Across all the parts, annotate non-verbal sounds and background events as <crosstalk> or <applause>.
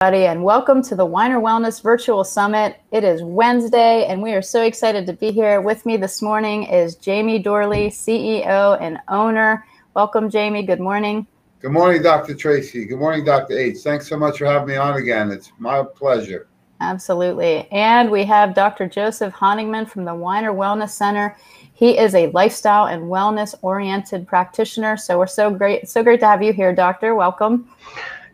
and welcome to the Winer Wellness Virtual Summit. It is Wednesday, and we are so excited to be here. With me this morning is Jamie Dorley, CEO and owner. Welcome, Jamie. Good morning. Good morning, Dr. Tracey. Good morning, Dr. H. Thanks so much for having me on again. It's my pleasure. Absolutely. And we have Dr. Joseph Honigman from the Winer Wellness Center. He is a lifestyle and wellness oriented practitioner. So we're so great, so great to have you here, Doctor. Welcome.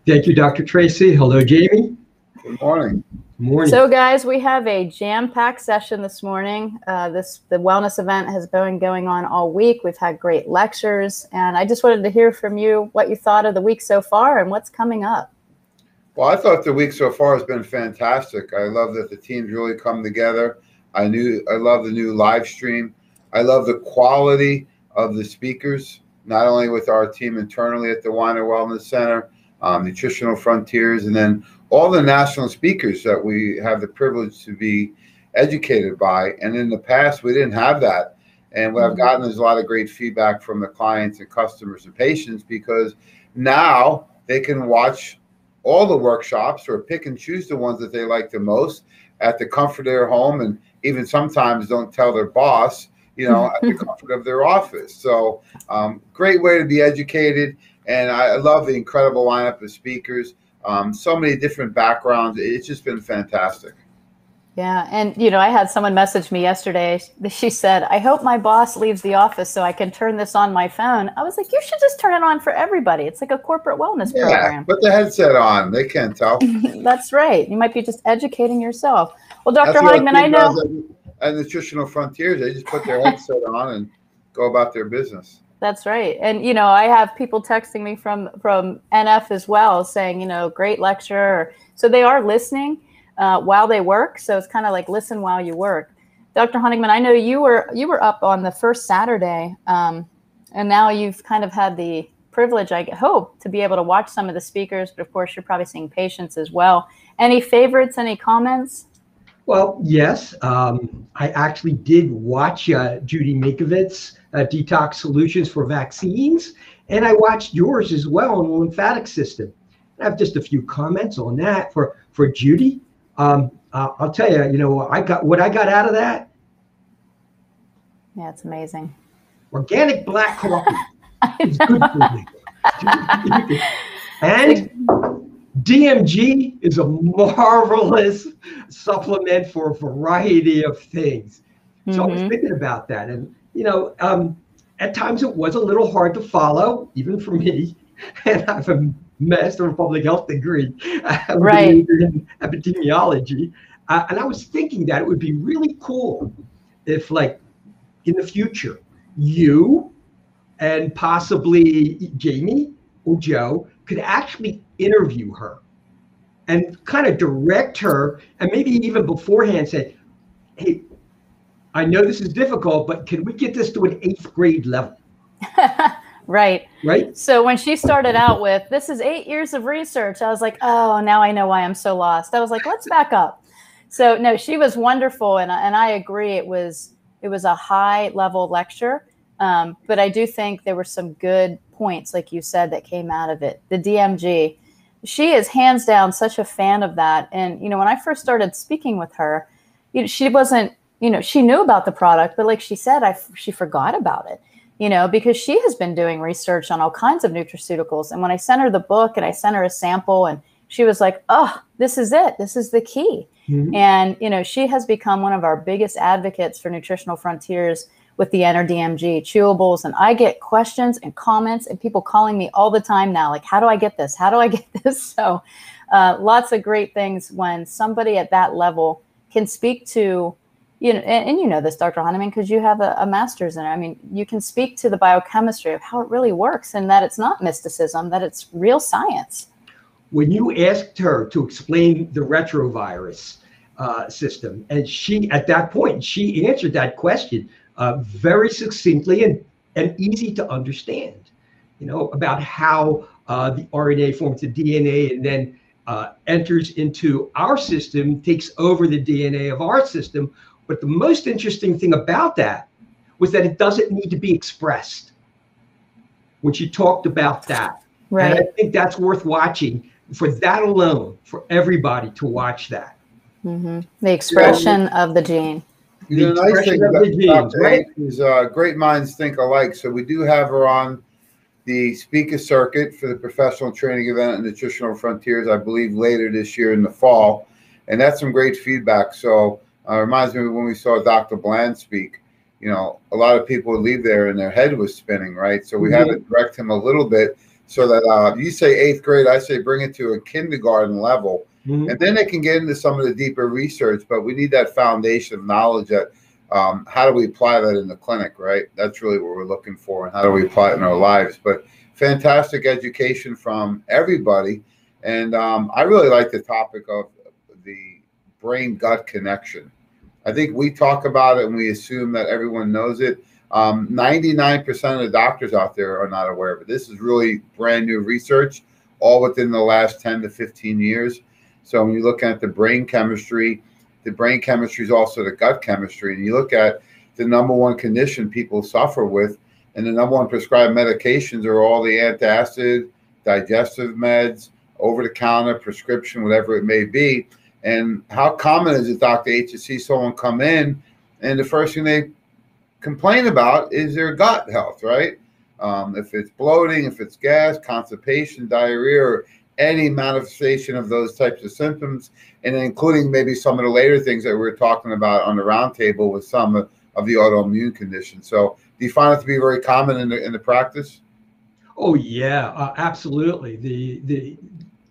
Thank you, Dr. Tracey. Hello, Jamie. Good morning. Good morning. So, guys, we have a jam-packed session this morning. Uh, this the wellness event has been going on all week. We've had great lectures, and I just wanted to hear from you what you thought of the week so far and what's coming up. Well, I thought the week so far has been fantastic. I love that the teams really come together. I knew I love the new live stream. I love the quality of the speakers, not only with our team internally at the Winer Wellness Center um, Nutritional Frontiers, and then all the national speakers that we have the privilege to be educated by. And in the past, we didn't have that. And what I've mm-hmm. gotten is a lot of great feedback from the clients and customers and patients because now they can watch all the workshops or pick and choose the ones that they like the most at the comfort of their home and even sometimes don't tell their boss you know at the <laughs> comfort of their office so um, great way to be educated and I love the incredible lineup of speakers. Um, so many different backgrounds. It's just been fantastic. Yeah, and you know, I had someone message me yesterday. <laughs> She said, "I hope my boss leaves the office so I can turn this on my phone." I was like, "You should just turn it on for everybody. It's like a corporate wellness yeah, program." Put the headset on. They can't tell. <laughs> That's right. You might be just educating yourself. Well, Dr. Honigman, I know. At Nutritional Frontiers, they just put their <laughs> headset on and go about their business. That's right. And you know, I have people texting me from from NF as well saying, you know, great lecture. So they are listening uh, while they work. So it's kind of like listen while you work. Dr. Honigman, I know you were you were up on the first Saturday, um, and now you've kind of had the privilege, I hope, to be able to watch some of the speakers. But of course, you're probably seeing patients as well. Any favorites? Any comments? Well, yes. Um, I actually did watch uh, Judy Mikovits Detox Solutions for Vaccines, and I watched yours as well on the lymphatic system. I have just a few comments on that for for Judy. Um, uh, I'll tell you, you know, I got what I got out of that. Yeah, it's amazing. Organic black <laughs> coffee is good for me. <laughs> and DMG is a marvelous supplement for a variety of things. So mm-hmm. I was mm-hmm. thinking about that. And, you know, um, at times it was a little hard to follow, even for me. <laughs> And I have a master of public health degree <laughs> right. in epidemiology. Uh, and I was thinking that it would be really cool if, like, in the future, you and possibly Jamie or Joe could actually interview her and kind of direct her and maybe even beforehand say, hey, I know this is difficult, but can we get this to an eighth grade level? <laughs> right. Right. So when she started out with, this is eight years of research, I was like, oh, now I know why I'm so lost. I was like, let's back up. So no, she was wonderful. And, and I agree. It was, it was a high level lecture. Um, but I do think there were some good points, like you said, that came out of it. The DMG, she is hands down such a fan of that. And, you know, when I first started speaking with her, you know, she wasn't, you know, she knew about the product, but like she said, I, she forgot about it, you know, because she has been doing research on all kinds of nutraceuticals. And when I sent her the book and I sent her a sample and she was like, oh, this is it. This is the key. Mm-hmm. And, you know, she has become one of our biggest advocates for nutritional frontiers with the Enter DMG chewables. And I get questions and comments and people calling me all the time now, like, how do I get this? How do I get <laughs> this? So, uh, lots of great things when somebody at that level can speak to, you know, and, and you know this, Dr. Honigman, because you have a, a master's in it. I mean, you can speak to the biochemistry of how it really works and that it's not mysticism, that it's real science. When you asked her to explain the retrovirus uh, system, and she, at that point, she answered that question uh, very succinctly and, and easy to understand, you know, about how uh, the RNA forms the DNA and then uh, enters into our system, takes over the DNA of our system. But the most interesting thing about that was that it doesn't need to be expressed. When she talked about that, right. and I think that's worth watching for that alone, for everybody to watch that. Mm-hmm. The expression yeah. of the gene. The, the nice thing about genes, right? is uh, great minds think alike. So we do have her on the speaker circuit for the professional training event and nutritional frontiers, I believe later this year in the fall, and that's some great feedback. So uh, reminds me when we saw Dr. Bland speak. You know, a lot of people would leave there and their head was spinning, right? So we mm-hmm. had to direct him a little bit so that uh, you say eighth grade, I say bring it to a kindergarten level, mm-hmm. and then they can get into some of the deeper research. But we need that foundation of knowledge that um, how do we apply that in the clinic, right? That's really what we're looking for, and how do we apply it in our lives. But fantastic education from everybody, and um, I really like the topic of brain gut connection. I think we talk about it and we assume that everyone knows it. Um, 99% of the doctors out there are not aware of it. This is really brand new research, all within the last 10 to 15 years. So when you look at the brain chemistry, the brain chemistry is also the gut chemistry. And you look at the number one condition people suffer with, and the number one prescribed medications are all the antacid, digestive meds, over the counter, prescription, whatever it may be. And how common is it, Dr. H, to see someone come in and the first thing they complain about is their gut health, right? Um, if it's bloating, if it's gas, constipation, diarrhea, or any manifestation of those types of symptoms, and including maybe some of the later things that we are talking about on the roundtable with some of, of the autoimmune conditions. So, do you find it to be very common in the in the practice? Oh yeah, uh, absolutely. The the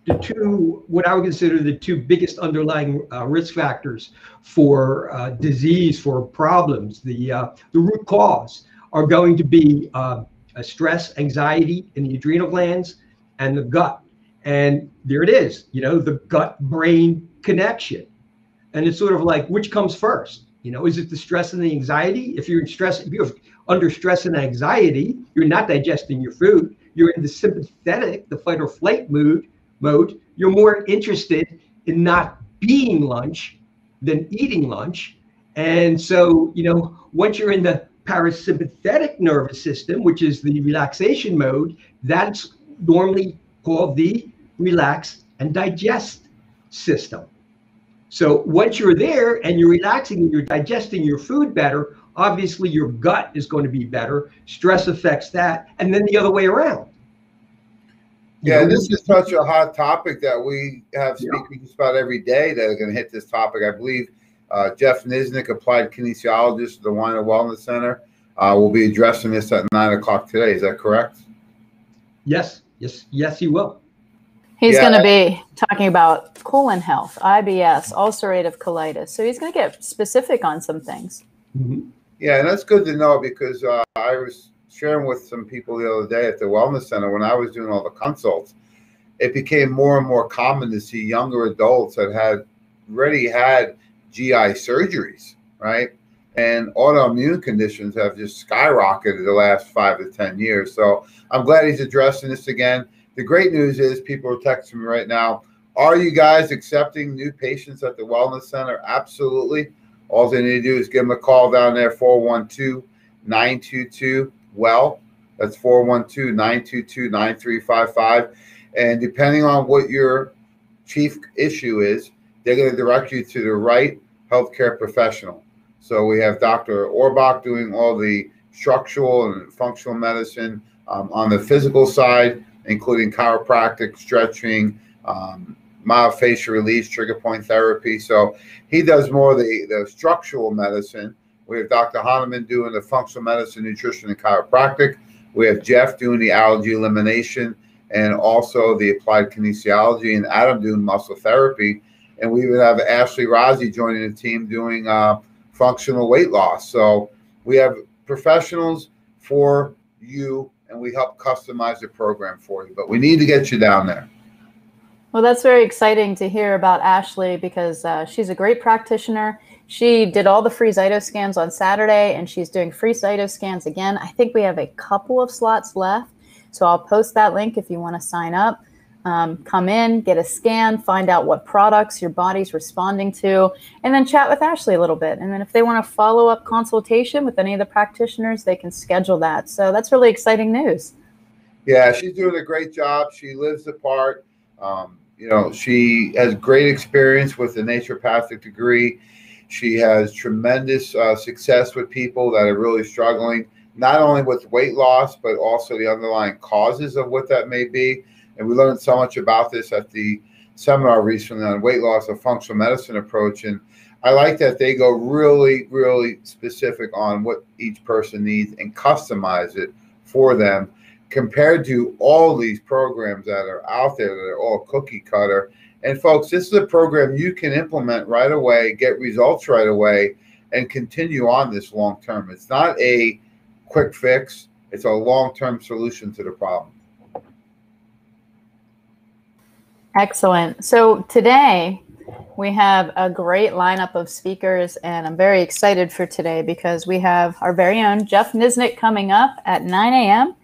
the two what I would consider the two biggest underlying uh, risk factors for uh, disease for problems, the uh, the root cause are going to be uh, stress, anxiety in the adrenal glands, and the gut and there it is, you know, the gut brain connection. And it's sort of like, which comes first? You know, is it the stress and the anxiety? If you're in stress, if you're under stress and anxiety, you're not digesting your food. You're in the sympathetic, the fight or flight mood mode. You're more interested in not being lunch than eating lunch. And so, you know, once you're in the parasympathetic nervous system, which is the relaxation mode, that's normally called the relax, and digest system. So once you're there and you're relaxing and you're digesting your food better, obviously your gut is going to be better. Stress affects that, and then the other way around. Yeah, this is such a hot topic that we have speakers yeah. about every day that are going to hit this topic. I believe uh, Jeff Niznik, applied kinesiologist at the Winer Wellness Center, uh, will be addressing this at nine o'clock today. Is that correct? Yes, yes, yes, he will. He's yeah. going to be talking about colon health, IBS, ulcerative colitis. So he's going to get specific on some things. Mm-hmm. Yeah, and that's good to know because uh, I was sharing with some people the other day at the Wellness Center when I was doing all the consults. It became more and more common to see younger adults that had already had GI surgeries, right? And autoimmune conditions have just skyrocketed the last five to 10 years. So I'm glad he's addressing this again. The great news is people are texting me right now. Are you guys accepting new patients at the Wellness Center? Absolutely. All they need to do is give them a call down there, 412 922 Well. That's 412 922 9355. And depending on what your chief issue is, they're going to direct you to the right healthcare professional. So we have Dr. Orbach doing all the structural and functional medicine um, on the physical side including chiropractic, stretching, um, myofascial release, trigger point therapy. So he does more the, the structural medicine. We have Dr. Honigman doing the functional medicine, nutrition, and chiropractic. We have Jeff doing the allergy elimination and also the applied kinesiology, and Adam doing muscle therapy. And we even have Ashley Razi joining the team doing uh, functional weight loss. So we have professionals for you and we help customize the program for you. But we need to get you down there. Well, that's very exciting to hear about Ashley because uh, she's a great practitioner. She did all the free Zyto scans on Saturday, and she's doing free Zyto scans again. I think we have a couple of slots left, so I'll post that link if you want to sign up um, come in, get a scan, find out what products your body's responding to, and then chat with Ashley a little bit. And then if they want a follow up consultation with any of the practitioners, they can schedule that. So that's really exciting news. Yeah, she's doing a great job. She lives the part. Um, you know, she has great experience with the naturopathic degree. She has tremendous uh, success with people that are really struggling, not only with weight loss, but also the underlying causes of what that may be. And we learned so much about this at the seminar recently on weight loss, a functional medicine approach. And I like that they go really, really specific on what each person needs and customize it for them compared to all these programs that are out there that are all cookie cutter. And folks, this is a program you can implement right away, get results right away, and continue on this long term. It's not a quick fix, it's a long term solution to the problem. Excellent. So today we have a great lineup of speakers, and I'm very excited for today because we have our very own Jeff Niznik coming up at 9 a.m.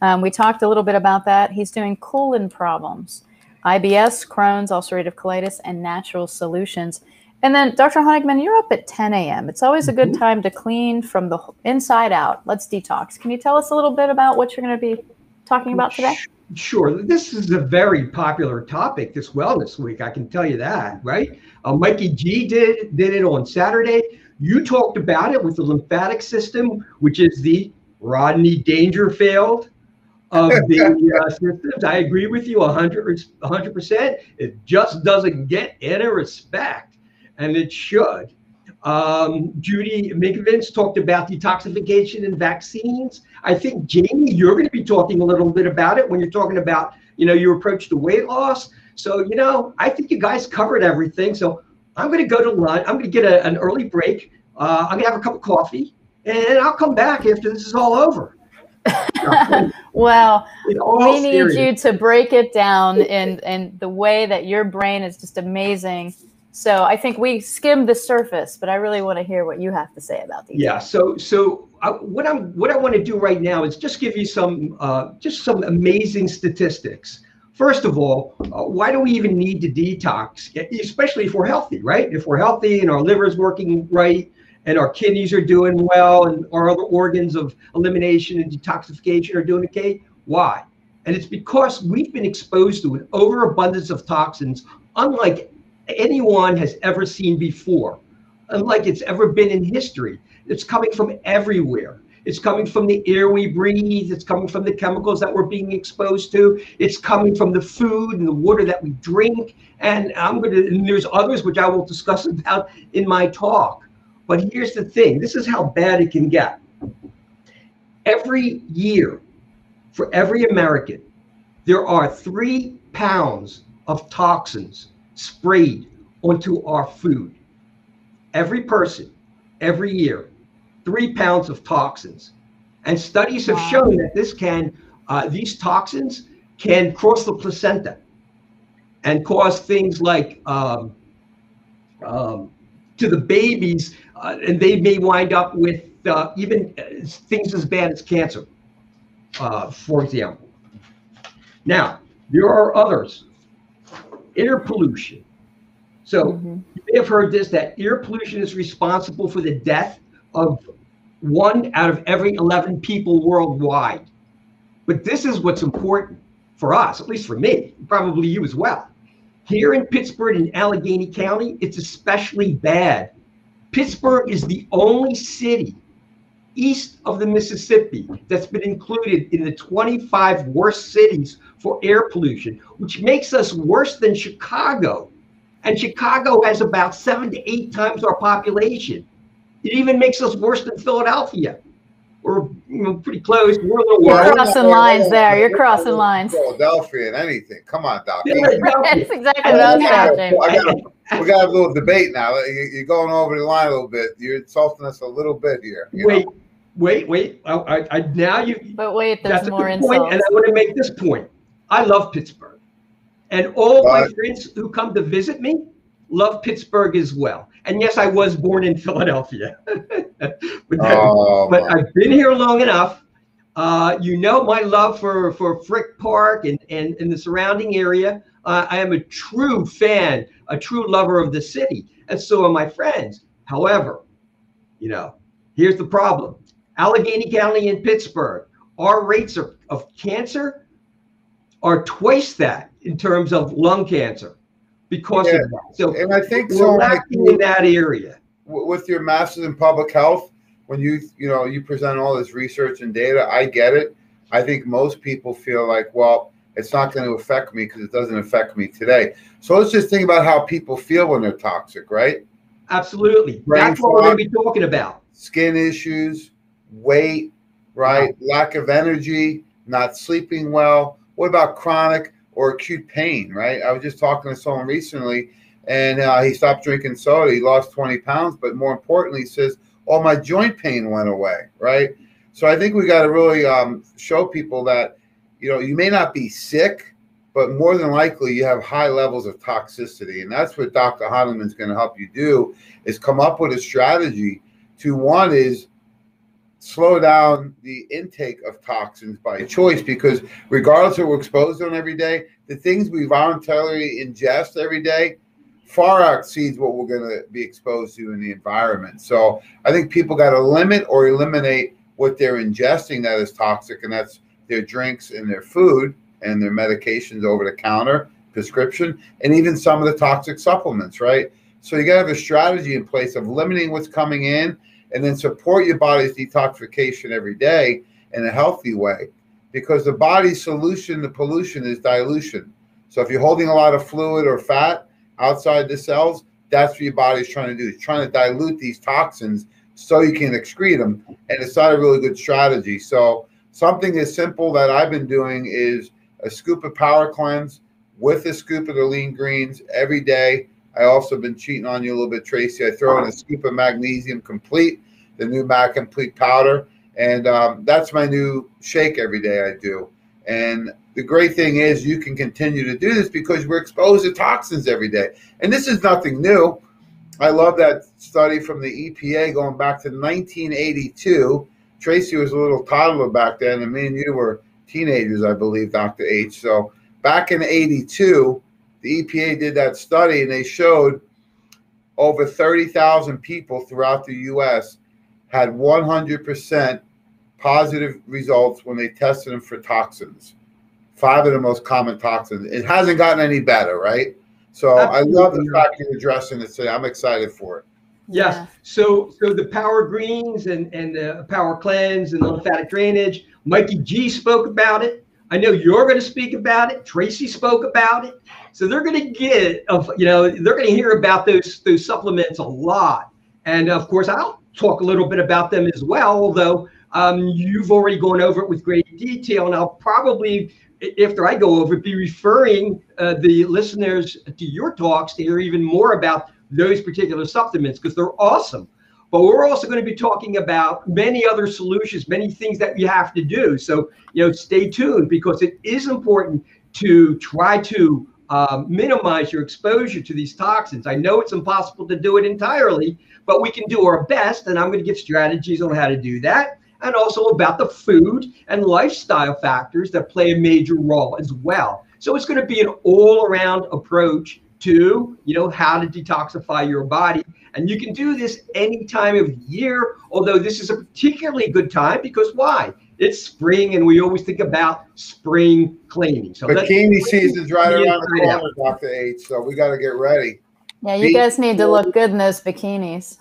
Um, we talked a little bit about that. He's doing colon problems, IBS, Crohn's, ulcerative colitis, and natural solutions. And then, Dr. Honigman, you're up at 10 a.m. It's always a good mm-hmm. time to clean from the inside out. Let's detox. Can you tell us a little bit about what you're going to be talking about today? Sure. This is a very popular topic this Wellness Week. I can tell you that, right? Uh, Mikey G did did it on Saturday. You talked about it with the lymphatic system, which is the Rodney Dangerfield of the uh, systems. I agree with you 100 percent. It just doesn't get any respect, and it should. Um, Judy Mikovits talked about detoxification and vaccines. I think Jamie, you're going to be talking a little bit about it when you're talking about you know your approach to weight loss. So you know, I think you guys covered everything. So I'm going to go to lunch. I'm going to get a, an early break. Uh, I'm going to have a cup of coffee, and I'll come back after this is all over. <laughs> well, we need you to break it down in in the way that your brain is just amazing so I think we skimmed the surface, but I really want to hear what you have to say about these. Yeah. So so I, what I'm what I want to do right now is just give you some uh, just some amazing statistics. First of all, uh, why do we even need to detox, especially if we're healthy, right? If we're healthy and our liver is working right and our kidneys are doing well and our other organs of elimination and detoxification are doing okay, why? And it's because we've been exposed to an overabundance of toxins unlike anyone has ever seen before, unlike it's ever been in history. It's coming from everywhere. It's coming from the air we breathe. It's coming from the chemicals that we're being exposed to. It's coming from the food and the water that we drink. And I'm going to, and there's others which I will discuss about in my talk. But here's the thing this is how bad it can get. Every year, for every American, there are three pounds of toxins sprayed onto our food. Every person, every year, three pounds of toxins. And studies have wow. shown that this can, uh, these toxins can cross the placenta and cause things like um, um, to the babies, uh, and they may wind up with uh, even uh, things as bad as cancer, uh, for example. Now, there are others air pollution. So mm-hmm. you may have heard this that air pollution is responsible for the death of one out of every 11 people worldwide. But this is what's important for us, at least for me, probably you as well. Here in Pittsburgh and Allegheny County, it's especially bad. Pittsburgh is the only city east of the Mississippi that's been included in the 25 worst cities for air pollution, which makes us worse than Chicago. And Chicago has about seven to eight times our population. It even makes us worse than Philadelphia. We're you know, pretty close. We're a little You're crossing lines there. You're crossing lines. Philadelphia and anything. Come on, Doc. <laughs> That's exactly what I was saying. We got a little debate now. You're going over the line a little bit. You're insulting us a little bit here. Wait, know? wait, wait. I, I, I, now you. But wait, there's more insults. Point, and I want to make this point. I love Pittsburgh, and all my friends who come to visit me love Pittsburgh as well. And yes, I was born in Philadelphia, <laughs> but, oh, but I've been here long enough. Uh, you know my love for for Frick Park and and, and the surrounding area. Uh, I am a true fan, a true lover of the city, and so are my friends. However, you know, here's the problem: Allegheny County and Pittsburgh, our rates of, of cancer are twice that in terms of lung cancer because Yeah. of that. So And I think we're so. lacking in that area. with your master's in public health, when you you know you present all this research and data, I get it. I think most people feel like, well, it's not going to affect me because it doesn't affect me today. So let's just think about how people feel when they're toxic, right? Absolutely. Brain That's what we're going to be talking about. Skin issues, weight, right? Lack of energy, not sleeping well. What about chronic or acute pain, right? I was just talking to someone recently and uh, he stopped drinking soda. He lost 20 pounds, but more importantly, he says, all my joint pain went away, right? So I think we got to really um, show people that, you know, you may not be sick, but more than likely you have high levels of toxicity. And that's what Dr. Honigman's going to help you do is come up with a strategy to one is slow down the intake of toxins by choice because regardless of what we're exposed to every day, the things we voluntarily ingest every day far exceeds what we're going to be exposed to in the environment. So I think people got to limit or eliminate what they're ingesting that is toxic, and that's their drinks and their food and their medications over the counter, prescription, and even some of the toxic supplements, right? So you got to have a strategy in place of limiting what's coming in and then support your body's detoxification every day in a healthy way because the body's solution to pollution is dilution. So if you're holding a lot of fluid or fat outside the cells, that's what your body's trying to do. It's trying to dilute these toxins so you can excrete them. And it's not a really good strategy. So something as simple that I've been doing is a scoop of power cleanse with a scoop of the lean greens every day. I also been cheating on you a little bit, Tracey. I throw in a scoop of magnesium complete, the new Mac complete powder, and um, that's my new shake every day I do. And the great thing is you can continue to do this because we're exposed to toxins every day. And this is nothing new. I love that study from the EPA going back to 1982. Tracey was a little toddler back then, and me and you were teenagers, I believe, Dr. H. So back in 82, the EPA did that study and they showed over 30,000 people throughout the US had 100% positive results when they tested them for toxins. Five of the most common toxins. It hasn't gotten any better, right? So I love the fact you're addressing it today. I'm excited for it. Yes. Yeah. So so the power greens and and the power cleanse and the lymphatic drainage. Mikey G spoke about it. I know you're going to speak about it. Tracey spoke about it. So they're going to get of you know they're going to hear about those those supplements a lot. And of course I'll talk a little bit about them as well. Although um, you've already gone over it with great detail, and I'll probably after I go over it be referring uh, the listeners to your talks to hear even more about those particular supplements because they're awesome. But we're also going to be talking about many other solutions, many things that you have to do. So, you know, stay tuned because it is important to try to um, minimize your exposure to these toxins. I know it's impossible to do it entirely, but we can do our best. And I'm going to give strategies on how to do that and also about the food and lifestyle factors that play a major role as well. So it's going to be an all around approach to you know how to detoxify your body and you can do this any time of year although this is a particularly good time because why it's spring and we always think about spring cleaning so Bikini season's right around the corner, Dr. H. So we got to get ready. Yeah, you guys need to look good in those bikinis.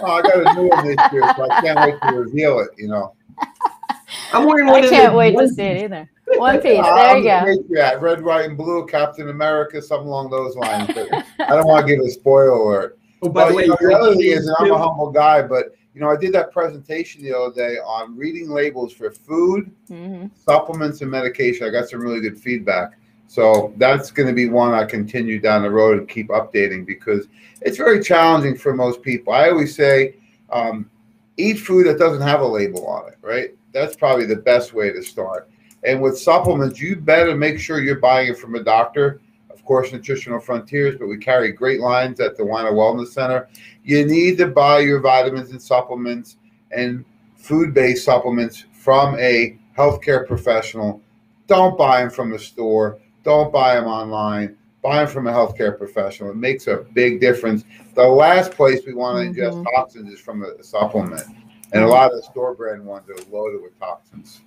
Oh, I got a new one this year, so I can't wait to reveal it. You know, <laughs> i'm wearing one I of can't wait to see it either. One <laughs> piece. There I'm you go. a Patriot, red, white, and blue, Captain America, something along those lines. But I don't want to give a spoiler alert. oh by the But, way you know, the other thing is, I'm a humble guy, but you know, I did that presentation the other day on reading labels for food, hmm supplements, and medication. I got some really good feedback. So that's going to be one I continue down the road and keep updating because it's very challenging for most people. I always say, um, eat food that doesn't have a label on it, right? That's probably the best way to start. And with supplements, you better make sure you're buying it from a doctor. Of course, Nutritional Frontiers, but we carry great lines at the Wine Wellness Center. You need to buy your vitamins and supplements and food based supplements from a healthcare professional. Don't buy them from the store. Don't buy them online. Buy them from a healthcare professional. It makes a big difference. The last place we want to ingest Mhm. toxins is from a supplement. And a lot of the store brand ones are loaded with toxins.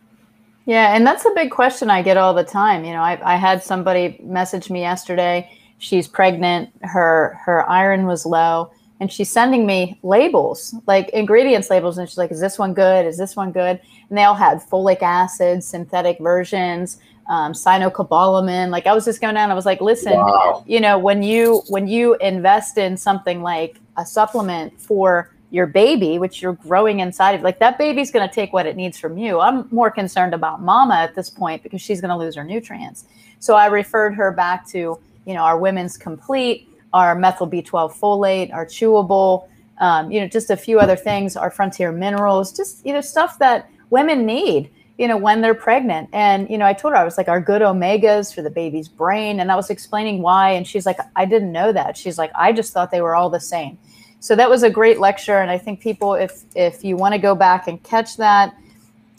Yeah, and that's a big question I get all the time. You know, I, I had somebody message me yesterday. She's pregnant. Her her iron was low, and she's sending me labels, like ingredients labels, and she's like, "Is this one good? Is this one good?" And they all had folic acid, synthetic versions, um, cyanocobalamin. Like I was just going down. I was like, "Listen, wow. you know, when you when you invest in something like a supplement for your baby, which you're growing inside of, like that baby's going to take what it needs from you. I'm more concerned about mama at this point because she's going to lose her nutrients. So I referred her back to, you know, our Women's Complete, our methyl B12 folate, our chewable, um, you know, just a few other things, our frontier minerals, just, you know, stuff that women need, you know, when they're pregnant. And, you know, I told her, I was like, our good omegas for the baby's brain. And I was explaining why. And she's like, I didn't know that. She's like, I just thought they were all the same so that was a great lecture and i think people if if you want to go back and catch that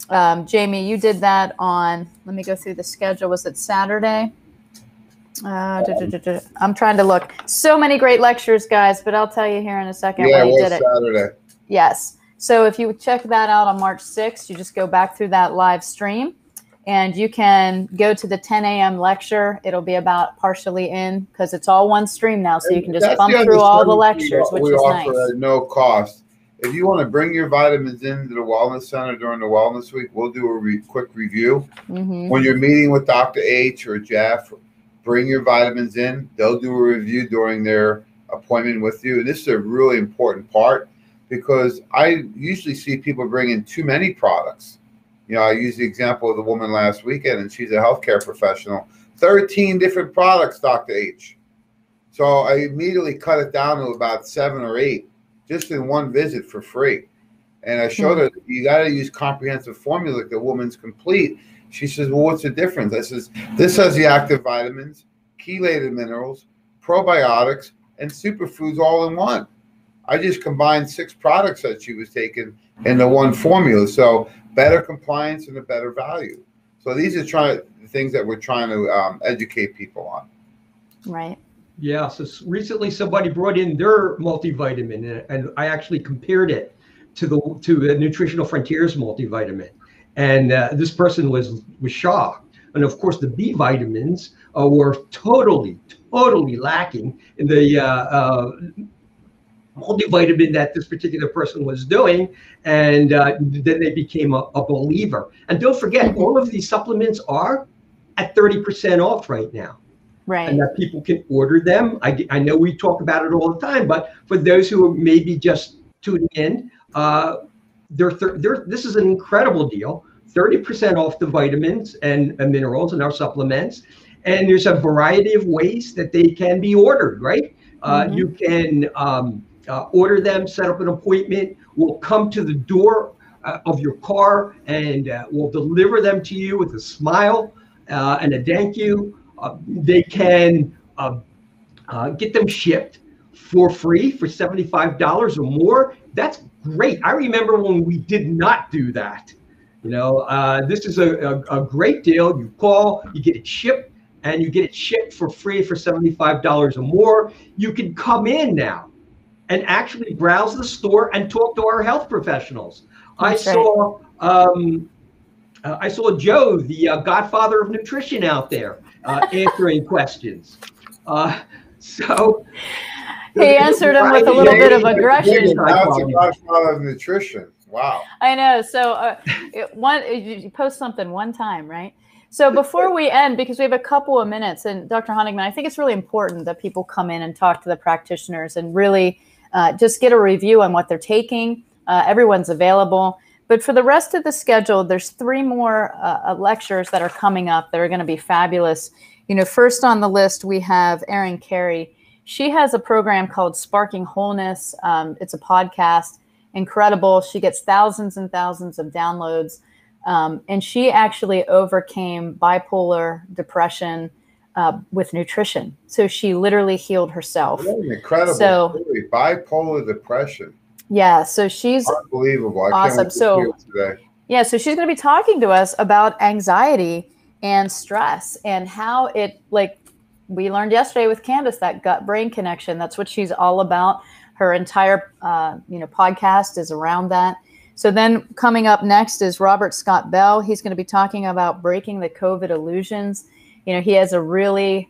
um, jamie you did that on let me go through the schedule was it saturday uh, i'm trying to look so many great lectures guys but i'll tell you here in a second yeah, you did it saturday yes so if you check that out on march 6th you just go back through that live stream and you can go to the 10 a.m. lecture. It'll be about partially in because it's all one stream now, so you can just bump through all the lectures, we, which we is offer nice. at no cost. If you want to bring your vitamins into the Wellness Center during the Wellness Week, we'll do a re- quick review. Mm-hmm. When you're meeting with Dr. H or Jeff, bring your vitamins in. They'll do a review during their appointment with you. And this is a really important part because I usually see people bring in too many products you know, I used the example of the woman last weekend, and she's a healthcare professional. 13 different products, Dr. H. So I immediately cut it down to about seven or eight just in one visit for free. And I showed hmm. her you got to use comprehensive formula like the woman's complete. She says, Well, what's the difference? I says, This has the active vitamins, chelated minerals, probiotics, and superfoods all in one. I just combined six products that she was taking in the one formula. So better compliance and a better value. So these are trying the things that we're trying to um, educate people on. Right. Yeah. So recently, somebody brought in their multivitamin, and I actually compared it to the to the Nutritional Frontiers multivitamin, and uh, this person was was shocked. And of course, the B vitamins uh, were totally, totally lacking in the uh, uh multivitamin that this particular person was doing. And uh, then they became a, a, believer. And don't forget, all of these supplements are at 30% off right now. Right. And that people can order them. I, I know we talk about it all the time, but for those who are maybe just tuning in, uh, they're, they're, this is an incredible deal 30% off the vitamins and, and minerals and our supplements. And there's a variety of ways that they can be ordered, right? Uh, mm-hmm. You can um, uh, order them, set up an appointment. We'll come to the door uh, of your car and uh, we'll deliver them to you with a smile uh, and a thank you. Uh, they can uh, get them shipped for free for $75 or more. That's great. I remember when we did not do that. You know, this is a, a, a great deal. You call, you get it shipped and you get it shipped for free for $75 or more. You can come in now and actually browse the store and talk to our health professionals. That's I saw um, uh, I saw Joe, the uh, godfather of nutrition, out there uh, <laughs> answering questions. Uh, so he answered them with a little bit of aggression. That's a godfather of nutrition. Wow. I know. So uh, it, one, you post something one time, right? So before we end, because we have a couple of minutes, and Dr. Honigman, I think it's really important that people come in and talk to the practitioners and really uh, just get a review on what they're taking. Uh, everyone's available. But for the rest of the schedule, there's three more uh, uh lectures that are coming up that are going to be fabulous. You know, first on the list, we have Erin Kerry. She has a program called Sparking Wholeness. Um, it's a podcast, incredible. She gets thousands and thousands of downloads. Um, and she actually overcame bipolar depression uh, with nutrition. So she literally healed herself. incredible so, story. Bipolar depression. Yeah. So she's unbelievable. I awesome. so yeah. So she's going to be talking to us about anxiety and stress and how it like we learned yesterday with Candace that gut brain connection. That's what she's all about. Her entire uh, you know podcast is around that. So then coming up next is Robert Scott Bell. He's going to be talking about breaking the COVID illusions. You know, he has a really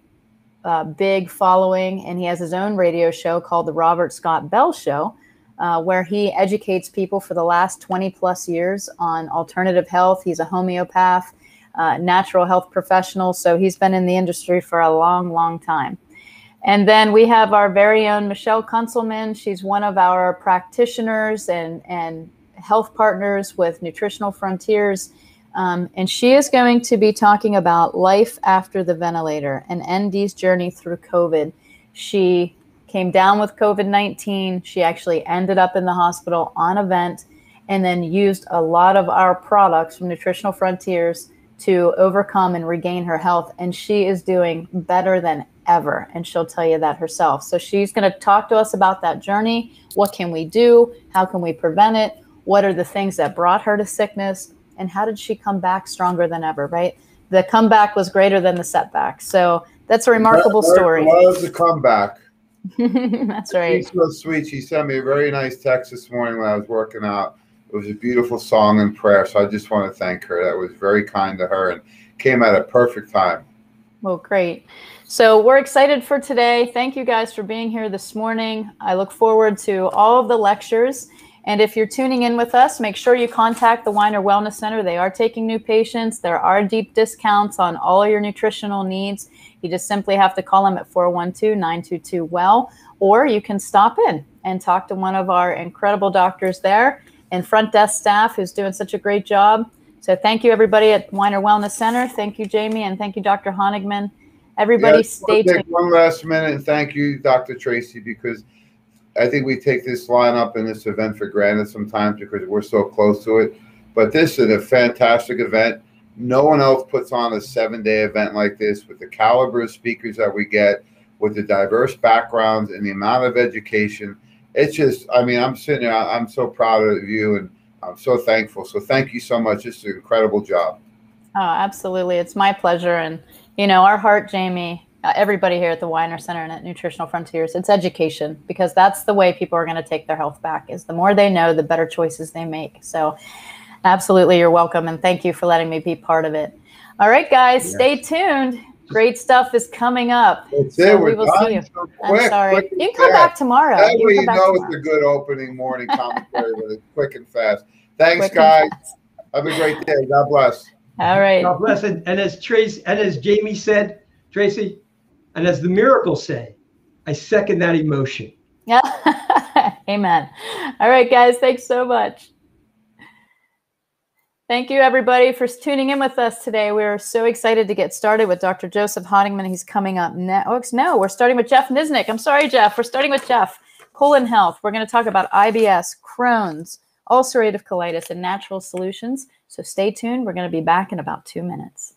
uh, big following and he has his own radio show called The Robert Scott Bell Show, uh, where he educates people for the last 20 plus years on alternative health. He's a homeopath, uh, natural health professional. So he's been in the industry for a long, long time. And then we have our very own Michelle Kunselman. She's one of our practitioners and, and health partners with Nutritional Frontiers. Um, and she is going to be talking about life after the ventilator and ND's journey through COVID. She came down with COVID 19. She actually ended up in the hospital on a vent and then used a lot of our products from Nutritional Frontiers to overcome and regain her health. And she is doing better than ever. And she'll tell you that herself. So she's going to talk to us about that journey. What can we do? How can we prevent it? What are the things that brought her to sickness? And how did she come back stronger than ever, right? The comeback was greater than the setback. So that's a remarkable that, story. Was a comeback. <laughs> that's right. She's so sweet. She sent me a very nice text this morning when I was working out. It was a beautiful song and prayer. So I just want to thank her. That was very kind to her and came at a perfect time. Well, great. So we're excited for today. Thank you guys for being here this morning. I look forward to all of the lectures. And if you're tuning in with us, make sure you contact the Winer Wellness Center. They are taking new patients. There are deep discounts on all your nutritional needs. You just simply have to call them at 412 922 Well, or you can stop in and talk to one of our incredible doctors there and front desk staff who's doing such a great job. So thank you, everybody at Winer Wellness Center. Thank you, Jamie, and thank you, Dr. Honigman. Everybody, yes, stay tuned. One last minute, and thank you, Dr. Tracey, because I think we take this lineup and this event for granted sometimes because we're so close to it. But this is a fantastic event. No one else puts on a seven day event like this with the caliber of speakers that we get, with the diverse backgrounds and the amount of education. It's just, I mean, I'm sitting here, I'm so proud of you and I'm so thankful. So thank you so much. It's an incredible job. Oh, absolutely. It's my pleasure. And, you know, our heart, Jamie, uh, everybody here at the Winer Center and at Nutritional Frontiers, it's education because that's the way people are going to take their health back. Is the more they know, the better choices they make. So, absolutely, you're welcome, and thank you for letting me be part of it. All right, guys, yes. stay tuned. Great stuff is coming up. That's so it. we will see you. So quick, I'm sorry. You can come back tomorrow. That way you know tomorrow. it's a good opening morning commentary with it quick and fast. Thanks, quick guys. Have a great day. God bless. All right. God bless. And, and as Trace and as Jamie said, Tracey, and as the miracles say, I second that emotion. Yeah. <laughs> Amen. All right, guys. Thanks so much. Thank you, everybody, for tuning in with us today. We're so excited to get started with Dr. Joseph Honigman. He's coming up next. Oh, no, we're starting with Jeff Niznik. I'm sorry, Jeff. We're starting with Jeff. Colon health. We're going to talk about IBS, Crohn's, ulcerative colitis, and natural solutions. So stay tuned. We're going to be back in about two minutes.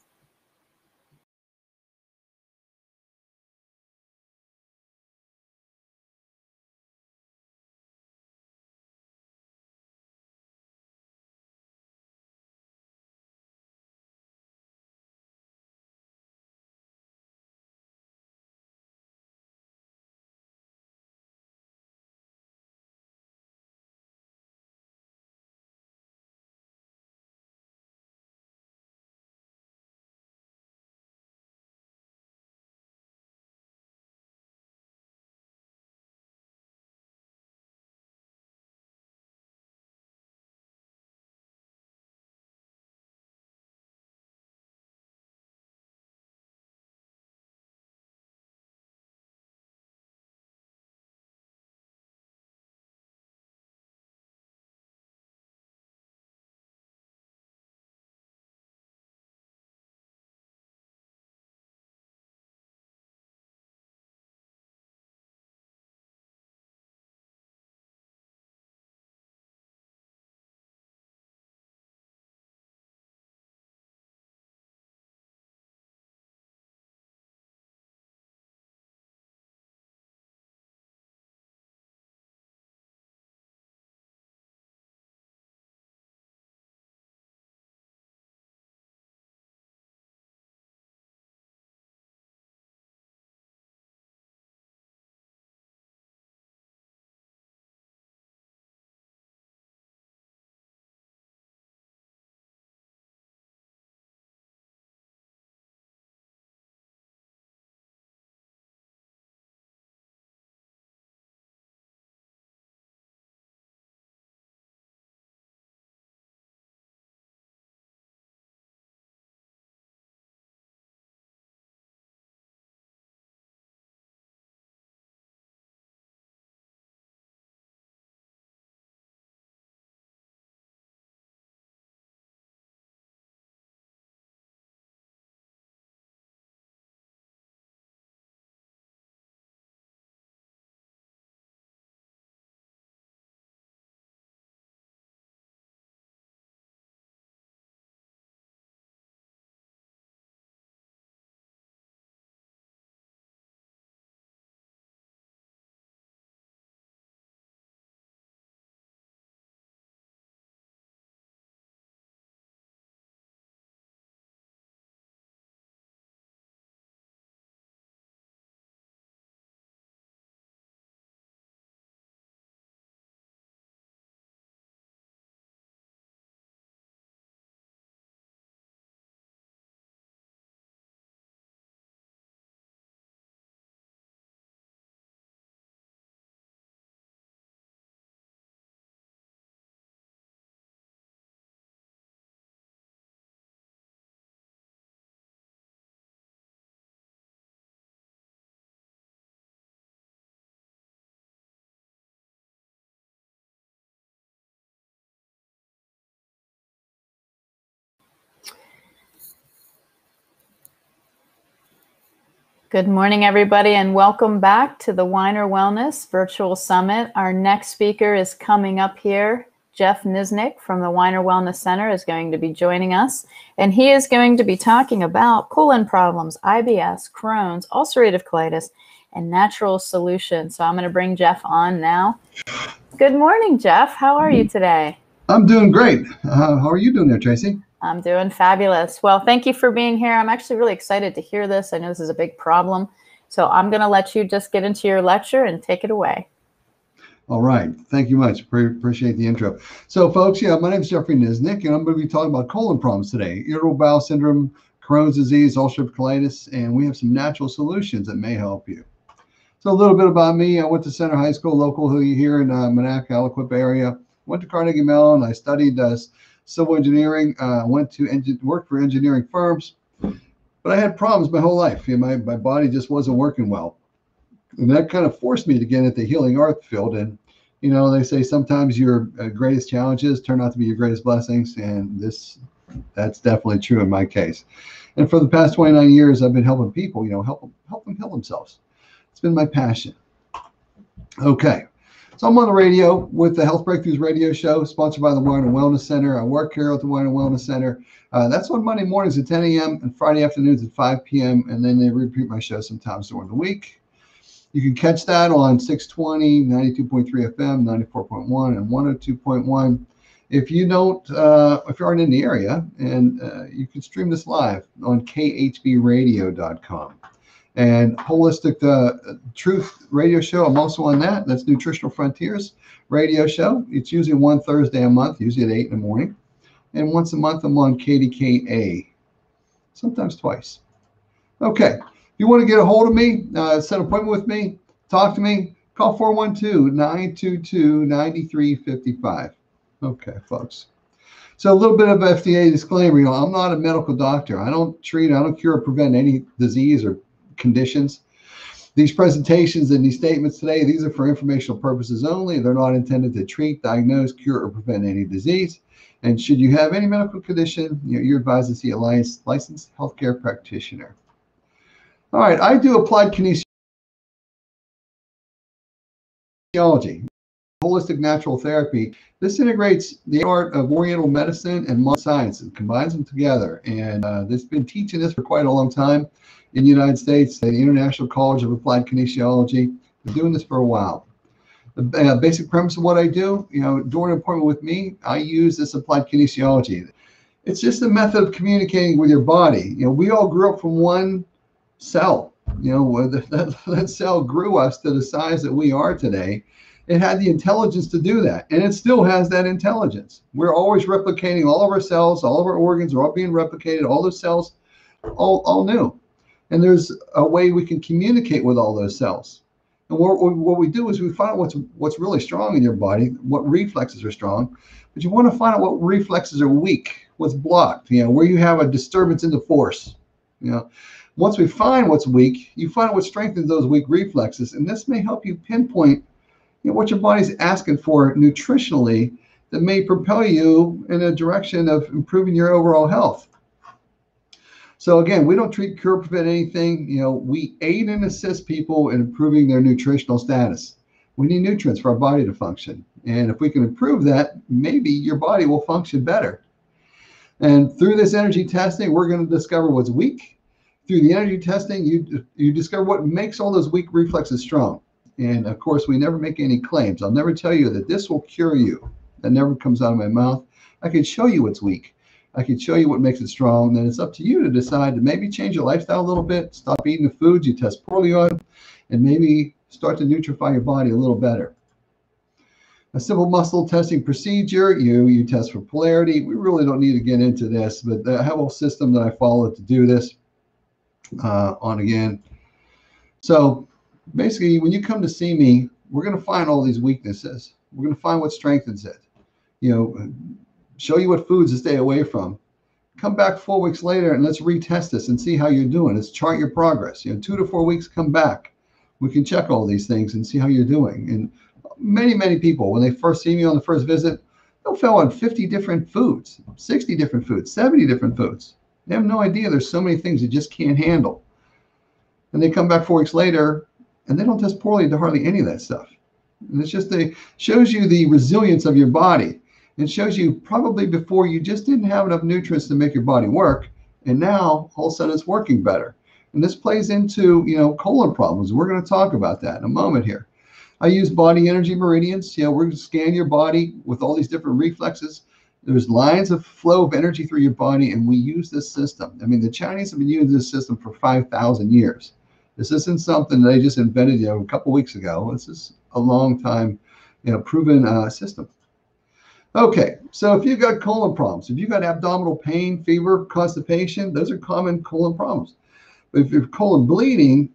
Good morning, everybody, and welcome back to the Winer Wellness Virtual Summit. Our next speaker is coming up here. Jeff Niznik from the Winer Wellness Center is going to be joining us, and he is going to be talking about colon problems, IBS, Crohn's, ulcerative colitis, and natural solutions. So I'm going to bring Jeff on now. Good morning, Jeff. How are you today? I'm doing great. Uh, how are you doing there, Tracey? I'm doing fabulous. Well, thank you for being here. I'm actually really excited to hear this. I know this is a big problem. So I'm going to let you just get into your lecture and take it away. All right. Thank you much. Pre- appreciate the intro. So, folks, yeah, my name is Jeffrey Niznik, and I'm going to be talking about colon problems today irritable bowel syndrome, Crohn's disease, ulcerative colitis, and we have some natural solutions that may help you. So, a little bit about me I went to Center High School, local here in uh, Monaca, Aliquippa area. Went to Carnegie Mellon. I studied uh, civil engineering. Uh, went to work for engineering firms, but I had problems my whole life. You know, my my body just wasn't working well, and that kind of forced me to get into the healing art field. And you know, they say sometimes your uh, greatest challenges turn out to be your greatest blessings, and this that's definitely true in my case. And for the past 29 years, I've been helping people. You know, help them help them heal themselves. It's been my passion. Okay. So I'm on the radio with the Health Breakthroughs radio show, sponsored by the Winer Wellness Center. I work here at the Winer Wellness Center. Uh, that's on Monday mornings at 10 a.m. and Friday afternoons at 5 p.m. And then they repeat my show sometimes during the week. You can catch that on 620, 92.3 FM, 94.1, and 102.1. If you don't, uh, if you aren't in the area, and uh, you can stream this live on khbradio.com and holistic uh, truth radio show. I'm also on that. That's nutritional frontiers radio show. It's usually one thursday a month usually at 8 in the morning. And once a month i'm on kdka sometimes twice. Okay. If you want to get a hold of me uh, set an appointment with me talk to me call 412-922-9355 okay folks. So a little bit of fda disclaimer you know i'm not a medical doctor. I don't treat i don't cure or prevent any disease or conditions. These presentations and these statements today, these are for informational purposes only. They're not intended to treat, diagnose, cure, or prevent any disease. And should you have any medical condition, you're advised to see a licensed healthcare practitioner. All right, I do applied kinesiology, holistic natural therapy. This integrates the art of Oriental medicine and modern science and combines them together. And uh, this been teaching this for quite a long time in the United States, the International College of Applied Kinesiology. Been doing this for a while. The uh, basic premise of what I do, you know, during an appointment with me, I use this applied kinesiology. It's just a method of communicating with your body. You know, we all grew up from one cell. You know, <laughs> that, that cell grew us to the size that we are today. It had the intelligence to do that, and it still has that intelligence. We're always replicating all of our cells, all of our organs are all being replicated, all those cells, all, all new and there's a way we can communicate with all those cells. And what, what we do is we find out what's what's really strong in your body, what reflexes are strong, but you want to find out what reflexes are weak, what's blocked, you know, where you have a disturbance in the force. You know, once we find what's weak, you find what strengthens those weak reflexes, and this may help you pinpoint you know, what your body's asking for nutritionally that may propel you in a direction of improving your overall health. So again, we don't treat, cure, prevent anything. You know, we aid and assist people in improving their nutritional status. We need nutrients for our body to function, and if we can improve that, maybe your body will function better. And through this energy testing, we're going to discover what's weak. Through the energy testing, you you discover what makes all those weak reflexes strong. And of course, we never make any claims. I'll never tell you that this will cure you. That never comes out of my mouth. I can show you what's weak. I can show you what makes it strong. And then it's up to you to decide to maybe change your lifestyle a little bit, stop eating the foods you test poorly on, and maybe start to nutrify your body a little better. A simple muscle testing procedure, you you test for polarity. We really don't need to get into this, but I have a system that I follow to do this uh, on again. So basically, when you come to see me, we're going to find all these weaknesses. We're going to find what strengthens it. You know, show you what foods to stay away from. Come back four weeks later and let's retest this and see how you're doing. Let's chart your progress. You know, two to four weeks, come back. We can check all these things and see how you're doing. And many, many people, when they first see me on the first visit, they'll fail on 50 different foods, 60 different foods, 70 different foods. They have no idea there's so many things they just can't handle. and they come back four weeks later and they don't test poorly to hardly any of that stuff. And it's just a shows you the resilience of your body. It shows you probably before you just didn't have enough nutrients to make your body work, and now all of a sudden it's working better. And this plays into you know colon problems. We're going to talk about that in a moment here. I use body energy meridians. You know, we're going to scan your body with all these different reflexes. There's lines of flow of energy through your body, and we use this system. I mean, the Chinese have been using this system for 5,000 years. This isn't something they just invented, you know, a couple weeks ago. This is a long time, you know, proven uh, system. Okay, so if you've got colon problems, if you've got abdominal pain, fever, constipation, those are common colon problems. But if you're colon bleeding,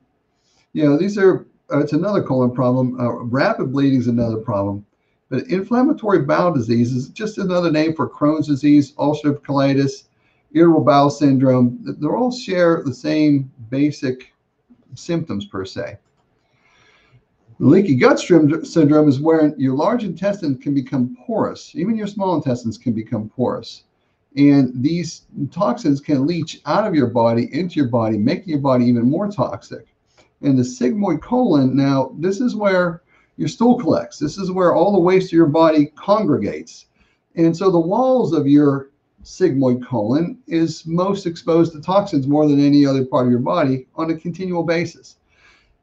you know, these are, uh, it's another colon problem. Uh, rapid bleeding is another problem. But inflammatory bowel disease is just another name for Crohn's disease, ulcerative colitis, irritable bowel syndrome. They all share the same basic symptoms per se. Leaky gut syndrome is where your large intestine can become porous. Even your small intestines can become porous. And these toxins can leach out of your body into your body, making your body even more toxic. And the sigmoid colon, now, this is where your stool collects. This is where all the waste of your body congregates. And so the walls of your sigmoid colon is most exposed to toxins more than any other part of your body on a continual basis.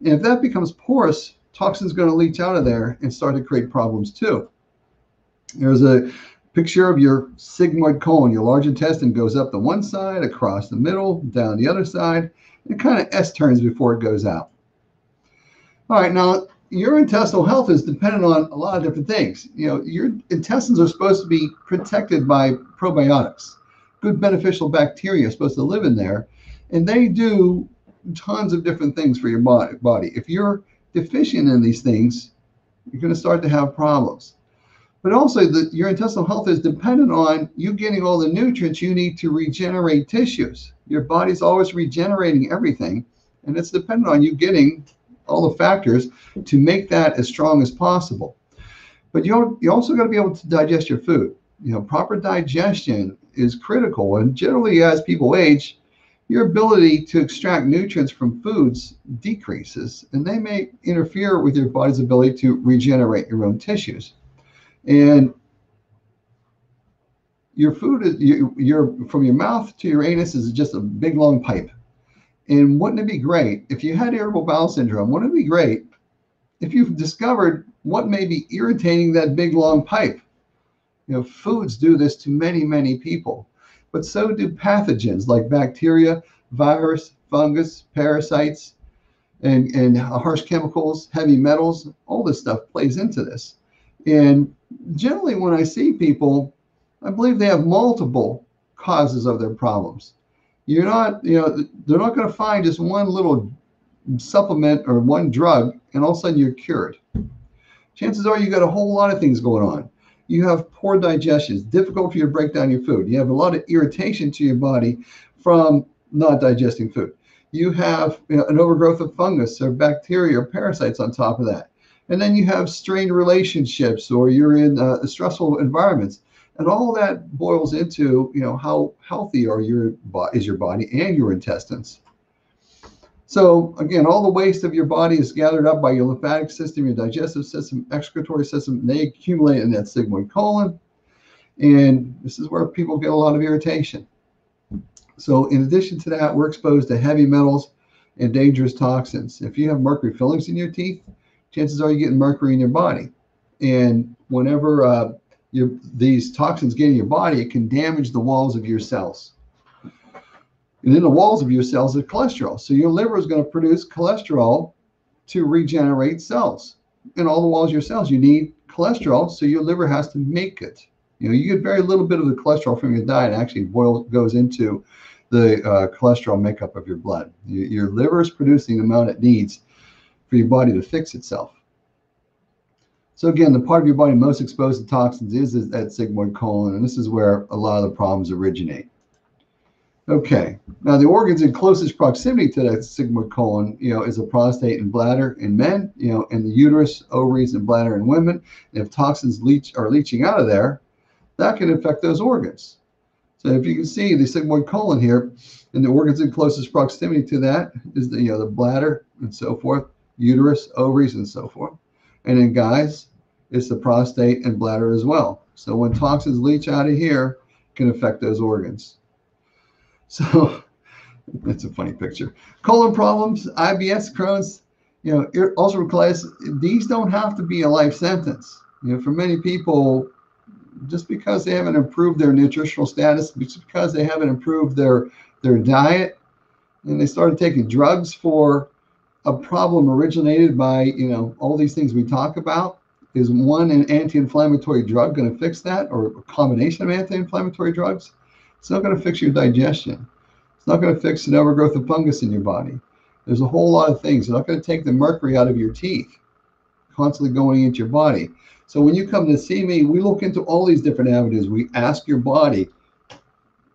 And if that becomes porous, toxins going to leach out of there and start to create problems too. There's a picture of your sigmoid colon. Your large intestine goes up the one side, across the middle, down the other side. It kind of S turns before it goes out. All right, now your intestinal health is dependent on a lot of different things. You know, your intestines are supposed to be protected by probiotics. Good beneficial bacteria are supposed to live in there, and they do tons of different things for your body. If you're deficient in these things, you're going to start to have problems. But also, the, your intestinal health is dependent on you getting all the nutrients you need to regenerate tissues. Your body's always regenerating everything, and it's dependent on you getting all the factors to make that as strong as possible. But you you also got to be able to digest your food. You know, proper digestion is critical, and generally, as people age, your ability to extract nutrients from foods decreases, and they may interfere with your body's ability to regenerate your own tissues. And your food is you, your from your mouth to your anus is just a big long pipe. And wouldn't it be great if you had irritable bowel syndrome? Wouldn't it be great if you've discovered what may be irritating that big long pipe? You know, foods do this to many, many people, but so do pathogens like bacteria, virus, fungus, parasites, and, and harsh chemicals, heavy metals. All this stuff plays into this. And generally, when I see people, I believe they have multiple causes of their problems you're not, you know, they're not going to find just one little supplement or one drug and all of a sudden you're cured. Chances are you got a whole lot of things going on. You have poor digestion, it's difficult for you to break down your food. You have a lot of irritation to your body from not digesting food. You have you know, an overgrowth of fungus or bacteria or parasites on top of that. And then you have strained relationships or you're in uh, stressful environments and all that boils into you know how healthy are your is your body and your intestines so again all the waste of your body is gathered up by your lymphatic system your digestive system excretory system. They accumulate in that sigmoid colon. And this is where people get a lot of irritation. So in addition to that we're exposed to heavy metals and dangerous toxins. If you have mercury fillings in your teeth chances are you're getting mercury in your body. And whenever uh, your, these toxins get in your body, it can damage the walls of your cells. And in the walls of your cells is cholesterol. So your liver is going to produce cholesterol to regenerate cells. In all the walls of your cells, you need cholesterol, so your liver has to make it. You know, you get very little bit of the cholesterol from your diet. Actually, boil goes into the uh, cholesterol makeup of your blood. Your, your liver is producing the amount it needs for your body to fix itself. So again, the part of your body most exposed to toxins is, is that sigmoid colon, and this is where a lot of the problems originate. Okay, now the organs in closest proximity to that sigmoid colon, you know, is the prostate and bladder in men, you know, and the uterus, ovaries, and bladder in women. And if toxins leach are leaching out of there, that can affect those organs. So if you can see the sigmoid colon here, and the organs in closest proximity to that is the you know the bladder and so forth, uterus, ovaries, and so forth. And in guys, it's the prostate and bladder as well. So when toxins leach out of here, can affect those organs. So <laughs> that's a funny picture. Colon problems, IBS, Crohn's, you know, ulcerative colitis, these don't have to be a life sentence. You know, for many people, just because they haven't improved their nutritional status, just because they haven't improved their their diet, and they started taking drugs for a problem originated by you know all these things we talk about. Is one an anti-inflammatory drug going to fix that, or a combination of anti-inflammatory drugs? It's not going to fix your digestion. It's not going to fix an overgrowth of fungus in your body. There's a whole lot of things. It's not going to take the mercury out of your teeth, constantly going into your body. So when you come to see me, we look into all these different avenues. We ask your body,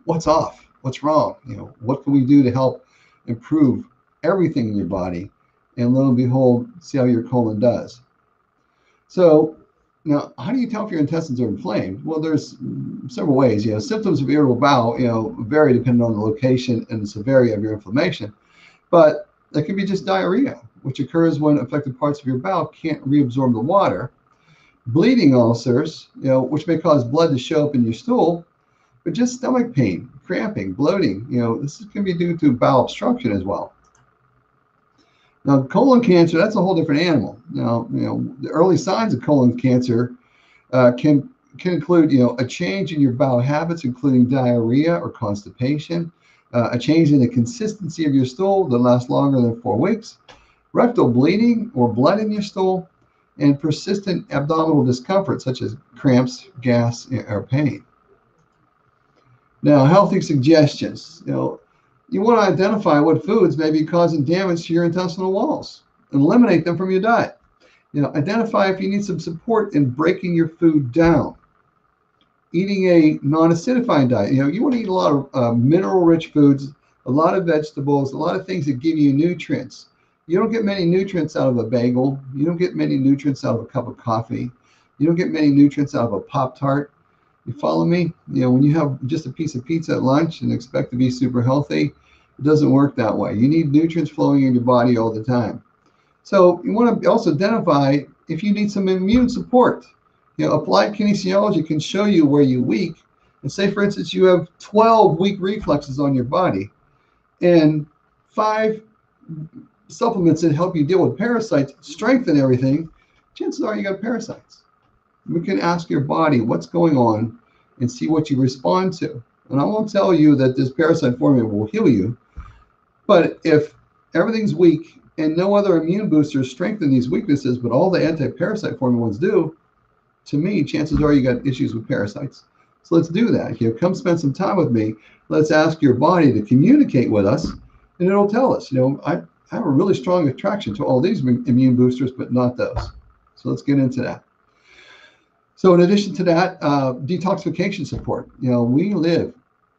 what's off? What's wrong? You know, what can we do to help improve everything in your body? And lo and behold, see how your colon does. So now, how do you tell if your intestines are inflamed? Well, there's several ways. You know, symptoms of irritable bowel, you know, vary depending on the location and the severity of your inflammation. But it can be just diarrhea, which occurs when affected parts of your bowel can't reabsorb the water bleeding ulcers, you know, which may cause blood to show up in your stool, but just stomach pain, cramping, bloating, you know, this can be due to bowel obstruction as well. Now, colon cancer, that's a whole different animal. Now, you know, the early signs of colon cancer uh, can can include, you know, a change in your bowel habits, including diarrhea or constipation, uh, a change in the consistency of your stool that lasts longer than four weeks, rectal bleeding or blood in your stool, and persistent abdominal discomfort, such as cramps, gas, or pain. Now, healthy suggestions. You know, you want to identify what foods may be causing damage to your intestinal walls and eliminate them from your diet. You know, identify if you need some support in breaking your food down. Eating a non-acidifying diet. You know, you want to eat a lot of uh, mineral-rich foods, a lot of vegetables, a lot of things that give you nutrients you don't get many nutrients out of a bagel. You don't get many nutrients out of a cup of coffee. You don't get many nutrients out of a Pop Tart. You follow me? You know, when you have just a piece of pizza at lunch and expect to be super healthy, it doesn't work that way. You need nutrients flowing in your body all the time. So you want to also identify if you need some immune support. You know, applied kinesiology can show you where you're weak. And say, for instance, you have 12 weak reflexes on your body and five supplements that help you deal with parasites strengthen everything, chances are you got parasites. We can ask your body what's going on and see what you respond to. And I won't tell you that this parasite formula will heal you, but if everything's weak and no other immune boosters strengthen these weaknesses, but all the anti-parasite formulas do, to me, chances are you got issues with parasites. So let's do that. You know, come spend some time with me. Let's ask your body to communicate with us, and it'll tell us. You know, I have a really strong attraction to all these immune boosters, but not those. So let's get into that. So in addition to that, uh, detoxification support. You know, we live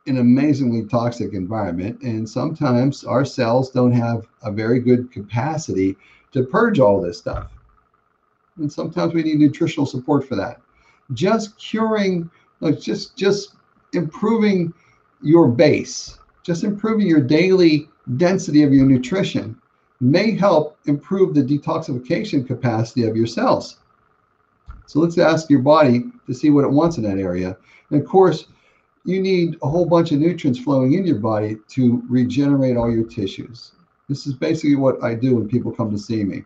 in an amazingly toxic environment, and sometimes our cells don't have a very good capacity to purge all this stuff. And sometimes we need nutritional support for that. Just curing, like just just improving your base, just improving your daily density of your nutrition may help improve the detoxification capacity of your cells. So let's ask your body to see what it wants in that area. And of course, you need a whole bunch of nutrients flowing in your body to regenerate all your tissues. This is basically what I do when people come to see me.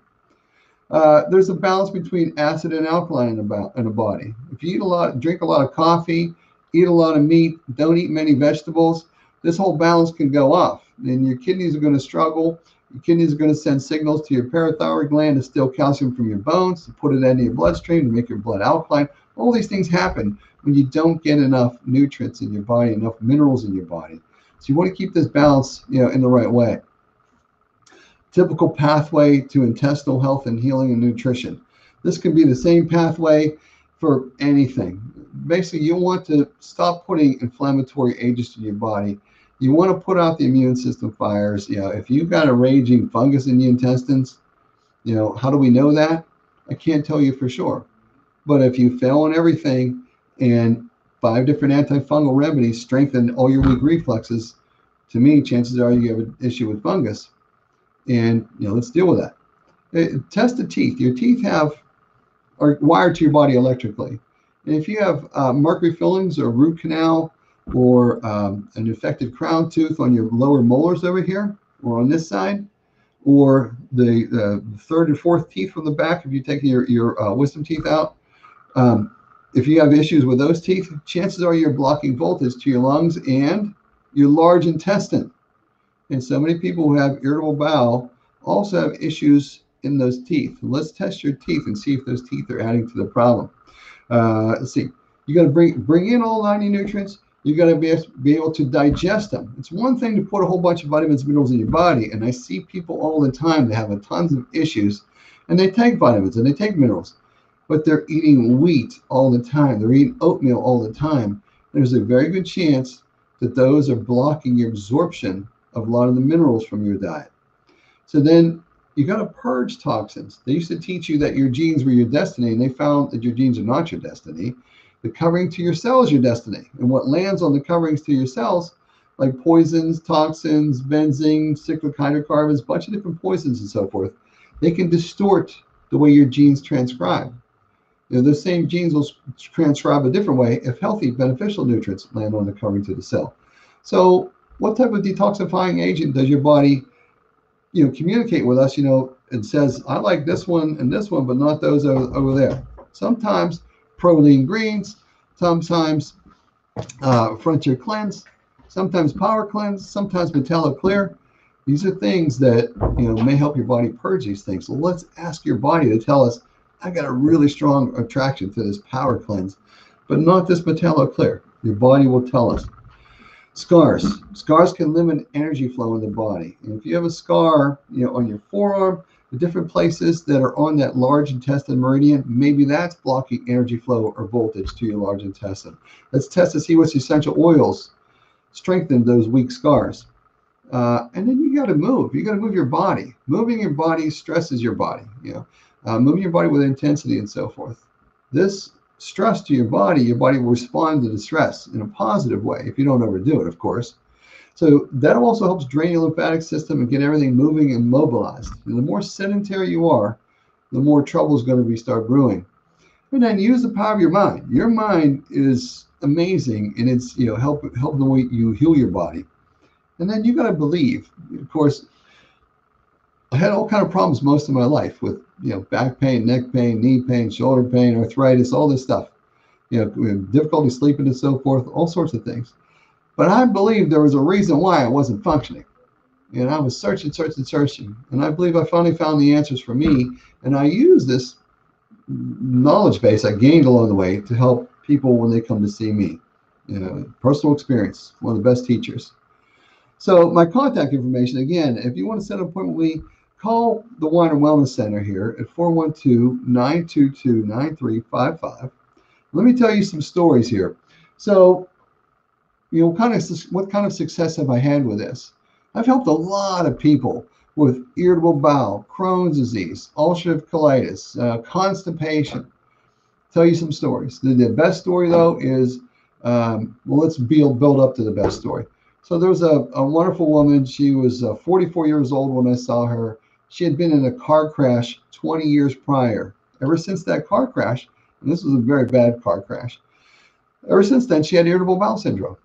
Uh, there's a balance between acid and alkaline in a, in a body. If you eat a lot, drink a lot of coffee, eat a lot of meat, don't eat many vegetables, this whole balance can go off and your kidneys are going to struggle. Your kidneys are going to send signals to your parathyroid gland to steal calcium from your bones, to put it into your bloodstream, to make your blood alkaline. All these things happen when you don't get enough nutrients in your body, enough minerals in your body. So you want to keep this balance, you know, in the right way. Typical pathway to intestinal health and healing and nutrition. This can be the same pathway for anything. Basically, you want to stop putting inflammatory agents in your body you want to put out the immune system fires. You know, if you've got a raging fungus in the intestines, you know, how do we know that? I can't tell you for sure. But if you fail on everything and five different antifungal remedies strengthen all your weak reflexes, to me, chances are you have an issue with fungus. And you know, let's deal with that. Uh, test the teeth. Your teeth have are wired to your body electrically. And if you have uh, mercury fillings or root canal or um, an infected crown tooth on your lower molars over here or on this side, or the uh, third and fourth teeth from the back, if you take your, your uh, wisdom teeth out, um, if you have issues with those teeth, chances are you're blocking voltage to your lungs and your large intestine. And so many people who have irritable bowel also have issues in those teeth. Let's test your teeth and see if those teeth are adding to the problem. Uh, let's see. You got to bring bring in all 90 nutrients. You got to be, be able to digest them. It's one thing to put a whole bunch of vitamins, and minerals in your body, and I see people all the time that have a tons of issues, and they take vitamins and they take minerals, but they're eating wheat all the time. They're eating oatmeal all the time. There's a very good chance that those are blocking your absorption of a lot of the minerals from your diet. So then you got to purge toxins. They used to teach you that your genes were your destiny, and they found that your genes are not your destiny. The covering to your cell is your destiny. And what lands on the coverings to your cells, like poisons, toxins, benzene, cyclic hydrocarbons, a bunch of different poisons and so forth, they can distort the way your genes transcribe. You know, the same genes will transcribe a different way if healthy, beneficial nutrients land on the covering to the cell. So, what type of detoxifying agent does your body, you know, communicate with us? You know, and says, "I like this one and this one, but not those over, over there." Sometimes proline greens, sometimes uh, frontier cleanse, sometimes power cleanse, sometimes metallo clear. These are things that you know may help your body purge these things. So let's ask your body to tell us, I got a really strong attraction to this power cleanse, but not this metallo clear. Your body will tell us. Scars. Scars can limit energy flow in the body. And if you have a scar, you know, on your forearm, the different places that are on that large intestine meridian, maybe that's blocking energy flow or voltage to your large intestine. Let's test to see which essential oils strengthen those weak scars. Uh, and then you got to move. You got to move your body. Moving your body stresses your body. You know, uh, moving your body with intensity and so forth. This stress to your body, your body will respond to the stress in a positive way if you don't overdo it, of course. So that also helps drain your lymphatic system and get everything moving and mobilized. And the more sedentary you are, the more trouble is going to be start brewing. And then use the power of your mind. Your mind is amazing, and it's you know help help the way you heal your body. And then you got to believe. Of course, I had all kind of problems most of my life with you know back pain, neck pain, knee pain, shoulder pain, arthritis, all this stuff. You know, difficulty sleeping and so forth, all sorts of things. But I believe there was a reason why I wasn't functioning. And I was searching, searching, searching. And I believe I finally found the answers for me. And I use this knowledge base I gained along the way to help people when they come to see me. You know, personal experience, one of the best teachers. So my contact information, again, if you want to set an appointment with me, call the Winer Wellness Center here at 412-922-9355. Let me tell you some stories here. So you know, kind of what kind of success have I had with this? I've helped a lot of people with irritable bowel, Crohn's disease, ulcerative colitis, uh, constipation. Tell you some stories. The, the best story though is, um, well, let's build build up to the best story. So there was a, a wonderful woman. She was uh, 44 years old when I saw her. She had been in a car crash 20 years prior. Ever since that car crash, and this was a very bad car crash, ever since then, she had irritable bowel syndrome.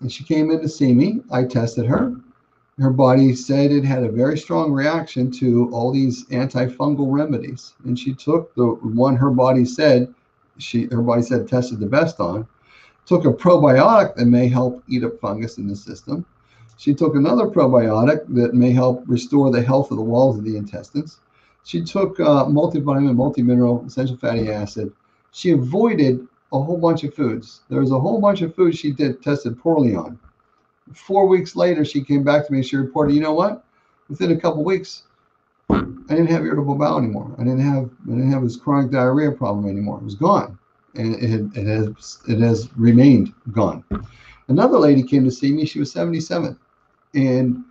And she came in to see me. I tested her. Her body said it had a very strong reaction to all these antifungal remedies. And she took the one her body said she her body said tested the best on, took a probiotic that may help eat up fungus in the system. She took another probiotic that may help restore the health of the walls of the intestines. She took uh, multivitamin, multimineral, essential fatty acid. She avoided a whole bunch of foods. There was a whole bunch of foods she did tested poorly on. Four weeks later, she came back to me. She reported, you know what? Within a couple weeks, I didn't have irritable bowel anymore. I didn't have I didn't have this chronic diarrhea problem anymore. It was gone, and it, had, it has it has remained gone. Another lady came to see me. She was 77, and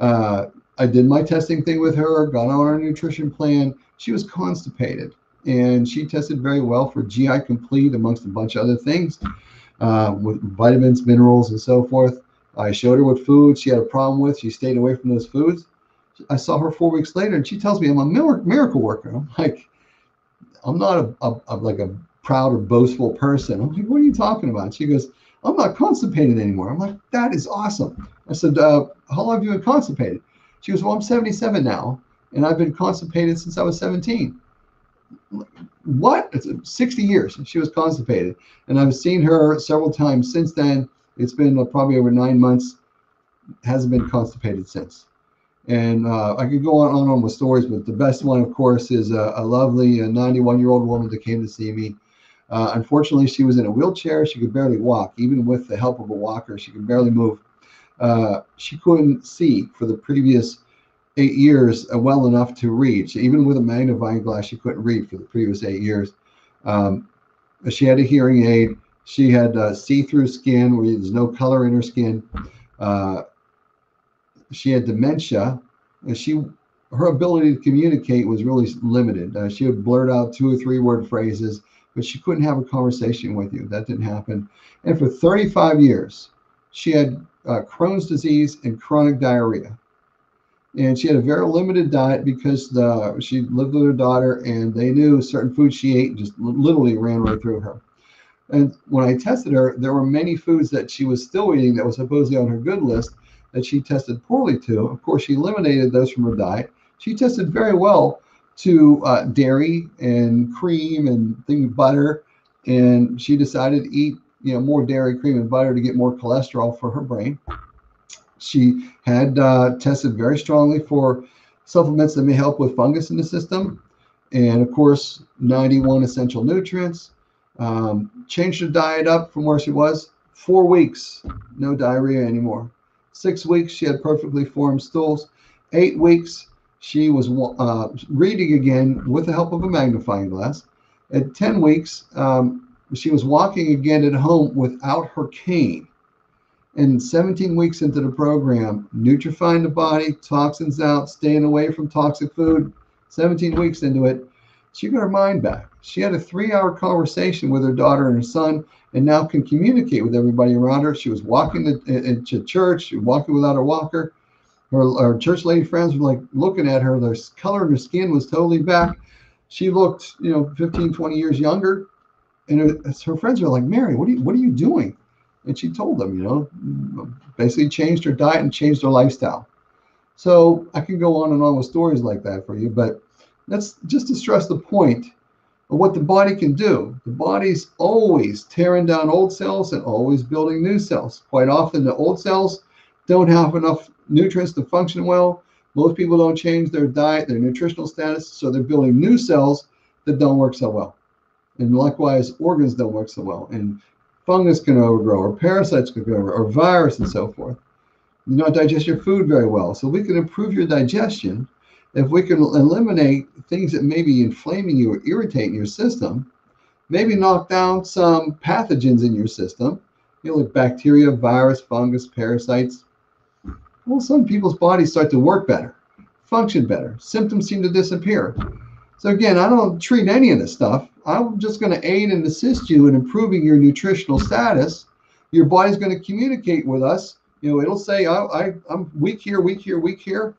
uh, I did my testing thing with her. Got on her nutrition plan. She was constipated and she tested very well for GI complete amongst a bunch of other things uh, with vitamins, minerals, and so forth. I showed her what foods she had a problem with. She stayed away from those foods. I saw her four weeks later, and she tells me I'm a miracle worker. I'm like, I'm not a, a, a like a proud or boastful person. I'm like, what are you talking about? She goes, I'm not constipated anymore. I'm like, that is awesome. I said, uh, how long have you been constipated? She goes, well, I'm 77 now, and I've been constipated since I was 17. What? It's 60 years. She was constipated, and I've seen her several times since then. It's been uh, probably over nine months. Hasn't been constipated since. And uh, I could go on and on with stories, but the best one, of course, is a, a lovely 91 year old woman that came to see me. Uh, unfortunately, she was in a wheelchair. She could barely walk. Even with the help of a walker, she could barely move. Uh, she couldn't see for the previous eight years uh, well enough to read. She, even with a magnifying glass, she couldn't read for the previous eight years. Um, she had a hearing aid. She had uh, see-through skin where there's no color in her skin. Uh, she had dementia. And she, her ability to communicate was really limited. Uh, she would blurt out two or three word phrases, but she couldn't have a conversation with you. That didn't happen. And for 35 years, she had uh, Crohn's disease and chronic diarrhea. And she had a very limited diet because the, she lived with her daughter and they knew certain foods she ate just literally ran right through her. And when I tested her, there were many foods that she was still eating that was supposedly on her good list that she tested poorly to. Of course, she eliminated those from her diet. She tested very well to uh, dairy and cream and things butter, and she decided to eat you know more dairy, cream, and butter to get more cholesterol for her brain. She had uh, tested very strongly for supplements that may help with fungus in the system, and of course, 91 essential nutrients. Um, changed her diet up from where she was. Four weeks, no diarrhea anymore. Six weeks, she had perfectly formed stools. Eight weeks, she was uh, reading again with the help of a magnifying glass. At 10 weeks, um, she was walking again at home without her cane. And 17 weeks into the program, nutrifying the body, toxins out, staying away from toxic food. 17 weeks into it, she got her mind back. She had a three hour conversation with her daughter and her son, and now can communicate with everybody around her. She was walking to, church, walking without a walker. Her, her church lady friends were like looking at her. The color in her skin was totally back. She looked, you know, 15, 20 years younger and her, her friends are like, Mary, what are you, what are you doing? And she told them, you know, basically changed her diet and changed her lifestyle. So I can go on and on with stories like that for you, but that's just to stress the point of what the body can do. The body's always tearing down old cells and always building new cells. Quite often, the old cells don't have enough nutrients to function well. Most people don't change their diet, their nutritional status, so they're building new cells that don't work so well. And likewise, organs don't work so well. And fungus can overgrow, or parasites can grow, or virus and so forth. You don't digest your food very well. So we can improve your digestion if we can eliminate things that may be inflaming you or irritating your system, maybe knock down some pathogens in your system, you know, like bacteria, virus, fungus, parasites. Well, some people's bodies start to work better, function better, symptoms seem to disappear. So again, I don't treat any of this stuff. I'm just going to aid and assist you in improving your nutritional status. Your body's going to communicate with us. You know, it'll say, I, I, I'm weak here, weak here, weak here.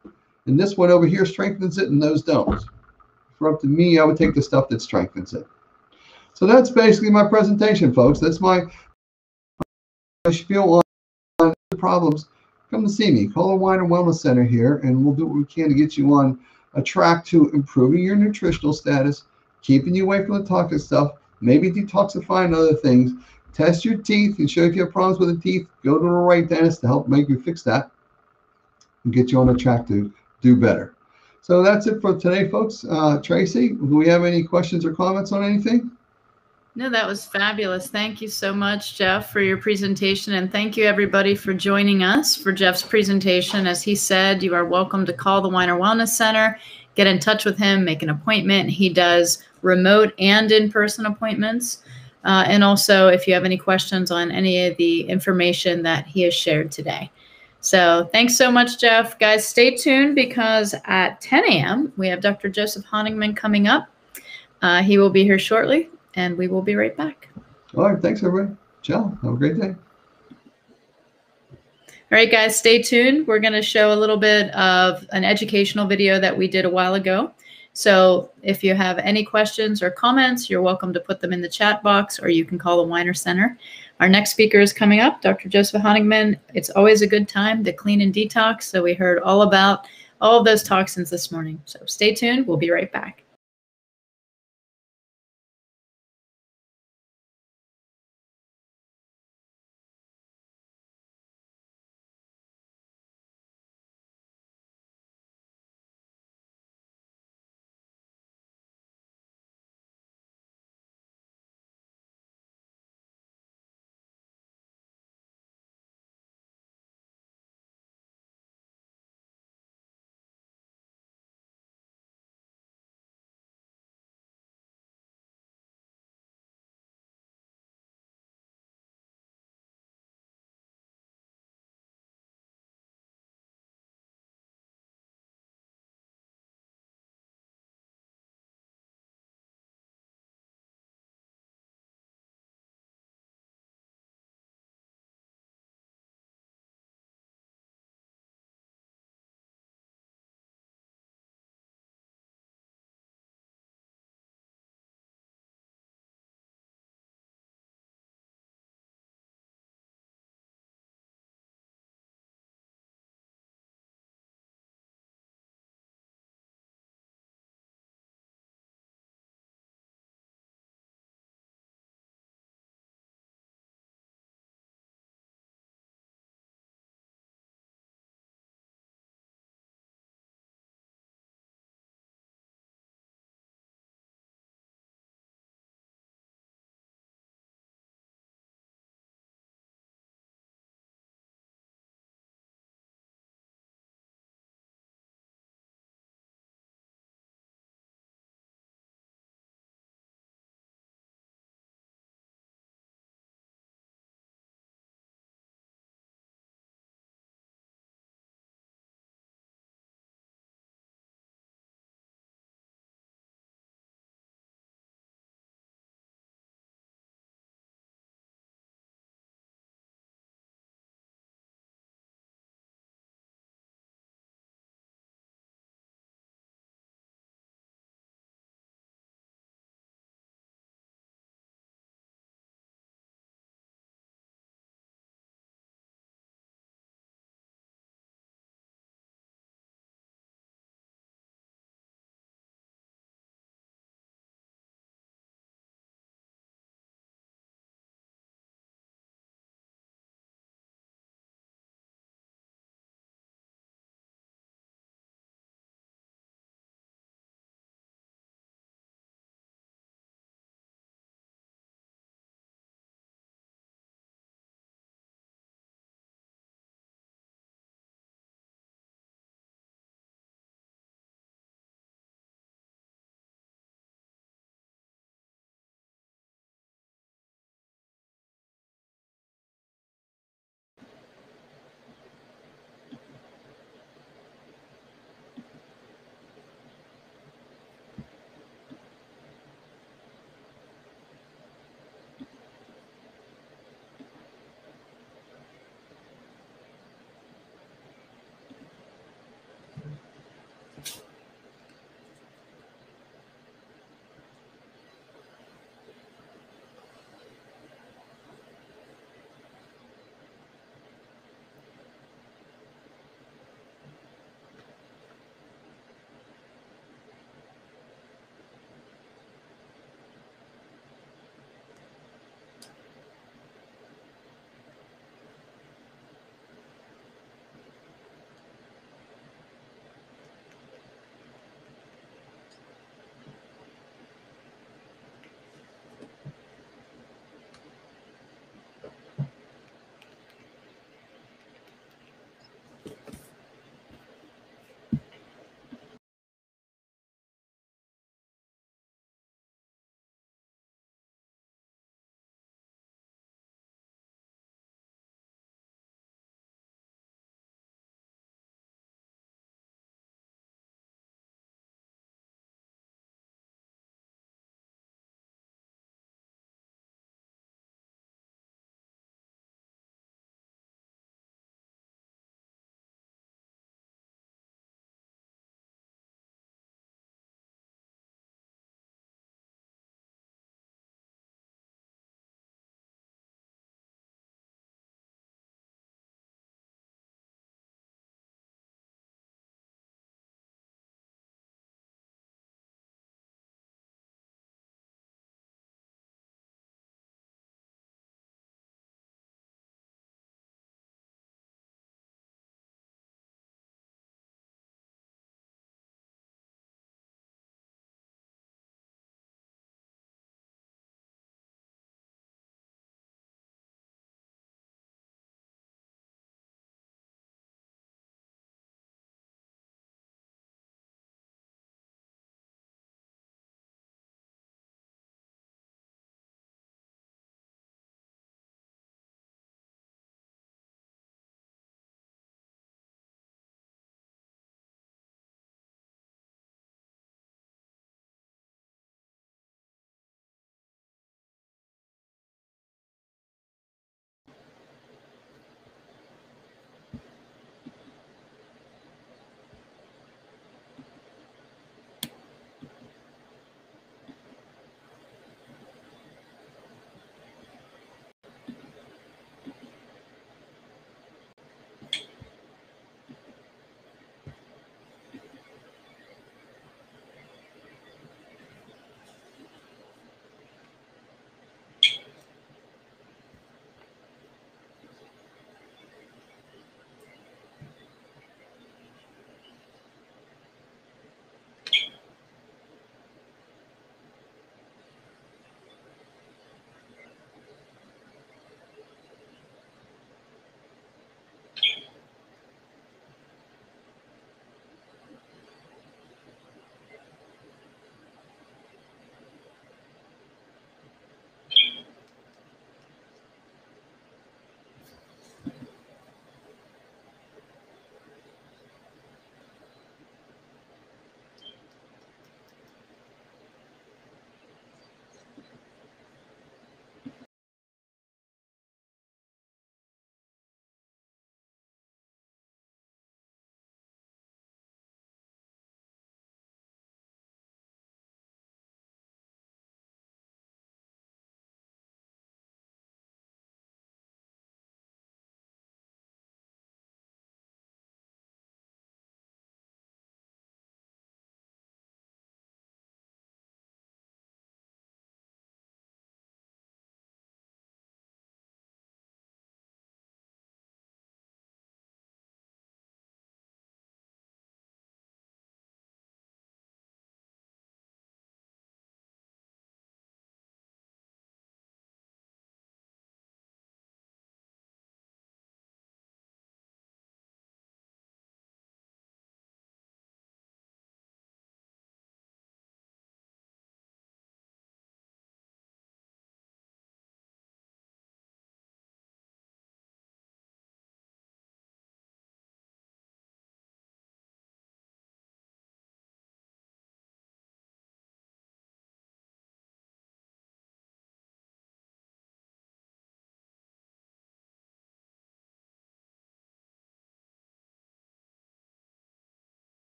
And this one over here strengthens it and those don't. For up to me, I would take the stuff that strengthens it. So that's basically my presentation, folks. That's my, spiel on problems. Come to see me. Call the Winer Wellness Center here, and we'll do what we can to get you on a track to improving your nutritional status, keeping you away from the toxic stuff, maybe detoxifying other things. Test your teeth and show if you have problems with the teeth. Go to the right dentist to help make you fix that and get you on a track to do better. So that's it for today, folks. Uh, Tracey, do we have any questions or comments on anything? No, that was fabulous. Thank you so much, Jeff, for your presentation. And thank you, everybody, for joining us for Jeff's presentation. As he said, you are welcome to call the Winer Wellness Center, get in touch with him, make an appointment. He does remote and in person appointments. Uh, and also, if you have any questions on any of the information that he has shared today. So thanks so much, Jeff. Guys, stay tuned because at 10 a.m., we have Dr. Joseph Honigman coming up Uh, he will be here shortly, and we will be right back. All right. Thanks, everybody. Ciao. Have a great day. All right, guys, stay tuned. We're going to show a little bit of an educational video that we did a while ago. So if you have any questions or comments, you're welcome to put them in the chat box or you can call the Winer Center. Our next speaker is coming up, Dr. Joseph Honigman. It's always a good time to clean and detox. So we heard all about all of those toxins this morning. So stay tuned. We'll be right back.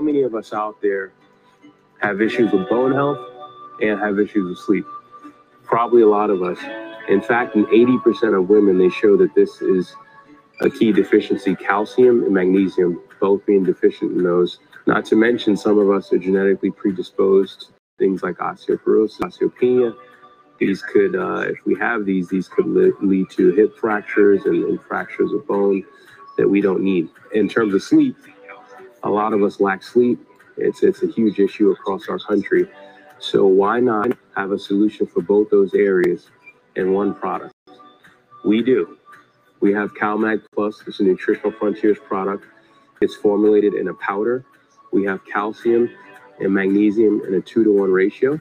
Many of us out there have issues with bone health and have issues with sleep? Probably a lot of us. In fact, in 80% of women, they show that this is a key deficiency calcium and magnesium, both being deficient in those. Not to mention, some of us are genetically predisposed to things like osteoporosis, osteopenia. These could, uh, if we have these, these could lead to hip fractures and, and fractures of bone that we don't need. In terms of sleep, a lot of us lack sleep. It's it's a huge issue across our country. So why not have a solution for both those areas in one product? We do. We have CalMag Plus. It's a Nutritional Frontiers product. It's formulated in a powder. We have calcium and magnesium in a two to one ratio.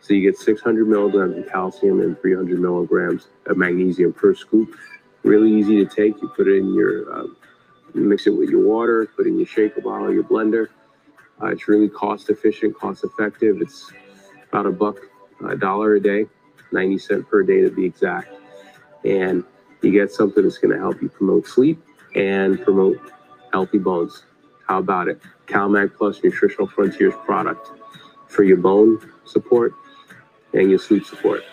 So you get 600 milligrams of calcium and 300 milligrams of magnesium per scoop. Really easy to take. You put it in your, uh, you mix it with your water, put in your shaker bottle, your blender. Uh, it's really cost efficient, cost effective. It's about a buck, a dollar a day, 90 cent per day to be exact. And you get something that's going to help you promote sleep and promote healthy bones. How about it? CalMag Plus Nutritional Frontiers product for your bone support and your sleep support.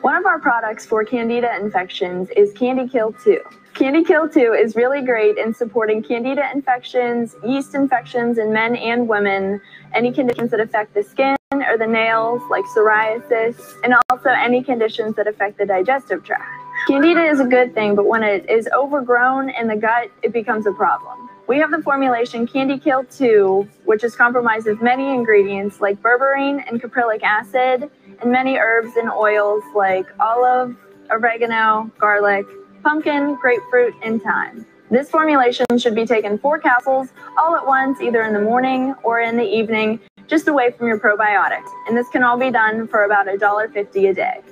One of our products for candida infections is Candy Kill 2. Candy Kill 2 is really great in supporting candida infections, yeast infections in men and women, any conditions that affect the skin or the nails like psoriasis, and also any conditions that affect the digestive tract. Candida is a good thing, but when it is overgrown in the gut, it becomes a problem. We have the formulation Candy Kill 2, which is comprised of many ingredients like berberine and caprylic acid, and many herbs and oils like olive, oregano, garlic, pumpkin, grapefruit, and thyme. This formulation should be taken four capsules all at once, either in the morning or in the evening, just away from your probiotics. And this can all be done for about $1.50 a day.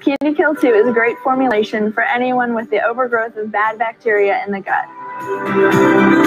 Candy Kill 2 is a great formulation for anyone with the overgrowth of bad bacteria in the gut.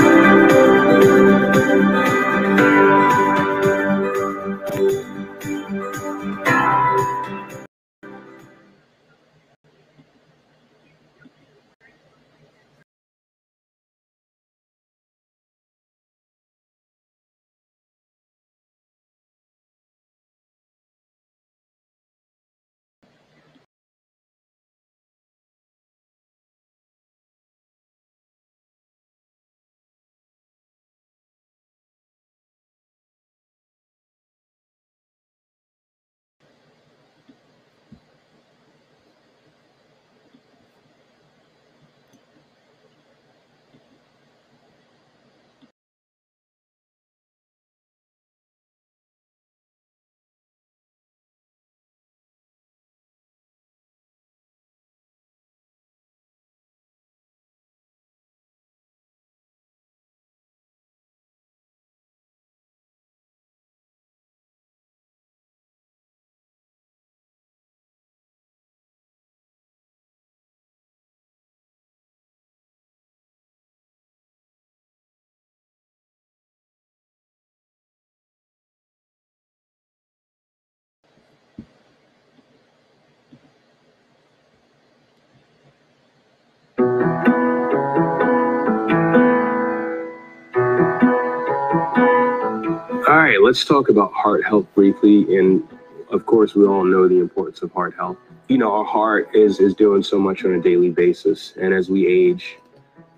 Let's talk about heart health briefly. And of course, we all know the importance of heart health. You know, our heart is is doing so much on a daily basis, and as we age,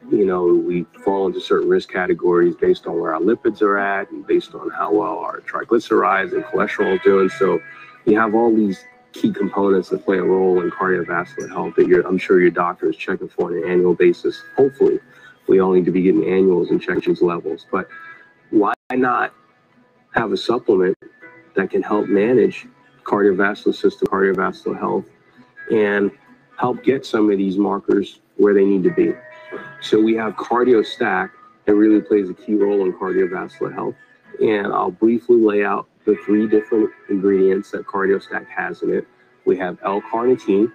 you know, we fall into certain risk categories based on where our lipids are at and based on how well our triglycerides and cholesterol is doing. So you have all these key components that play a role in cardiovascular health that I'm sure your doctor is checking for on an annual basis. Hopefully, we all need to be getting annuals and checking these levels. But why not have a supplement that can help manage cardiovascular system, cardiovascular health, and help get some of these markers where they need to be? So we have CardioStack that really plays a key role in cardiovascular health. And I'll briefly lay out the three different ingredients that CardioStack has in it. We have L-carnitine,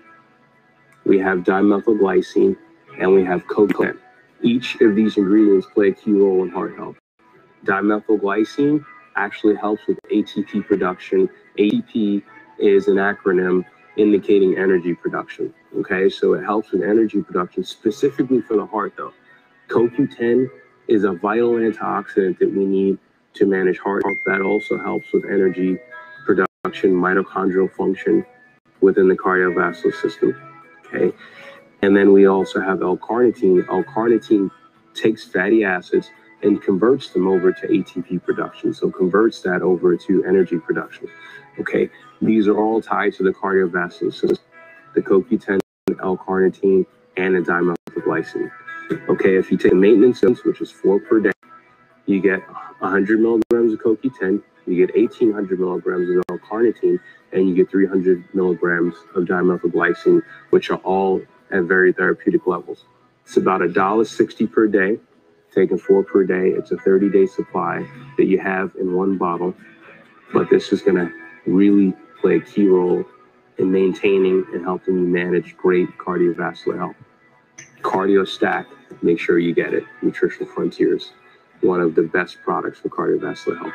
we have dimethylglycine, and we have CoQ10. Each of these ingredients play a key role in heart health. Dimethylglycine actually helps with ATP production. ATP is an acronym indicating energy production. Okay, so it helps with energy production specifically for the heart, though. CoQ10 is a vital antioxidant that we need to manage heart health. That also helps with energy production, mitochondrial function within the cardiovascular system. Okay, and then we also have L-carnitine. L-carnitine takes fatty acids and converts them over to ATP production. So converts that over to energy production. Okay, these are all tied to the cardiovascular system, the CoQ10, L-carnitine, and the dimethylglycine. Okay, if you take maintenance dose, which is four per day, you get 100 milligrams of CoQ10, you get 1800 milligrams of L-carnitine, and you get 300 milligrams of dimethylglycine, which are all at very therapeutic levels. It's about a dollar sixty per day, taking four per day. It's a 30-day supply that you have in one bottle, but this is going to really play a key role in maintaining and helping you manage great cardiovascular health. Cardio Stack, make sure you get it. Nutritional Frontiers, one of the best products for cardiovascular health.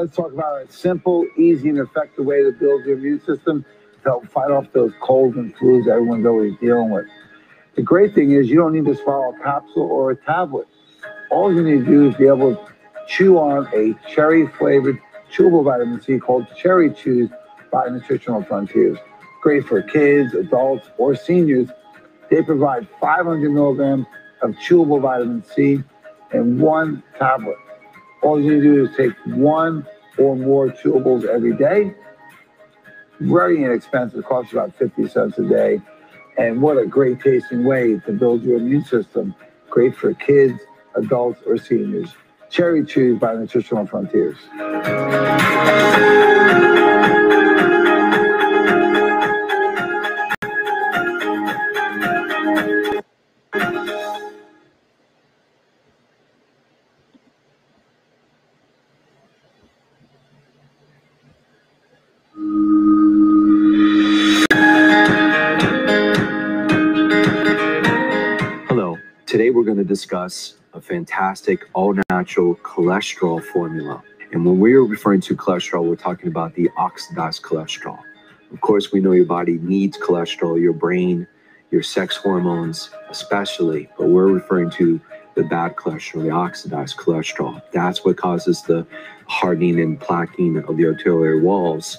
Let's talk about a simple, easy, and effective way to build your immune system to help fight off those colds and flus everyone's always dealing with. The great thing is you don't need to swallow a capsule or a tablet. All you need to do is be able to chew on a cherry flavored chewable vitamin C called Cherry Chews by Nutritional Frontiers. Great for kids, adults, or seniors. They provide 500 milligrams of chewable vitamin C in one tablet. All you need to do is take one or more chewables every day. Very inexpensive, costs about 50 cents a day. And what a great tasting way to build your immune system. Great for kids, adults, or seniors. Cherry Chews by Nutritional Frontiers. Discuss a fantastic all natural cholesterol formula. And when we're referring to cholesterol, we're talking about the oxidized cholesterol. Of course, we know your body needs cholesterol, your brain, your sex hormones, especially, but we're referring to the bad cholesterol, the oxidized cholesterol. That's what causes the hardening and plaquing of the arterial walls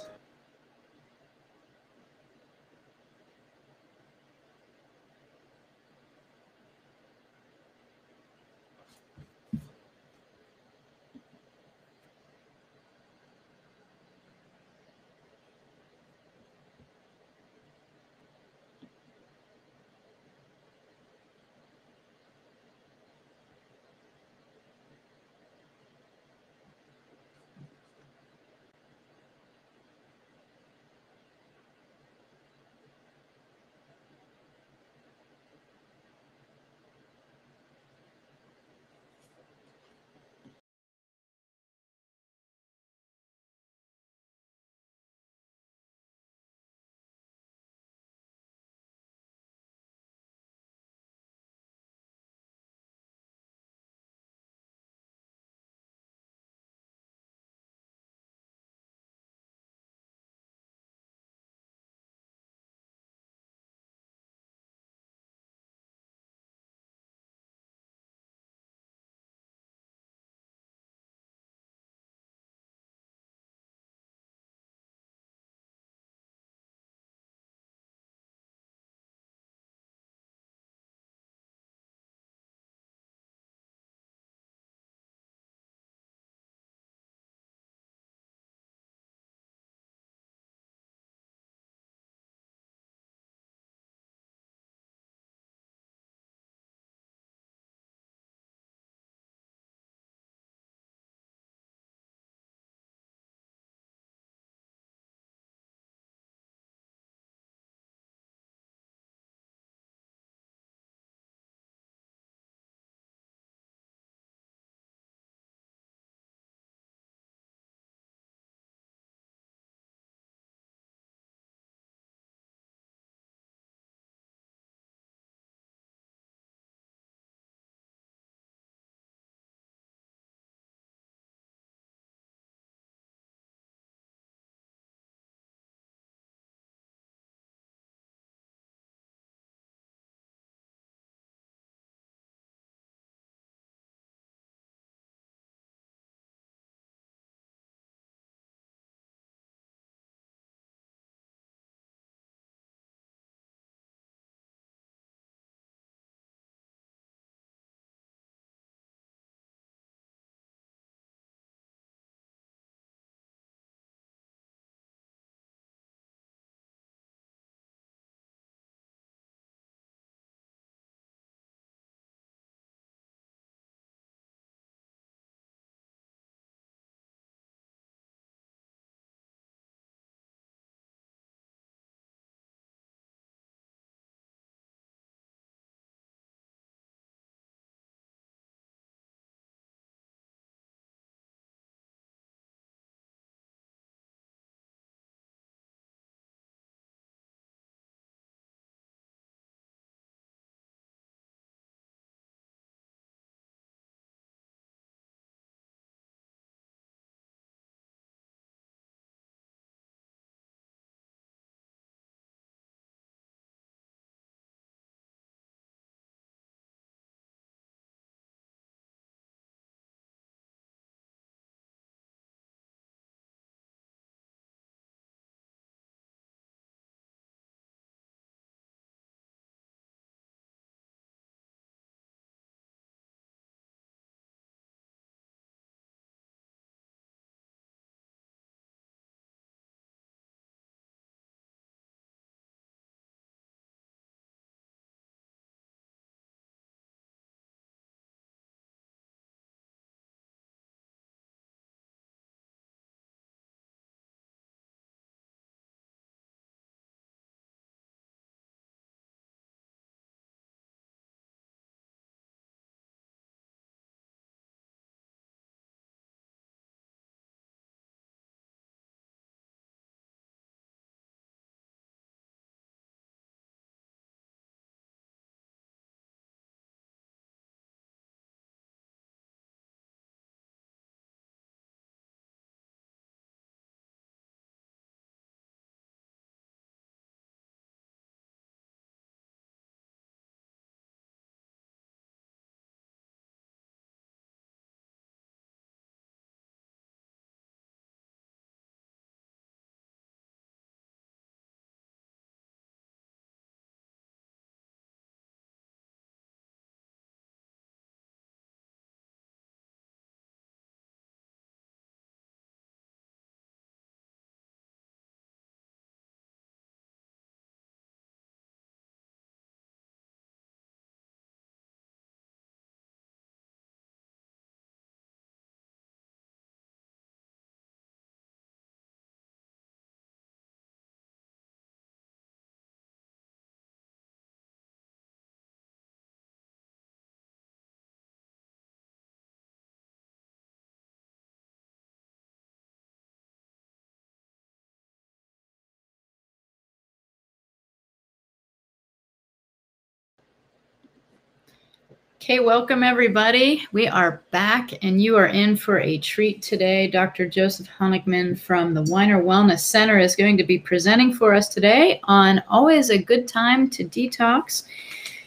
Okay, welcome everybody. We are back and you are in for a treat today. Dr. Joseph Honigman from the Winer Wellness Center is going to be presenting for us today on always a good time to detox.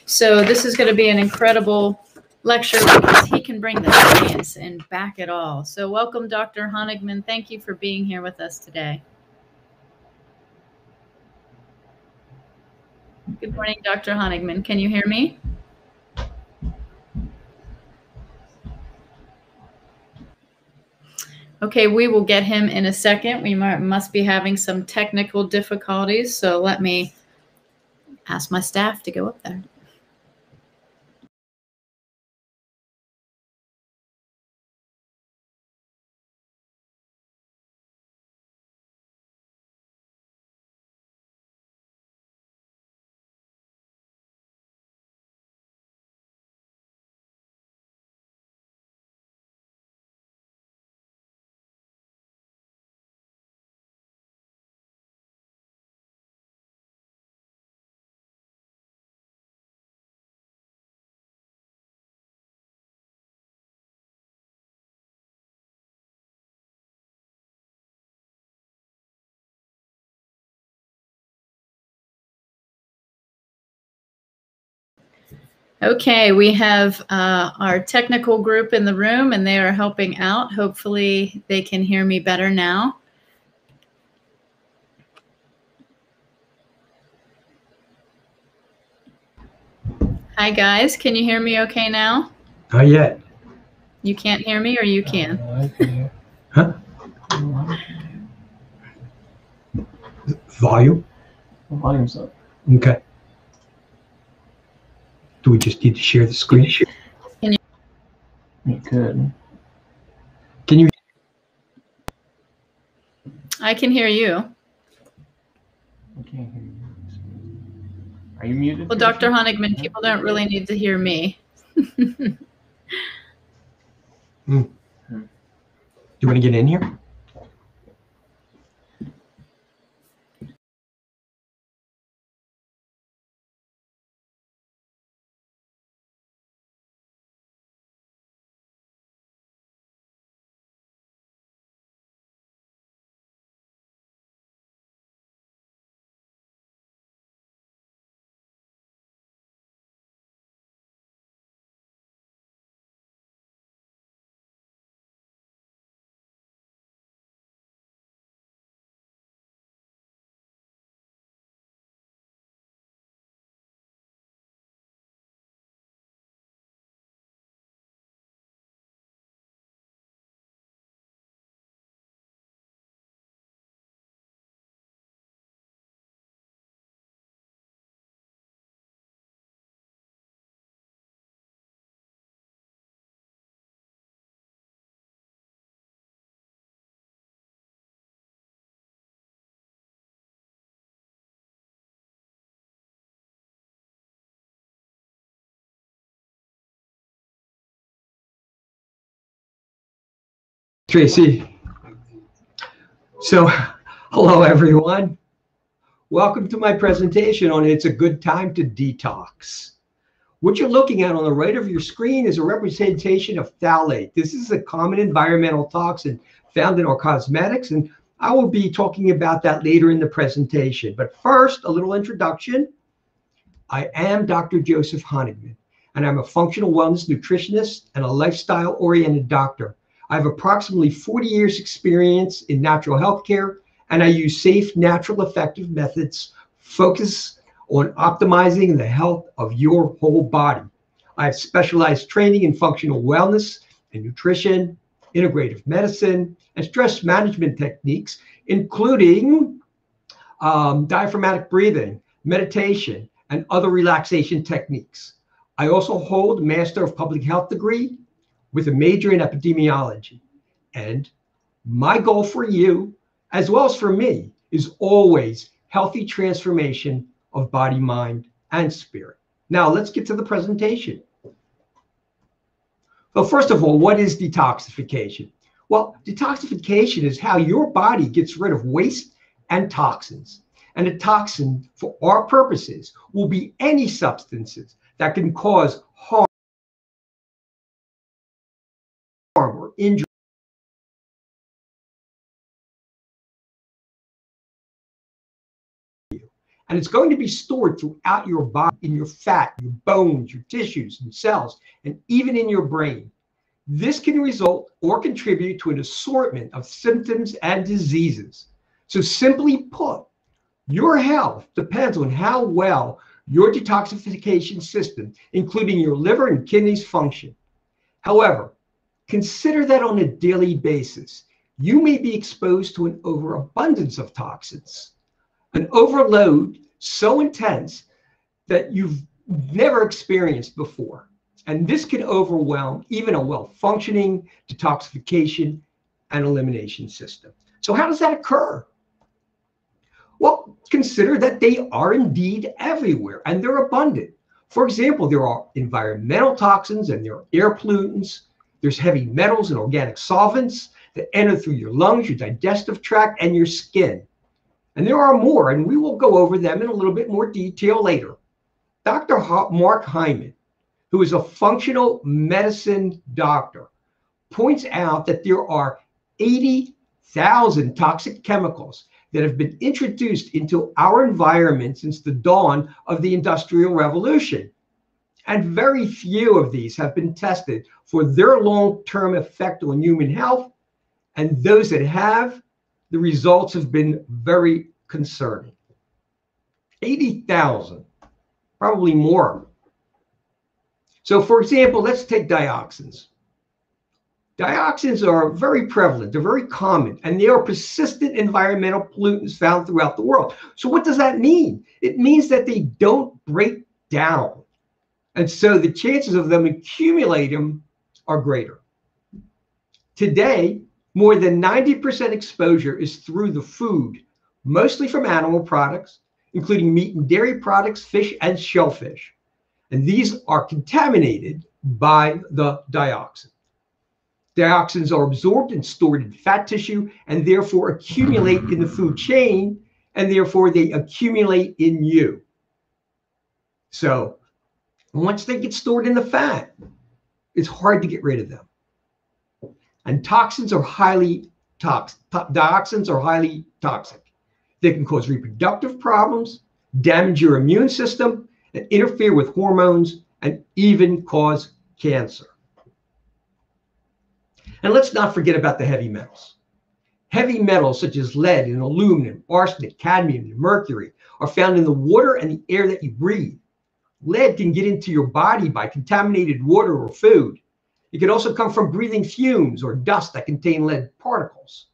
So this is going to be an incredible lecture because he can bring the science and back it all. So welcome, Dr. Honigman. Thank you for being here with us today. Good morning, Dr. Honigman. Can you hear me? Okay, we will get him in a second. We must be having some technical difficulties, so let me ask my staff to go up there. Okay, we have uh, our technical group in the room and they are helping out. Hopefully they can hear me better now. Hi guys, can you hear me okay now? Not yet. You can't hear me or you can? Huh? Volume? Volume's up. Okay. Do we just need to share the screen? You could. Can you? I can hear you. I can't hear you. Are you muted? Well, Dr. Honigman, people don't really need to hear me. Do you want to get in here? Tracey. So, hello everyone. Welcome to my presentation on It's a Good Time to Detox. What you're looking at on the right of your screen is a representation of phthalate. This is a common environmental toxin found in our cosmetics, and I will be talking about that later in the presentation. But first, a little introduction. I am Dr. Joseph Honigman, and I'm a functional wellness nutritionist and a lifestyle-oriented doctor. I have approximately 40 years experience in natural health care, and I use safe, natural, effective methods focus on optimizing the health of your whole body. I have specialized training in functional wellness and nutrition, integrative medicine, and stress management techniques, including um, diaphragmatic breathing, meditation, and other relaxation techniques. I also hold Master of Public Health degree with a major in epidemiology. And my goal for you, as well as for me, is always healthy transformation of body, mind, and spirit. Now, let's get to the presentation. Well, first of all, what is detoxification? Well, detoxification is how your body gets rid of waste and toxins. And a toxin, for our purposes, will be any substances that can cause harm injury. And it's going to be stored throughout your body, in your fat, your bones, your tissues and cells, and even in your brain. This can result or contribute to an assortment of symptoms and diseases. So, simply put, your health depends on how well your detoxification system, including your liver and kidneys, function. However, consider that on a daily basis, you may be exposed to an overabundance of toxins, an overload so intense that you've never experienced before. And this can overwhelm even a well functioning detoxification and elimination system. So, how does that occur? Well, consider that they are indeed everywhere and they're abundant. For example, there are environmental toxins and there are air pollutants. There's heavy metals and organic solvents that enter through your lungs, your digestive tract, and your skin. And there are more, and we will go over them in a little bit more detail later. Dr. Mark Hyman, who is a functional medicine doctor, points out that there are 80,000 toxic chemicals that have been introduced into our environment since the dawn of the Industrial Revolution. And very few of these have been tested for their long term effect on human health. And those that have, the results have been very concerning. 80,000, probably more. So, for example, let's take dioxins. Dioxins are very prevalent, they're very common, and they are persistent environmental pollutants found throughout the world. So, what does that mean? It means that they don't break down. And so the chances of them accumulating are greater. Today, more than 90% exposure is through the food, mostly from animal products, including meat and dairy products, fish, and shellfish. And these are contaminated by the dioxin. Dioxins are absorbed and stored in fat tissue and therefore accumulate in the food chain, and therefore they accumulate in you. So once they get stored in the fat, it's hard to get rid of them. And toxins are highly toxic. Dioxins are highly toxic. They can cause reproductive problems, damage your immune system, and interfere with hormones, and even cause cancer. And let's not forget about the heavy metals. Heavy metals such as lead and aluminum, arsenic, cadmium, and mercury are found in the water and the air that you breathe. Lead can get into your body by contaminated water or food. It can also come from breathing fumes or dust that contain lead particles.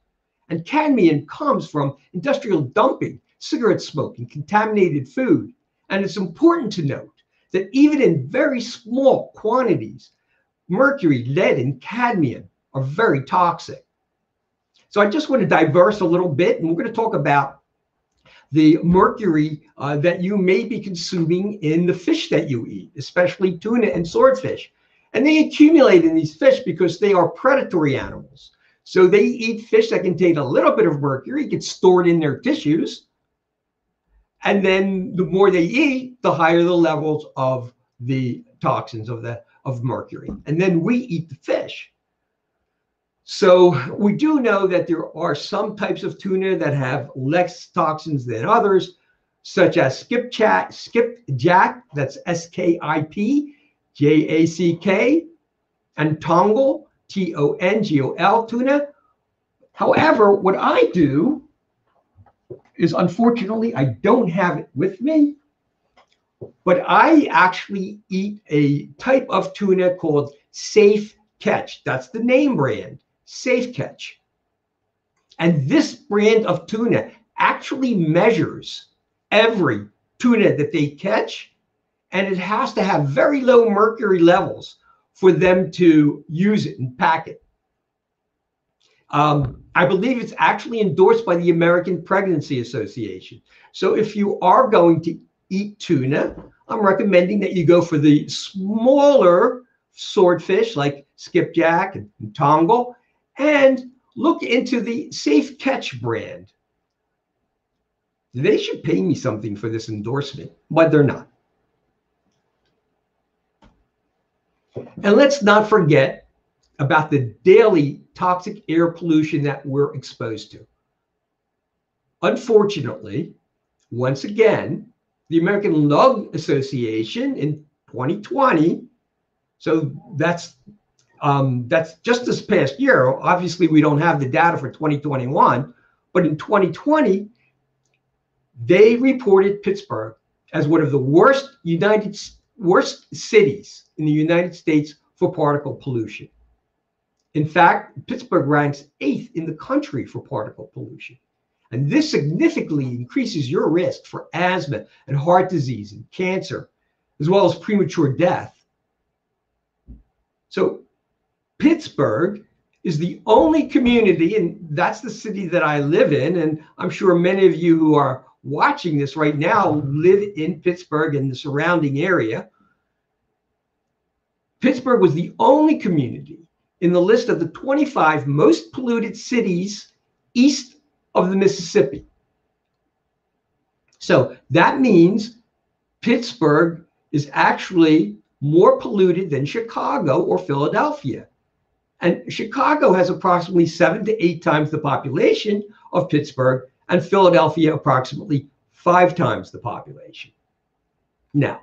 And cadmium comes from industrial dumping, cigarette smoke, and contaminated food. And it's important to note that even in very small quantities, mercury, lead, and cadmium are very toxic. So I just want to diverse a little bit, and we're going to talk about the mercury uh, that you may be consuming in the fish that you eat, especially tuna and swordfish. And they accumulate in these fish because they are predatory animals. So they eat fish that contain a little bit of mercury, gets stored in their tissues. And then the more they eat, the higher the levels of the toxins of the of mercury. And then we eat the fish. So we do know that there are some types of tuna that have less toxins than others, such as skipjack, skipjack, that's S-K-I-P, J-A-C-K, and tongol, T-O-N-G-O-L tuna. However, what I do is unfortunately, I don't have it with me, but I actually eat a type of tuna called Safe Catch. That's the name brand. Safe Catch. And this brand of tuna actually measures every tuna that they catch, and it has to have very low mercury levels for them to use it and pack it. Um, I believe it's actually endorsed by the American Pregnancy Association. So if you are going to eat tuna, I'm recommending that you go for the smaller swordfish like skipjack and, and tongol and look into the Safe Catch brand. They should pay me something for this endorsement, but they're not. And let's not forget about the daily toxic air pollution that we're exposed to. Unfortunately, once again, the American Lung Association in 2020, so that's um, that's just this past year. Obviously, we don't have the data for 2021, but in 2020, they reported Pittsburgh as one of the worst United worst cities in the United States for particle pollution. In fact, Pittsburgh ranks eighth in the country for particle pollution. And this significantly increases your risk for asthma and heart disease and cancer, as well as premature death. So, Pittsburgh is the only community, and that's the city that I live in. And I'm sure many of you who are watching this right now live in Pittsburgh and the surrounding area. Pittsburgh was the only community in the list of the 25 most polluted cities east of the Mississippi. So that means Pittsburgh is actually more polluted than Chicago or Philadelphia. And Chicago has approximately seven to eight times the population of Pittsburgh, and Philadelphia approximately five times the population. Now,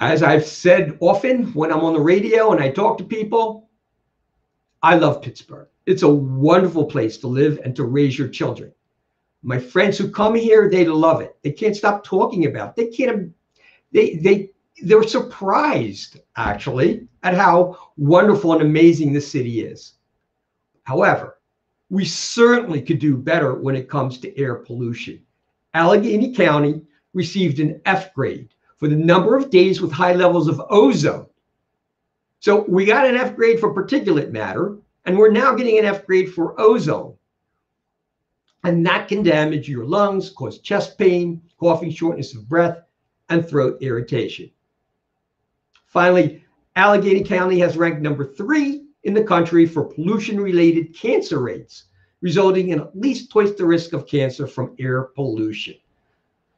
as I've said often when I'm on the radio and I talk to people, I love Pittsburgh. It's a wonderful place to live and to raise your children. My friends who come here, they love it. They can't stop talking about it. They can't, they, they, they're surprised actually at how wonderful and amazing the city is. However, we certainly could do better when it comes to air pollution. Allegheny County received an F grade for the number of days with high levels of ozone. So we got an F grade for particulate matter, and we're now getting an F grade for ozone. And that can damage your lungs, cause chest pain, coughing, shortness of breath, and throat irritation. Finally, Allegheny County has ranked number three in the country for pollution related cancer rates, resulting in at least twice the risk of cancer from air pollution.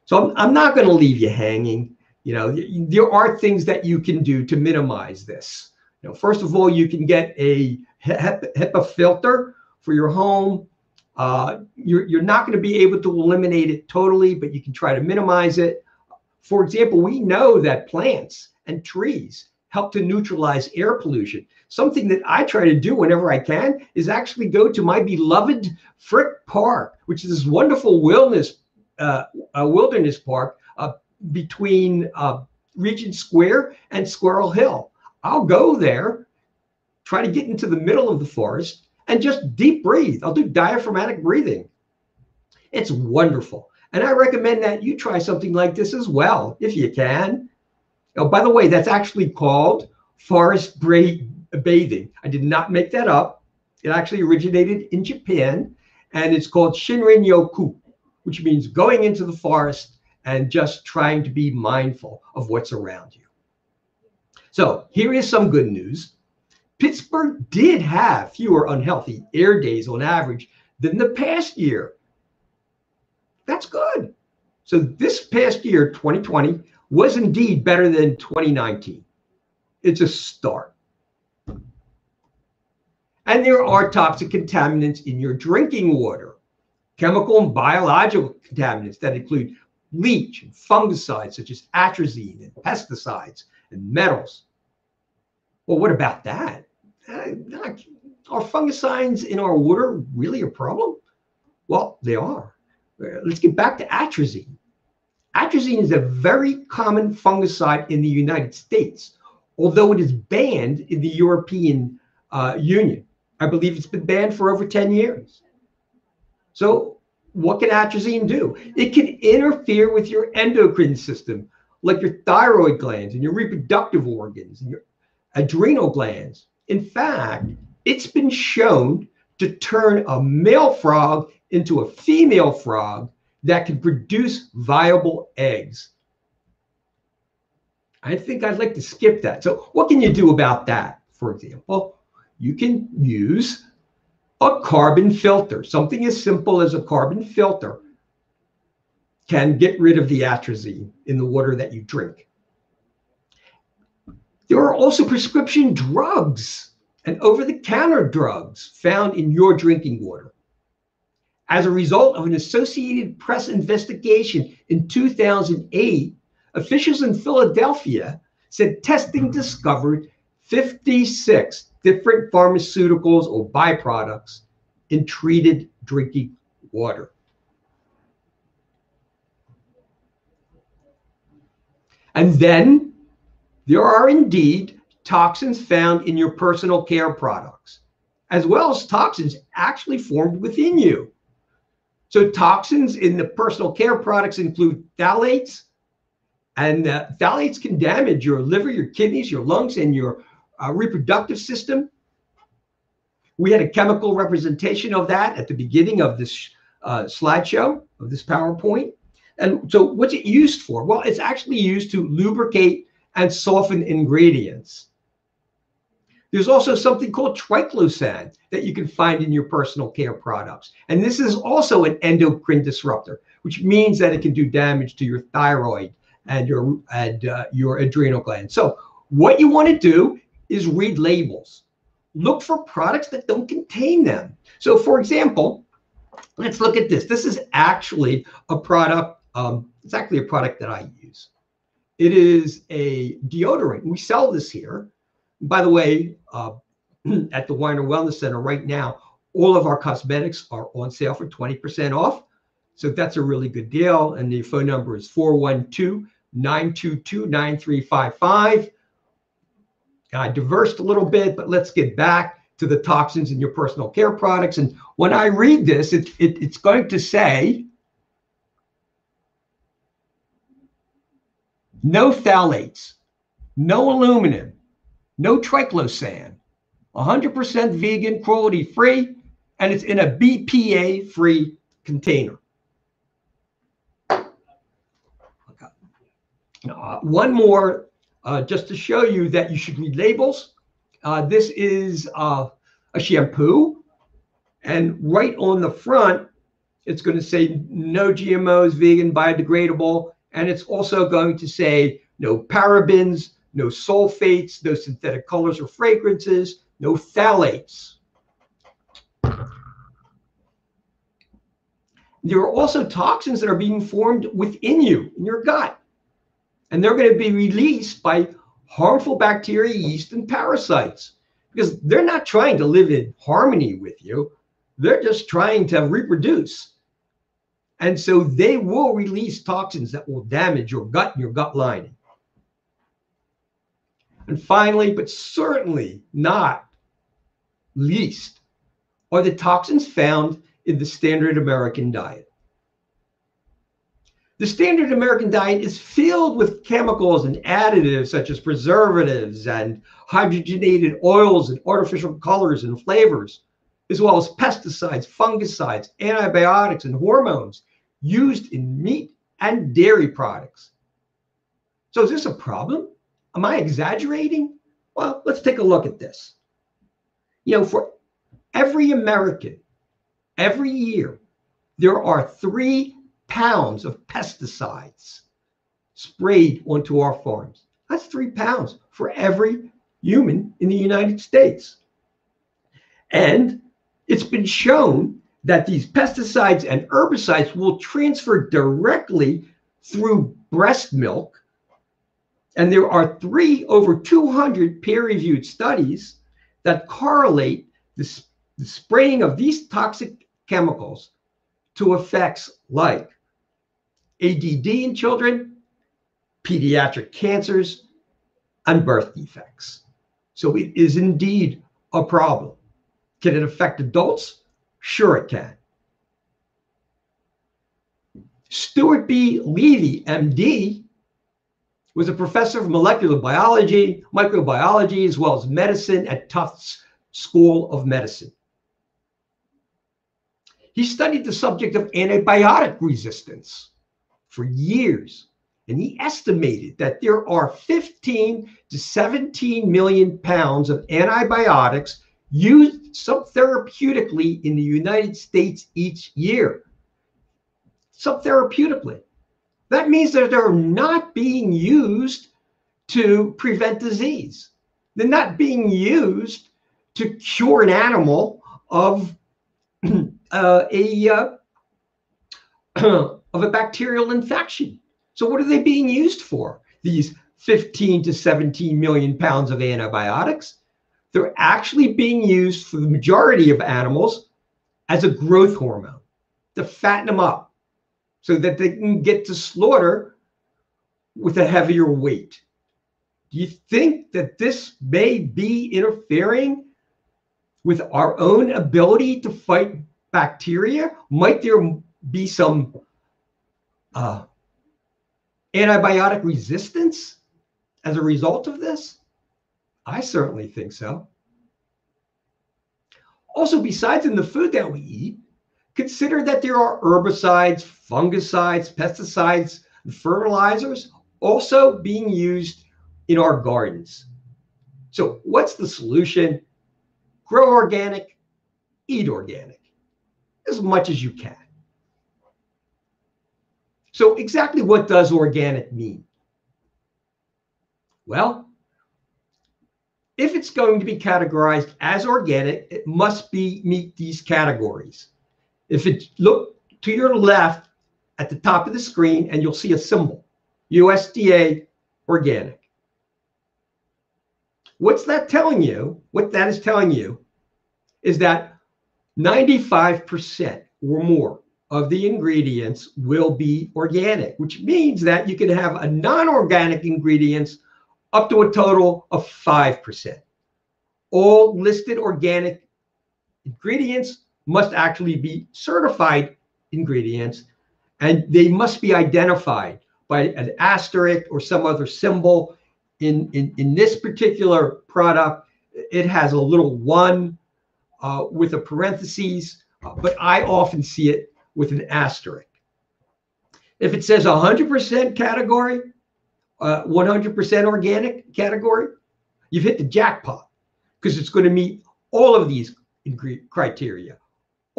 So I'm, I'm not going to leave you hanging. You know, there are things that you can do to minimize this. You know, first of all, you can get a HEPA filter for your home. Uh, you're, you're not going to be able to eliminate it totally, but you can try to minimize it. For example, we know that plants and trees help to neutralize air pollution. Something that I try to do whenever I can is actually go to my beloved Frick Park, which is this wonderful wilderness uh, wilderness park uh, between uh, Regent Square and Squirrel Hill. I'll go there, try to get into the middle of the forest, and just deep breathe. I'll do diaphragmatic breathing. It's wonderful. And I recommend that you try something like this as well, if you can. Oh, by the way, that's actually called forest bathing. I did not make that up. It actually originated in Japan, and it's called Shinrin Yoku, which means going into the forest and just trying to be mindful of what's around you. So here is some good news. Pittsburgh did have fewer unhealthy air days on average than the past year. That's good. So this past year, 2020, was indeed better than 2019. It's a start. And there are toxic contaminants in your drinking water, chemical and biological contaminants that include bleach and fungicides such as atrazine and pesticides and metals. Well, what about that? Uh, are fungicides in our water really a problem? Well, they are. Uh, let's get back to atrazine. Atrazine is a very common fungicide in the United States, although it is banned in the European uh, Union. I believe it's been banned for over 10 years. So, what can atrazine do? It can interfere with your endocrine system, like your thyroid glands and your reproductive organs and your adrenal glands. In fact, it's been shown to turn a male frog into a female frog that can produce viable eggs. I think I'd like to skip that. So, what can you do about that? For example, you can use a carbon filter. Something as simple as a carbon filter can get rid of the atrazine in the water that you drink. There are also prescription drugs and over the counter drugs found in your drinking water. As a result of an Associated Press investigation in 2008, officials in Philadelphia said testing discovered 56 different pharmaceuticals or byproducts in treated drinking water. And then there are indeed toxins found in your personal care products, as well as toxins actually formed within you. So, toxins in the personal care products include phthalates, and uh, phthalates can damage your liver, your kidneys, your lungs, and your uh, reproductive system. We had a chemical representation of that at the beginning of this uh, slideshow, of this PowerPoint. And so, what's it used for? Well, it's actually used to lubricate and soften ingredients. There's also something called triclosan that you can find in your personal care products. And this is also an endocrine disruptor, which means that it can do damage to your thyroid and your and uh, your adrenal gland. So what you want to do is read labels. Look for products that don't contain them. So for example, let's look at this. This is actually a product. Um, it's actually a product that I use. It is a deodorant. We sell this here. By the way, uh, <clears throat> at the Winer Wellness Center right now, all of our cosmetics are on sale for 20% off. So that's a really good deal. And the phone number is 412 922 9355. I diversed a little bit, but let's get back to the toxins in your personal care products. And when I read this, it, it, it's going to say no phthalates, no aluminum, no triclosan, 100% vegan, cruelty free, and it's in a BPA free container. Uh, one more, uh, just to show you that you should read labels. Uh, this is uh, a shampoo, and right on the front, it's going to say no GMOs, vegan, biodegradable, and it's also going to say no parabens, no sulfates, no synthetic colors or fragrances, no phthalates. There are also toxins that are being formed within you, in your gut. And they're going to be released by harmful bacteria, yeast, and parasites because they're not trying to live in harmony with you. They're just trying to reproduce. And so they will release toxins that will damage your gut and your gut lining. And finally, but certainly not least, are the toxins found in the standard American diet. The standard American diet is filled with chemicals and additives such as preservatives and hydrogenated oils and artificial colors and flavors, as well as pesticides, fungicides, antibiotics, and hormones used in meat and dairy products. So, is this a problem? Am I exaggerating? Well, let's take a look at this. You know, for every American, every year, there are three pounds of pesticides sprayed onto our farms. That's three pounds for every human in the United States. And it's been shown that these pesticides and herbicides will transfer directly through breast milk. And there are three over 200 peer reviewed studies that correlate the, the spraying of these toxic chemicals to effects like ADD in children, pediatric cancers, and birth defects. So it is indeed a problem. Can it affect adults? Sure, it can. Stuart B. Levy, MD, was a professor of molecular biology, microbiology, as well as medicine at Tufts School of Medicine. He studied the subject of antibiotic resistance for years. And he estimated that there are 15 to 17 million pounds of antibiotics used subtherapeutically in the United States each year. Subtherapeutically. That means that they're not being used to prevent disease. They're not being used to cure an animal of <clears throat> uh, a uh, <clears throat> of a bacterial infection. So what are they being used for? These 15 to 17 million pounds of antibiotics. They're actually being used for the majority of animals as a growth hormone to fatten them up so that they can get to slaughter with a heavier weight. Do you think that this may be interfering with our own ability to fight bacteria? Might there be some uh, antibiotic resistance as a result of this? I certainly think so. Also, besides in the food that we eat, consider that there are herbicides, fungicides, pesticides, and fertilizers also being used in our gardens. So, what's the solution? Grow organic, eat organic as much as you can. So, exactly what does organic mean? Well, if it's going to be categorized as organic, it must be meet these categories. If it look to your left at the top of the screen and you'll see a symbol, USDA organic. What's that telling you? What that is telling you is that 95% or more of the ingredients will be organic, which means that you can have a non-organic ingredients up to a total of 5%. All listed organic ingredients must actually be certified ingredients and they must be identified by an asterisk or some other symbol. In, in, in this particular product, it has a little one uh, with a parentheses, uh, but I often see it with an asterisk. If it says 100% category, uh, 100% organic category, you've hit the jackpot because it's going to meet all of these criteria.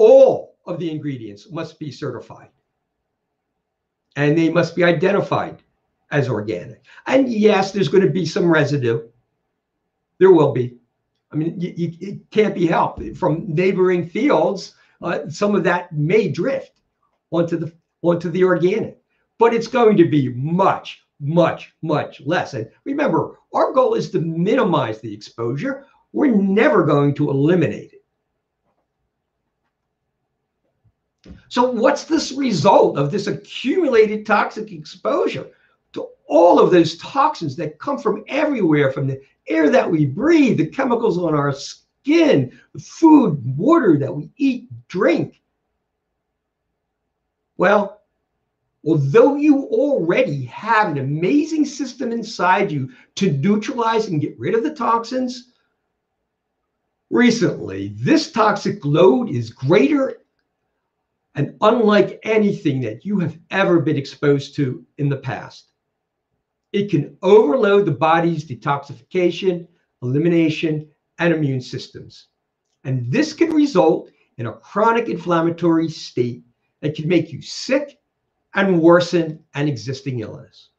All of the ingredients must be certified and they must be identified as organic. And yes, there's going to be some residue. There will be. I mean, you, you, it can't be helped. From neighboring fields, uh, some of that may drift onto the onto the organic, but it's going to be much, much, much less. And remember, our goal is to minimize the exposure. We're never going to eliminate it. So, what's this result of this accumulated toxic exposure to all of those toxins that come from everywhere, from the air that we breathe, the chemicals on our skin, the food, water that we eat, drink? Well, although you already have an amazing system inside you to neutralize and get rid of the toxins, recently this toxic load is greater and unlike anything that you have ever been exposed to in the past. It can overload the body's detoxification, elimination, and immune systems. And this can result in a chronic inflammatory state that can make you sick and worsen an existing illness.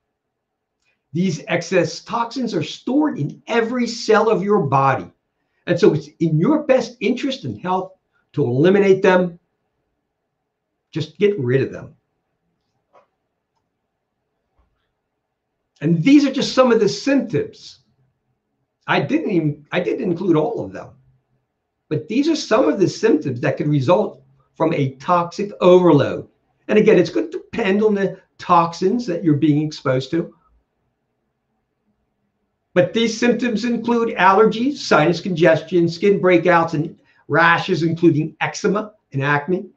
These excess toxins are stored in every cell of your body. And so it's in your best interest and health to eliminate them just get rid of them. And these are just some of the symptoms. I didn't even I didn't include all of them. But these are some of the symptoms that could result from a toxic overload. And again, it's going to depend on the toxins that you're being exposed to. But these symptoms include allergies, sinus congestion, skin breakouts, and rashes, including eczema and acne,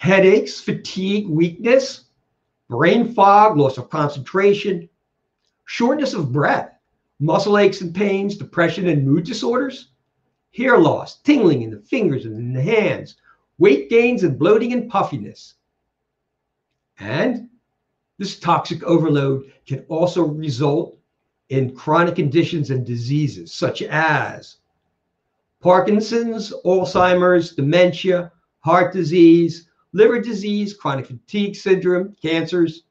headaches, fatigue, weakness, brain fog, loss of concentration, shortness of breath, muscle aches and pains, depression and mood disorders, hair loss, tingling in the fingers and in the hands, weight gains and bloating and puffiness. And this toxic overload can also result in chronic conditions and diseases such as Parkinson's, Alzheimer's, dementia, heart disease, liver disease, chronic fatigue syndrome, cancers,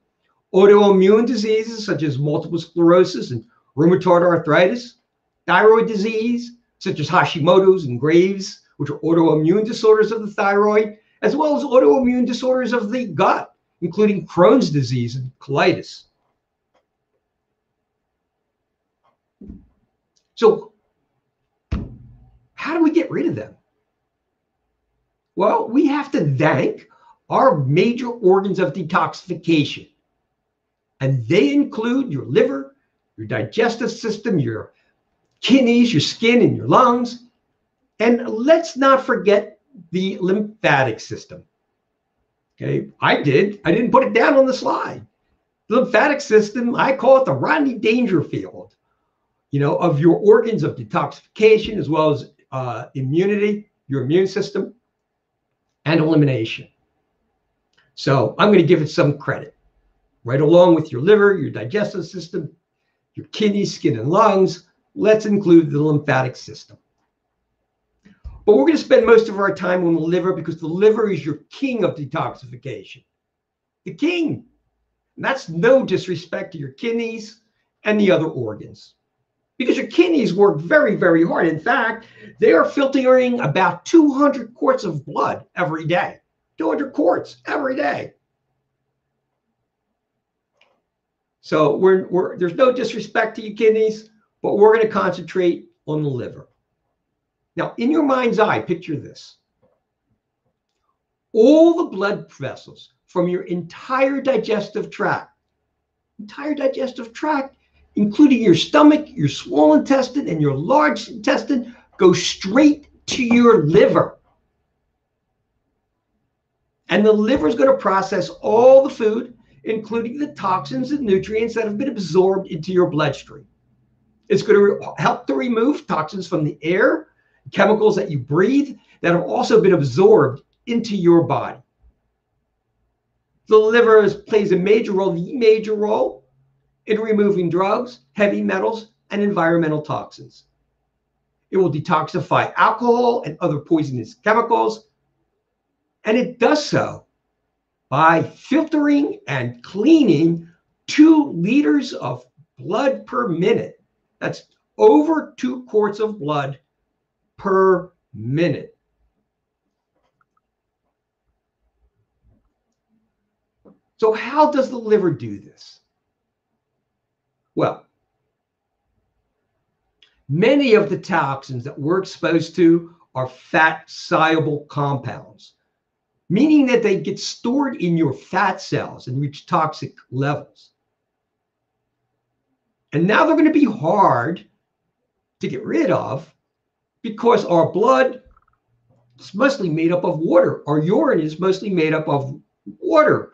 autoimmune diseases such as multiple sclerosis and rheumatoid arthritis, thyroid disease, such as Hashimoto's and Graves, which are autoimmune disorders of the thyroid, as well as autoimmune disorders of the gut, including Crohn's disease and colitis. So, how do we get rid of them? Well, we have to thank our major organs of detoxification. And they include your liver, your digestive system, your kidneys, your skin, and your lungs. And let's not forget the lymphatic system. Okay, I did. I didn't put it down on the slide. The lymphatic system, I call it the Rodney Dangerfield, you know, of your organs of detoxification as well as uh, immunity, your immune system, and elimination. So I'm going to give it some credit, right along with your liver, your digestive system, your kidneys, skin, and lungs. Let's include the lymphatic system. But we're going to spend most of our time on the liver because the liver is your king of detoxification. The king. And that's no disrespect to your kidneys and the other organs. Because your kidneys work very, very hard. In fact, they are filtering about 200 quarts of blood every day. 200 quarts every day. So we're, we're there's no disrespect to your kidneys, but we're going to concentrate on the liver. Now, in your mind's eye, picture this. All the blood vessels from your entire digestive tract, entire digestive tract, including your stomach, your small intestine, and your large intestine, go straight to your liver. And the liver is going to process all the food, including the toxins and nutrients that have been absorbed into your bloodstream. It's going to help to remove toxins from the air, chemicals that you breathe that have also been absorbed into your body. The liver is, plays a major role, the major role in removing drugs, heavy metals, and environmental toxins. It will detoxify alcohol and other poisonous chemicals, and it does so by filtering and cleaning two liters of blood per minute. That's over two quarts of blood per minute. So, how does the liver do this? Well, many of the toxins that we're exposed to are fat soluble compounds, meaning that they get stored in your fat cells and reach toxic levels. And now they're going to be hard to get rid of because our blood is mostly made up of water. Our urine is mostly made up of water.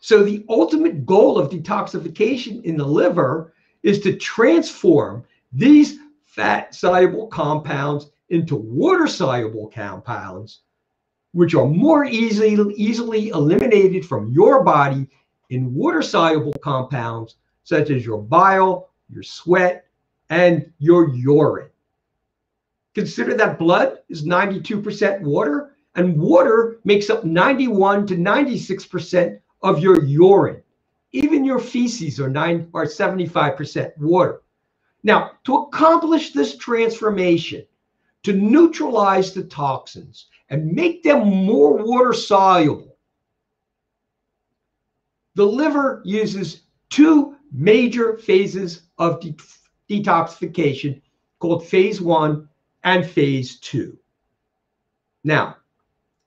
So the ultimate goal of detoxification in the liver is to transform these fat soluble compounds into water soluble compounds, which are more easily, easily eliminated from your body in water soluble compounds such as your bile, your sweat, and your urine. Consider that blood is 92% water, and water makes up 91 to 96% of your urine. Even your feces are, nine, are 75% water. Now, to accomplish this transformation, to neutralize the toxins and make them more water soluble, the liver uses two major phases of de- detoxification called phase one and phase two. Now,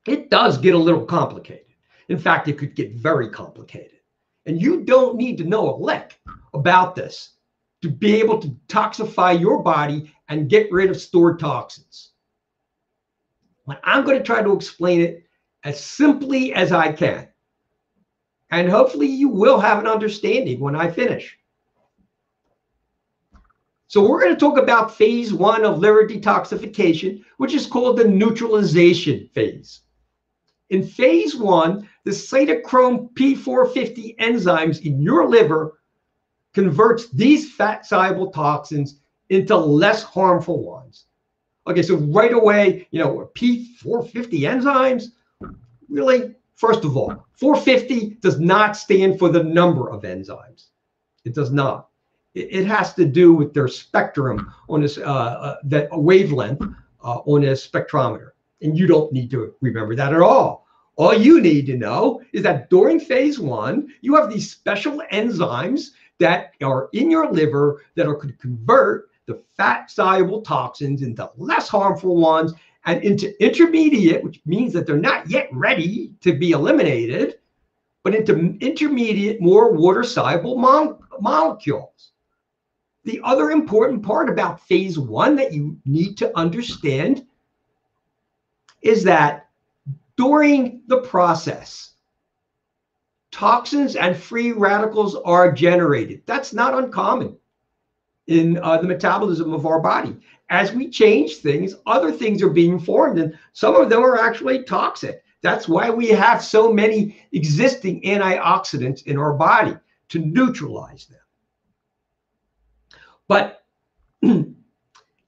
it does get a little complicated. In fact, it could get very complicated. And you don't need to know a lick about this to be able to toxify your body and get rid of stored toxins. But I'm going to try to explain it as simply as I can. And hopefully, you will have an understanding when I finish. So, we're going to talk about phase one of liver detoxification, which is called the neutralization phase. In phase one, the cytochrome P450 enzymes in your liver converts these fat soluble toxins into less harmful ones. Okay, so right away, you know, P450 enzymes, really, first of all, 450 does not stand for the number of enzymes. It does not. It, it has to do with their spectrum on this uh, uh, that a wavelength uh, on a spectrometer, and you don't need to remember that at all. All you need to know is that during phase one, you have these special enzymes that are in your liver that are to convert the fat soluble toxins into less harmful ones and into intermediate, which means that they're not yet ready to be eliminated, but into intermediate, more water soluble mo- molecules. The other important part about phase one that you need to understand is that during the process, toxins and free radicals are generated. That's not uncommon in uh, the metabolism of our body. As we change things, other things are being formed, and some of them are actually toxic. That's why we have so many existing antioxidants in our body to neutralize them. But <clears throat>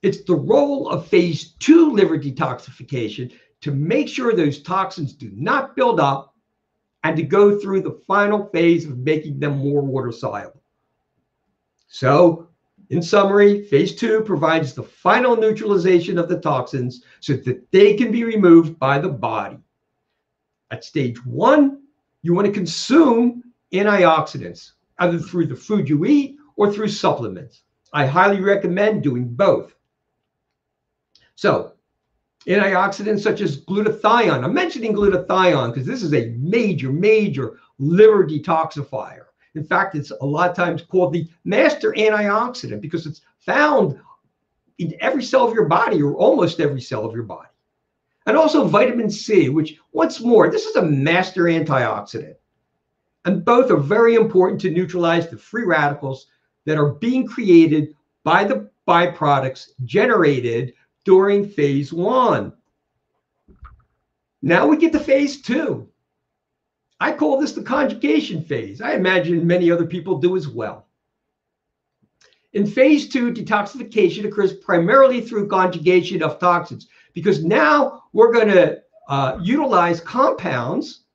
it's the role of phase two liver detoxification to make sure those toxins do not build up and to go through the final phase of making them more water soluble. So, in summary, phase two provides the final neutralization of the toxins so that they can be removed by the body. At stage one, you want to consume antioxidants, either through the food you eat or through supplements. I highly recommend doing both. So, antioxidants such as glutathione. I'm mentioning glutathione because this is a major, major liver detoxifier. In fact, it's a lot of times called the master antioxidant because it's found in every cell of your body or almost every cell of your body. And also vitamin C, which once more, this is a master antioxidant. And both are very important to neutralize the free radicals that are being created by the byproducts generated during phase one. Now we get to phase two. I call this the conjugation phase. I imagine many other people do as well. In phase two, detoxification occurs primarily through conjugation of toxins because now we're going to uh, utilize compounds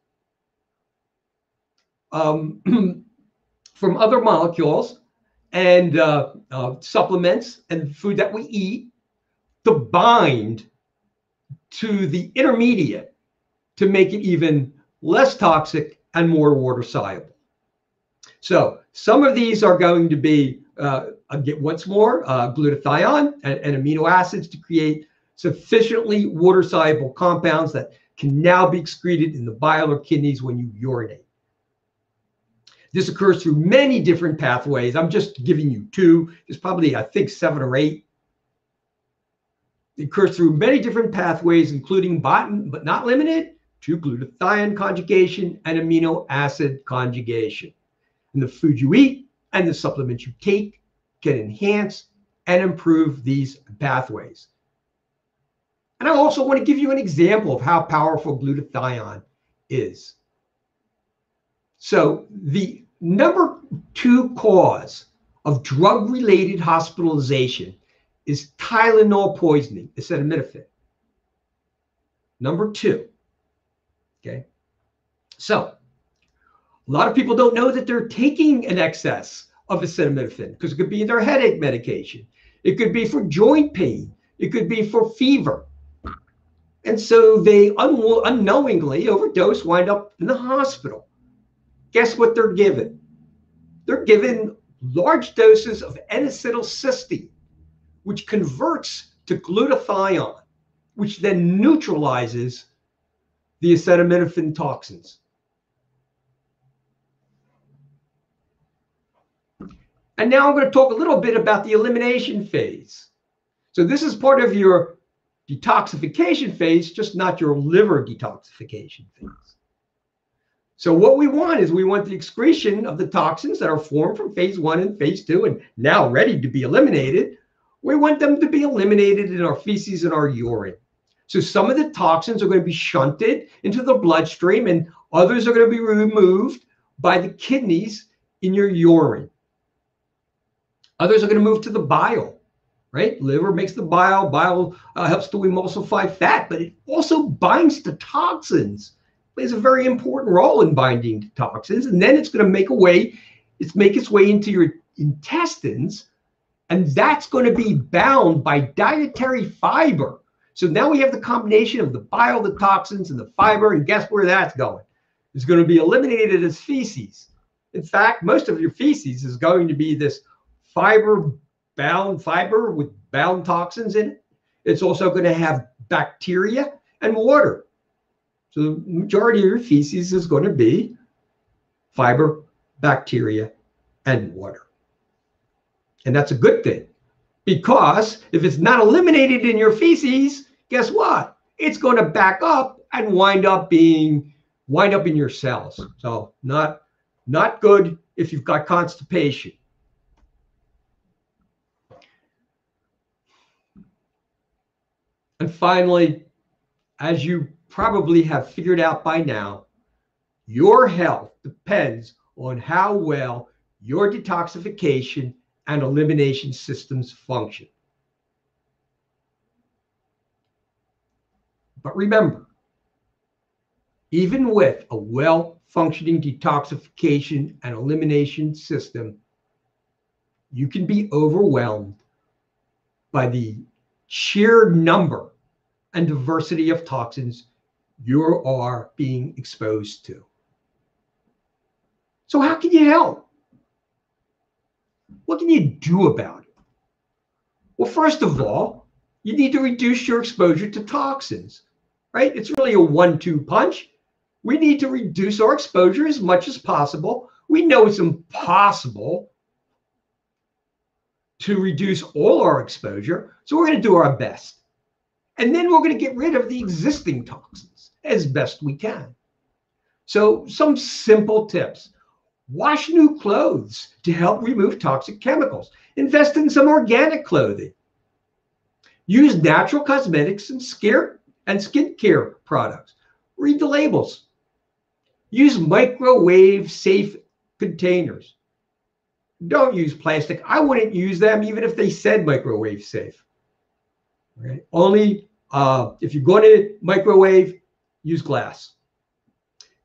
um, <clears throat> from other molecules and uh, uh, supplements and food that we eat to bind to the intermediate to make it even less toxic and more water soluble. So some of these are going to be, uh, get once more, uh, glutathione and, and amino acids to create sufficiently water soluble compounds that can now be excreted in the bile or kidneys when you urinate. This occurs through many different pathways. I'm just giving you two. There's probably, I think, seven or eight. It occurs through many different pathways, including but, but not limited to glutathione conjugation and amino acid conjugation. And the food you eat and the supplements you take can enhance and improve these pathways. And I also want to give you an example of how powerful glutathione is. So the number two cause of drug-related hospitalization is Tylenol poisoning, instead of acetaminophen. Number two. Okay. So a lot of people don't know that they're taking an excess of acetaminophen because it could be their headache medication. It could be for joint pain. It could be for fever. And so they un- unknowingly overdose, wind up in the hospital guess what they're given? They're given large doses of N-acetylcysteine, which converts to glutathione, which then neutralizes the acetaminophen toxins. And now I'm going to talk a little bit about the elimination phase. So this is part of your detoxification phase, just not your liver detoxification phase. So what we want is we want the excretion of the toxins that are formed from phase one and phase two and now ready to be eliminated. We want them to be eliminated in our feces and our urine. So some of the toxins are going to be shunted into the bloodstream and others are going to be removed by the kidneys in your urine. Others are going to move to the bile, right? Liver makes the bile. Bile uh, helps to emulsify fat, but it also binds to toxins plays a very important role in binding to toxins. And then it's going to make a way, it's make its way into your intestines, and that's going to be bound by dietary fiber. So now we have the combination of the bile, the toxins, and the fiber, and guess where that's going? It's going to be eliminated as feces. In fact, most of your feces is going to be this fiber bound fiber with bound toxins in it. It's also going to have bacteria and water. So the majority of your feces is going to be fiber, bacteria, and water. And that's a good thing because if it's not eliminated in your feces, guess what? It's going to back up and wind up being wind up in your cells. So not not good if you've got constipation. And finally, as you probably have figured out by now, your health depends on how well your detoxification and elimination systems function. But remember, even with a well functioning detoxification and elimination system, you can be overwhelmed by the sheer number and diversity of toxins you are being exposed to. So, how can you help? What can you do about it? Well, first of all, you need to reduce your exposure to toxins, right? It's really a one two punch. We need to reduce our exposure as much as possible. We know it's impossible to reduce all our exposure, so we're going to do our best. And then we're going to get rid of the existing toxins as best we can. So, some simple tips wash new clothes to help remove toxic chemicals, invest in some organic clothing, use natural cosmetics and scare and skincare products, read the labels, use microwave safe containers. Don't use plastic. I wouldn't use them even if they said microwave safe. Right? Only uh, if you're going to microwave, use glass.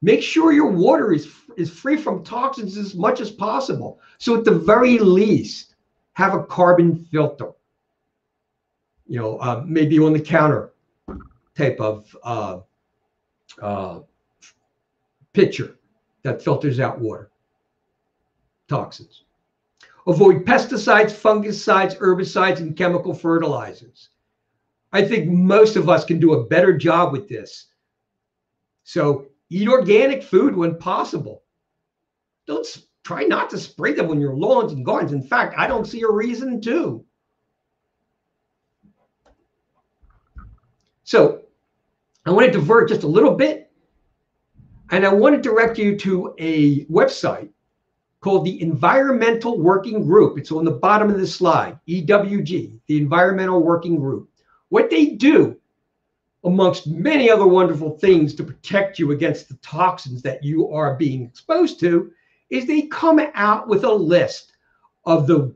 Make sure your water is, is free from toxins as much as possible. So at the very least, have a carbon filter. You know, uh, maybe on the counter type of uh, uh, pitcher that filters out water, toxins. Avoid pesticides, fungicides, herbicides, and chemical fertilizers. I think most of us can do a better job with this. So eat organic food when possible. Don't try not to spray them on your lawns and gardens. In fact, I don't see a reason to. So I want to divert just a little bit and I want to direct you to a website called the Environmental Working Group. It's on the bottom of the slide, EWG, the Environmental Working Group. What they do, amongst many other wonderful things to protect you against the toxins that you are being exposed to, is they come out with a list of the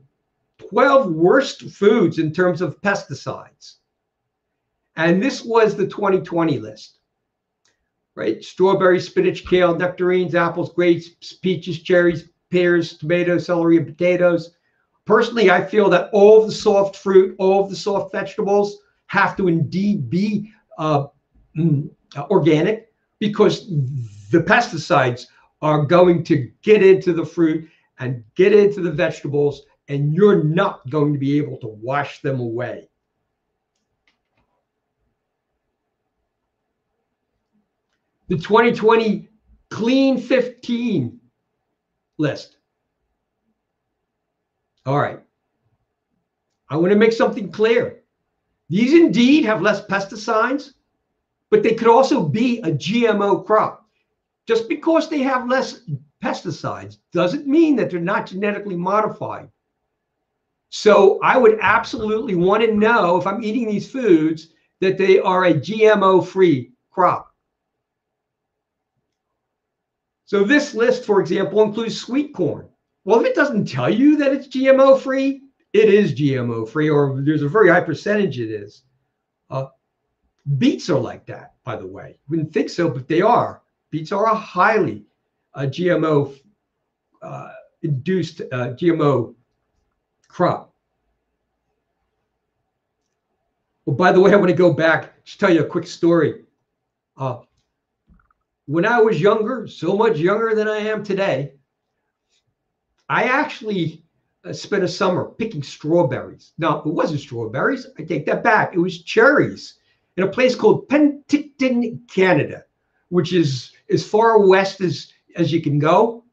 12 worst foods in terms of pesticides. And this was the 2020 list right? Strawberry, spinach, kale, nectarines, apples, grapes, peaches, cherries, pears, tomatoes, celery, and potatoes. Personally, I feel that all of the soft fruit, all of the soft vegetables have to indeed be uh, mm, organic because the pesticides are going to get into the fruit and get into the vegetables, and you're not going to be able to wash them away. the 2020 Clean 15 list. All right. I want to make something clear. These indeed have less pesticides, but they could also be a GMO crop. Just because they have less pesticides doesn't mean that they're not genetically modified. So I would absolutely want to know if I'm eating these foods that they are a GMO free crop. So this list, for example, includes sweet corn. Well, if it doesn't tell you that it's GMO free, it is GMO free, or there's a very high percentage it is. Uh, beets are like that, by the way. Wouldn't think so, but they are. Beets are a highly uh, GMO uh, induced, uh, GMO crop. Well, by the way, I want to go back to tell you a quick story. Uh, when I was younger, so much younger than I am today, I actually uh, spent a summer picking strawberries. Now, it wasn't strawberries. I take that back. It was cherries in a place called Penticton, Canada, which is as far west as, as you can go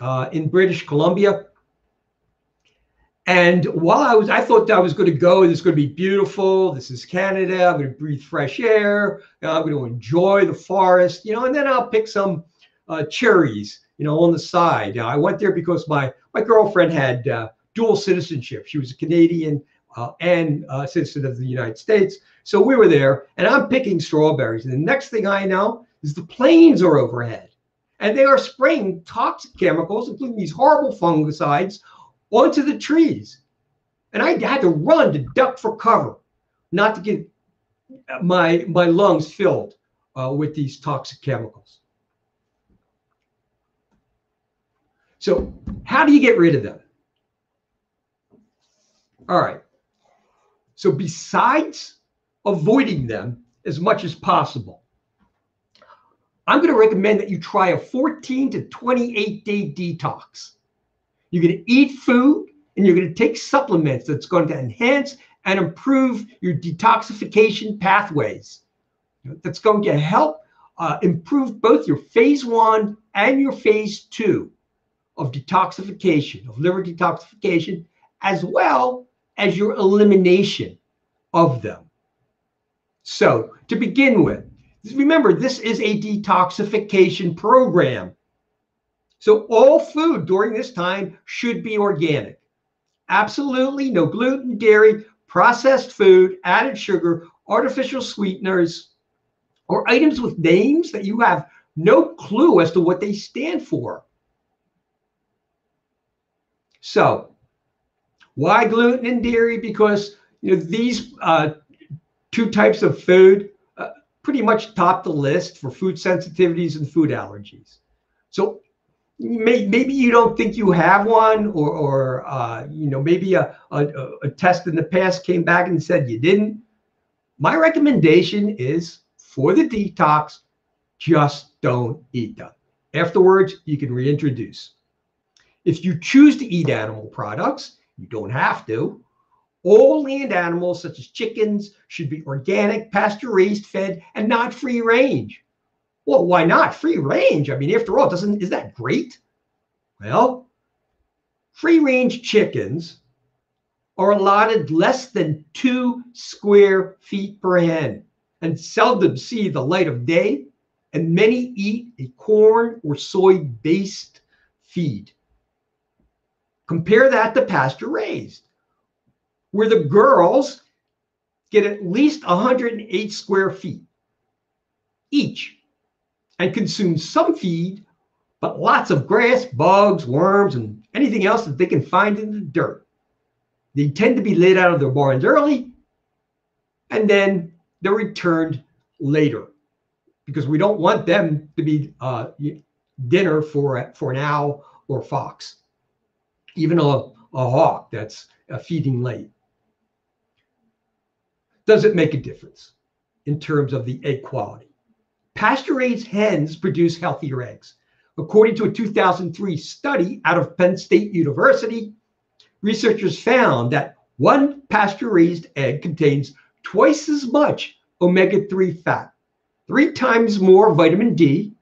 uh, in British Columbia. And while I was, I thought I was going to go. This is going to be beautiful. This is Canada. I'm going to breathe fresh air. I'm going to enjoy the forest, you know. And then I'll pick some uh, cherries, you know, on the side. Now, I went there because my my girlfriend had uh, dual citizenship. She was a Canadian uh, and a citizen of the United States. So we were there, and I'm picking strawberries. And the next thing I know is the planes are overhead, and they are spraying toxic chemicals, including these horrible fungicides onto the trees. And I had to run to duck for cover, not to get my, my lungs filled uh, with these toxic chemicals. So, how do you get rid of them? All right. So, besides avoiding them as much as possible, I'm going to recommend that you try a 14 to 28 day detox. You're going to eat food and you're going to take supplements that's going to enhance and improve your detoxification pathways. That's going to help uh, improve both your phase one and your phase two of detoxification, of liver detoxification, as well as your elimination of them. So, to begin with, remember this is a detoxification program. So all food during this time should be organic. Absolutely no gluten, dairy, processed food, added sugar, artificial sweeteners, or items with names that you have no clue as to what they stand for. So, why gluten and dairy? Because you know these uh, two types of food uh, pretty much top the list for food sensitivities and food allergies. So maybe you don't think you have one or, or uh, you know maybe a, a, a, test in the past came back and said you didn't my recommendation is for the detox just don't eat them afterwards you can reintroduce if you choose to eat animal products you don't have to all land animals such as chickens should be organic pasture raised fed and not free range well, why not? Free range. I mean, after all, doesn't is that great? Well, free range chickens are allotted less than two square feet per hen and seldom see the light of day, and many eat a corn or soy based feed. Compare that to pasture raised, where the girls get at least 108 square feet each and consume some feed, but lots of grass, bugs, worms, and anything else that they can find in the dirt. They tend to be laid out of their barns early, and then they're returned later because we don't want them to be uh, dinner for, for an owl or fox, even a, a hawk that's uh, feeding late. Does it make a difference in terms of the egg quality? Pasture raised hens produce healthier eggs. According to a 2003 study out of Penn State University, researchers found that one pasture raised egg contains twice as much omega 3 fat, three times more vitamin D,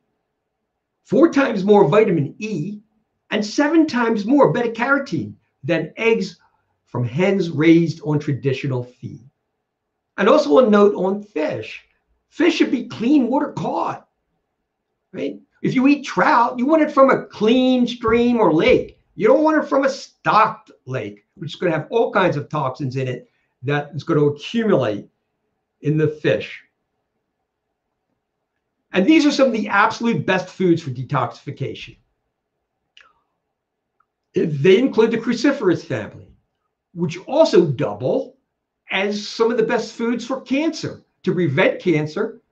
four times more vitamin E, and seven times more beta carotene than eggs from hens raised on traditional feed. And also a note on fish. Fish should be clean water caught, right? If you eat trout, you want it from a clean stream or lake. You don't want it from a stocked lake, which is going to have all kinds of toxins in it that is going to accumulate in the fish. And these are some of the absolute best foods for detoxification. They include the cruciferous family, which also double as some of the best foods for cancer to prevent cancer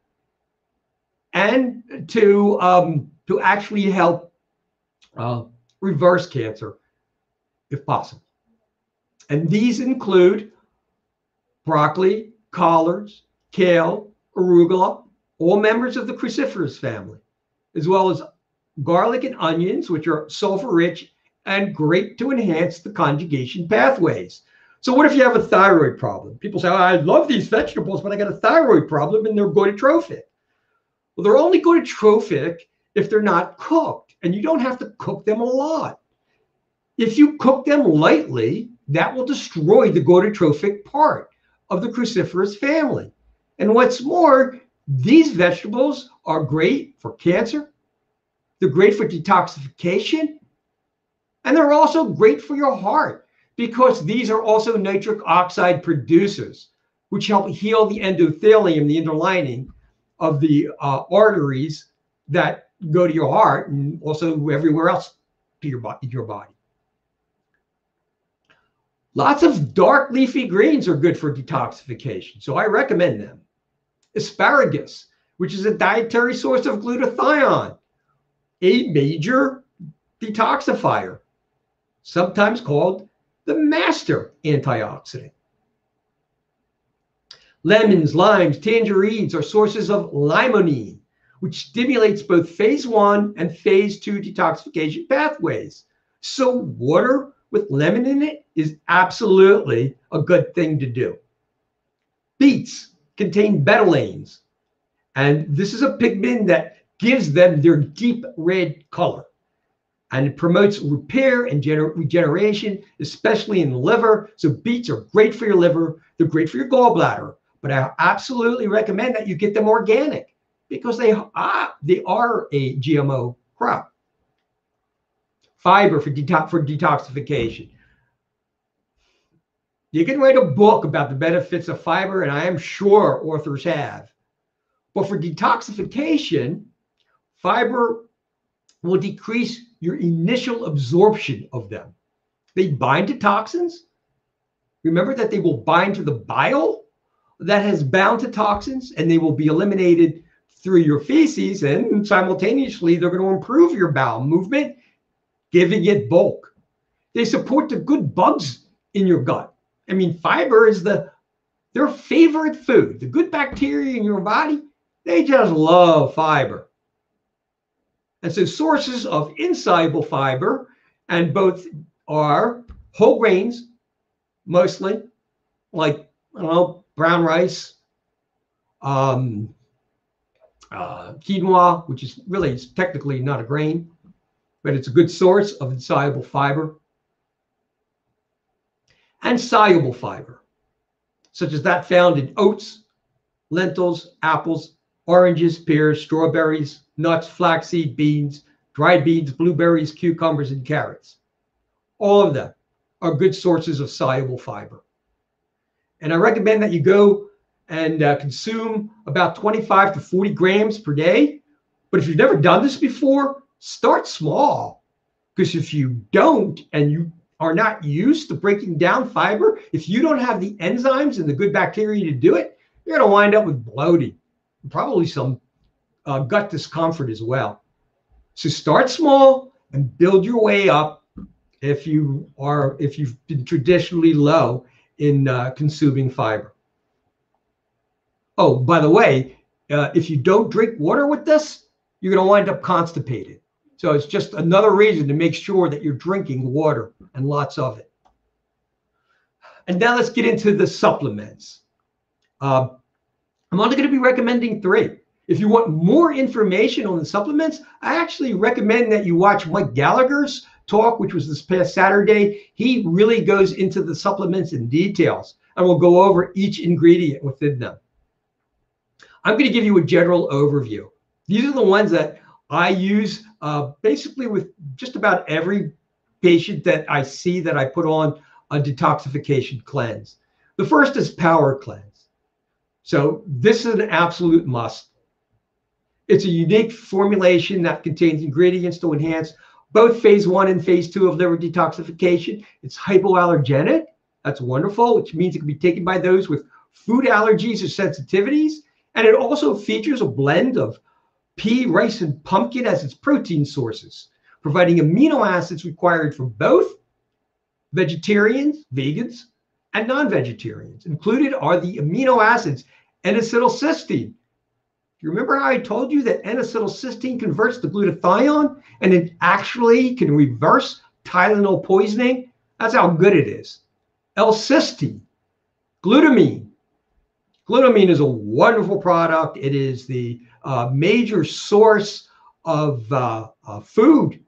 and to um, to actually help uh, reverse cancer if possible. And these include broccoli, collards, kale, arugula, all members of the cruciferous family, as well as garlic and onions, which are sulfur rich and great to enhance the conjugation pathways. So, what if you have a thyroid problem? People say, oh, I love these vegetables, but I got a thyroid problem and they're goitropic. Well, they're only goitropic if they're not cooked, and you don't have to cook them a lot. If you cook them lightly, that will destroy the goitropic part of the cruciferous family. And what's more, these vegetables are great for cancer, they're great for detoxification, and they're also great for your heart because these are also nitric oxide producers, which help heal the endothelium, the inner lining of the uh, arteries that go to your heart and also everywhere else to your, bo- your body. Lots of dark leafy greens are good for detoxification, so I recommend them. Asparagus, which is a dietary source of glutathione, a major detoxifier, sometimes called the master antioxidant. Lemons, limes, tangerines are sources of limonene, which stimulates both phase one and phase two detoxification pathways. So, water with lemon in it is absolutely a good thing to do. Beets contain betalains, and this is a pigment that gives them their deep red color. And it promotes repair and gener- regeneration, especially in the liver. So, beets are great for your liver, they're great for your gallbladder. But I absolutely recommend that you get them organic because they are, they are a GMO crop fiber for, detox, for detoxification. You can write a book about the benefits of fiber, and I am sure authors have. But for detoxification, fiber will decrease your initial absorption of them. They bind to toxins. Remember that they will bind to the bile that has bound to toxins, and they will be eliminated through your feces. And simultaneously, they're going to improve your bowel movement giving it bulk. They support the good bugs in your gut. I mean, fiber is the their favorite food. The good bacteria in your body, they just love fiber. And so sources of insoluble fiber, and both are whole grains, mostly, like I don't know, brown rice, um, uh, quinoa, which is really technically not a grain, but it's a good source of insoluble fiber and soluble fiber, such as that found in oats, lentils, apples, oranges, pears, strawberries, nuts, flaxseed, beans, dried beans, blueberries, cucumbers, and carrots. All of them are good sources of soluble fiber. And I recommend that you go and uh, consume about 25 to 40 grams per day. But if you've never done this before, start small because if you don't and you are not used to breaking down fiber, if you don't have the enzymes and the good bacteria to do it, you're going to wind up with bloating, probably some uh, gut discomfort as well. So start small and build your way up if you are if you've been traditionally low in uh, consuming fiber. Oh, by the way, uh, if you don't drink water with this, you're going to wind up constipated. So it's just another reason to make sure that you're drinking water and lots of it. And now let's get into the supplements. Uh, I'm only going to be recommending three. If you want more information on the supplements, I actually recommend that you watch Mike Gallagher's talk, which was this past Saturday. He really goes into the supplements in details and we'll go over each ingredient within them. I'm going to give you a general overview. These are the ones that I use uh, basically with just about every patient that I see that I put on a detoxification cleanse. The first is Power Cleanse. So this is an absolute must. It's a unique formulation that contains ingredients to enhance both phase one and phase two of liver detoxification. It's hypoallergenic. That's wonderful, which means it can be taken by those with food allergies or sensitivities. And it also features a blend of pea, rice, and pumpkin as its protein sources, providing amino acids required for both vegetarians, vegans, and non-vegetarians. Included are the amino acids N-acetylcysteine. You remember how I told you that N-acetylcysteine converts to glutathione and it actually can reverse Tylenol poisoning? That's how good it is. L-cysteine, glutamine. Glutamine is a wonderful product. It is the uh, major source of uh, uh, food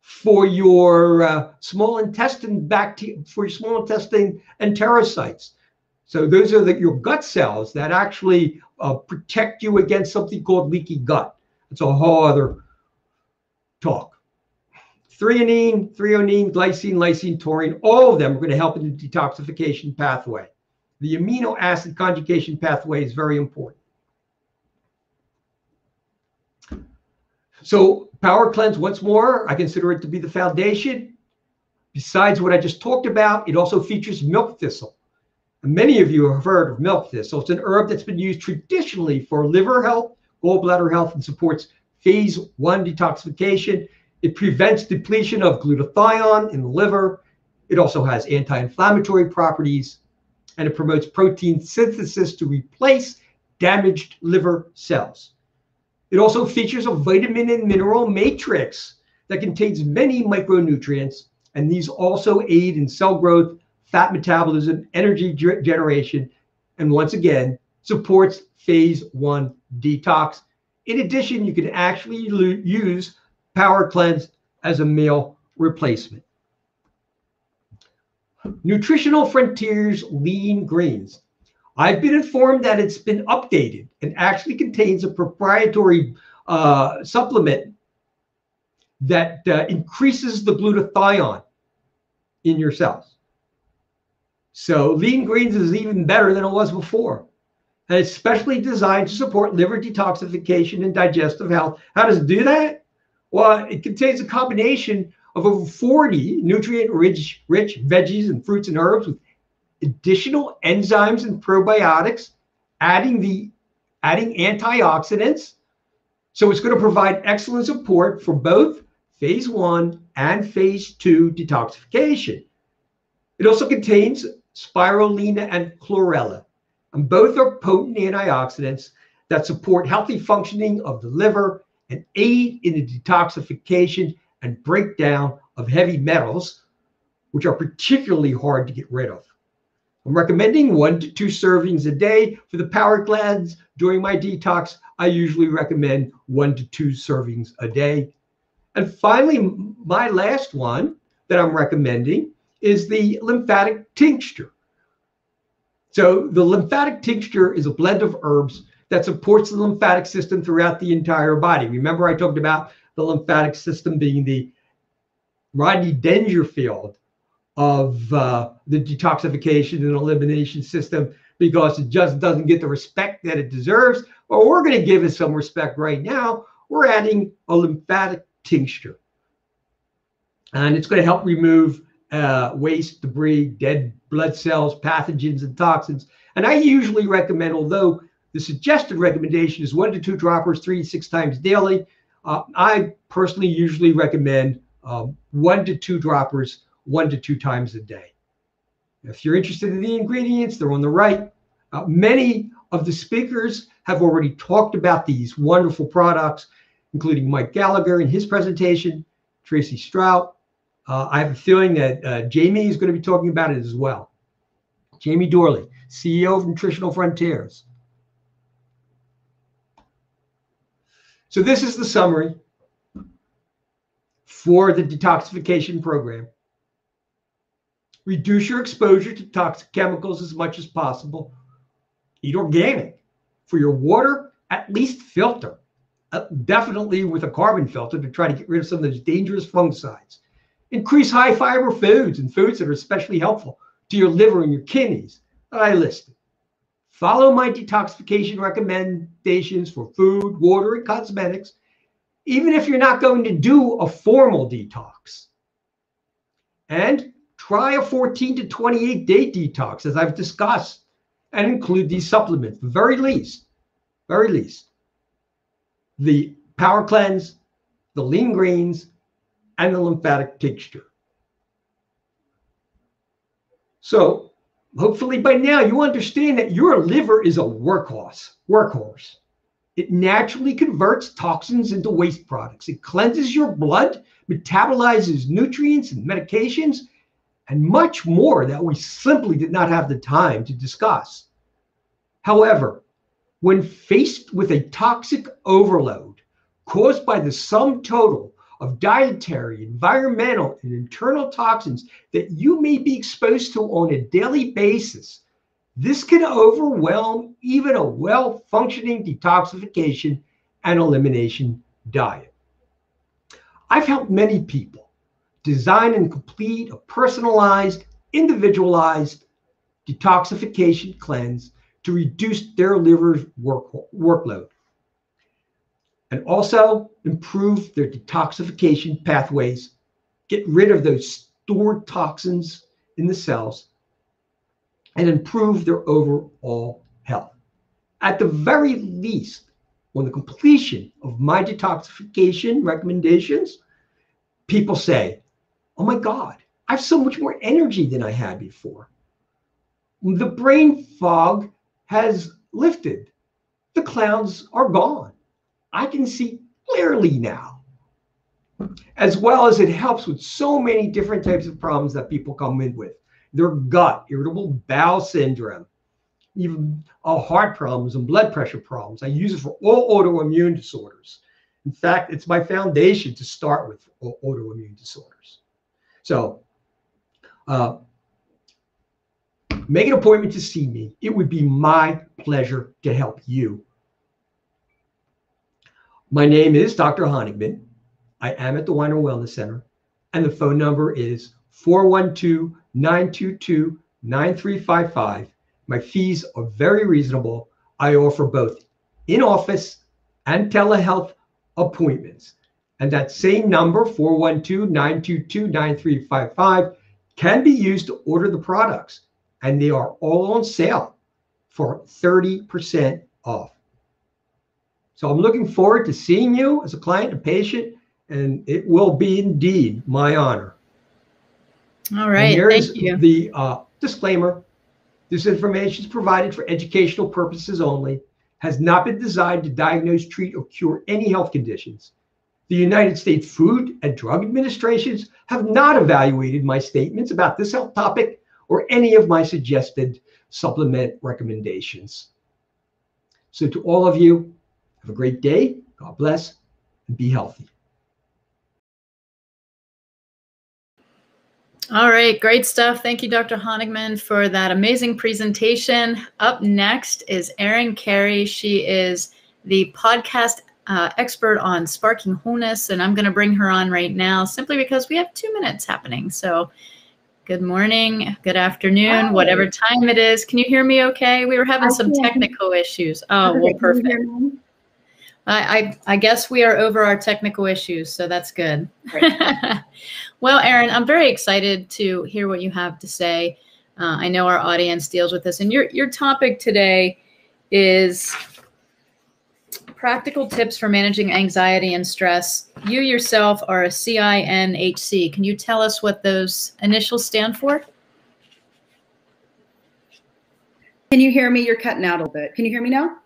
for your uh, small intestine bacteria, for your small intestine enterocytes. So those are the, your gut cells that actually uh, protect you against something called leaky gut. It's a whole other talk. Threonine, threonine, glycine, lysine, taurine, all of them are going to help in the detoxification pathway. The amino acid conjugation pathway is very important. So Power Cleanse, once more, I consider it to be the foundation. Besides what I just talked about, it also features milk thistle. Many of you have heard of milk thistle. It's an herb that's been used traditionally for liver health, gallbladder health, and supports phase one detoxification. It prevents depletion of glutathione in the liver. It also has anti-inflammatory properties, and it promotes protein synthesis to replace damaged liver cells. It also features a vitamin and mineral matrix that contains many micronutrients, and these also aid in cell growth, fat metabolism, energy generation, and once again, supports phase one detox. In addition, you can actually use Power Cleanse as a meal replacement. Nutritional Frontiers Lean Greens. I've been informed that it's been updated and actually contains a proprietary uh, supplement that uh, increases the glutathione in your cells. So lean greens is even better than it was before. And it's specially designed to support liver detoxification and digestive health. How does it do that? Well, it contains a combination of over 40 nutrient rich, rich veggies and fruits and herbs with additional enzymes and probiotics, adding the adding antioxidants. So it's going to provide excellent support for both phase one and phase two detoxification. It also contains spirulina and chlorella, and both are potent antioxidants that support healthy functioning of the liver and aid in the detoxification and breakdown of heavy metals, which are particularly hard to get rid of. I'm recommending one to two servings a day. For the power cleanse during my detox, I usually recommend one to two servings a day. And finally, my last one that I'm recommending is the lymphatic tincture. So, the lymphatic tincture is a blend of herbs that supports the lymphatic system throughout the entire body. Remember, I talked about the lymphatic system being the Rodney Dangerfield of uh, the detoxification and elimination system because it just doesn't get the respect that it deserves. Well, we're going to give it some respect right now. We're adding a lymphatic tincture. And it's going to help remove uh, waste, debris, dead blood cells, pathogens, and toxins. And I usually recommend, although the suggested recommendation is one to two droppers, three to six times daily, uh, I personally usually recommend um, one to two droppers one to two times a day. If you're interested in the ingredients, they're on the right. Uh, many of the speakers have already talked about these wonderful products, including Mike Gallagher in his presentation, Tracey Stroup. Uh, I have a feeling that uh, Jamie is going to be talking about it as well. Jamie Dorley, CEO of Nutritional Frontiers. So this is the summary for the detoxification program. Reduce your exposure to toxic chemicals as much as possible. Eat organic. For your water, at least filter. Uh, definitely with a carbon filter to try to get rid of some of those dangerous fungicides. Increase high fiber foods and foods that are especially helpful to your liver and your kidneys that I listed. Follow my detoxification recommendations for food, water, and cosmetics, even if you're not going to do a formal detox. And Try a 14 to 28 day detox, as I've discussed, and include these supplements, the very least, very least. The power cleanse, the lean greens, and the lymphatic tincture. So hopefully by now you understand that your liver is a workhorse. Workhorse. It naturally converts toxins into waste products. It cleanses your blood, metabolizes nutrients and medications, and much more that we simply did not have the time to discuss. However, when faced with a toxic overload caused by the sum total of dietary, environmental, and internal toxins that you may be exposed to on a daily basis, this can overwhelm even a well functioning detoxification and elimination diet. I've helped many people design and complete a personalized, individualized detoxification cleanse to reduce their liver's work, workload and also improve their detoxification pathways, get rid of those stored toxins in the cells, and improve their overall health. At the very least, on the completion of my detoxification recommendations, people say, Oh my God, I have so much more energy than I had before. The brain fog has lifted. The clouds are gone. I can see clearly now. As well as it helps with so many different types of problems that people come in with their gut, irritable bowel syndrome, even uh, heart problems and blood pressure problems. I use it for all autoimmune disorders. In fact, it's my foundation to start with autoimmune disorders. So, uh, make an appointment to see me. It would be my pleasure to help you. My name is Dr. Honigman. I am at the Winer Wellness Center, and the phone number is 412 922 9355. My fees are very reasonable. I offer both in office and telehealth appointments. And that same number, 412 922 9355, can be used to order the products and they are all on sale for 30% off. So I'm looking forward to seeing you as a client and patient, and it will be indeed my honor. All right. Thank you. The uh, disclaimer this information is provided for educational purposes only, has not been designed to diagnose, treat, or cure any health conditions. The United States Food and Drug Administrations have not evaluated my statements about this health topic or any of my suggested supplement recommendations. So, to all of you, have a great day. God bless and be healthy. All right, great stuff. Thank you, Dr. Honigman, for that amazing presentation. Up next is Erin Kerry. She is the podcast uh, expert on sparking wholeness, and I'm going to bring her on right now simply because we have two minutes happening. So, Good morning, good afternoon, Hi. whatever time it is. Can you hear me okay? We were having I some technical issues. Oh, well, perfect. I, I, I, guess we are over our technical issues, so that's good. <laughs> well, Erin, I'm very excited to hear what you have to say. Uh, I know our audience deals with this, and your your topic today is practical tips for managing anxiety and stress. You yourself are a CINHC. Can you tell us what those initials stand for? Can you hear me? You're cutting out a little bit. Can you hear me now?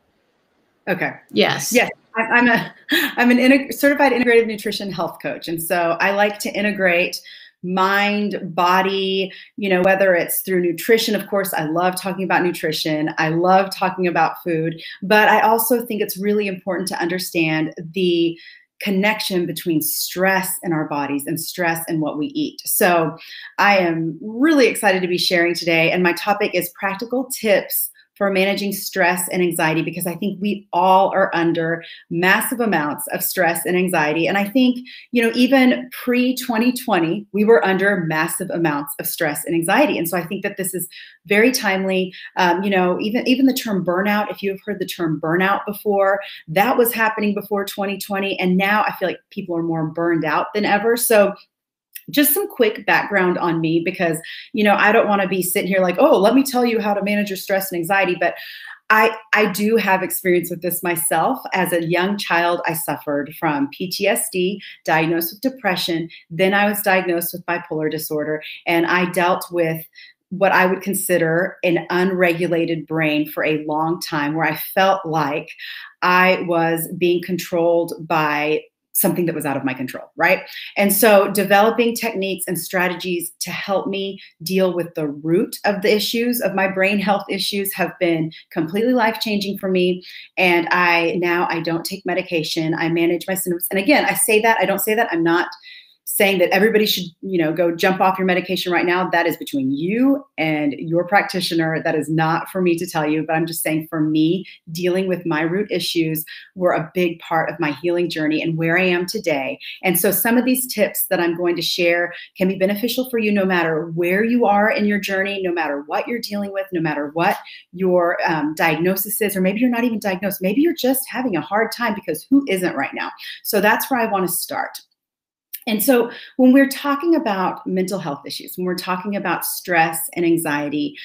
Okay. Yes. Yes. I'm a <laughs> I'm an certified integrative nutrition health coach, and so I like to integrate mind, body, you know, whether it's through nutrition. Of course, I love talking about nutrition. I love talking about food, but I also think it's really important to understand the connection between stress in our bodies and stress in what we eat. So I am really excited to be sharing today. And my topic is practical tips for managing stress and anxiety because I think we all are under massive amounts of stress and anxiety. And I think, you know, even pre 2020, we were under massive amounts of stress and anxiety. And so I think that this is very timely. Um, you know, even even the term burnout, if you have heard the term burnout before, that was happening before 2020. And now I feel like people are more burned out than ever. So just some quick background on me because you know i don't want to be sitting here like oh let me tell you how to manage your stress and anxiety but I, I do have experience with this myself. As a young child, I suffered from PTSD, diagnosed with depression. Then I was diagnosed with bipolar disorder, and I dealt with what I would consider an unregulated brain for a long time, where I felt like I was being controlled by something that was out of my control, right? And so developing techniques and strategies to help me deal with the root of the issues of my brain health issues have been completely life-changing for me. And I now I don't take medication. I manage my symptoms. And again, I say that, I don't say that. I'm not saying that everybody should, you know, go jump off your medication right now. That is between you and your practitioner. That is not for me to tell you, but I'm just saying for me, dealing with my root issues were a big part of my healing journey and where I am today. And so some of these tips that I'm going to share can be beneficial for you no matter where you are in your journey, no matter what you're dealing with, no matter what your um, diagnosis is, or maybe you're not even diagnosed. Maybe you're just having a hard time because who isn't right now? So that's where I want to start. And so when we're talking about mental health issues, when we're talking about stress and anxiety,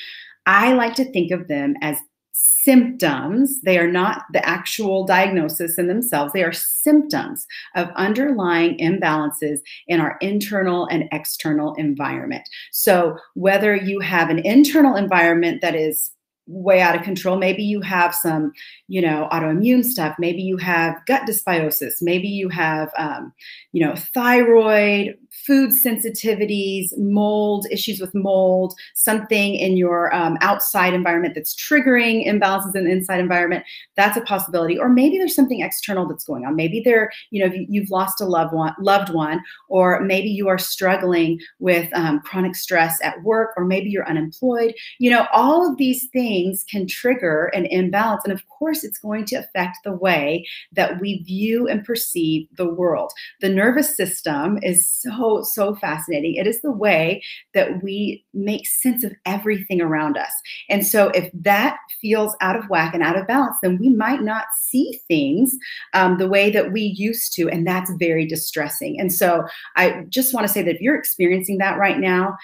I like to think of them as symptoms. They are not the actual diagnosis in themselves. They are symptoms of underlying imbalances in our internal and external environment. So whether you have an internal environment that is way out of control. Maybe you have some, you know, autoimmune stuff. Maybe you have gut dysbiosis. Maybe you have, um, you know, thyroid, food sensitivities, mold, issues with mold, something in your um, outside environment that's triggering imbalances in the inside environment. That's a possibility. Or maybe there's something external that's going on. Maybe there, you know, you've lost a loved one, loved one, or maybe you are struggling with um, chronic stress at work, or maybe you're unemployed. You know, all of these things things can trigger an imbalance. And of course, it's going to affect the way that we view and perceive the world. The nervous system is so, so fascinating. It is the way that we make sense of everything around us. And so if that feels out of whack and out of balance, then we might not see things um, the way that we used to. And that's very distressing. And so I just want to say that if you're experiencing that right now,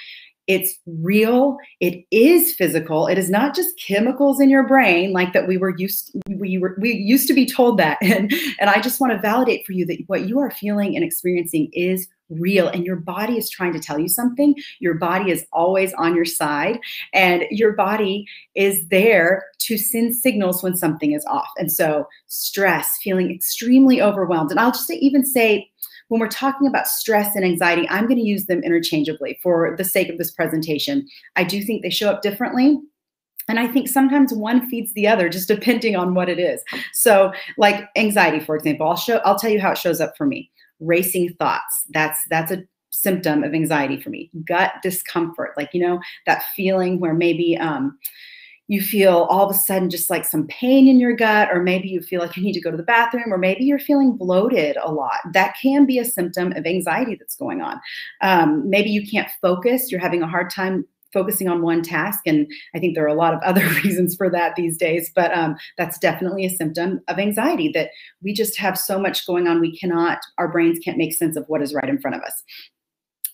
it's real it is physical it is not just chemicals in your brain like that we were used we were we used to be told that <laughs> and and i just want to validate for you that what you are feeling and experiencing is real and your body is trying to tell you something your body is always on your side and your body is there to send signals when something is off and so stress feeling extremely overwhelmed and i'll just even say when we're talking about stress and anxiety, I'm going to use them interchangeably for the sake of this presentation. I do think they show up differently. And I think sometimes one feeds the other, just depending on what it is. So, like anxiety, for example, I'll show I'll tell you how it shows up for me. Racing thoughts. That's that's a symptom of anxiety for me. Gut discomfort, like you know that feeling where maybe um, you feel all of a sudden just like some pain in your gut, or maybe you feel like you need to go to the bathroom, or maybe you're feeling bloated a lot. That can be a symptom of anxiety that's going on. Um, maybe you can't focus, you're having a hard time focusing on one task. And I think there are a lot of other <laughs> reasons for that these days, but um, that's definitely a symptom of anxiety that we just have so much going on. We cannot, our brains can't make sense of what is right in front of us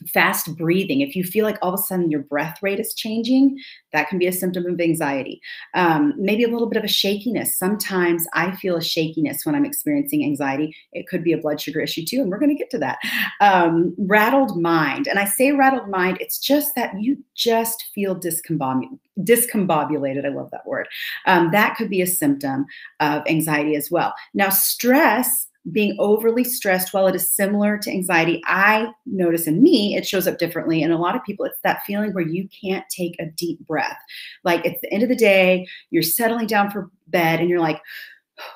fast breathing, if you feel like all of a sudden your breath rate is changing, that can be a symptom of anxiety. Um, maybe a little bit of a shakiness. Sometimes I feel a shakiness when I'm experiencing anxiety. It could be a blood sugar issue too, and we're going to get to that. Um, rattled mind. And I say rattled mind, it's just that you just feel discombobulated. Discombobulated, I love that word. Um, that could be a symptom of anxiety as well. Now, stress being overly stressed, while it is similar to anxiety, I notice in me it shows up differently. And a lot of people, it's that feeling where you can't take a deep breath. Like it's the end of the day, you're settling down for bed, and you're like,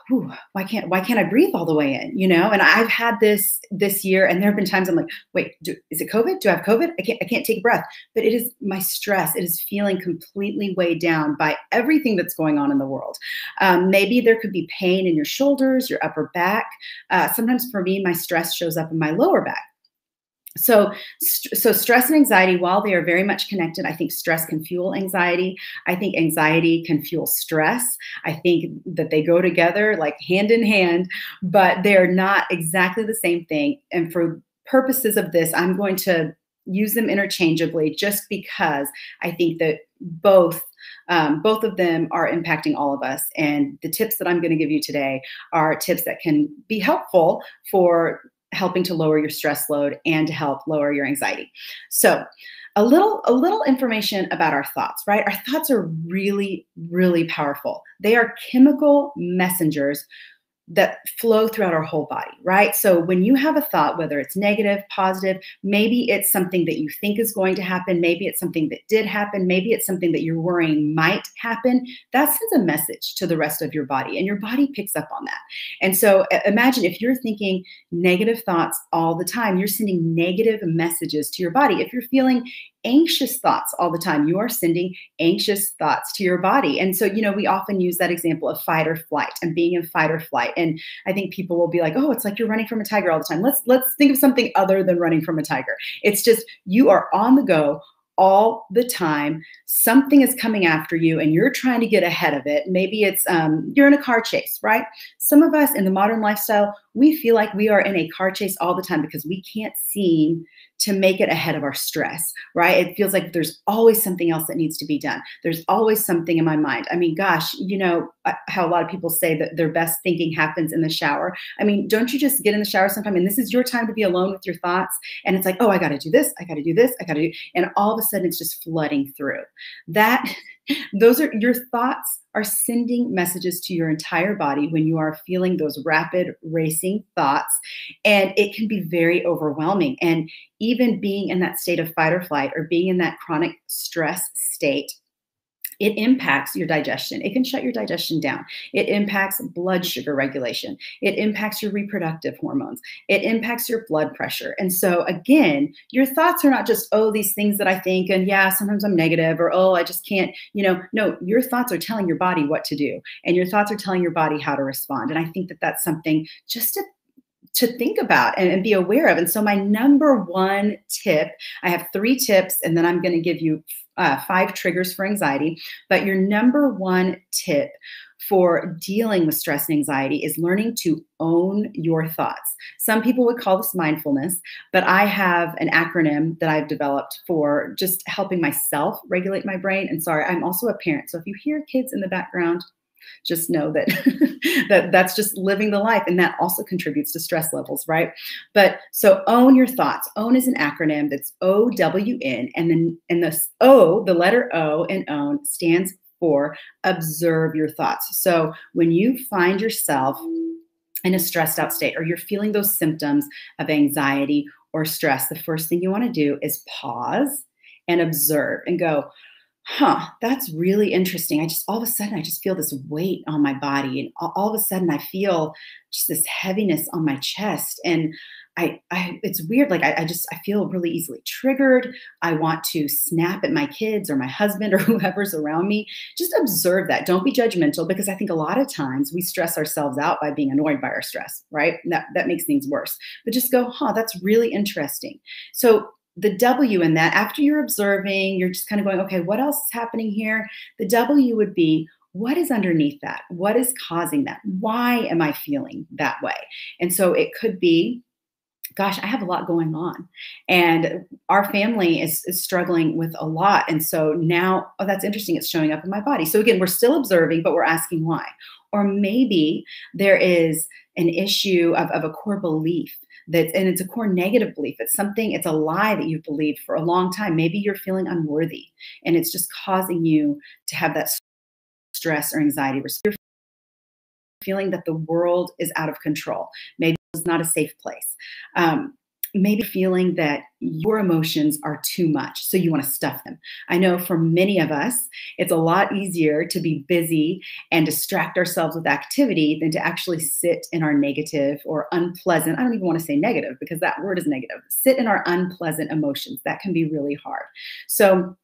Whew, why can't why can't I breathe all the way in? You know, and I've had this this year, and there have been times I'm like, wait, do, is it COVID? Do I have COVID? I can't I can't take a breath. But it is my stress. It is feeling completely weighed down by everything that's going on in the world. Um, maybe there could be pain in your shoulders, your upper back. Uh, sometimes for me, my stress shows up in my lower back so so stress and anxiety while they are very much connected i think stress can fuel anxiety. I think anxiety can fuel stress. I think that they go together like hand in hand but they're not exactly the same thing. And for purposes of this i'm going to use them interchangeably just because i think that both um, both of them are impacting all of us. And the tips that i'm going to give you today are tips that can be helpful for helping to lower your stress load and to help lower your anxiety. So, a little a little information about our thoughts right our thoughts are really really powerful they are chemical messengers that flow throughout our whole body, right? So when you have a thought, whether it's negative, positive, maybe it's something that you think is going to happen, maybe it's something that did happen, maybe it's something that you're worrying might happen, that sends a message to the rest of your body and your body picks up on that. And so imagine if you're thinking negative thoughts all the time, you're sending negative messages to your body. If you're feeling anxious thoughts all the time. You are sending anxious thoughts to your body. And so, you know, we often use that example of fight or flight and being in fight or flight. And I think people will be like, "Oh, it's like you're running from a tiger all the time." Let's let's think of something other than running from a tiger. It's just you are on the go all the time. Something is coming after you and you're trying to get ahead of it. Maybe it's um, you're in a car chase, right? Some of us in the modern lifestyle, we feel like we are in a car chase all the time because we can't seem to make it ahead of our stress, right? It feels like there's always something else that needs to be done. There's always something in my mind. I mean, gosh, you know uh, how a lot of people say that their best thinking happens in the shower. I mean, don't you just get in the shower sometime and this is your time to be alone with your thoughts? And it's like, oh, I got to do this, I got to do this, I got to do, and all of a sudden it's just flooding through. That, <laughs> those are your thoughts are sending messages to your entire body when you are feeling those rapid racing thoughts. And it can be very overwhelming. And even being in that state of fight or flight or being in that chronic stress state it impacts your digestion. It can shut your digestion down. It impacts blood sugar regulation. It impacts your reproductive hormones. It impacts your blood pressure. And so, again, your thoughts are not just, oh, these things that I think, and yeah, sometimes I'm negative, or oh, I just can't, you know, no, your thoughts are telling your body what to do, and your thoughts are telling your body how to respond. And I think that that's something just to to think about and, and, be aware of. And so, my number one tip I have three tips, and then I'm going to give you uh, five triggers for anxiety. But your number one tip for dealing with stress and anxiety is learning to own your thoughts. Some people would call this mindfulness, but I have an acronym that I've developed for just helping myself regulate my brain. And sorry, I'm also a parent. So if you hear kids in the background, just know that <laughs> that that's just living the life. And that also contributes to stress levels right? But so own your thoughts. Own is an acronym that's o w n and then and the o the letter o and own stands for observe your thoughts. So when you find yourself in a stressed out state or you're feeling those symptoms of anxiety or stress the first thing you want to do is pause and observe and go huh, that's really interesting. I just all of a sudden I just feel this weight on my body, and all of a sudden I feel just this heaviness on my chest, and I, I it's weird. Like I, I just I feel really easily triggered. I want to snap at my kids or my husband <laughs> or whoever's around me. Just observe that. Don't be judgmental because I think a lot of times we stress ourselves out by being annoyed by our stress, right? that that makes things worse. But just go, huh, that's really interesting. So the W in that, after you're observing, you're just kind of going, okay, what else is happening here? The W would be, what is underneath that? What is causing that? Why am I feeling that way? And so it could be, gosh, I have a lot going on. And our family is, is struggling with a lot. And so now, oh, that's interesting. It's showing up in my body. So again, we're still observing, but we're asking why. Or maybe there is an issue of, of a core belief that's and it's a core negative belief. It's something it's a lie that you've believed for a long time. Maybe you're feeling unworthy and it's just causing you to have that stress or anxiety you're feeling that the world is out of control. Maybe it's not a safe place. Um, maybe feeling that your emotions are too much, so you want to stuff them. I know for many of us, it's a lot easier to be busy and distract ourselves with activity than to actually sit in our negative or unpleasant. I don't even want to say negative because that word is negative. Sit in our unpleasant emotions. That can be really hard. So,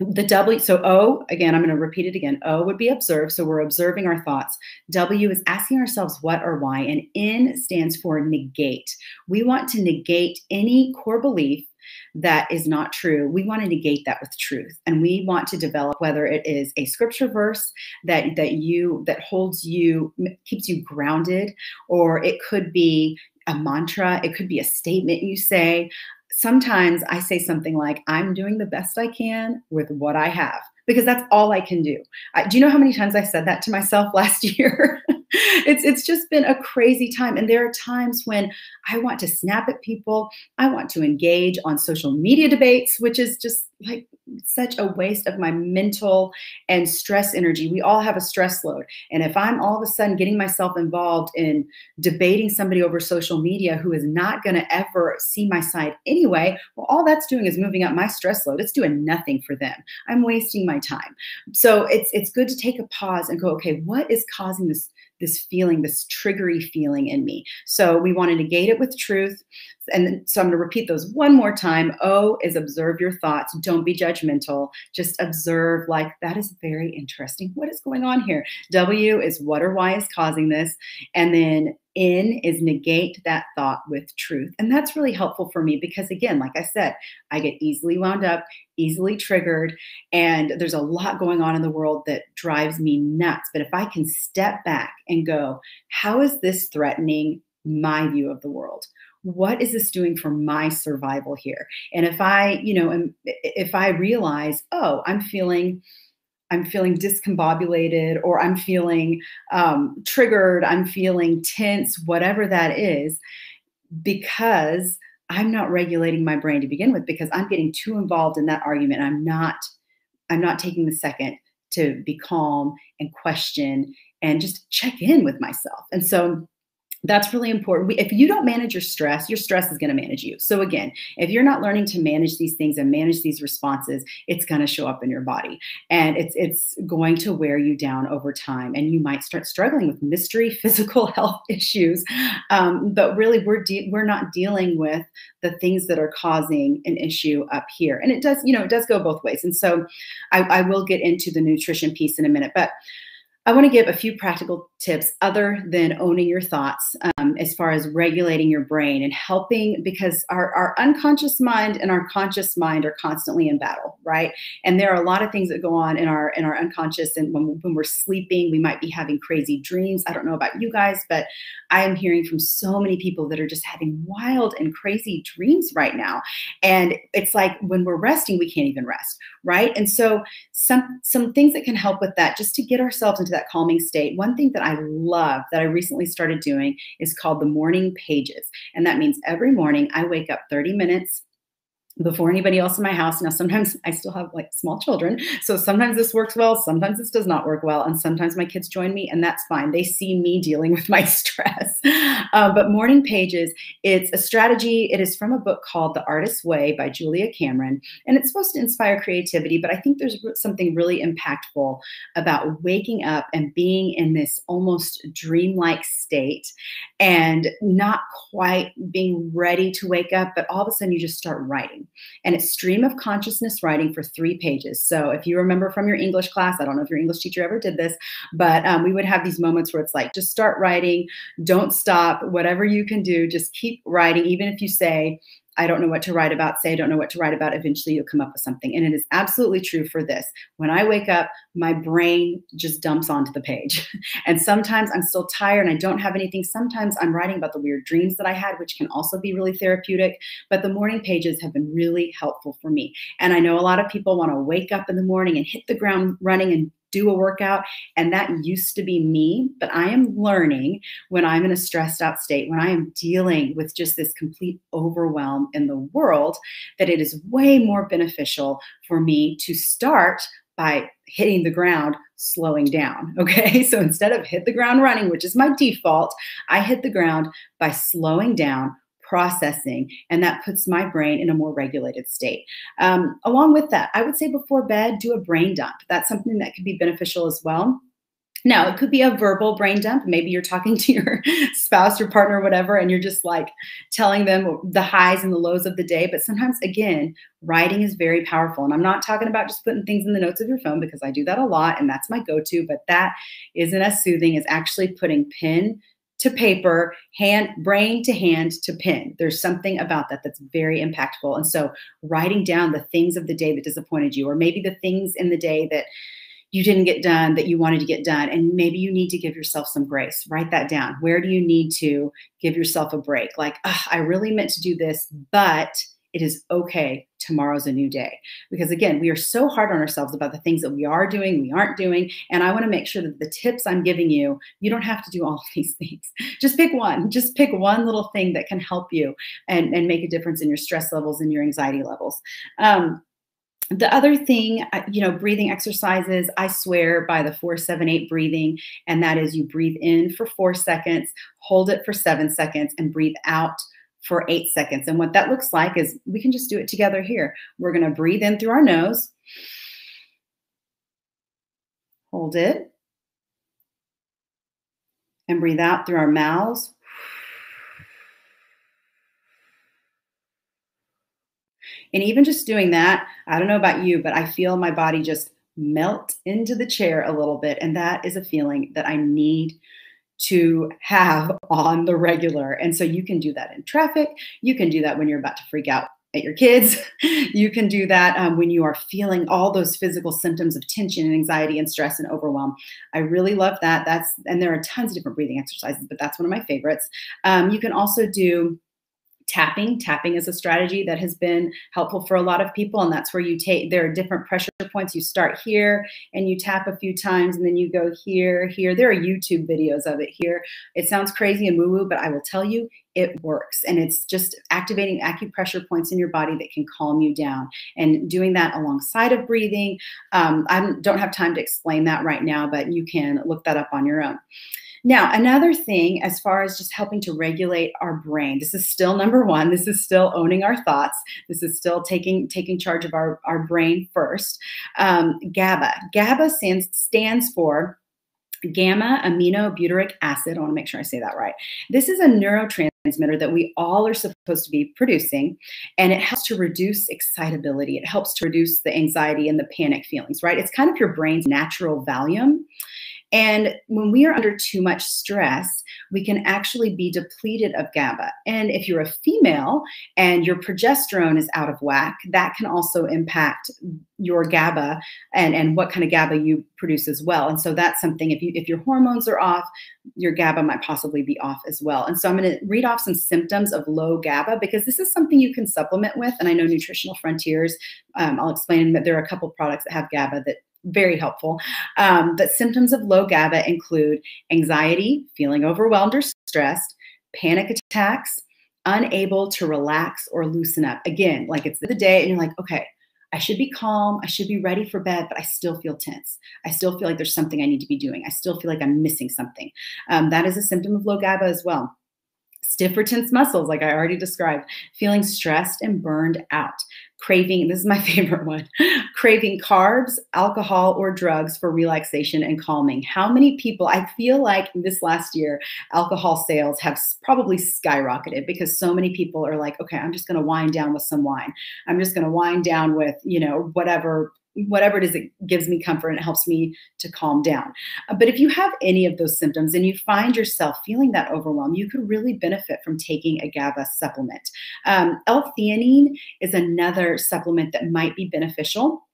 the W, so O, again, I'm going to repeat it again. O would be observe. So we're observing our thoughts. W is asking ourselves what or why. And N stands for negate. We want to negate any core belief that is not true. We want to negate that with truth. And we want to develop whether it is a scripture verse that that you that holds you keeps you grounded or it could be a mantra, it could be a statement you say sometimes I say something like, I'm doing the best I can with what I have, because that's all I can do. I, do you know how many times I said that to myself <laughs> last year? It's it's just been a crazy time and there are times when i want to snap at people i want to engage on social media debates which is just like such a waste of my mental and stress energy. We all have a stress load and if i'm all of a sudden getting myself involved in debating somebody over social media who is not going to ever see my side anyway well all that's doing is moving up my stress load. It's doing nothing for them. I'm wasting my time. So it's it's good to take a pause and go okay what is causing this this feeling, this triggery feeling in me. So we want to negate it with truth. And so I'm going to repeat those one more time. O is observe your thoughts. Don't be judgmental. Just observe, like, that is very interesting. What is going on here? W is what or why is causing this. And then N is negate that thought with truth. And that's really helpful for me because, again, like I said, I get easily wound up, easily triggered, and there's a lot going on in the world that drives me nuts. But if I can step back and go, how is this threatening my view of the world? What is this doing for my survival here? And if I, you know, if I realize, oh, I'm feeling I'm feeling discombobulated or I'm feeling um, triggered, I'm feeling tense, whatever that is, because I'm not regulating my brain to begin with because I'm getting too involved in that argument. I'm not, I'm not taking the second to be calm and question and just check in with myself. And so that's really important. If you don't manage your stress, your stress is going to manage you. So again, if you're not learning to manage these things and manage these responses, it's going to show up in your body, and it's it's going to wear you down over time, and you might start struggling with mystery <laughs> physical health issues. Um, but really, we're we're not dealing with the things that are causing an issue up here, and it does you know it does go both ways. And so, I, I will get into the nutrition piece in a minute, but I want to give a few practical tips other than owning your thoughts um, as far as regulating your brain and helping because our, our unconscious mind and our conscious mind are constantly in battle, right? And there are a lot of things that go on in our in our unconscious and when, when we're sleeping, we might be having crazy dreams. I don't know about you guys, but I am hearing from so many people that are just having wild and crazy dreams right now. And it's like when we're resting, we can't even rest, right? And so some some things that can help with that just to get ourselves into that calming state. One thing that I love that I recently started doing is called the morning pages. And that means every morning I wake up 30 minutes before anybody else in my house. Now, sometimes I still have like small children. So sometimes this works well, sometimes this does not work well. And sometimes my kids join me, and that's fine. They see me dealing with my <laughs> stress. Uh, but morning pages, it's a strategy. It is from a book called The Artist's Way by Julia Cameron. And it's supposed to inspire creativity, but I think there's something really impactful about waking up and being in this almost dreamlike state and not quite being ready to wake up, but all of a sudden you just start writing and it's stream of consciousness writing for three pages. So if you remember from your English class, I don't know if your English teacher ever did this, but um, we would have these moments where it's like, just start writing, don't stop, whatever you can do, just keep writing, even if you say, I don't know what to write about, say I don't know what to write about, eventually you'll come up with something. And it is absolutely true for this. When I wake up, my brain just dumps onto the page. <laughs> and sometimes I'm still tired and I don't have anything. Sometimes I'm writing about the weird dreams that I had, which can also be really therapeutic. But the morning pages have been really helpful for me. And I know a lot of people want to wake up in the morning and hit the ground running and do a workout. And that used to be me, but I am learning when I'm in a stressed out state, when I am dealing with just this complete overwhelm in the world, that it is way more beneficial for me to start by hitting the ground slowing down. <laughs> Okay. So instead of hit the ground running, which is my default, I hit the ground by slowing down, processing, and that puts my brain in a more regulated state. Um, along with that, I would say before bed, do a brain dump. That's something that could be beneficial as well. Now, it could be a verbal brain dump. Maybe you're talking <laughs> to your spouse, your partner, whatever, and you're just like telling them the highs and the lows of the day. But sometimes, again, writing is very powerful. And I'm not talking about just putting things in the notes of your phone because I do that a lot and that's my go to, but that isn't as soothing as actually putting pen to paper, hand, brain to hand to pen. There's something about that that's very impactful. And so writing down the things of the day that disappointed you, or maybe the things in the day that you didn't get done that you wanted to get done. And maybe you need to give yourself some grace. Write that down. Where do you need to give yourself a break? Like, I really meant to do this, but it is okay. Tomorrow's a new day. Because again, we are so hard on ourselves about the things that we are doing, we aren't doing. And I want to make sure that the tips I'm giving you, you don't have to do all of <laughs> these things. Just pick one. Just pick one little thing that can help you and, and make a difference in your stress levels and your anxiety levels. Um, the other thing, you know, breathing exercises, I swear by the four, seven, eight breathing. And that is you breathe in for four seconds, hold it for seven seconds, and breathe out for eight seconds. And what that looks like is we can just do it together here. We're going to breathe in through our nose, hold it, and breathe out through our mouths. And even just doing that, I don't know about you, but I feel my body just melt into the chair a little bit. And that is a feeling that I need to have on the regular. And so you can do that in traffic. You can do that when you're about to freak out at your kids. <laughs> you can do that um, when you are feeling all those physical symptoms of tension and anxiety and stress and overwhelm. I really love that. That's and there are tons of different breathing exercises, but that's one of my favorites. Um, you can also do tapping. Tapping is a strategy that has been helpful for a lot of people. And that's where you take, there are different pressure points. You start here and you tap a few times and then you go here, here. There are YouTube videos of it here. It sounds crazy and woo woo, but I will tell you, it works. And it's just activating acupressure points in your body that can calm you down and doing that alongside of breathing. Um, I don't have time to explain that right now, but you can look that up on your own. Now, another thing, as far as just helping to regulate our brain, this is still number one. This is still owning our thoughts. This is still taking taking charge of our, our brain first. Um, GABA. GABA stands, stands for gamma aminobutyric acid. I want to make sure I say that right. This is a neurotransmitter that we all are supposed to be producing, and it helps to reduce excitability. It helps to reduce the anxiety and the panic feelings, right? It's kind of your brain's natural Valium. And when we are under too much stress, we can actually be depleted of GABA. And if you're a female and your progesterone is out of whack, that can also impact your GABA and, and what kind of GABA you produce as well. And so that's something, if, you, if your hormones are off, your GABA might possibly be off as well. And so I'm going to read off some symptoms of low GABA because this is something you can supplement with. And I know Nutritional Frontiers, um, I'll explain that there are a couple products that have GABA that very helpful. Um, but symptoms of low GABA include anxiety, feeling overwhelmed or stressed, panic attacks, unable to relax or loosen up. Again, like it's the day and you're like, okay, I should be calm. I should be ready for bed, but I still feel tense. I still feel like there's something I need to be doing. I still feel like I'm missing something. Um, that is a symptom of low GABA as well stiff or tense muscles, like I already described, feeling stressed and burned out, craving, this is my <laughs> favorite one, craving carbs, alcohol, or drugs for relaxation and calming. How many people, I feel like this last year, alcohol sales have probably skyrocketed because so many people are like, okay, I'm just going to wind down with some wine. I'm just going to wind down with, you know, whatever whatever it is it gives me comfort and it helps me to calm down. Uh, but if you have any of those symptoms and you find yourself feeling that overwhelm you could really benefit from taking a gaba supplement. Um, l-theanine is another supplement that might be beneficial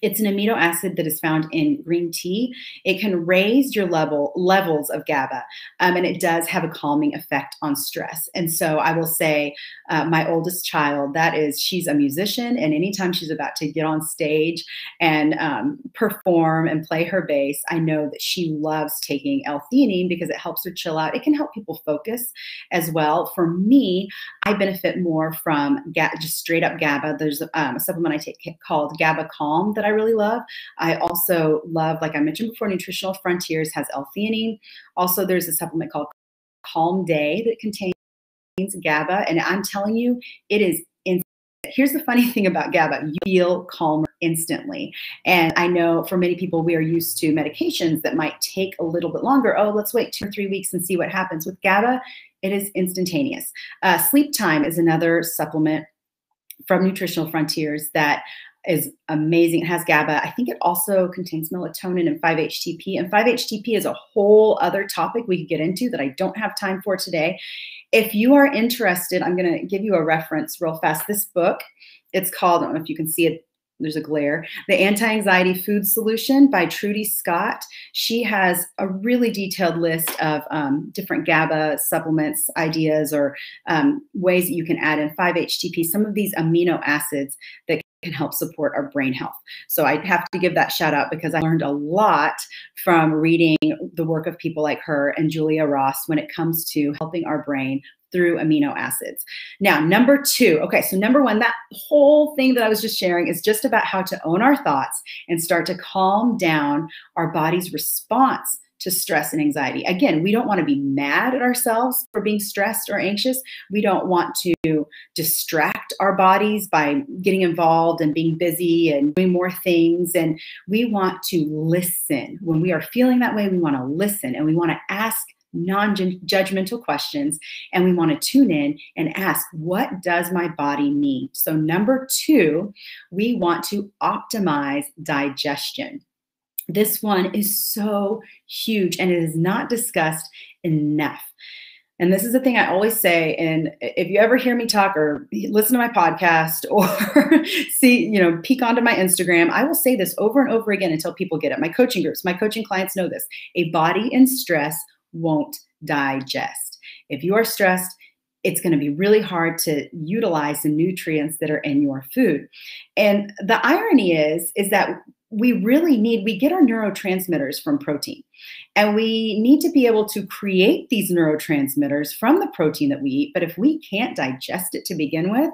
it's an amino acid that is found in green tea. It can raise your level levels of GABA, um, and it does have a calming effect on stress. And so I will say, uh, my oldest child, that is, she's a musician, and anytime she's about to get on stage and um, perform and play her bass, I know that she loves taking L-theanine because it helps her chill out. It can help people focus as well. For me, I benefit more from ga- just straight up GABA. There's um, a supplement I take called GABA Calm that I really love. I also love, like I mentioned before, Nutritional Frontiers has L-theanine. Also, there's a supplement called Calm Day that contains GABA, and I'm telling you, it is here's the funny <laughs> thing about GABA you feel calmer instantly. And I know for many people, we are used to medications that might take a little bit longer. Oh, let's wait two or three weeks and see what happens. With GABA, it is instantaneous. Uh, sleep time is another supplement from Nutritional Frontiers that is amazing. It has GABA. I think it also contains melatonin and 5-HTP. And 5-HTP is a whole other topic we could get into that I don't have time for today. If you are interested, I'm going to give you a reference real fast. This book, it's called, I don't know if you can see it there's a glare. The Anti-Anxiety Food Solution by Trudy Scott. She has a really detailed list of um, different GABA supplements, ideas, or um, ways that you can add in 5-HTP, some of these amino acids that can help support our brain health. So I have to give that shout out because I learned a lot from reading the work of people like her and Julia Ross when it comes to helping our brain through amino acids. Now, number two, okay, so number one, that whole thing that I was just sharing is just about how to own our thoughts and start to calm down our body's response to stress and anxiety. Again, we don't want to be mad at ourselves for being stressed or anxious. We don't want to distract our bodies by getting involved and being busy and doing more things. And we want to listen. When we are feeling that way, we want to listen and we want to ask non judgmental questions. And we want to tune in and ask, what does my body need? So, number two, we want to optimize digestion. This one is so huge and it is not discussed enough. And this is the thing I always say. And if you ever hear me talk or listen to my podcast or <laughs> see, you know, peek onto my Instagram, I will say this over and over again until people get it. My coaching groups, my coaching clients know this. A body in stress won't digest. If you are stressed, it's going to be really hard to utilize the nutrients that are in your food. And the irony is is that we really need we get our neurotransmitters from protein. And we need to be able to create these neurotransmitters from the protein that we eat, but if we can't digest it to begin with,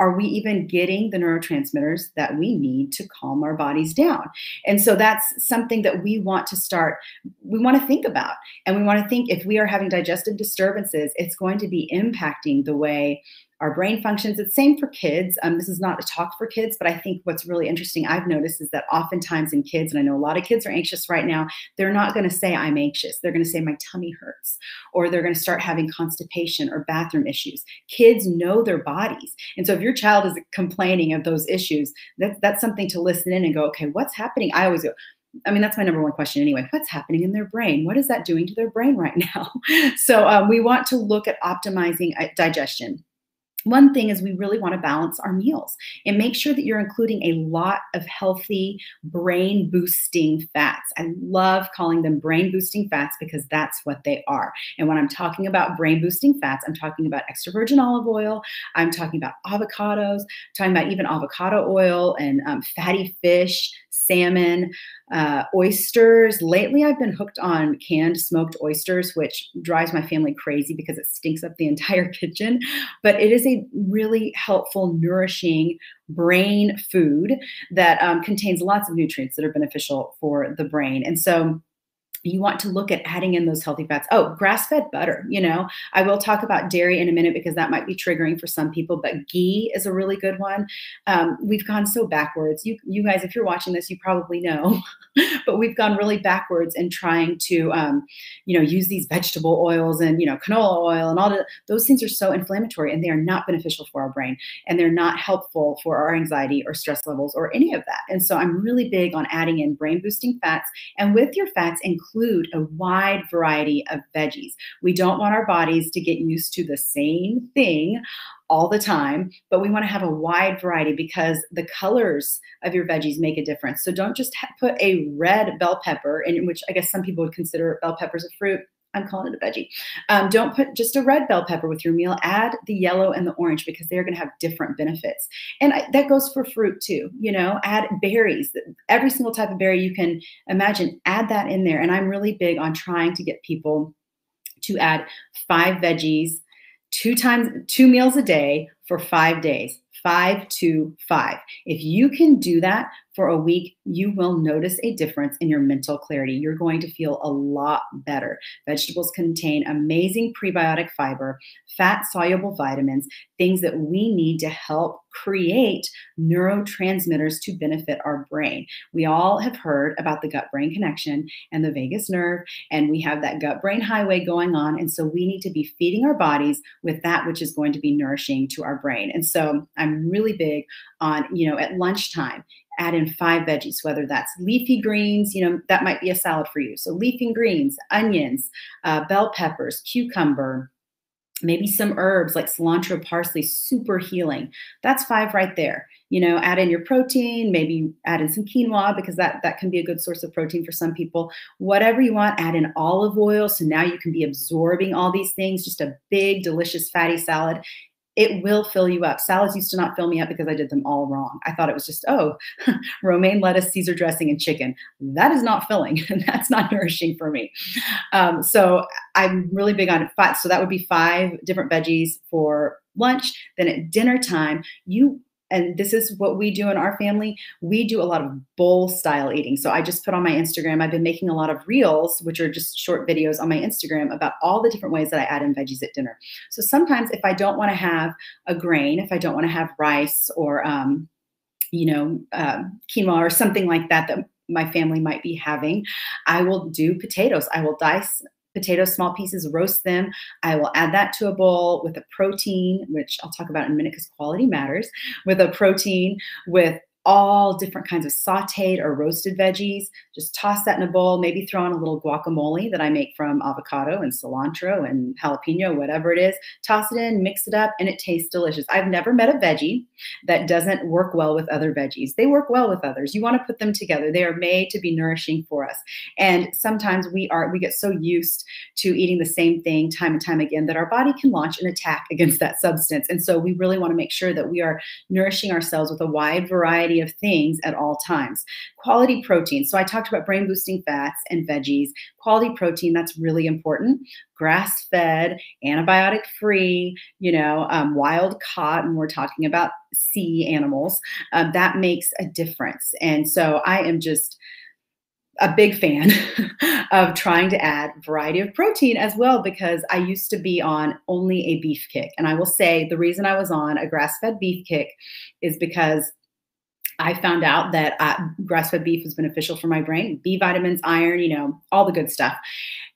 are we even getting the neurotransmitters that we need to calm our bodies down? And so that's something that we want to start, we want to think about. And we want to think if we are having digestive disturbances, it's going to be impacting the way our brain functions. It's same for kids. Um, this is not a talk for kids, but I think what's really interesting I've noticed is that oftentimes in kids, and I know a lot of kids are anxious right now, they're not going to say I'm anxious. They're going to say my tummy hurts, or they're going to start having constipation or bathroom issues. Kids know their bodies, and so if your child is complaining of those issues, that's that's something to listen in and go, okay, what's happening? I always go. I mean, that's my number one question anyway. What's happening in their brain? What is that doing to their brain right <laughs> now? so, um, we want to look at optimizing uh, digestion one thing is we really want to balance our meals and make sure that you're including a lot of healthy brain boosting fats. I love calling them brain boosting fats because that's what they are. And when I'm talking about brain boosting fats, I'm talking about extra virgin olive oil, I'm talking about avocados, talking about even avocado oil and um, fatty fish, salmon, uh, oysters. Lately, I've been hooked on canned smoked oysters, which drives my family crazy because it stinks up the <laughs> entire kitchen. But it is a really helpful, nourishing brain food that um, contains lots of nutrients that are beneficial for the brain. And so, you want to look at adding in those healthy fats. Oh, grass fed butter. You know, I will talk about dairy in a minute because that might be triggering for some people, but ghee is a really good one. Um, we've gone so backwards. You, you guys, if you're watching this, you probably know, <laughs> but we've gone really backwards in trying to, um, you know, use these vegetable oils and, you know, canola oil and all the, those things are so inflammatory and they are not beneficial for our brain and they're not helpful for our anxiety or stress levels or any of that. And so I'm really big on adding in brain boosting fats and with your fats, include include a wide variety of veggies. We don't want our bodies to get used to the same thing all the time, but we want to have a wide variety because the colors of your veggies make a difference. So don't just put a red bell pepper, in which I guess some people would consider bell peppers a fruit. I'm calling it a veggie. Um, don't put just a red bell pepper with your meal. Add the yellow and the orange because they're going to have different benefits. And I, that goes for fruit too. You know, add berries. Every single type of berry you can imagine, add that in there. And I'm really big on trying to get people to add five veggies two times, two meals a day for five days five to five. If you can do that for a week, you will notice a difference in your mental clarity. You're going to feel a lot better. Vegetables contain amazing prebiotic fiber, fat soluble vitamins, things that we need to help create neurotransmitters to benefit our brain. We all have heard about the gut brain connection and the vagus nerve, and we have that gut brain highway going on. And so we need to be feeding our bodies with that which is going to be nourishing to our brain. And so I'm really big on, you know, at lunchtime, add in five veggies, whether that's leafy greens, you know, that might be a salad for you. So leafy greens, onions, uh, bell peppers, cucumber, maybe some herbs like cilantro, parsley, super healing. That's five right there. You know, add in your protein, maybe add in some quinoa because that that can be a good source of protein for some people. Whatever you want, add in olive oil so now you can be absorbing all these things. Just a big, delicious, fatty salad it will fill you up. Salads used to not fill me up because I did them all wrong. I thought it was just, oh, <laughs> romaine lettuce, Caesar dressing, and chicken. That is not filling, and <laughs> that's not nourishing for me. Um, so I'm really big on five. So that would be five different veggies for lunch. Then at dinner time, you and this is what we do in our family. We do a lot of bowl style eating. So i just put on my instagram i've been making a lot of reels which are just short videos on my instagram about all the different ways that i add in veggies at dinner. So sometimes if i don't want to have a grain if i don't want to have rice or um, you know uh, quinoa or something like that that my family might be having i will do potatoes. I will dice potatoes, small pieces, roast them. I will add that to a bowl with a protein, which I'll talk about in a minute because quality matters, with a protein, with all different kinds of sauteed or roasted veggies. Just toss that in a bowl, maybe throw in a little guacamole that I make from avocado and cilantro and jalapeno, whatever it is. Toss it in, mix it up, and it tastes delicious. I've never met a veggie that doesn't work well with other veggies. They work well with others. You want to put them together. They are made to be nourishing for us. And sometimes we are we get so used to eating the same thing time and time again that our body can launch an attack against that substance. And so we really want to make sure that we are nourishing ourselves with a wide variety of things at all times. Quality protein. So I talked about brain boosting fats and veggies. Quality protein, that's really important. Grass fed, antibiotic free, you know, um, wild caught, and we're talking about sea animals. Um, that makes a difference. And so I am just a big fan <laughs> of trying to add variety of protein as well because I used to be on only a beef kick. And I will say the reason I was on a grass fed beef kick is because I found out that uh, grass fed beef was beneficial for my brain, B vitamins, iron, you know, all the good stuff.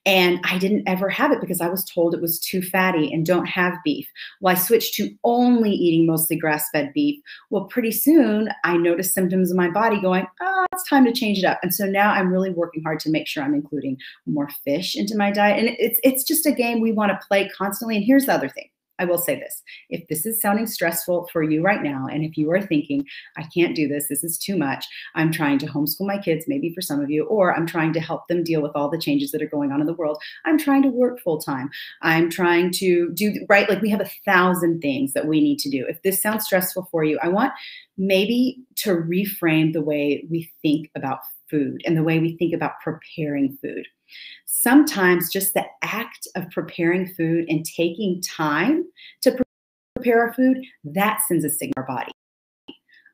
And I didn't ever have it because I was told it was too fatty and don't have beef. Well, I switched to only eating mostly grass fed beef. Well, pretty soon I noticed symptoms in my body going, oh, it's time to change it up. And so now I'm really working hard to make sure I'm including more fish into my diet. And it's, it's just a game we want to play constantly. And here's the other thing I will say this if this is sounding stressful for you right now, and if you are thinking, I can't do this, this is too much, I'm trying to homeschool my kids, maybe for some of you, or I'm trying to help them deal with all the changes that are going on in the world, I'm trying to work full time, I'm trying to do right, like we have a thousand things that we need to do. If this sounds stressful for you, I want maybe to reframe the way we think about food and the way we think about preparing food sometimes just the act of preparing food and taking time to prepare our food, that sends a signal to our body.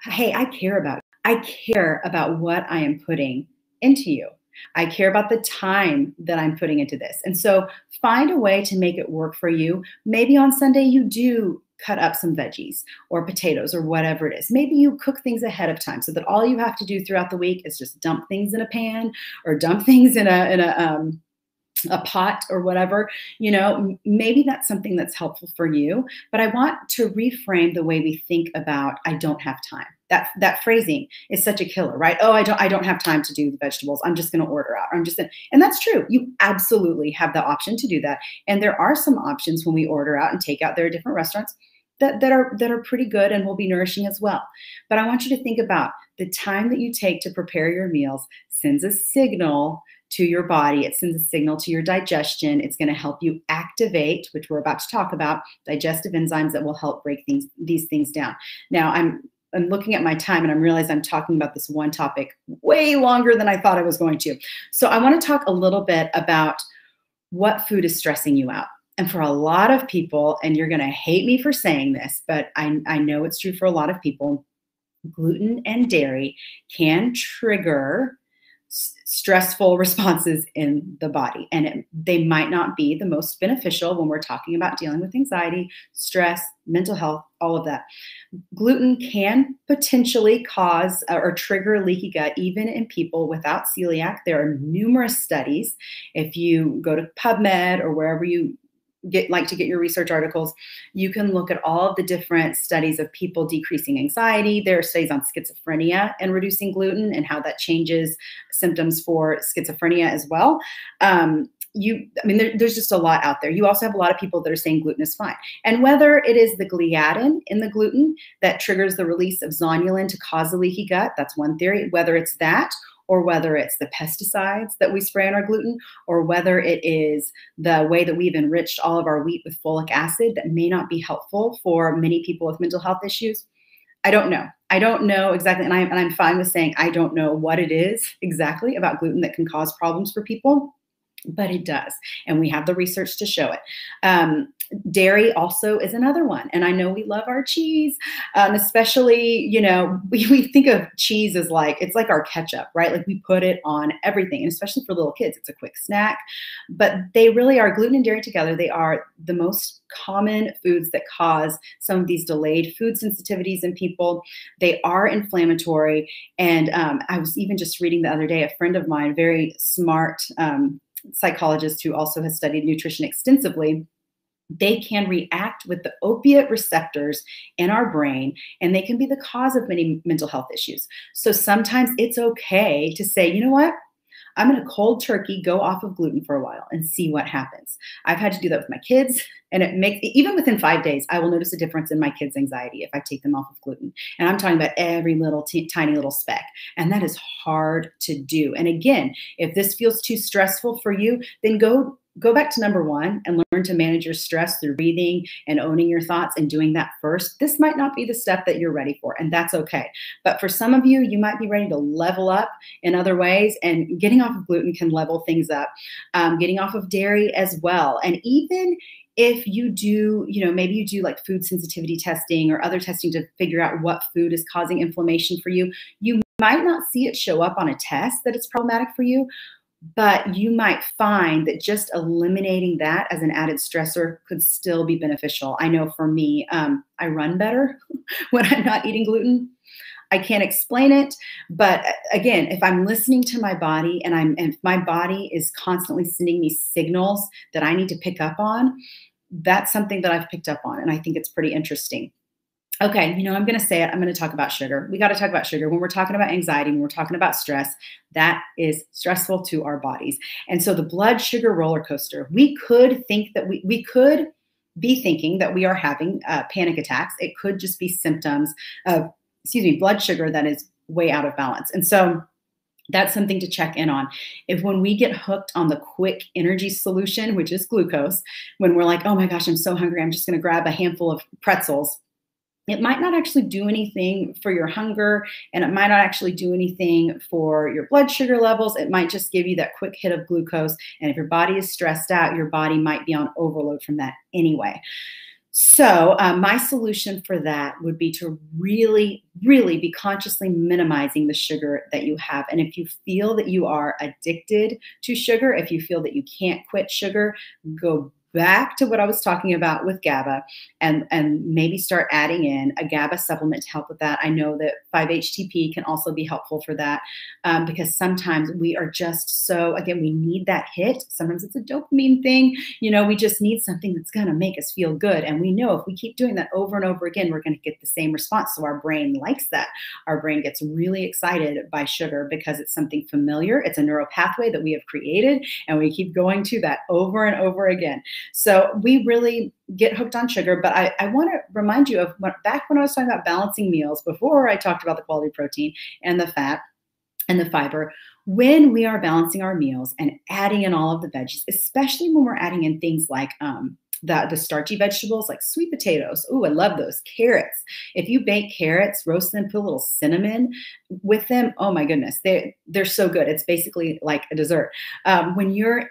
Hey, I care about you. I care about what I am putting into you. I care about the time that I'm putting into this. And so find a way to make it work for you. Maybe on Sunday you do cut up some veggies or potatoes or whatever it is. Maybe you cook things ahead of time so that all you have to do throughout the week is just dump things in a pan or dump <laughs> things in a in a um, a pot or whatever, you know, maybe that's something that's helpful for you. But I want to reframe the way we think about I don't have time. That that phrasing is such a killer, right? Oh, I don't I don't have time to do the vegetables. I'm just going to order out. I'm just gonna, and that's true. You absolutely have the option to do that. And there are some options when we order out and take out. There are different restaurants that, that are that are pretty good and will be nourishing as well. But I want you to think about the time that you take to prepare your meals sends a signal to your body. It sends a signal to your digestion. It's going to help you activate, which we're about to talk about, digestive enzymes that will help break things these things down. Now, I'm I'm looking at my time and I'm realizing I'm talking about this one topic way longer than I thought I was going to. So I want to talk a little bit about what food is stressing you out. And for a lot of people, and you're going to hate me for saying this, but I, I know it's true for a lot of people, gluten and dairy can trigger stressful <laughs> responses in the body. And it, they might not be the most beneficial when we're talking about dealing with anxiety, stress, mental health, all of that. Gluten can potentially cause uh, or trigger leaky gut even in people without celiac. There are numerous studies. If you go to PubMed or wherever you get like to get your research articles, you can look at all of the different studies of people decreasing anxiety. There are studies on schizophrenia and reducing gluten and how that changes symptoms for schizophrenia as well. Um, you, I mean, there, there's just a lot out there. You also have a lot of people that are saying gluten is fine. And whether it is the gliadin in the gluten that triggers the release of zonulin to cause the leaky gut, that's one theory. Whether it's that, or whether it's the pesticides that we spray on our gluten, or whether it is the way that we've enriched all of our wheat with folic acid that may not be helpful for many people with mental health issues. I don't know. I don't know exactly, and, I, and I'm fine with saying I don't know what it is exactly about gluten that can cause problems for people but it does and we have the research to show it um, dairy also is another one. And i know we love our cheese um, especially you know <laughs> we, we think of cheese as like it's like our ketchup right? Like we put it on everything and especially for little kids it's a quick snack. But they really are gluten and dairy together they are the most common foods that cause some of these delayed food sensitivities in people. They are inflammatory. And um, i was even just reading the other day a friend of mine very smart um, psychologist who also has studied nutrition extensively they can react with the opiate receptors in our brain and they can be the cause of many mental health issues. So sometimes it's okay to say, you know what? I'm going to cold turkey go off of gluten for a while and see what happens. I've had to do that with my kids, and it makes even within five days, I will notice a difference in my kids' anxiety if I take them off of gluten. And I'm talking about every little tiny little speck, and that is hard to do. And again, if this feels too stressful for you, then go go back to number one and learn to manage your stress through breathing and owning your thoughts and doing that first. This might not be the step that you're ready for, and that's okay. But for some of you, you might be ready to level up in other ways, and getting off of gluten can level things up. Um, getting off of dairy as well. And even if you do, you know, maybe you do like food sensitivity testing or other testing to figure out what food is causing inflammation for you, you might not see it show up on a test that it's problematic for you, but you might find that just eliminating that as an added stressor could still be beneficial. I know for me, um, I run better <laughs> when I'm not eating gluten. I can't explain it, but uh, again, if I'm listening to my body and I'm and my body is constantly sending me signals that I need to pick up on, that's something that I've picked up on, and I think it's pretty interesting okay, you know, I'm going to say it. I'm going to talk about sugar. We got to talk about sugar. When we're talking about anxiety, when we're talking about stress, that is stressful to our bodies. And so the blood sugar roller coaster, we could think that we, we could be thinking that we are having uh, panic attacks. It could just be symptoms of, excuse me, blood sugar that is way out of balance. And so that's something to check in on. If when we get hooked on the quick energy solution, which is glucose, when we're like, oh my gosh, I'm so hungry, I'm just going to grab a handful of pretzels it might not actually do anything for your hunger and it might not actually do anything for your blood sugar levels. It might just give you that quick hit of glucose. And if your body is stressed out, your body might be on overload from that anyway. So, uh, my solution for that would be to really, really be consciously minimizing the sugar that you have. And if you feel that you are addicted to sugar, if you feel that you can't quit sugar, go back to what I was talking about with GABA and, and maybe start adding in a GABA supplement to help with that. I know that 5-HTP can also be helpful for that um, because sometimes we are just so, again, we need that hit. Sometimes it's a dopamine thing. You know, we just need something that's going to make us feel good. And we know if we keep doing that over and over again, we're going to get the same response. So our brain likes that. Our brain gets really excited by sugar because it's something familiar. It's a neural pathway that we have created and we keep going to that over and over again. So we really get hooked on sugar. But I, I want to remind you of what, back when I was talking about balancing meals, before I talked about the quality protein and the fat and the fiber, when we are balancing our meals and adding in all of the veggies, especially when we're adding in things like um, the, the starchy vegetables like sweet potatoes. Oh, I love those. Carrots. If you bake carrots, roast them, put a little cinnamon with them, oh my goodness, they, they're so good. It's basically like a dessert. Um, when you're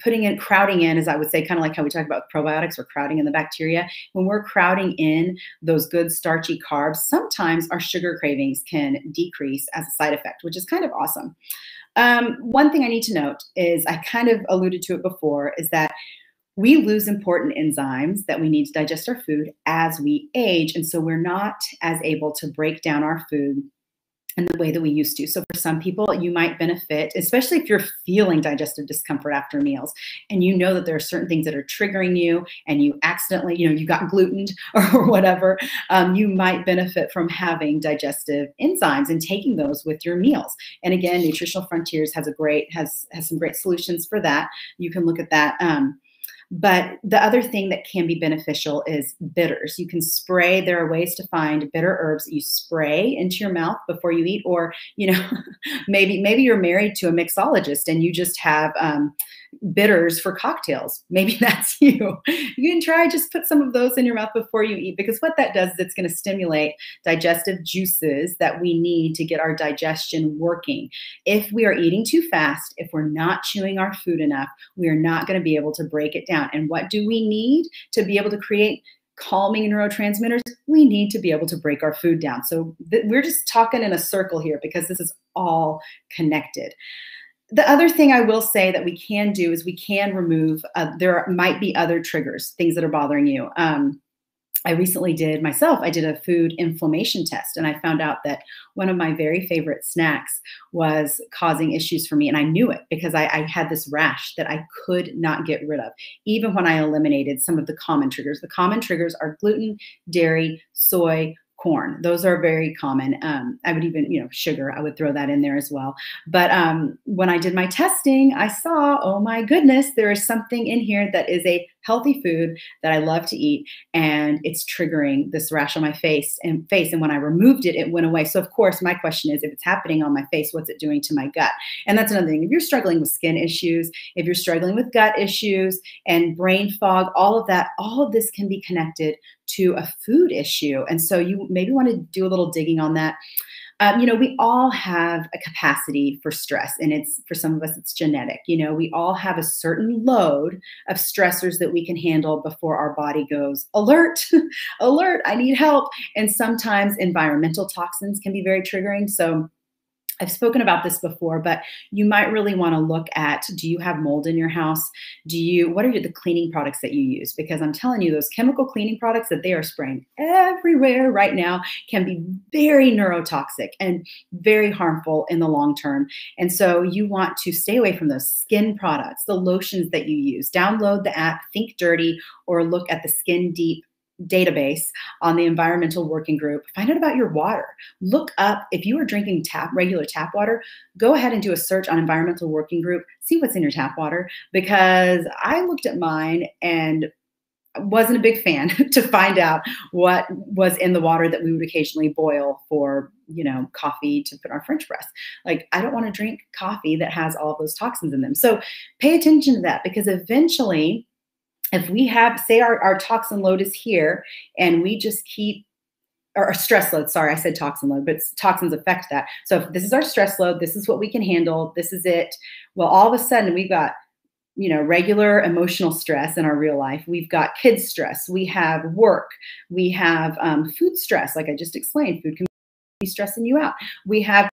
putting in crowding in as i would say kind of like how we talk about probiotics or crowding in the bacteria when we're crowding in those good starchy carbs sometimes our sugar cravings can decrease as a side effect which is kind of awesome. Um, one thing i need to note is i kind of alluded to it before is that we lose important enzymes that we need to digest our food as we age and so we're not as able to break down our food in the way that we used to. So for some people, you might benefit, especially if you're feeling digestive discomfort after meals and you know that there are certain things that are triggering you and you accidentally, you know, you got glutened <laughs> or whatever, um, you might benefit from having digestive enzymes and taking those with your meals. And again, Nutritional Frontiers has a great, has, has some great solutions for that. You can look at that. Um, but the other thing that can be beneficial is bitters. You can spray. There are ways to find bitter herbs that you spray into your mouth before you eat, or you know, <laughs> maybe maybe you're married to a mixologist and you just have um, bitters for cocktails. <laughs> Maybe that's you. You can try just put some of those in your mouth before you eat because what that does is it's going to stimulate digestive juices that we need to get our digestion working. If we are eating too fast, if we're not chewing our food enough, we are not going to be able to break it down. And what do we need to be able to create calming neurotransmitters, we need to be able to break our food down. So we're just talking in a circle here because this is all connected the other thing I will say that we can do is we can remove, uh, there might be other triggers, things that are bothering you. Um, I recently did myself, I did a food inflammation test and I found out that one of my very favorite snacks was causing issues for me. And I knew it because I, I, had this rash that I could not get rid of, even when I eliminated some of the common triggers. The common triggers are gluten, dairy, soy, corn. Those are very common. Um, I would even, you know, sugar, I would throw that in there as well. But um, when I did my testing, I saw, oh my goodness, there is something in here that is a healthy food that I love to eat, and it's triggering this rash on my face and face. And when I removed it, it went away. So of course, my question is, if it's happening on my face, what's it doing to my gut? And that's another thing. If you're struggling with skin issues, if you're struggling with gut issues and brain fog, all of that, all of this can be connected to a food issue. And so you maybe want to do a little digging on that. Um, you know, we all have a capacity for stress, and it's for some of us, it's genetic. You know, we all have a certain load of stressors that we can handle before our body goes alert, <laughs> alert, I need help. And sometimes environmental toxins can be very triggering. So, I've spoken about this before, but you might really want to look at do you have mold in your house? Do you what are the cleaning products that you use? Because I'm telling you, those chemical cleaning products that they are spraying everywhere right now can be very neurotoxic and very harmful in the long term. And so you want to stay away from those skin products, the lotions that you use. Download the app Think Dirty or look at the Skin Deep database on the environmental working group find out about your water. Look up if you are drinking tap regular tap water go ahead and do a search on environmental working group see what's in your tap water because i looked at mine and wasn't a big fan <laughs> to find out what was in the water that we would occasionally boil for you know coffee to put on french press. Like i don't want to drink coffee that has all those toxins in them. So pay attention to that because eventually if we have, say our, our toxin load is here and we just keep, or stress load, sorry, I said toxin load, but toxins affect that. So if this is our stress load, this is what we can handle, this is it. Well, all of a sudden we've got, you know, regular emotional stress in our real life. We've got kids stress. We have work. We have um, food stress, like I just explained. Food can be stressing you out. We have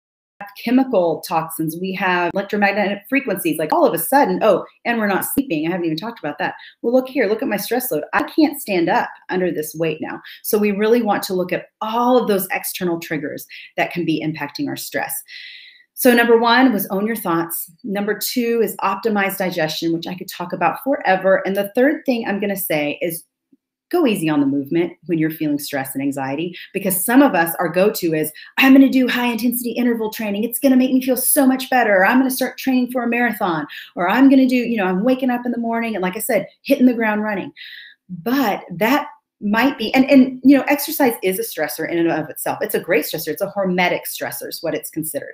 chemical toxins, we have electromagnetic frequencies, like all of a sudden, oh, and we're not sleeping. I haven't even talked about that. Well, look here, look at my stress load. I can't stand up under this weight now. So we really want to look at all of those external triggers that can be impacting our stress. So, number one was own your thoughts. Number two is optimize digestion, which I could talk about forever. And the third thing I'm going to say is go easy on the movement when you're feeling stress and anxiety because some of us our go-to is i'm going to do high intensity interval training. It's going to make me feel so much better or i'm going to start training for a marathon or i'm going to do you know i'm waking up in the morning and like i said hitting the ground running. But that might be and and you know exercise is a stressor in and of itself. It's a great stressor. It's a hormetic stressor is what it's considered.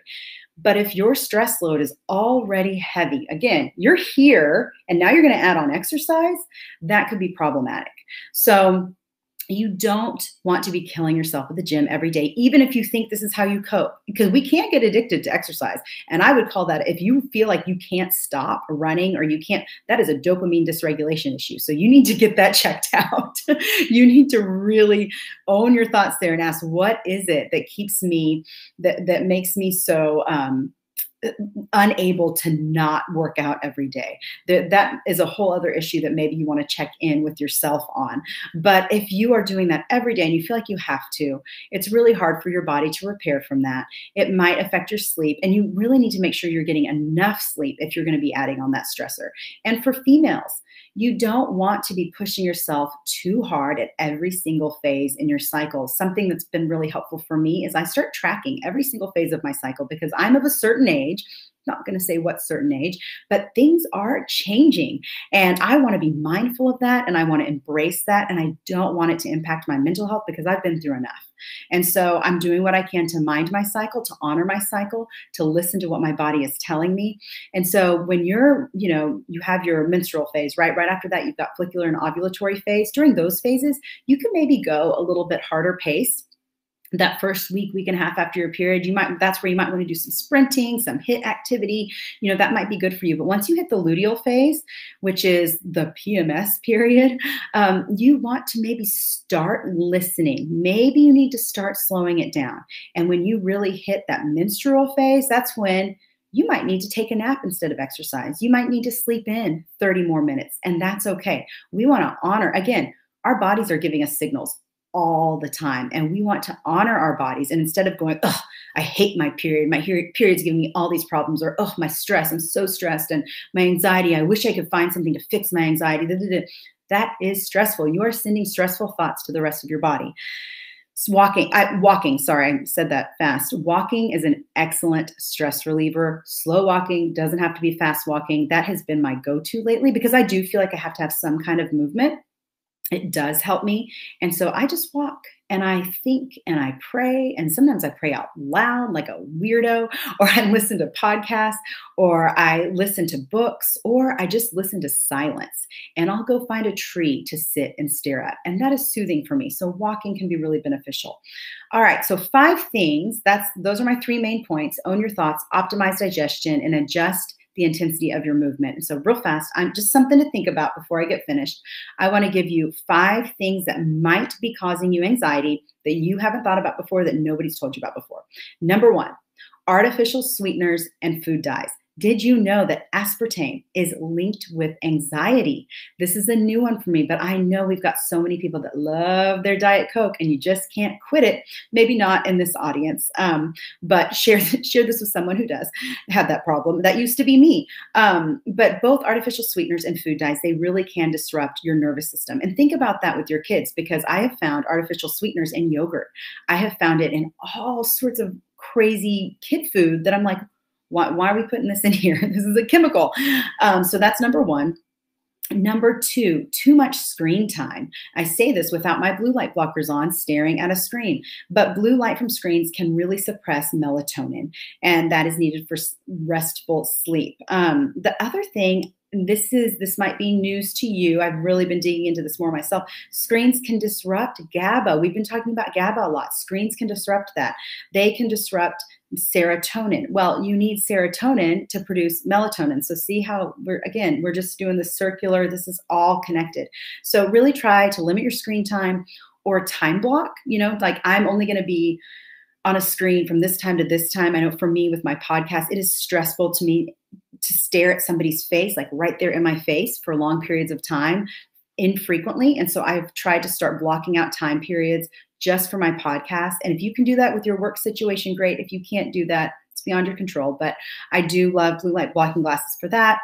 But if your stress load is already heavy, again, you're here and now you're going to add on exercise, that could be problematic. So you don't want to be killing yourself at the gym every day, even if you think this is how you cope, because we can't get addicted to exercise. And I would call that if you feel like you can't stop running or you can't, that is a dopamine dysregulation issue. So you need to get that <laughs> checked out. you need to really own your thoughts there and ask, what is it that keeps me, that, that makes me so, um, unable to not work out every day. That, that is a whole other issue that maybe you want to check in with yourself on. But if you are doing that every day and you feel like you have to, it's really hard for your body to repair from that. It might affect your sleep, and you really need to make sure you're getting enough sleep if you're going to be adding on that stressor. And for females, you don't want to be pushing yourself too hard at every single phase in your cycle. Something that's been really helpful for me is I start tracking every single phase of my cycle because I'm of a certain age not going to say what certain age, but things are changing. And I want to be mindful of that and I want to embrace that. And I don't want it to impact my mental health because I've been through enough. And so I'm doing what I can to mind my cycle, to honor my cycle, to listen to what my body is telling me. And so when you're, you know, you have your menstrual phase, right? Right after that, you've got follicular and ovulatory phase. During those phases, you can maybe go a little bit harder pace that first week week and a half after your period you might that's where you might want to do some sprinting some HIIT activity you know that might be good for you. But once you hit the luteal phase which is the pms period um, you want to maybe start listening. Maybe you need to start slowing it down. And when you really hit that menstrual phase that's when you might need to take a nap instead of exercise. You might need to sleep in 30 more minutes and that's okay. We want to honor again our bodies are giving us signals all the time. And we want to honor our bodies. And instead of going, oh, I hate my period, my period's giving me all these problems, or oh, my stress, I'm so stressed, and my anxiety, I wish I could find something to fix my anxiety. That is stressful. You are sending stressful thoughts to the rest of your body. walking, I, walking, sorry, I said that fast. Walking is an excellent stress reliever. Slow walking doesn't have to be fast walking. That has been my go to lately because I do feel like I have to have some kind of movement it does help me. And so I just walk and I think and I pray. And sometimes I pray out loud like a weirdo, <laughs> or I listen to podcasts, or I listen to books, or I just listen to silence. And I'll go find a tree to sit and stare at. And that is soothing for me. So walking can be really beneficial. All right. So five things. That's those are my three main points. Own your thoughts, optimize digestion, and adjust the intensity of your movement. And so, real fast, I'm just something to think about before I get finished. I want to give you five things that might be causing you anxiety that you haven't thought about before, that nobody's told you about before. Number one, artificial sweeteners and food dyes. Did you know that aspartame is linked with anxiety? This is a new one for me, but I know we've got so many people that love their Diet Coke and you just can't quit it. Maybe not in this audience, um, but <laughs> share, share this with someone who does have that problem. That used to be me. Um, but both artificial sweeteners and food dyes, they really can disrupt your nervous system. And think about that with your kids because I have found artificial sweeteners in yogurt. I have found it in all sorts of crazy kid food that I'm like, why, why are we putting this in <laughs> here? this is a chemical. Um, so that's number one. Number two, too much screen time. I say this without my blue light blockers on, staring at a screen. But blue light from screens can really suppress melatonin, and that is needed for restful sleep. Um, the other thing this is this might be news to you. I've really been digging into this more myself. Screens can disrupt gaba. We've been talking about gaba a lot. Screens can disrupt that. They can disrupt serotonin. Well you need serotonin to produce melatonin. So see how we're again we're just doing the circular. This is all connected. So really try to limit your screen time or time block. You know like i'm only going to be on a screen from this time to this time. I know for me with my podcast it is stressful to me to stare at somebody's face, like right there in my face for long periods of time infrequently. And so I've tried to start blocking out time periods just for my podcast. And if you can do that with your work situation, great. If you can't do that, it's beyond your control. But I do love blue light blocking glasses for that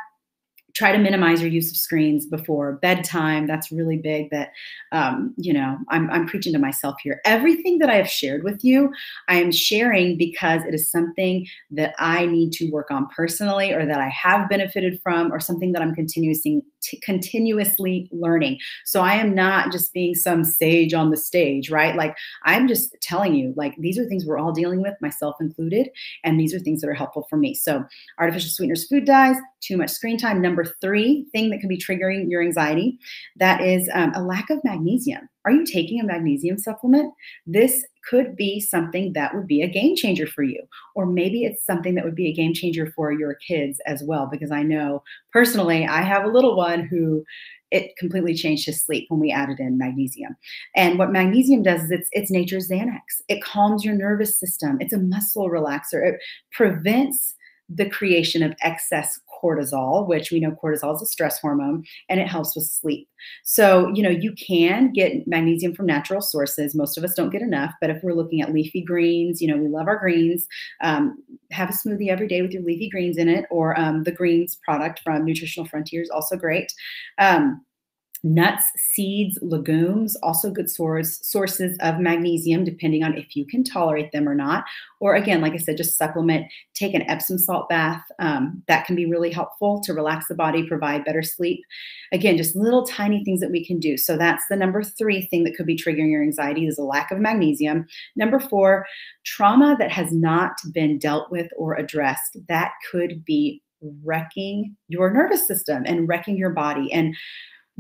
try to minimize your use of screens before bedtime. That's really big that um, you know I'm, I'm preaching to myself here. Everything that i have shared with you i am sharing because it is something that i need to work on personally or that i have benefited from or something that i'm continuously continuously learning so i am not just being some sage on the stage right like i'm just telling you like these are things we're all dealing with myself included and these are things that are helpful for me so artificial sweeteners food dyes too much screen time number three thing that can be triggering your anxiety that is um, a lack of magnesium. Are you taking a magnesium supplement? This could be something that would be a game changer for you. Or maybe it's something that would be a game changer for your kids as well. Because I know personally, I have a little one who it completely changed his sleep when we added in magnesium. And what magnesium does is it's, it's nature's Xanax. It calms your nervous system. It's a muscle relaxer. It prevents the creation of excess cortisol, which we know cortisol is a stress hormone, and it helps with sleep. So, you know, you can get magnesium from natural sources. Most of us don't get enough, but if we're looking at leafy greens, you know, we love our greens. Um, have a smoothie every day with your leafy greens in it, or um, the greens product from Nutritional Frontiers, also great. Um, Nuts, seeds, legumes, also good source, sources of magnesium, depending on if you can tolerate them or not. Or again, like I said, just supplement, take an Epsom salt bath. Um, that can be really helpful to relax the body, provide better sleep. Again, just little tiny things that we can do. So that's the number three thing that could be triggering your anxiety is a lack of magnesium. Number four, trauma that has not been dealt with or addressed. That could be wrecking your nervous system and wrecking your body. And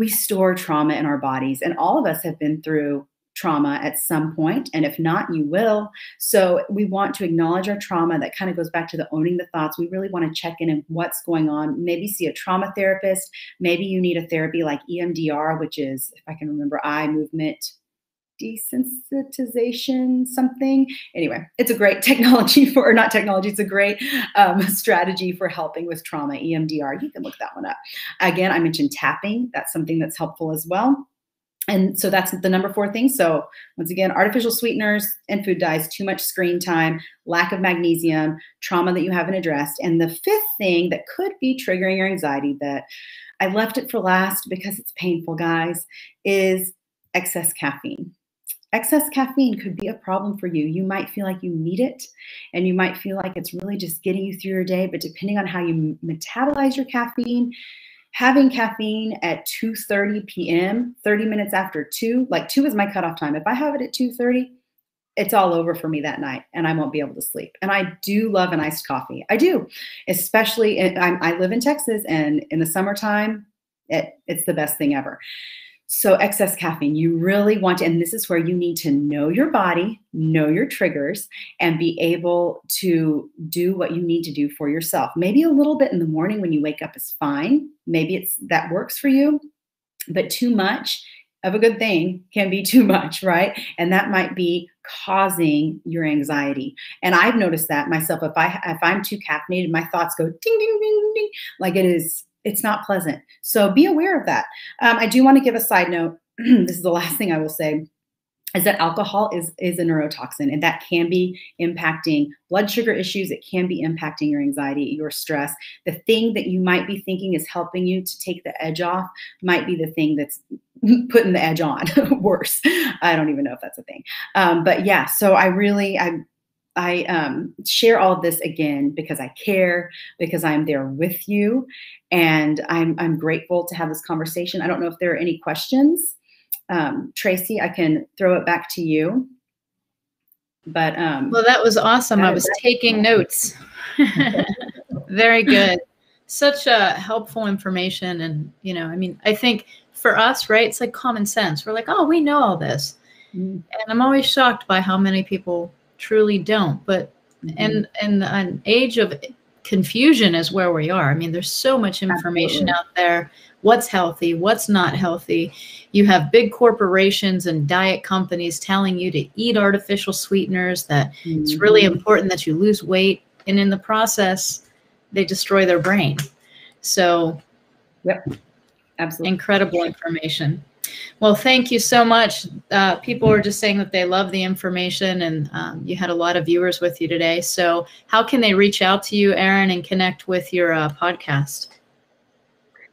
we store trauma in our bodies, and all of us have been through trauma at some point and if not you will. So we want to acknowledge our trauma. That kind of goes back to the owning the thoughts. We really want to check in and what's going on. Maybe see a trauma therapist. Maybe you need a therapy like emdr which is if i can remember eye movement desensitization something. Anyway it's a great <laughs> technology for or not technology it's a great um, strategy for helping with trauma emdr you can look that one up. Again i mentioned tapping. That's something that's helpful as well. And so that's the number four thing. So once again, artificial sweeteners and food dyes, too much screen time, lack of magnesium, trauma that you haven't addressed. And the fifth thing that could be triggering your anxiety that I left it for last because it's painful, guys, is excess caffeine excess caffeine could be a problem for you. You might feel like you need it and you might feel like it's really just getting you through your day, but depending on how you metabolize your caffeine, having caffeine at 2:30 p.m., 30 minutes after 2, like 2 is my cutoff time. If I have it at 2:30, it's all over for me that night and I won't be able to sleep. And I do love an iced coffee. I do, especially I, I live in Texas and in the summertime, it, it's the best thing ever. So, excess caffeine, you really want to, and this is where you need to know your body, know your triggers, and be able to do what you need to do for yourself. Maybe a little bit in the morning when you wake up is fine. Maybe it's that works for you, but too much of a good thing can be <laughs> too much, right? And that might be causing your anxiety. And I've noticed that myself. If I if I'm too caffeinated, my thoughts go ding ding ding ding, like it is it's not pleasant. So be aware of that. Um, I do want to give a side note. <clears throat> this is the last thing I will say is that alcohol is is a neurotoxin and that can be impacting blood sugar issues it can be impacting your anxiety your stress the thing that you might be thinking is helping you to take the edge off might be the thing that's <laughs> putting the edge on <laughs> worse i don't even know if that's a thing um, but yeah so i really i I um, share all this again because I care, because I'm there with you, and I'm I'm grateful to have this conversation. I don't know if there are any questions, um, Tracey. I can throw it back to you. But um, well, that was awesome. I was taking notes. <laughs> Very good. Such a helpful information, and you know, I mean, I think for us, right? It's like common sense. We're like, oh, we know all this, mm. and I'm always shocked by how many people truly don't. But mm-hmm. in in an age of confusion is where we are. I mean, there's so much information Absolutely. out there. What's healthy? What's not healthy? You have big corporations and diet companies telling you to eat artificial sweeteners. That mm-hmm. it's really mm-hmm. important that you lose weight, and in the process, they destroy their brain. So, yep, absolutely incredible information. Well, thank you so much. Uh, people are just saying that they love the information, and um, you had a lot of viewers with you today. So, how can they reach out to you, Erin, and connect with your uh, podcast?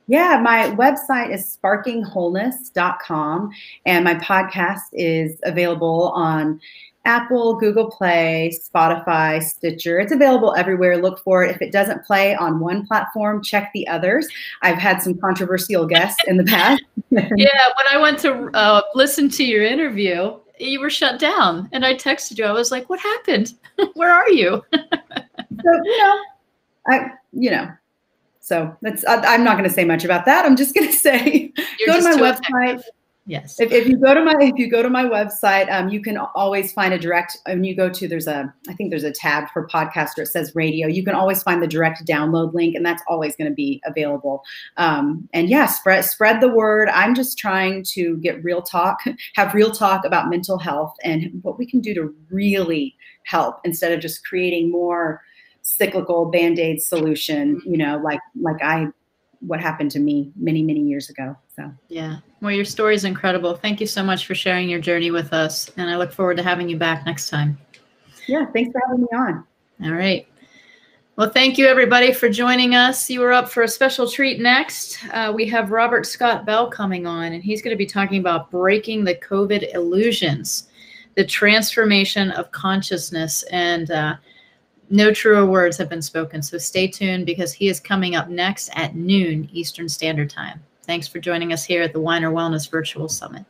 Yeah, my website is sparkingwholeness.com, and my podcast is available on Apple, Google Play, Spotify, Stitcher. It's available everywhere. Look for it. If it doesn't play on one platform, check the others. I've had some controversial guests in the past. <laughs> yeah, when I went to uh, listen to your interview, you were shut down, and I texted you. I was like, "What happened? <laughs> Where are you?" <laughs> so you know, I you know, so that's I, am not going to say much about that. I'm just going to say You're go to my website. Effective. Yes. If, if you go to my if you go to my website, um, you can always find a direct. When you go to there's a I think there's a tab for podcaster. It says radio. You can always find the direct download link, and that's always going to be available. Um, and yeah, spread spread the word. I'm just trying to get real talk, <laughs> have real talk about mental health and what we can do to really help instead of just creating more cyclical band-aid solution, you know, like like I what happened to me many, many years ago. So Yeah. Well, your story is incredible. Thank you so much for sharing your journey with us. And I look forward to having you back next time. yeah, thanks for having me on. All right. Well, thank you everybody for joining us. You are up for a special treat next. Uh, we have Robert Scott Bell coming on, and he's going to be talking about breaking the COVID illusions, the transformation of consciousness. And uh, no truer words have been spoken. So stay tuned because he is coming up next at noon Eastern Standard Time. Thanks for joining us here at the Winer Wellness Virtual Summit.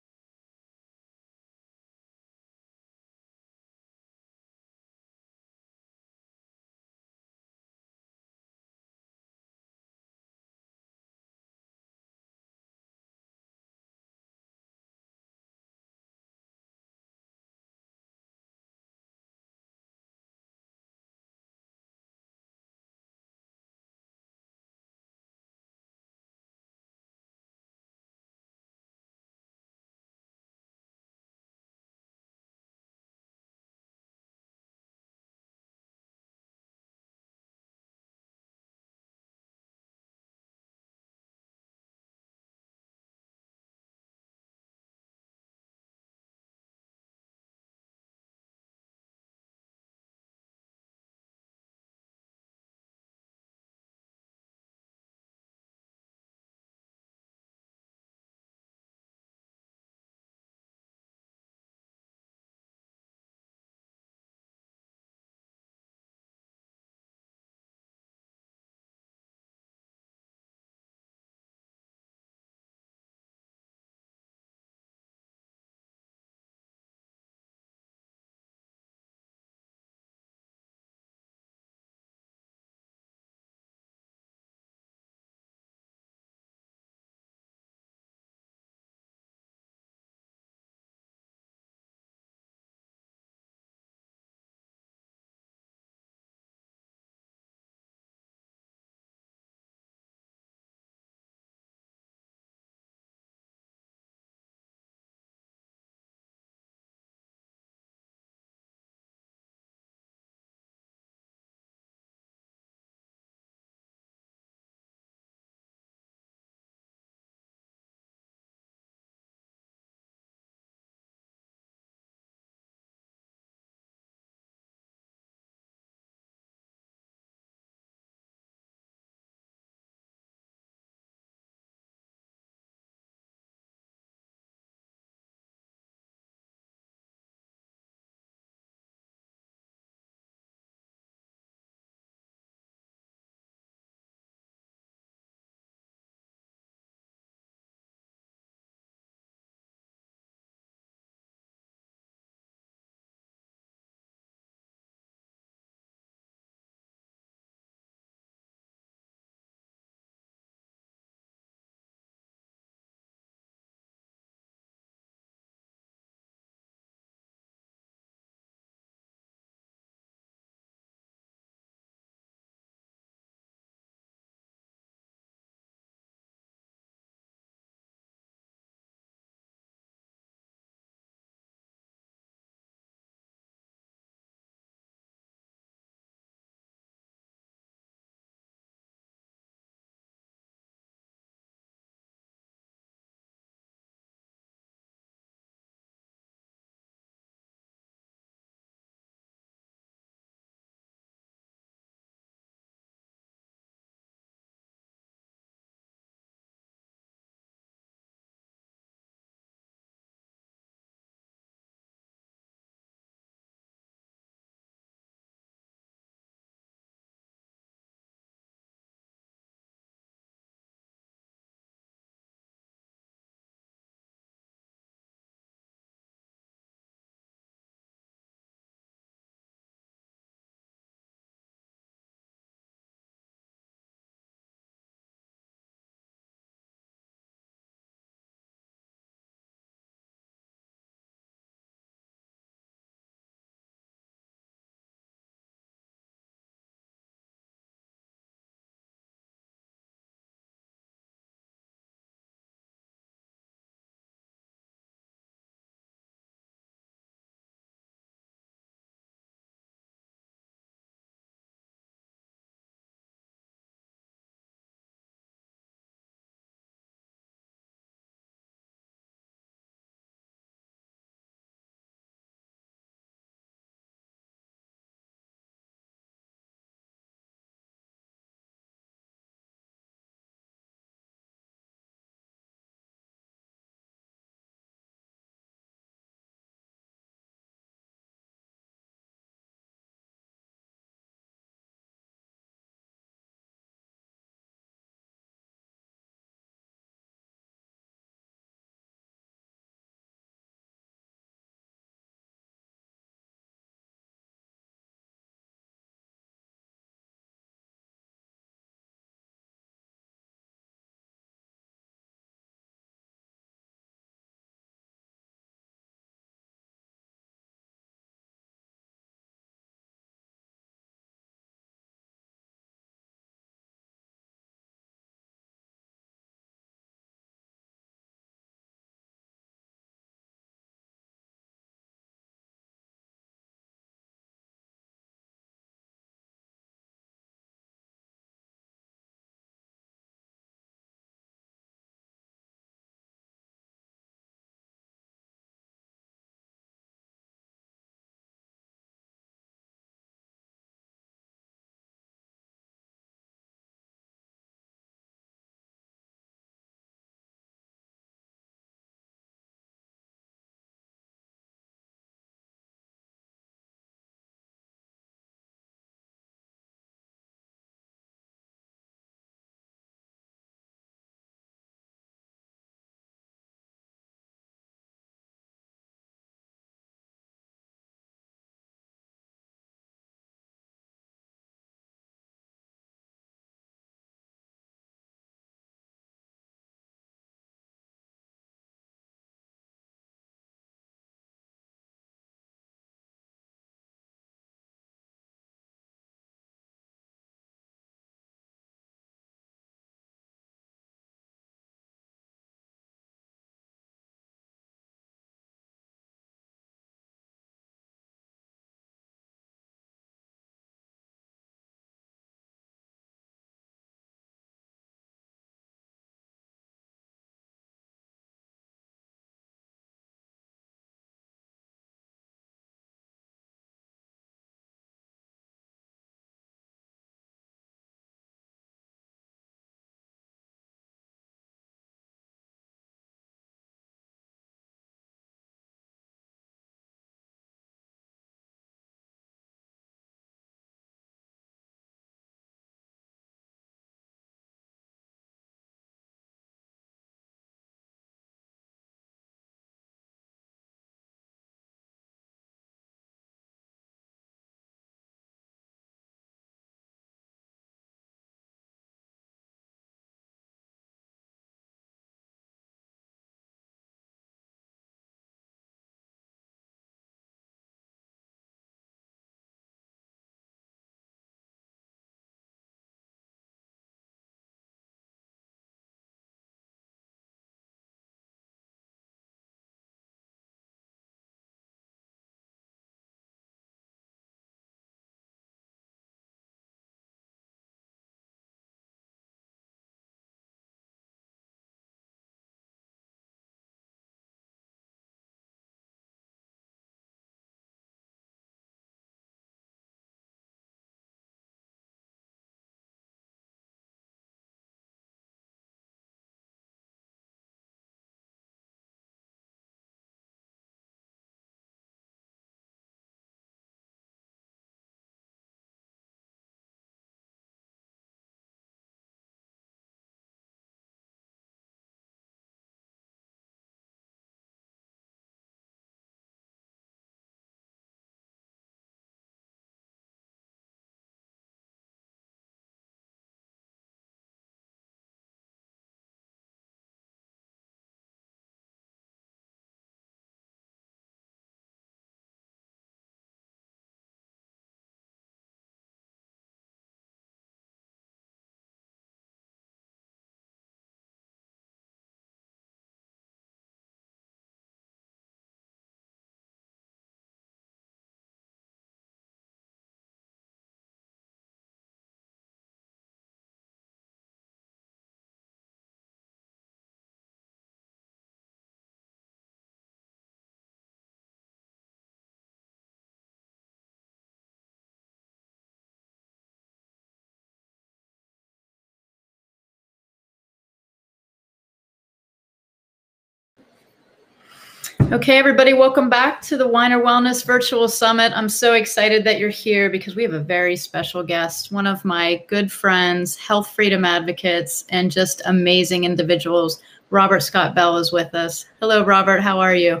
Okay, everybody, welcome back to the Winer Wellness Virtual Summit. I'm so excited that you're here because we have a very special guest, one of my good friends, health freedom advocates, and just amazing individuals. Robert Scott Bell is with us. Hello, Robert. How are you?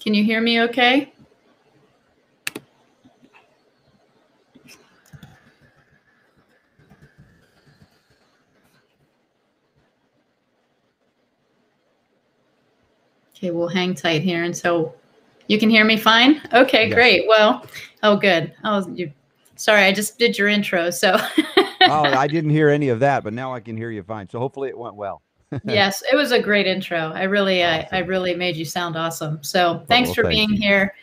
Can you hear me okay? Okay, we'll hang tight here. And so you can hear me fine? Okay, yes. great. Well, oh, good. Oh, you, sorry, I just did your intro. So. oh, <laughs> I didn't hear any of that, but now I can hear you fine. So hopefully it went well. <laughs> yes, it was a great intro. I really, awesome. I, I really made you sound awesome. So thanks well, for thank being you. here.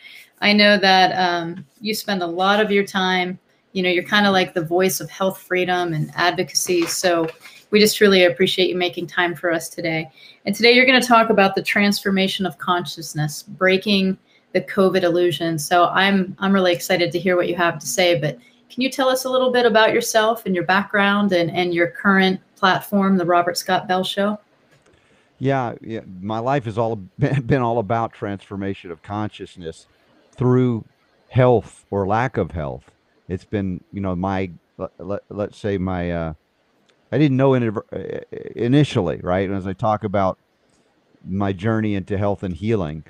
I know that um, you spend a lot of your time, you know, you're kind of like the voice of health freedom and advocacy. So we just really appreciate you making time for us today. And today you're going to talk about the transformation of consciousness, breaking the COVID illusion. So I'm I'm really excited to hear what you have to say. But can you tell us a little bit about yourself and your background and, and your current platform, the Robert Scott Bell Show? Yeah, yeah. My life has all <laughs> been all about transformation of consciousness through health or lack of health. It's been, you know, my let, let, us say my uh, I didn't know uh, initially, right? As I talk about my journey into health and healing,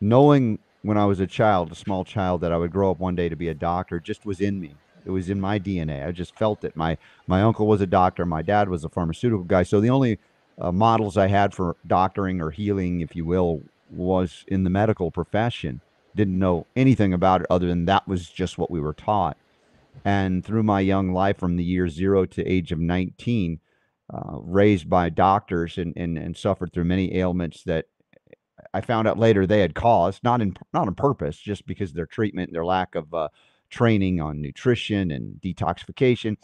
knowing when I was a child, a small child, that I would grow up one day to be a doctor just was in me. It was in my DNA. I just felt it. My my uncle was a doctor. My dad was a pharmaceutical guy. So the only uh, models I had for doctoring or healing, if you will, was in the medical profession. Didn't know anything about it other than that was just what we were taught. And through my young life, from the year zero to age of 19, uh, raised by doctors and, and, and suffered through many ailments that I found out later they had caused, not in not on purpose, just because their treatment, and their lack of uh, training on nutrition and detoxification.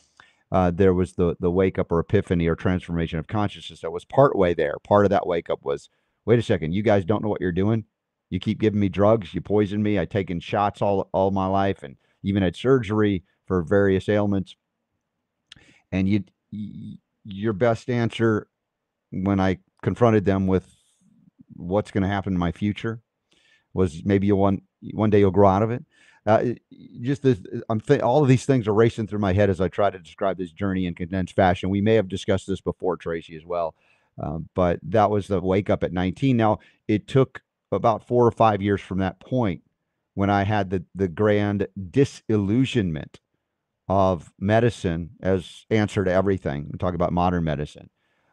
Uh, there was the the wake up or epiphany or transformation of consciousness that was part way there. Part of that wake up was, wait a second, you guys don't know what you're doing. You keep giving me drugs, you poison me. I've taken shots all all my life and even had surgery for various ailments. And you, your best answer when I confronted them with what's going to happen in my future was maybe you one one day you'll grow out of it. Uh, just this, I'm th- all of these things are racing through my head as I try to describe this journey in condensed fashion. We may have discussed this before, Tracey, as well. Um, but that was the wake up at 19. Now it took about four or five years from that point when I had the the grand disillusionment of medicine as answer to everything. We talk about modern medicine.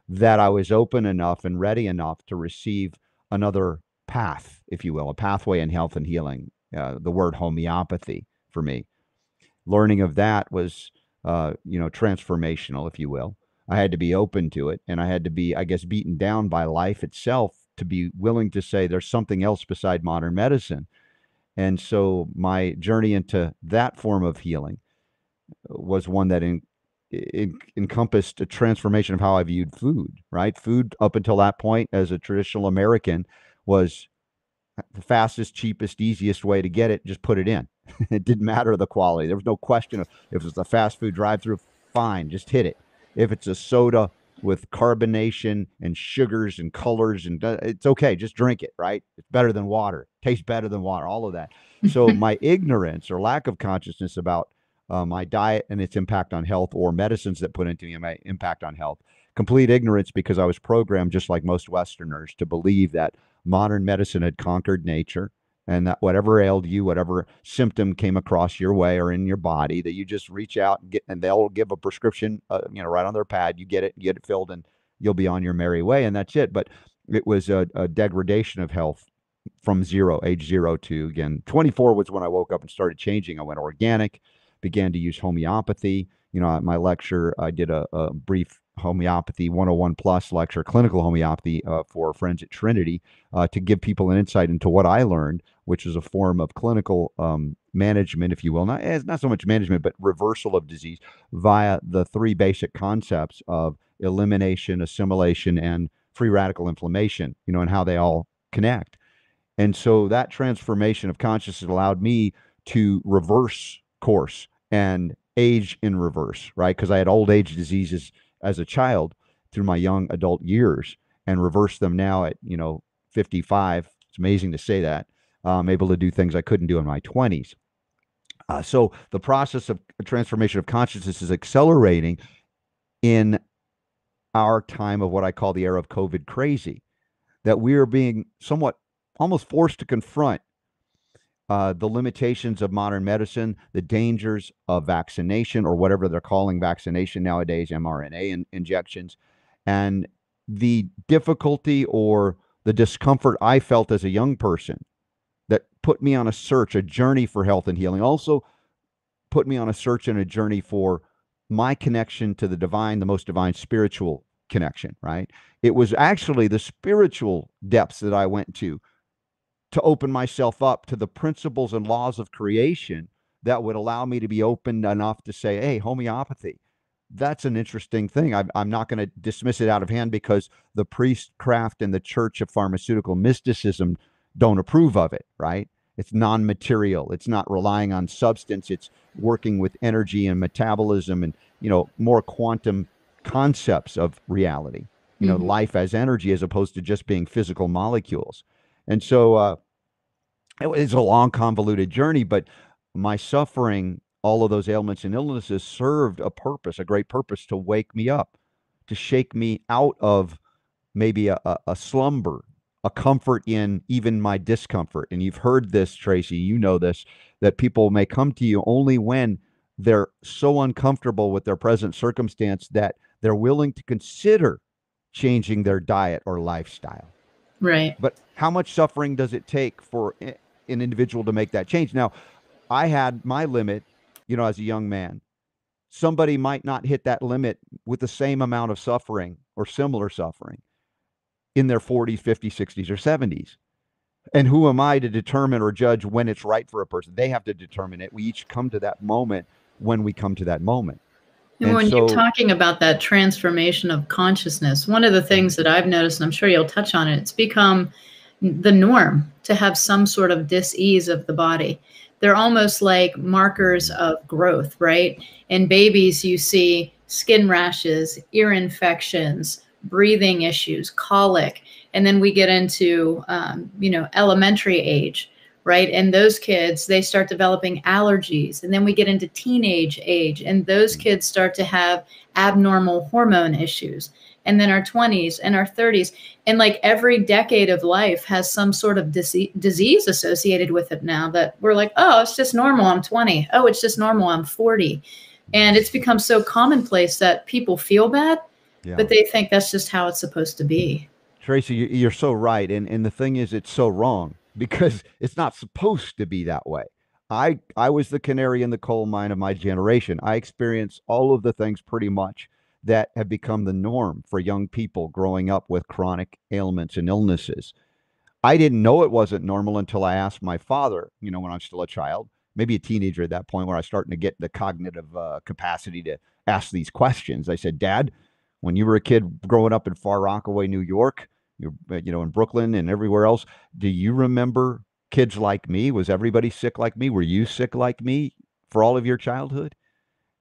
That I was open enough and ready enough to receive another path, if you will, a pathway in health and healing. Uh, the word homeopathy for me. Learning of that was, uh, you know, transformational, if you will. I had to be open to it, and I had to be, I guess, beaten down by life itself to be willing to say there's something else beside modern medicine. And so my journey into that form of healing was one that in, in, encompassed a transformation of how I viewed food. Right, food up until that point, as a traditional American, was the fastest, cheapest, easiest way to get it. Just put it in. <laughs> it didn't matter the quality. There was no question of if it was a fast food drive-through. Fine, just hit it. If it's a soda with carbonation and sugars and colors and uh, it's okay just drink it right it's better than water tastes better than water all of that so <laughs> my ignorance or lack of consciousness about uh, my diet and its impact on health, or medicines that put into me my impact on health. Complete ignorance because I was programmed, just like most Westerners, to believe that modern medicine had conquered nature and that whatever ailed you, whatever symptom came across your way or in your body, that you just reach out and get, and they'll give a prescription, uh, you know, right on their pad. You get it, get it filled, and you'll be on your merry way, and that's it. But it was a, a degradation of health from zero, age zero to again 24 was when I woke up and started changing. I went organic began to use homeopathy. You know, at my lecture, I did a, a brief homeopathy 101 plus lecture, clinical homeopathy uh, for friends at Trinity, uh, to give people an insight into what I learned, which is a form of clinical um, management, if you will. Not, it's not so much management, but reversal of disease via the three basic concepts of elimination, assimilation, and free radical inflammation, you know, and how they all connect. And so that transformation of consciousness allowed me to reverse course and age in reverse, right? Because I had old age diseases as a child through my young adult years and reverse them now at you know 55 it's amazing to say that uh, i'm able to do things i couldn't do in my 20s uh, so the process of transformation of consciousness is accelerating in our time of what i call the era of covid crazy that we are being somewhat almost forced to confront uh, the limitations of modern medicine, the dangers of vaccination or whatever they're calling vaccination nowadays, mRNA in, injections, and the difficulty or the discomfort I felt as a young person that put me on a search, a journey for health and healing. Also, put me on a search and a journey for my connection to the divine, the most divine spiritual connection, right? It was actually the spiritual depths that I went to to open myself up to the principles and laws of creation that would allow me to be open enough to say, hey, homeopathy, that's an interesting thing. I'm, I'm not going to dismiss it out of hand because the priestcraft and the church of pharmaceutical mysticism don't approve of it, right? It's non material, it's not relying on substance, it's working with energy and metabolism and, you know, more quantum concepts of reality, you know, Mhm. life as energy as opposed to just being physical molecules. And so, uh, it was a long, convoluted journey, but my suffering, all of those ailments and illnesses served a purpose, a great purpose to wake me up, to shake me out of maybe a, a, a slumber, a comfort in even my discomfort. And you've heard this, Tracey, you know this, that people may come to you only when they're so uncomfortable with their present circumstance that they're willing to consider changing their diet or lifestyle. Right. But how much suffering does it take for i- an individual to make that change? Now, I had my limit, you know, as a young man. Somebody might not hit that limit with the same amount of suffering or similar suffering in their 40s, 50s, 60s, or 70s. And who am I to determine or judge when it's right for a person? They have to determine it. We each come to that moment when we come to that moment. And And when you're talking about that transformation of consciousness, one of the things that I've noticed, and I'm sure you'll touch on it, it's become the norm to have some sort of dis-ease of the body. They're almost like markers of growth, right? In babies, you see skin rashes, ear infections, breathing issues, colic, and then we get into um, you know elementary age right? And those kids, they start developing allergies. And then we get into teenage age, and those kids start to have abnormal hormone issues. And then our 20s and our 30s. And like every decade of life has some sort of dise- disease associated with it now that we're like, oh, it's just normal. I'm 20. Oh, it's just normal. I'm 40. And it's become so commonplace that people feel bad, Yeah. but they think that's just how it's supposed to be. Tracey, you- you're so right, and and the thing is, it's so wrong <laughs> because it's not supposed to be that way. I I was the canary in the coal mine of my generation. I experienced all of the things pretty much that have become the norm for young people growing up with chronic ailments and illnesses. I didn't know it wasn't normal until I asked my father. You know, when I was still a child, maybe a teenager at that point, where I was starting to get the cognitive uh, capacity to ask these questions. I said, "Dad, when you were a kid growing up in Far Rockaway, New York." you you know in Brooklyn and everywhere else. Do you remember kids like me? Was everybody sick like me? Were you sick like me for all of your childhood?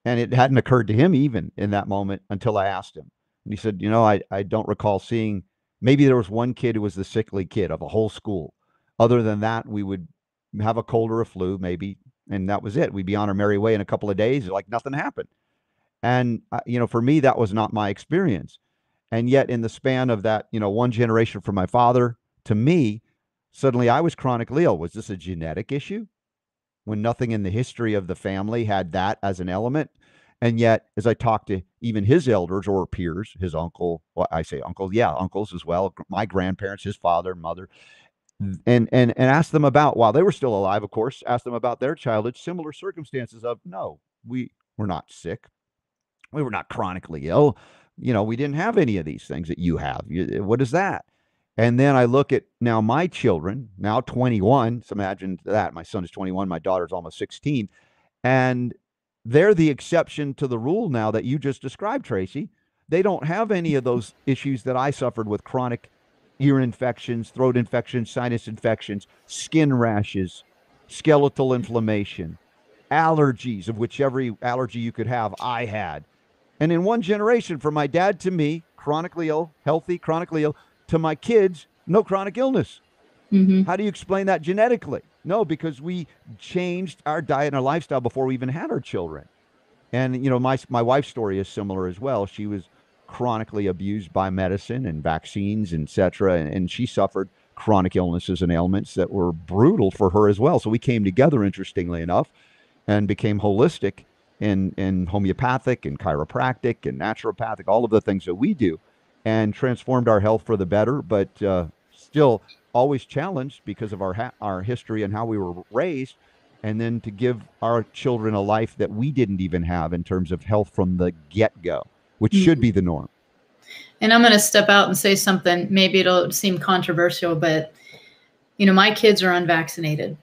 And it hadn't occurred to him even in that moment until I asked him. And he said, "You know, I I don't recall seeing maybe there was one kid who was the sickly kid of a whole school. Other than that, we would have a cold or a flu maybe and that was it. We'd be on our merry way in a couple of days like nothing happened." And uh, you know, for me that was not my experience and yet in the span of that you know one generation from my father to me suddenly i was chronically ill was this a genetic issue when nothing in the history of the family had that as an element. And yet as i talked to even his elders or peers his uncle well i say uncle yeah uncles as well my grandparents his father mother and and and asked them about while they were still alive of course asked them about their childhood similar circumstances of no we were not sick. We were not chronically ill. You know we didn't have any of these things that you have. What is that and then i look at now my children now 21 so imagine that my son is 21 my daughter's almost 16 and they're the exception to the rule now that you just described tracey. They don't have any of those issues that i suffered with chronic ear infections throat infections sinus infections skin rashes skeletal inflammation allergies of which every allergy you could have i had. And in one generation, from my dad to me, chronically ill, healthy, chronically ill, to my kids, no chronic illness. Mm-hmm. How do you explain that genetically? No, because we changed our diet and our lifestyle before we even had our children. And you know, my my wife's story is similar as well. She was chronically abused by medicine and vaccines, etc., and, and she suffered chronic illnesses and ailments that were brutal for her as well. So we came together, interestingly enough, and became holistic and in homeopathic and chiropractic and naturopathic, all of the things that we do, and transformed our health for the better. But uh, still, always challenged because of our ha- our history and how we were raised, and then to give our children a life that we didn't even have in terms of health from the get go, which should be the norm. And I'm going to step out and say something. Maybe it'll seem controversial, but you know, my kids are unvaccinated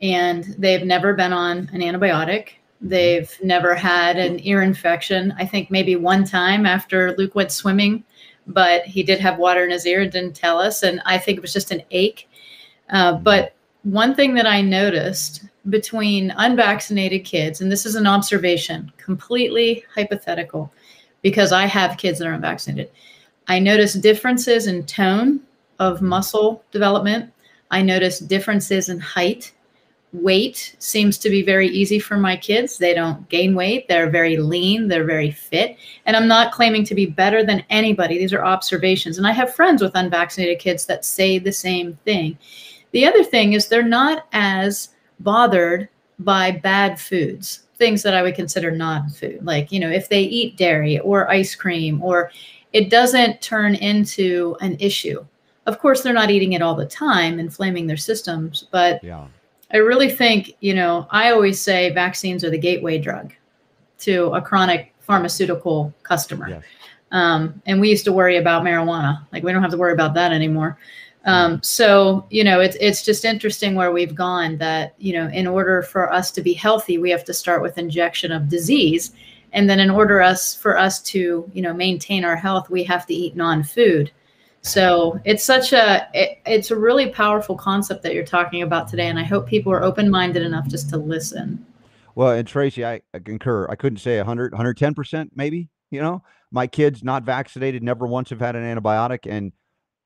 and they've never been on an antibiotic. They've never had an ear infection. I think maybe one time after Luke went swimming, but he did have water in his ear and didn't tell us. And I think it was just an ache. Uh, but one thing that I noticed between unvaccinated kids, and this is an observation, completely hypothetical, because I have kids that are unvaccinated. I noticed differences in tone of muscle development. I noticed differences in height. Weight seems to be very easy for my kids. They don't gain weight. They're very lean. They're very fit. And I'm not claiming to be better than anybody. These are observations. And I have friends with unvaccinated kids that say the same thing. The other thing is they're not as bothered by bad foods, things that I would consider non food. Like, you know, if they eat dairy or ice cream, or it doesn't turn into an issue. Of course, they're not eating it all the time, inflaming their systems, but Yeah. I really think, you know, I always say vaccines are the gateway drug to a chronic pharmaceutical customer. Yes. Um, and we used to worry about marijuana. Like we don't have to worry about that anymore. Um, so, you know, it's, it's just interesting where we've gone that, you know, in order for us to be healthy, we have to start with injection of disease. And then in order us for us to, you know, maintain our health, we have to eat non-food. So it's such a it, it's a really powerful concept that you're talking about today, and I hope people are open minded enough just to listen. Well, and Tracey, I, I concur. I couldn't say 100, 110% maybe. You know, my kids not vaccinated, never once have had an antibiotic, and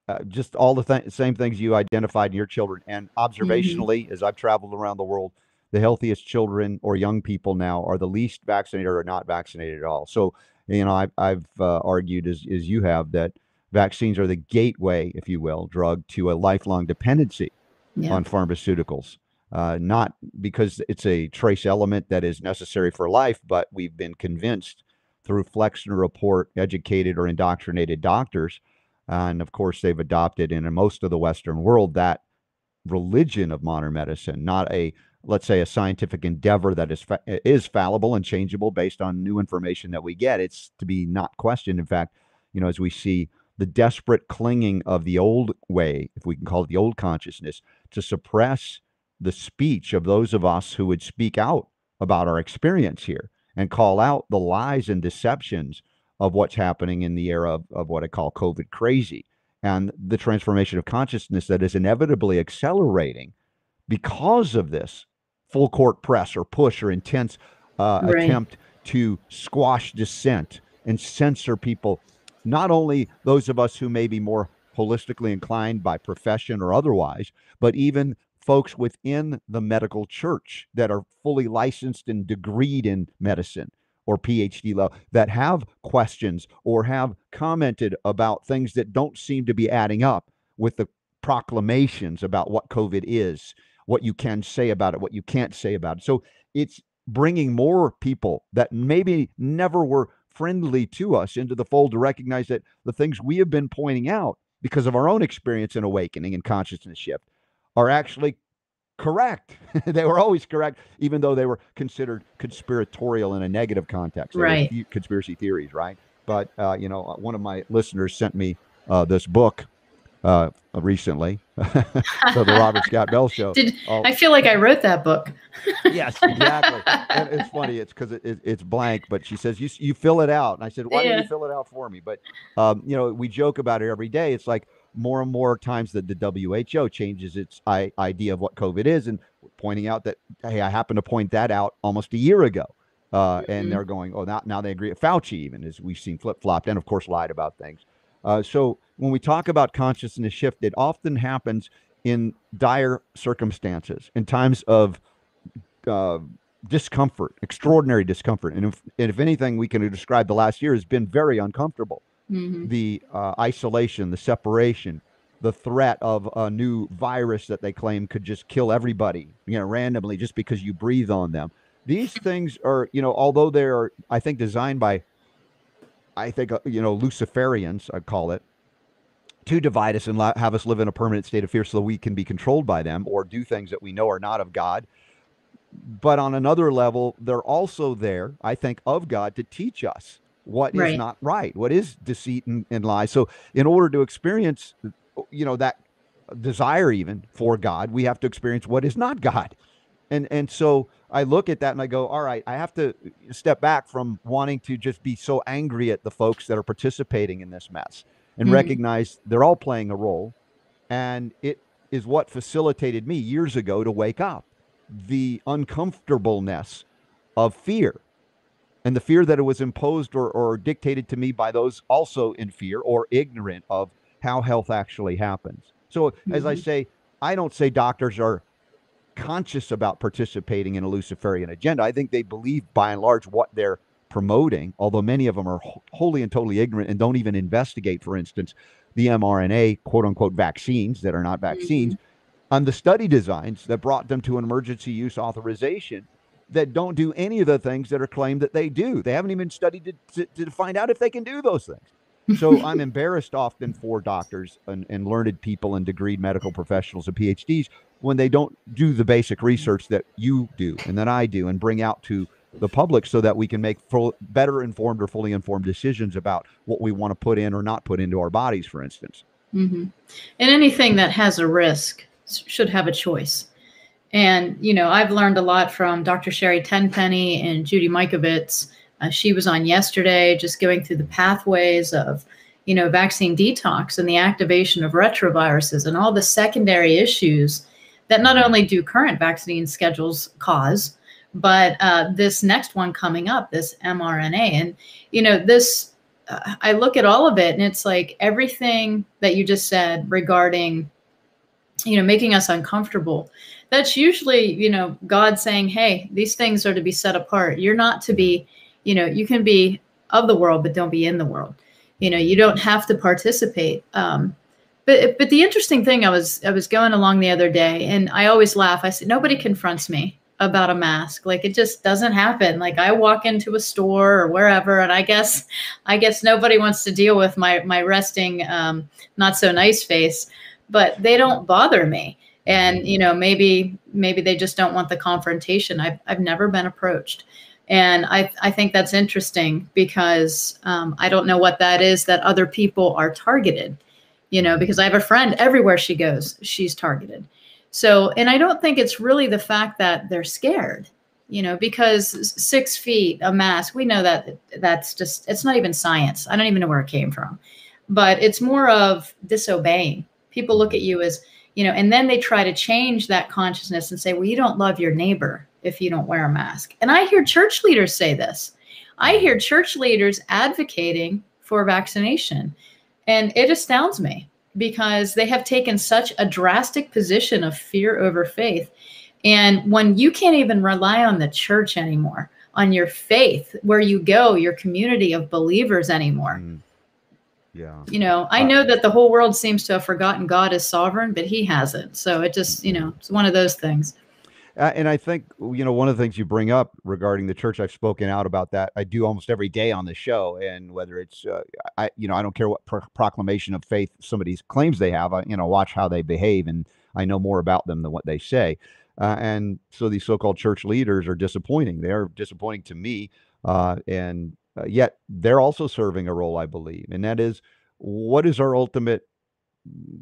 uh, just all the th- same things you identified in your children. And observationally, as I've traveled around the world, the healthiest children or young people now are the least vaccinated or not vaccinated at all. So, you know, I've, I've uh, argued as, as you have that vaccines are the gateway, if you will, drug to a lifelong dependency Yeah. on pharmaceuticals. Uh, not because it's a trace element that is necessary for life, but we've been convinced through Flexner report, educated or indoctrinated doctors, and of course they've adopted in most of the Western world that religion of modern medicine, not a let's say a scientific endeavor that is fa- is fallible and changeable based on new information that we get. It's to be not questioned. In fact, you know, as we see the desperate clinging of the old way, if we can call it the old consciousness, to suppress the speech of those of us who would speak out about our experience here and call out the lies and deceptions of what's happening in the era of, of what I call COVID crazy and the transformation of consciousness that is inevitably accelerating because of this full court press or push or intense uh, Right. attempt to squash dissent and censor people, not only those of us who may be more holistically inclined by profession or otherwise, but even folks within the medical church that are fully licensed and degreed in medicine or PhD level that have questions or have commented about things that don't seem to be adding up with the proclamations about what COVID is, what you can say about it, what you can't say about it. So it's bringing more people that maybe never were friendly to us into the fold to recognize that the things we have been pointing out because of our own experience in awakening and consciousness shift are actually correct. <laughs> they were always correct, even though they were considered conspiratorial in a negative context. They Right. conspiracy theories, right? But uh, you know, one of my listeners sent me uh, this book uh, recently, <laughs> so the Robert Scott Bell Show. Did Oh, I feel like I wrote that book? <laughs> yes, exactly. and it's funny. It's because it, it, it's blank, but she says you you fill it out, and I said, why don't you fill it out for me? But um, you know, we joke about it every day. It's like more and more times that the WHO changes its I- idea of what COVID is, and pointing out that hey, I happened to point that out almost a year ago. Uh, Mm-hmm. and they're going, oh, now, now they agree. Fauci, even as we've seen flip flopped and, of course, lied about things. Uh, so when we talk about consciousness shift, it often happens in dire circumstances, in times of uh, discomfort, extraordinary discomfort. And if, and if anything, we can describe the last year has been very uncomfortable. Mhm. The uh, isolation, the separation, the threat of a new virus that they claim could just kill everybody, you know, randomly just because you breathe on them. These <laughs> things are, you know, although they're, I think, designed by, I think, uh, you know, Luciferians, I call it, to divide us and la- have us live in a permanent state of fear so that we can be controlled by them or do things that we know are not of God. But on another level, they're also there, I think, of God to teach us what is Right. not right, what is deceit and, and lies. So, in order to experience, you know, that desire even for God, we have to experience what is not God. And and so I look at that and I go, all right, I have to step back from wanting to just be so angry at the folks that are participating in this mess and Mhm. recognize they're all playing a role. And it is what facilitated me years ago to wake up the uncomfortableness of fear and the fear that it was imposed or, or dictated to me by those also in fear or ignorant of how health actually happens. So, as I Mhm. say, I don't say doctors are conscious about participating in a Luciferian agenda. I think they believe by and large what they're promoting, although many of them are wholly and totally ignorant and don't even investigate, for instance, the mRNA quote unquote vaccines that are not mm-hmm. vaccines on the study designs that brought them to an emergency use authorization that don't do any of the things that are claimed that they do. They haven't even studied to, to, to find out if they can do those things. So <laughs> I'm embarrassed often for doctors and, and learned people and degreed medical professionals and PhDs when they don't do the basic research that you do and that I do and bring out to the public so that we can make full, better informed or fully informed decisions about what we want to put in or not put into our bodies, for instance. hmm And anything that has a risk should have a choice. And, you know, I've learned a lot from Dr. Sherry Tenpenny and Judy Mikovits. Uh, she was on yesterday, just going through the pathways of, you know, vaccine detox and the activation of retroviruses and all the secondary issues that not only do current vaccine schedules cause, but uh, this next one coming up, this mRNA. And, you know, this, uh, I look at all of it and it's like everything that you just said regarding, you know, making us uncomfortable. That's usually, you know, God saying, hey, these things are to be set apart. You're not to be, you know, you can be of the world, but don't be in the world. You know, you don't have to participate. Um, but but the interesting thing, I was I was going along the other day, and I always laugh. I said nobody confronts me about a mask. Like it just doesn't happen. Like I walk into a store or wherever, and I guess I guess nobody wants to deal with my my resting, um, not so nice face. But they don't bother me. And you know, maybe maybe they just don't want the confrontation. I've I've never been approached. And I, I think that's interesting because um, I don't know what that is that other people are targeted you know, because I have a friend everywhere she goes, she's targeted. So, and I don't think it's really the fact that they're scared, you know, because six feet, a mask, we know that that's just, it's not even science. I don't even know where it came from, but it's more of disobeying. People look at you as, you know, and then they try to change that consciousness and say, well, you don't love your neighbor if you don't wear a mask. And I hear church leaders say this. I hear church leaders advocating for vaccination. And it astounds me because they have taken such a drastic position of fear over faith. And when you can't even rely on the church anymore, on your faith, where you go, your community of believers anymore. Mm. Yeah. You know, I uh, know that the whole world seems to have forgotten God is sovereign, but he hasn't. So it just, you know, it's one of those things. Uh, and I think you know one of the things you bring up regarding the church. I've spoken out about that. I do almost every day on the show, and whether it's uh, I, you know, I don't care what pro- proclamation of faith somebody claims they have. I, you know, watch how they behave, and I know more about them than what they say. Uh, and so these so-called church leaders are disappointing. They're disappointing to me, uh, and uh, yet they're also serving a role, I believe, and that is what is our ultimate,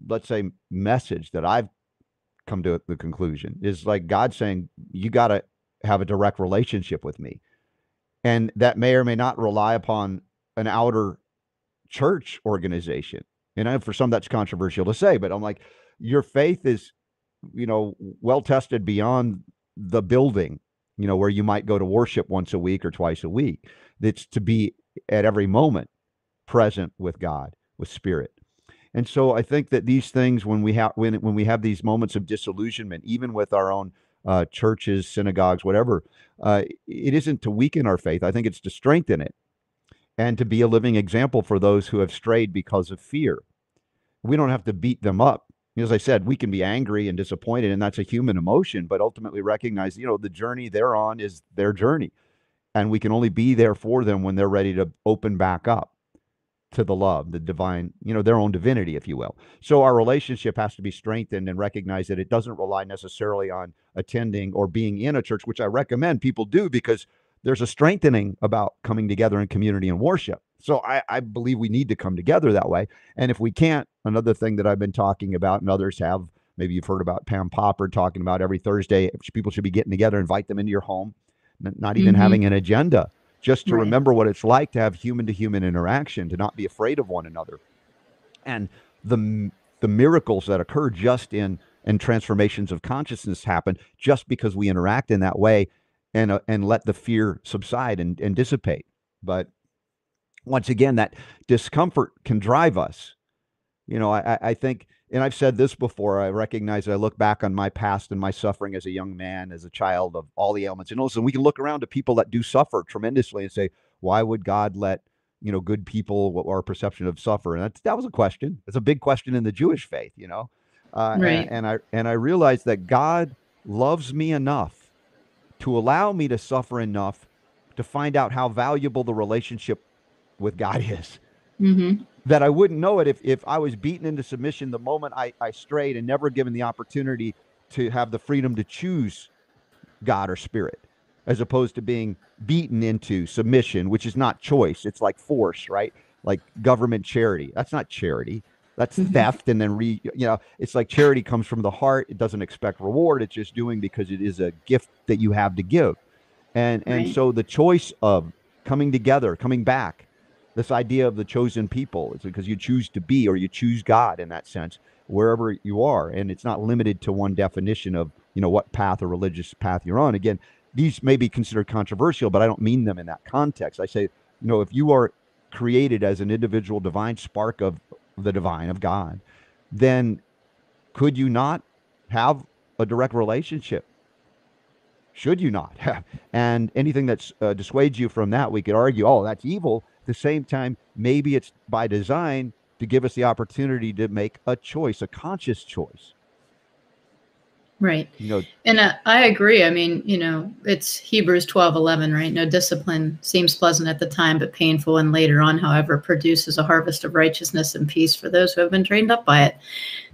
let's say, message that I've come to the conclusion is like God saying, you got to have a direct relationship with me. And that may or may not rely upon an outer church organization. And I for some that's controversial to say, but I'm like, your faith is, you know, well tested beyond the building you know, where you might go to worship once a week or twice a week. It's to be at every moment present with God, with spirit. And so I think that these things, when we have when when we have these moments of disillusionment, even with our own uh, churches, synagogues, whatever, uh, it isn't to weaken our faith. I think it's to strengthen it, and to be a living example for those who have strayed because of fear. We don't have to beat them up. As I said, we can be angry and disappointed, and that's a human emotion. But ultimately, recognize, you know, the journey they're on is their journey, and we can only be there for them when they're ready to open back up to the love, the divine, you know, their own divinity, if you will. So our relationship has to be strengthened and recognize that it doesn't rely necessarily on attending or being in a church, which I recommend people do because there's a strengthening about coming together in community and worship. So I, I believe we need to come together that way. And if we can't, another thing that I've been talking about and others have, maybe you've heard about Pam Popper talking about every Thursday, people should be getting together, invite them into your home, not even mm-hmm. having an agenda just to right. remember what it's like to have human to human interaction, to not be afraid of one another. And the the miracles that occur just in and transformations of consciousness happen just because we interact in that way and uh, and let the fear subside and, and dissipate. But once again, that discomfort can drive us. You know, I, I think and I've said this before. I recognize I look back on my past and my suffering as a young man, as a child of all the ailments. And listen, we can look around to people that do suffer tremendously and say, why would God let you know good people what our perception of suffer? And that, that was a question. It's a big question in the Jewish faith, you know. Uh, right. and, and I and I realized that God loves me enough to allow me to suffer enough to find out how valuable the relationship with God <laughs> is. Mm-hmm that I wouldn't know it if, if I was beaten into submission the moment I, I strayed and never given the opportunity to have the freedom to choose God or spirit, as opposed to being beaten into submission, which is not choice. It's like force, right? Like government charity. That's not charity. That's mm-hmm. theft. And then re, you know, it's like charity comes from the heart. It doesn't expect reward. It's just doing because it is a gift that you have to give. And and so the choice of coming together, coming back, this idea of the chosen people. It's because you choose to be or you choose God in that sense, wherever you are. And it's not limited to one definition of, you know, what path or religious path you're on. Again, these may be considered controversial, but I don't mean them in that context. I say, you know, if you are created as an individual divine spark of the divine of God, then could you not have a direct relationship? Should you not? <laughs> And anything that uh, dissuades you from that, we could argue, oh, that's evil the same time, maybe it's by design to give us the opportunity to make a choice, a conscious choice. Right. You know, and uh, I agree. I mean, you know, it's Hebrews 12, 11, right? No discipline seems pleasant at the time, but painful. And later on, however, produces a harvest of righteousness and peace for those who have been trained up by it.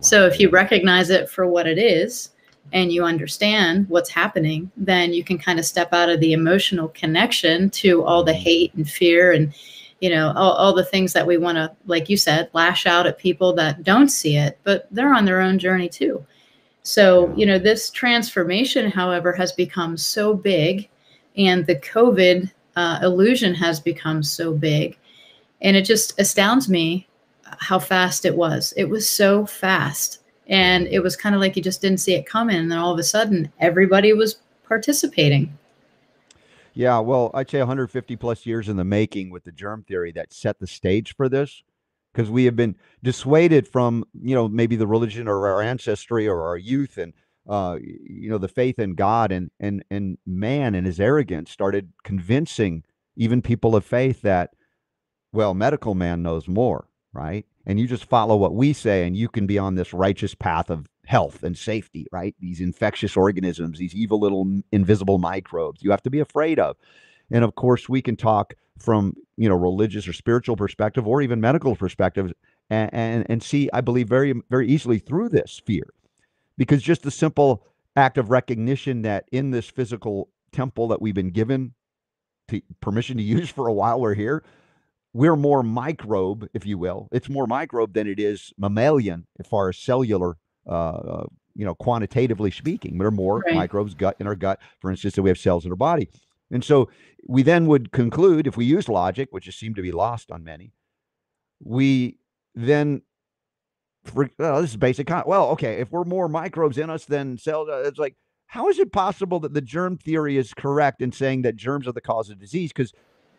So if you recognize it for what it is and you understand what's happening, then you can kind of step out of the emotional connection to all the hate and fear and you know all, all the things that we want to like you said lash out at people that don't see it but they're on their own journey too. So you know this transformation however has become so big and the covid uh, illusion has become so big. And it just astounds me how fast it was. It was so fast. And it was kind of like you just didn't see it coming. And then all of a sudden everybody was participating yeah, well, I'd say 150 plus years in the making with the germ theory that set the stage for this because we have been dissuaded from, you know, maybe the religion or our ancestry or our youth and uh, you know, the faith in God and and and man and his arrogance started convincing even people of faith that well, medical man knows more, right? And you just follow what we say and you can be on this righteous path of health and safety, right? These infectious organisms, these evil little invisible microbes you have to be afraid of. And of course, we can talk from, you know, religious or spiritual perspective or even medical perspective and, and, and see, I believe, very, very easily through this fear. Because just the simple act of recognition that in this physical temple that we've been given to, permission to use <laughs> for a while we're here, we're more microbe, if you will. It's more microbe than it is mammalian as far as cellular uh, you know, quantitatively speaking. There are more right. microbes gut in our gut, for instance, than we have cells in our body. And so we then would conclude, if we use logic, which has seemed to be lost on many, we then for, well, this is basic. Con- well, okay, if we're more microbes in us than cells, uh, it's like how is it possible that the germ theory is correct in saying that germs are the cause of disease? Because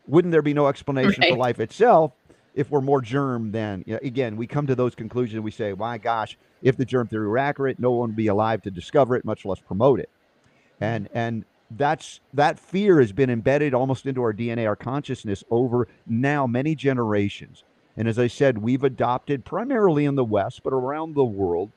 wouldn't there be no explanation for life itself if we're more germ than you know, again we come to those conclusions we say my gosh if the germ theory were accurate no one would be alive to discover it much less promote it. And mm-hmm. and that's that fear has been embedded almost into our dna our consciousness over now many generations. And as i said we've adopted primarily in the west but around the world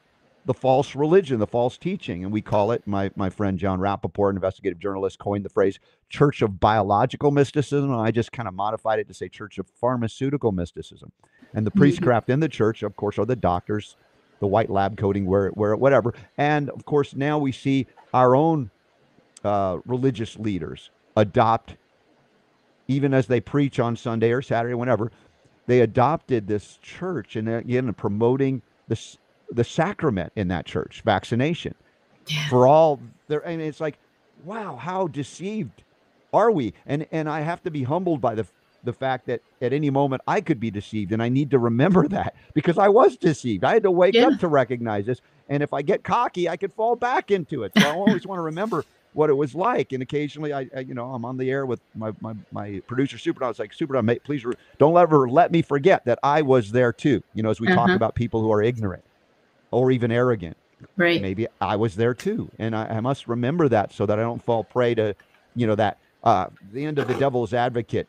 the false religion, the false teaching. And we call it, my, my friend Jon Rappoport, investigative journalist, coined the phrase church of biological mysticism. And I just kind of modified it to say church of pharmaceutical mysticism. And the priestcraft in the church, of course, are the doctors, the white lab coating, where, it where whatever. And of course, now we see our own uh, religious leaders adopt, even as they preach on Sunday or Saturday, whenever, they adopted this church and again promoting this the sacrament in that church, vaccination, for all there. I And it's like, wow, how deceived are we? And and I have to be humbled by the the fact that at any moment I could be deceived, and I need to remember <laughs> that because I was deceived. I had to wake Yeah. up to recognize this, and if I get cocky, I could fall back into it. So I always want to remember what it was like. And occasionally, I, I you know I'm on the air with my my, my producer Super. I was like, Super, mate, please re- don't ever let me forget that I was there too. You know, as we talk Uh-huh. about people who are ignorant or even arrogant. Right. Maybe I was there too, and I, I must remember that so that I don't fall prey to, you know, that uh, the end of the Devil's Advocate,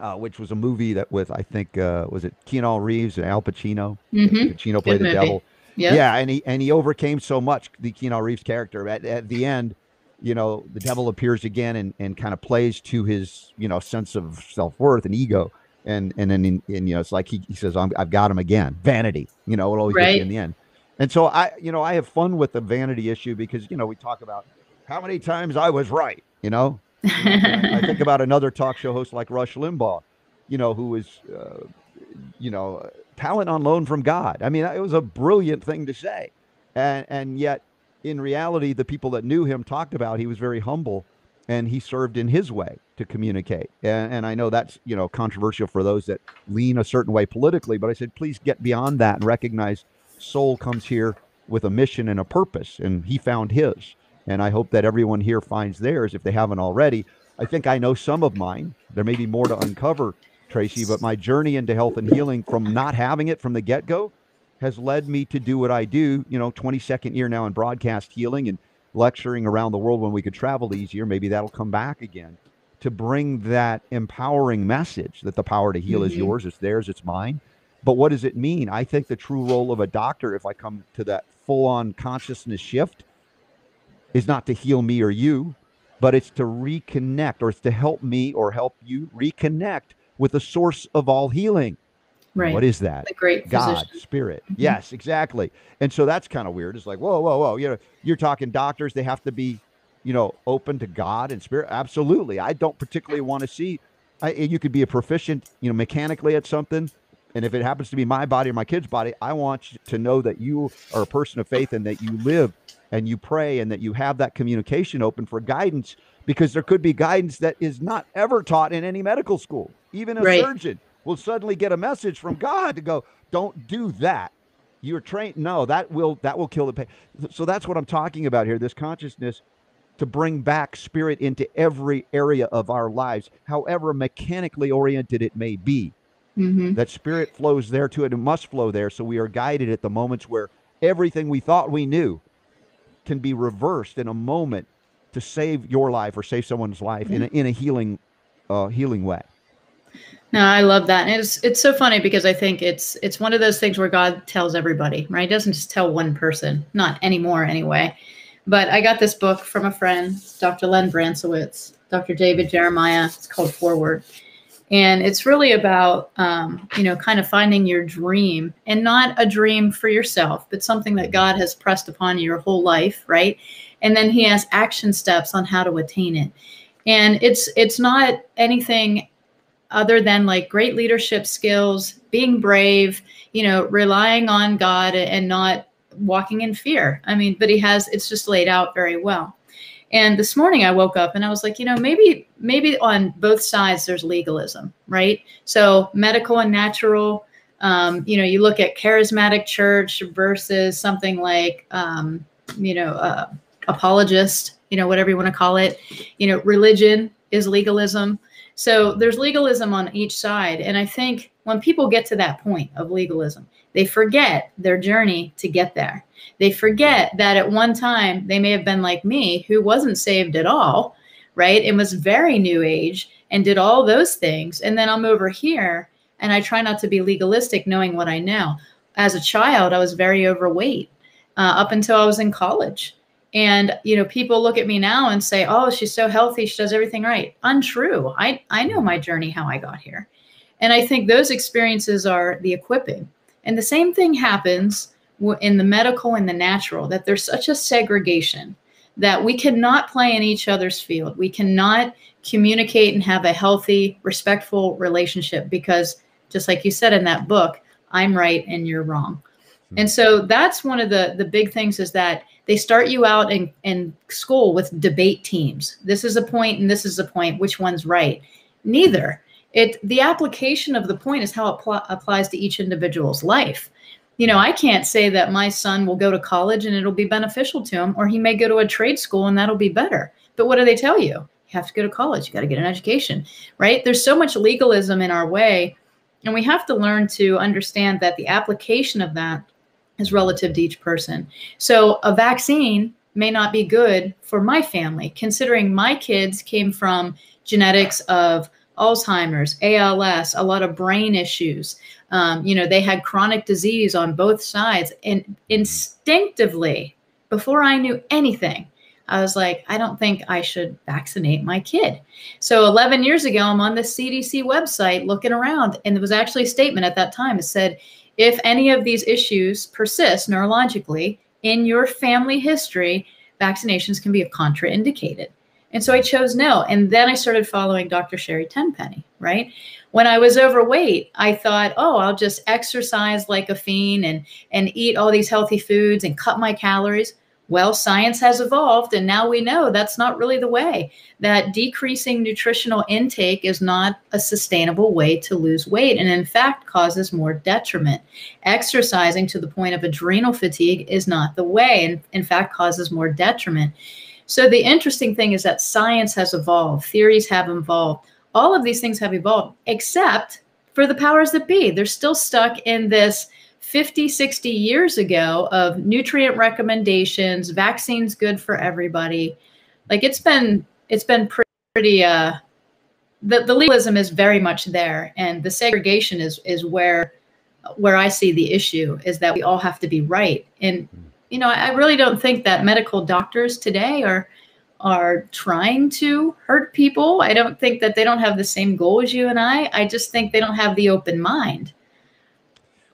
uh, which was a movie that with I think uh, was it Keanu Reeves and Al Pacino. Mhm. Pacino played Good the movie. devil. Yep. Yeah, and he and he overcame so much the Keanu Reeves character at, at the end. You know, the devil appears again and, and kind of plays to his you know sense of self worth and ego, and and then in, and you know it's like he, he says I'm, I've got him again. Vanity, you know, it'll always gets you in the end. And so I you know I have fun with the vanity issue because you know we talk about how many times I was right. You know, I think about another talk show host like Rush Limbaugh, you know, who was, uh, you know, talent on loan from God. I mean, it was a brilliant thing to say, and and yet, in reality, the people that knew him talked about he was very humble, and he served in his way to communicate. And, and I know that's you know controversial for those that lean a certain way politically, but I said please get beyond that and recognize soul comes here with a mission and a purpose, and he found his. And I hope that everyone here finds theirs if they haven't already. I think I know some of mine. There may be more to uncover, Tracey, but my journey into health and healing from not having it from the get go has led me to do what I do. You know, 22nd year now in broadcast healing and lecturing around the world when we could travel easier. Maybe that'll come back again to bring that empowering message that the power to heal is Mhm. yours, it's theirs, it's mine. But what does it mean? I think the true role of a doctor, if I come to that full on consciousness shift, is not to heal me or you, but it's to reconnect or it's to help me or help you reconnect with the source of all healing. Right. What is that? The great God, physician. spirit. Mhm. Yes, exactly. And so that's kind of weird. It's like, whoa, whoa, whoa. You know, you're talking doctors, they have to be, you know, open to God and spirit. Absolutely. I don't particularly want to see I, you could be a proficient, you know, mechanically at something. And if it happens to be my body or my kid's body, I want you to know that you are a person of faith and that you live and you pray and that you have that communication open for guidance because there could be guidance that is not ever taught in any medical school. Even a Right. surgeon will suddenly get a message from God to go, don't do that. You're trained. No, that will that will kill the pain. So that's what I'm talking about here. This consciousness to bring back spirit into every area of our lives, however mechanically oriented it may be. Mhm. That spirit flows there to it and must flow there. So we are guided at the moments where everything we thought we knew can be reversed in a moment to save your life or save someone's life in a, in a healing uh, healing way. No, I love that. And it's it's so funny because I think it's it's one of those things where God tells everybody, right? He doesn't just tell one person, not anymore anyway. But I got this book from a friend, Dr. Len Bransowitz, Dr. David Jeremiah. It's called Forward. And it's really about, um, you know, kind of finding your dream and not a dream for yourself, but something that God has pressed upon you your whole life, right? And then he has action steps on how to attain it. And it's it's not anything other than like great leadership skills, being brave, you know, relying on God and not walking in fear. I mean, but he has it's just laid out very well. And this morning I woke up and I was like, you know, maybe maybe on both sides there's legalism, right? So medical and natural. Um, you know, you look at charismatic church versus something like, um, you know, uh, apologist, you know, whatever you want to call it. You know, religion is legalism. So there's legalism on each side. And I think when people get to that point of legalism, they forget their journey to get there. They forget that at one time they may have been like me, who wasn't saved at all, right? And was very new age and did all those things. And then I'm over here and I try not to be legalistic, knowing what I know. As a child, I was very overweight uh, up until I was in college. And you know, people look at me now and say, "Oh, she's so healthy; she does everything right." Untrue. I I know my journey, how I got here, and I think those experiences are the equipping. And the same thing happens in the medical and the natural. That there's such a segregation that we cannot play in each other's field. We cannot communicate and have a healthy, respectful relationship because, just like you said in that book, I'm right and you're wrong. Hmm. And so that's one of the the big things is that they start you out in, in school with debate teams. This is a point and this is a point. Which one's right? Neither. It the application of the point is how it pl- applies to each individual's life you know, I can't say that my son will go to college and it'll be beneficial to him, or he may go to a trade school and that'll be better. But what do they tell you? You have to go to college, you got to get an education, right? There's so much legalism in our way. And we have to learn to understand that the application of that is relative to each person. So a vaccine may not be good for my family, considering my kids came from genetics of Alzheimer's, ALS, a lot of brain issues. Um, you know, they had chronic disease on both sides. And instinctively, before I knew anything, I was like, I don't think I should vaccinate my kid. So 11 years ago, I'm on the CDC website looking around, and there was actually a statement at that time. It said, if any of these issues persist neurologically in your family history, vaccinations can be contraindicated. And so I chose no. And then I started following Dr. Sherry Tenpenny, right? When I was overweight, I thought, oh, I'll just exercise like a fiend and, and eat all these healthy foods and cut my calories. Well, science has evolved, and now we know that's not really the way. That decreasing nutritional intake is not a sustainable way to lose weight, and in fact, causes more detriment. Exercising to the point of adrenal fatigue is not the way, and in fact, causes more detriment. So the interesting thing is that science has evolved, theories have evolved, all of these things have evolved, except for the powers that be. They're still stuck in this 50, 60 years ago of nutrient recommendations, vaccines good for everybody. Like it's been it's been pretty uh the, the legalism is very much there and the segregation is is where where I see the issue is that we all have to be right. And you know, I really don't think that medical doctors today are are trying to hurt people. I don't think that they don't have the same goal as you and I. I just think they don't have the open mind.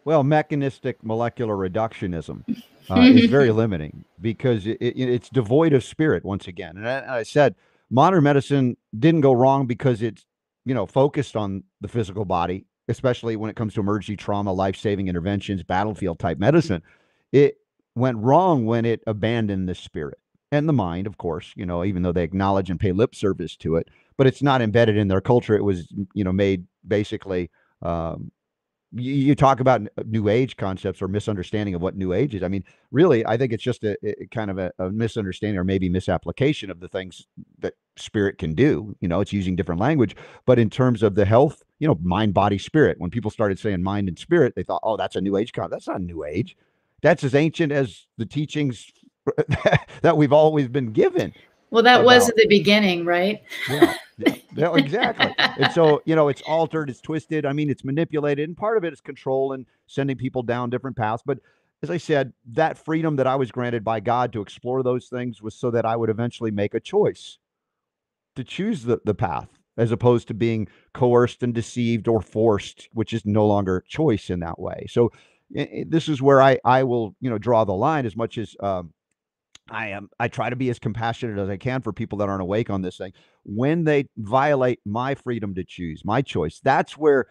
Well, mechanistic molecular reductionism uh, is <laughs> very limiting because it, it, it's devoid of spirit once again. And I, I said modern medicine didn't go wrong because it's you know focused on the physical body, especially when it comes to emergency trauma, life saving interventions, battlefield type medicine. It went wrong when it abandoned the spirit and the mind, of course, you know, even though they acknowledge and pay lip service to it, but it's not embedded in their culture. It was, you know, made basically. Um, you, talk about new age concepts or misunderstanding of what new age is. I mean, really, I think it's just a, a kind of a, a, misunderstanding or maybe misapplication of the things that spirit can do. You know, it's using different language, but in terms of the health, you know, mind, body, spirit. When people started saying mind and spirit, they thought, oh, that's a new age concept. That's not new age that's as ancient as the teachings <laughs> that we've always been given. Well, that about. was at the beginning, right? Yeah, yeah, <laughs> yeah, exactly. and so, you know, it's altered, it's twisted. I mean, it's manipulated, and part of it is control and sending people down different paths. But as I said, that freedom that I was granted by God to explore those things was so that I would eventually make a choice to choose the, the path as opposed to being coerced and deceived or forced, which is no longer choice in that way. So this is where I I will you know draw the line as much as um, I am. I try to be as compassionate as I can for people that aren't awake on this thing. When they violate my freedom to choose, my choice, that's where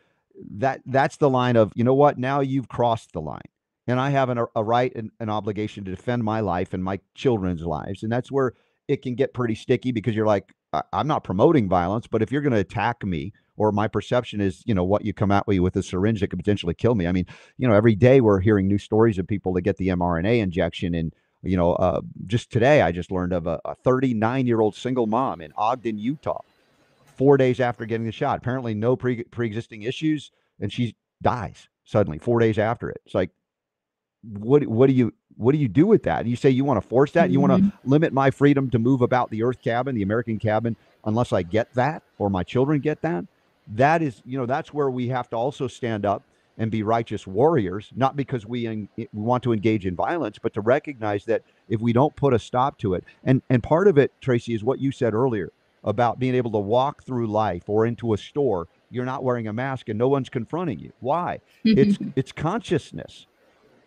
that that's the line of you know what now you've crossed the line and i have an, a right and an obligation to defend my life and my children's lives and that's where it can get pretty sticky because you're like i'm not promoting violence but if you're going to attack me or my perception is, you know, what you come at me with a syringe that could potentially kill me. I mean, you know, every day we're hearing new stories of people that get the mRNA injection and You know, uh, just today I just learned of a 39 year old single mom in Ogden, Utah, four days after getting the shot. Apparently, no pre existing issues, and she dies suddenly four days after it. It's like, what what do you what do you do with that? You say you want to force that? You want to Mm-hmm. limit my freedom to move about the Earth cabin, the American cabin, unless I get that or my children get that? That is, you know, that's where we have to also stand up and be righteous warriors, not because we, en- eh, we want to engage in violence, but to recognize that if we don't put a stop to it, and and part of it, Tracey, is what you said earlier about being able to walk through life or into a store, you're not wearing a mask and no one's confronting you. Why? It's <laughs> it's consciousness.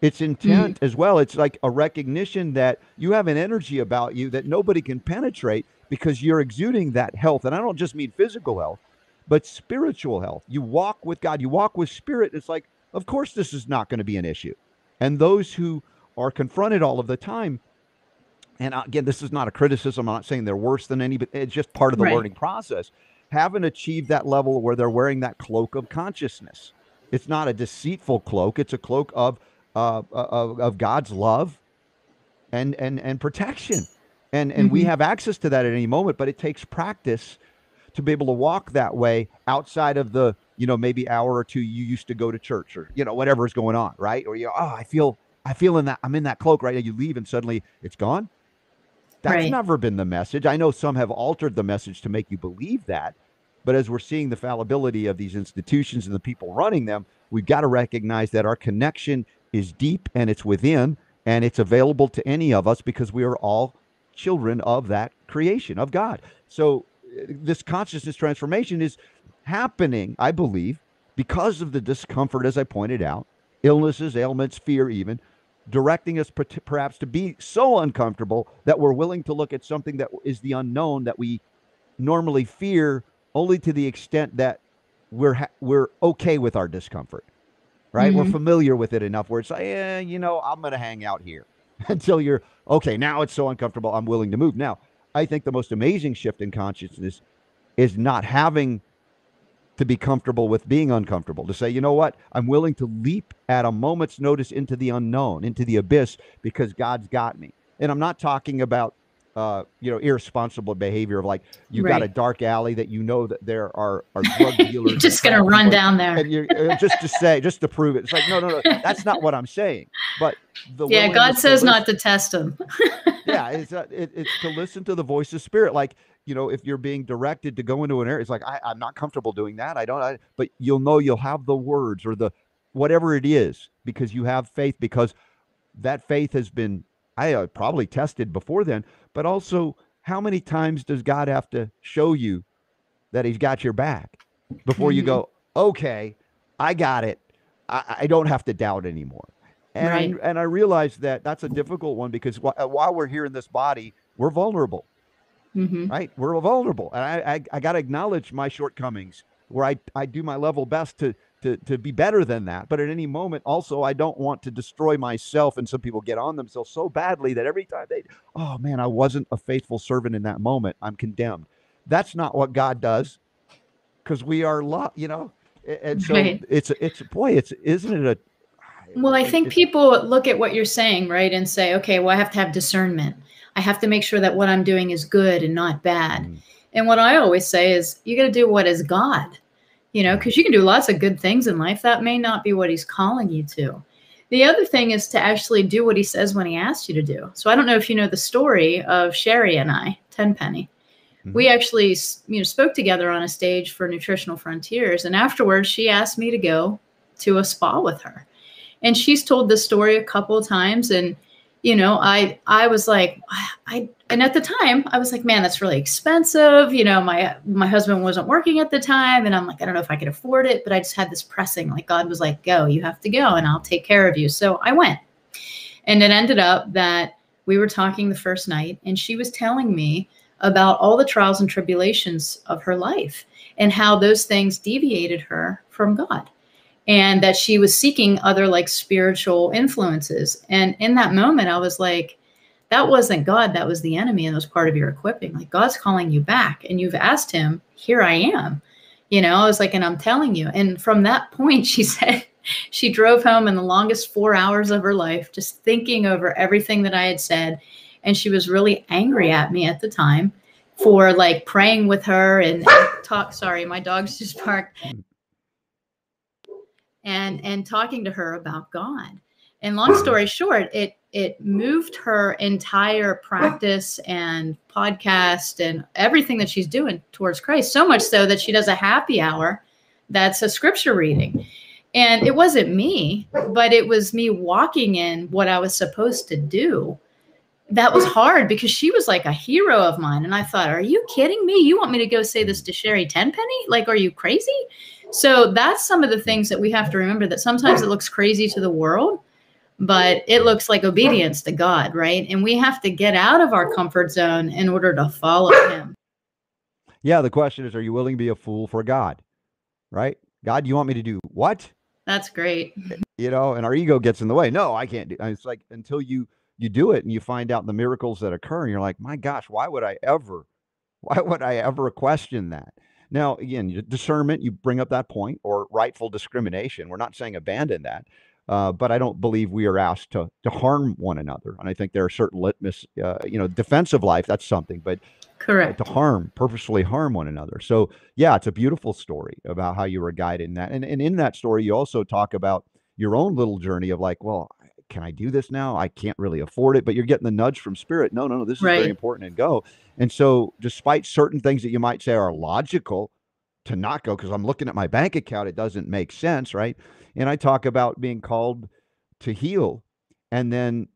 It's intent mm. as well. It's like a recognition that you have an energy about you that nobody can penetrate because you're exuding that health. And I don't just mean physical health, but spiritual health. You walk with God, you walk with spirit. It's like, of course, this is not going to be an issue. And those who are confronted all of the time, and again, this is not a criticism. I'm not saying they're worse than any, but it's just part of the Right. learning process. Haven't achieved that level where they're wearing that cloak of consciousness. It's not a deceitful cloak. It's a cloak of uh, of, of God's love and and and protection. And and we Mhm. have access to that at any moment, but it takes practice to be able to walk that way outside of the you know maybe hour or two you used to go to church or you know whatever is going on, right? Or you oh I feel I feel in that I'm in that cloak right now. You leave and suddenly it's gone. That's Right. never been the message. I know some have altered the message to make you believe that, but as we're seeing the fallibility of these institutions and the people running them, we've got to recognize that our connection is deep and it's within and it's available to any of us because we are all children of that creation of God. So this consciousness transformation is happening, I believe, because of the discomfort as I pointed out, illnesses, ailments, fear even directing us perhaps to be so uncomfortable that we're willing to look at something that is the unknown that we normally fear only to the extent that we're ha- we're okay with our discomfort right we're Mhm. familiar with it enough where it's like yeah you know i'm going to hang out here <laughs> until you're okay now it's so uncomfortable i'm willing to move now i think the most amazing shift in consciousness is not having to be comfortable with being uncomfortable to say you know what? I'm willing to leap at a moment's notice into the unknown into the abyss because god's got me. And i'm not talking about uh, you know irresponsible behavior of like you got a dark alley that you know that there are are <laughs> drug dealers You're just gonna run down there. and you're uh, just to say just to prove it it's like no no no that's not what i'm saying but the <laughs> yeah, God to says not to test them. <laughs> yeah, it's uh, it, it's to listen to the voice of spirit. Like you know, if you're being directed to go into an area, it's like I, I'm not comfortable doing that. I don't. I, but you'll know you'll have the words or the whatever it is because you have faith. Because that faith has been I uh, probably tested before then. But also, how many times does God have to show you that He's got your back before you go? <laughs> Okay, I got it. I, I don't have to doubt anymore. And Right. I, and I realize that that's a difficult one because wh- uh, while we're here in this body, we're vulnerable, hmm right? We're vulnerable, and I I, I got to acknowledge my shortcomings where I I do my level best to to to be better than that. But at any moment, also, I don't want to destroy myself. And some people get on themselves so badly that every time they, oh man, I wasn't a faithful servant in that moment, I'm condemned. That's not what God does, because we are lo- you know. And so Right. it's it's boy, it's isn't it a Well, I think people look at what you're saying, right, and say, okay, well, I have to have discernment. I have to make sure that what I'm doing is good and not bad. Mm. And what I always say is, you got to do what is God, you know, because you can do lots of good things in life. That may not be what He's calling you to. The other thing is to actually do what He says when He asks you to do. So I don't know if you know the story of Sherry and I, Tenpenny. Mm-hmm. We actually, you know, spoke together on a stage for Nutritional Frontiers, and afterwards, she asked me to go to a spa with her and she's told this story a couple of times and you know i i was like <sighs> i and at the time i was like man that's really expensive. You know my my husband wasn't working at the time. And i'm like i don't know if i could afford it but i just had this pressing like god was like go you have to go and i'll take care of you. So i went. And it ended up that we were talking the first night and she was telling me about all the trials and tribulations of her life and how those things deviated her from god and that she was seeking other like spiritual influences. And in that moment, I was like, that wasn't God, that was the enemy, and it was part of your equipping. Like God's calling you back, and you've asked Him, Here I am. You know, I was like, and I'm telling you. And from that <laughs> point, she said, she drove home in the longest four hours of her life, just thinking over everything that I had said. And she was really angry at me at the time for like praying with her and, and talk. Sorry, my dogs just barked. And mm-hmm. and talking to her about God. And long story short, it it moved her entire practice and podcast and everything that she's doing towards Christ. So much so that she does a happy hour that's a scripture reading. And it wasn't me, but it was me walking in what I was supposed to do. That was hard because she was like a hero of mine. And I thought, are you kidding me? You want me to go say this to Sherry Tenpenny? Like, are you crazy? So that's some of the things that we have to remember that sometimes it looks crazy to the world, but it looks like obedience to God, right? And we have to get out of our comfort zone in order to follow Him. Yeah, the question is, are you willing to be a fool for God? Right? God, you want me to do what? That's great. Eh, you know, and our ego gets in the way. No, I can't do. It's like until you you do it and you find out the miracles that occur, and you're like, my gosh, why would I ever, why would I ever question that? Now, again, discernment, you bring up that point, or rightful discrimination. We're not saying abandon that, uh, but I don't believe we are asked to to harm one another. And I think there are certain litmus, uh, you know, defensive life. That's something, but correct to harm, purposefully harm one another. So yeah, it's a beautiful story about how you were guided in that. And and in that story, you also talk about your own little journey of like, well, can I do this now? I can't really afford it, but you're getting the nudge from spirit. No, no, no, this is Right. very important and go. And so, despite certain things that you might say are logical to not go, because I'm looking at my bank account, it doesn't make sense, right? And I talk about being called to heal and then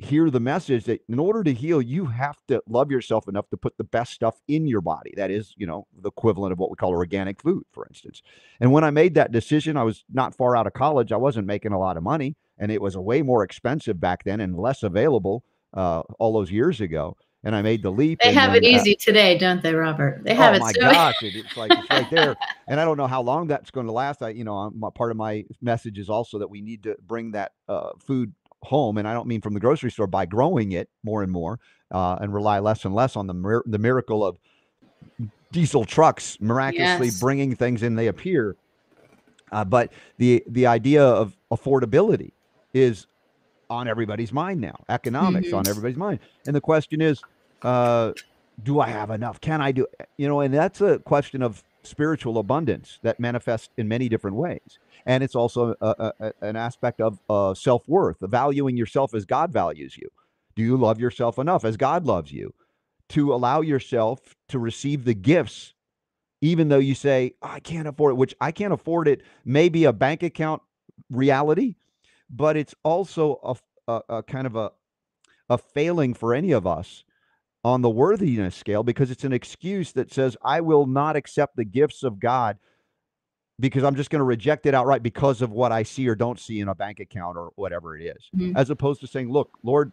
hear the message that in order to heal, you have to love yourself enough to put the best stuff in your body. That is, you know, the equivalent of what we call organic food, for instance. And when I made that decision, I was not far out of college. I wasn't making a lot of money, and it was a way more expensive back then and less available uh, all those years ago. And I made the leap. They have it then, uh, easy today, don't they, Robert? They have oh it Oh my so gosh, it- it's like it's right there. <laughs> And I don't know how long that's going to last. I, you know, I'm, part of my message is also that we need to bring that uh, food home, and I don't mean from the grocery store by growing it more and more, uh, and rely less and less on the mir- the miracle of diesel trucks miraculously Yes. bringing things in. They appear, uh, but the the idea of affordability is on everybody's mind now. Economics on Mhm. everybody's mind, and the question is, uh, do I have enough? Can I do? You know, and that's a question of spiritual abundance that manifests in many different ways, and it's also a, a, a- an aspect of uh, self worth, valuing yourself as God values you. Do you love yourself enough as God loves you to allow yourself to receive the gifts even though you say "Oh, I can't afford it, which I can't afford it, may be a bank account reality, but it's also a kind of a a failing for any of us on the worthiness scale because it's an excuse that says I will not accept the gifts of God because I'm just going to reject it outright because of what I see or don't see in a bank account or whatever it is, Mhm. as opposed to saying, "Look, Lord,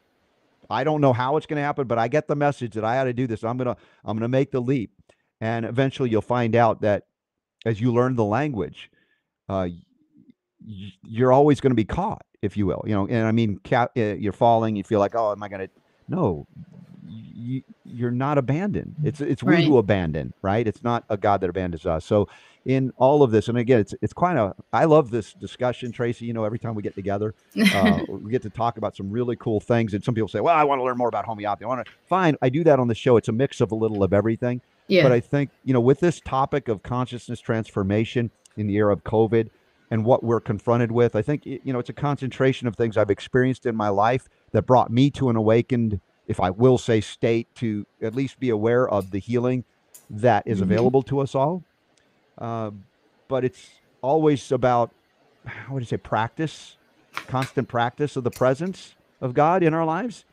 I don't know how it's going to happen, but I get the message that I ought to do this. I'm gonna I'm gonna make the leap." And eventually, you'll find out that as you learn the language, uh, you're always going to be caught, if you will. You know, and I mean, ca- uh, you're falling. You feel like, oh, am I going to? No, you, you're not abandoned. It's it's we Right. who abandon, right? It's not a God that abandons us. So in all of this, and again, it's it's quite a. I love this discussion, Tracey. You know, every time we get together, uh, <laughs> we get to talk about some really cool things. And some people say, well, I want to learn more about homeopathy. I want to. Fine, I do that on the show. It's a mix of a little of everything. Yeah. But I think, you know, with this topic of consciousness transformation in the era of COVID and what we're confronted with, I think, you know, it's a concentration of things I've experienced in my life that brought me to an awakened, if I will say, state to at least be aware of the healing that is Mhm. available to us all. Uh, but it's always about, how would you say, practice, constant practice of the presence of God in our lives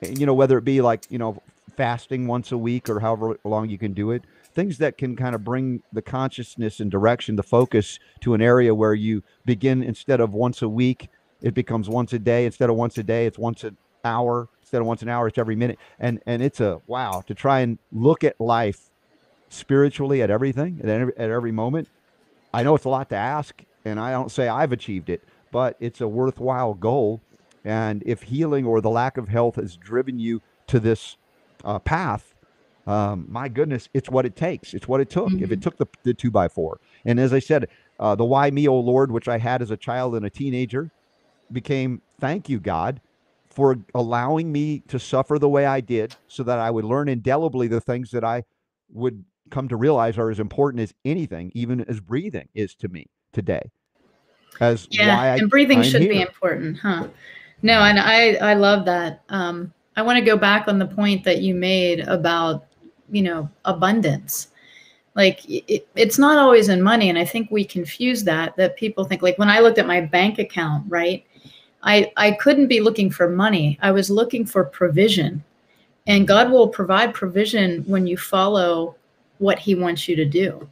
and, you know whether it be like you know fasting once a week or however long you can do it things that can kind of bring the consciousness and direction the focus to an area where you begin instead of once a week it becomes once a day instead of once a day it's once an hour instead of once an hour it's every minute and and it's a wow to try and look at life spiritually at everything at every, at every moment i know it's a lot to ask and i don't say i've achieved it but it's a worthwhile goal and if healing or the lack of health has driven you to this uh, path, um, my goodness, it's what it takes. It's what it took. If it took the, the two by four, and as I said, Uh, the why me, oh Lord, which I had as a child and a teenager, became thank you, God, for allowing me to suffer the way I did so that I would learn indelibly the things that I would come to realize are as important as anything, even as breathing is to me today. As yeah, why I, and breathing I'm should be important, huh? No, and I I love that. Um, I want to go back on the point that you made about you know abundance. Like it, it's not always in money, and I think we confuse that. That people think like when I looked at my bank account, right? I I couldn't be looking for money. I was looking for provision, and God will provide provision when you follow what He wants you to do.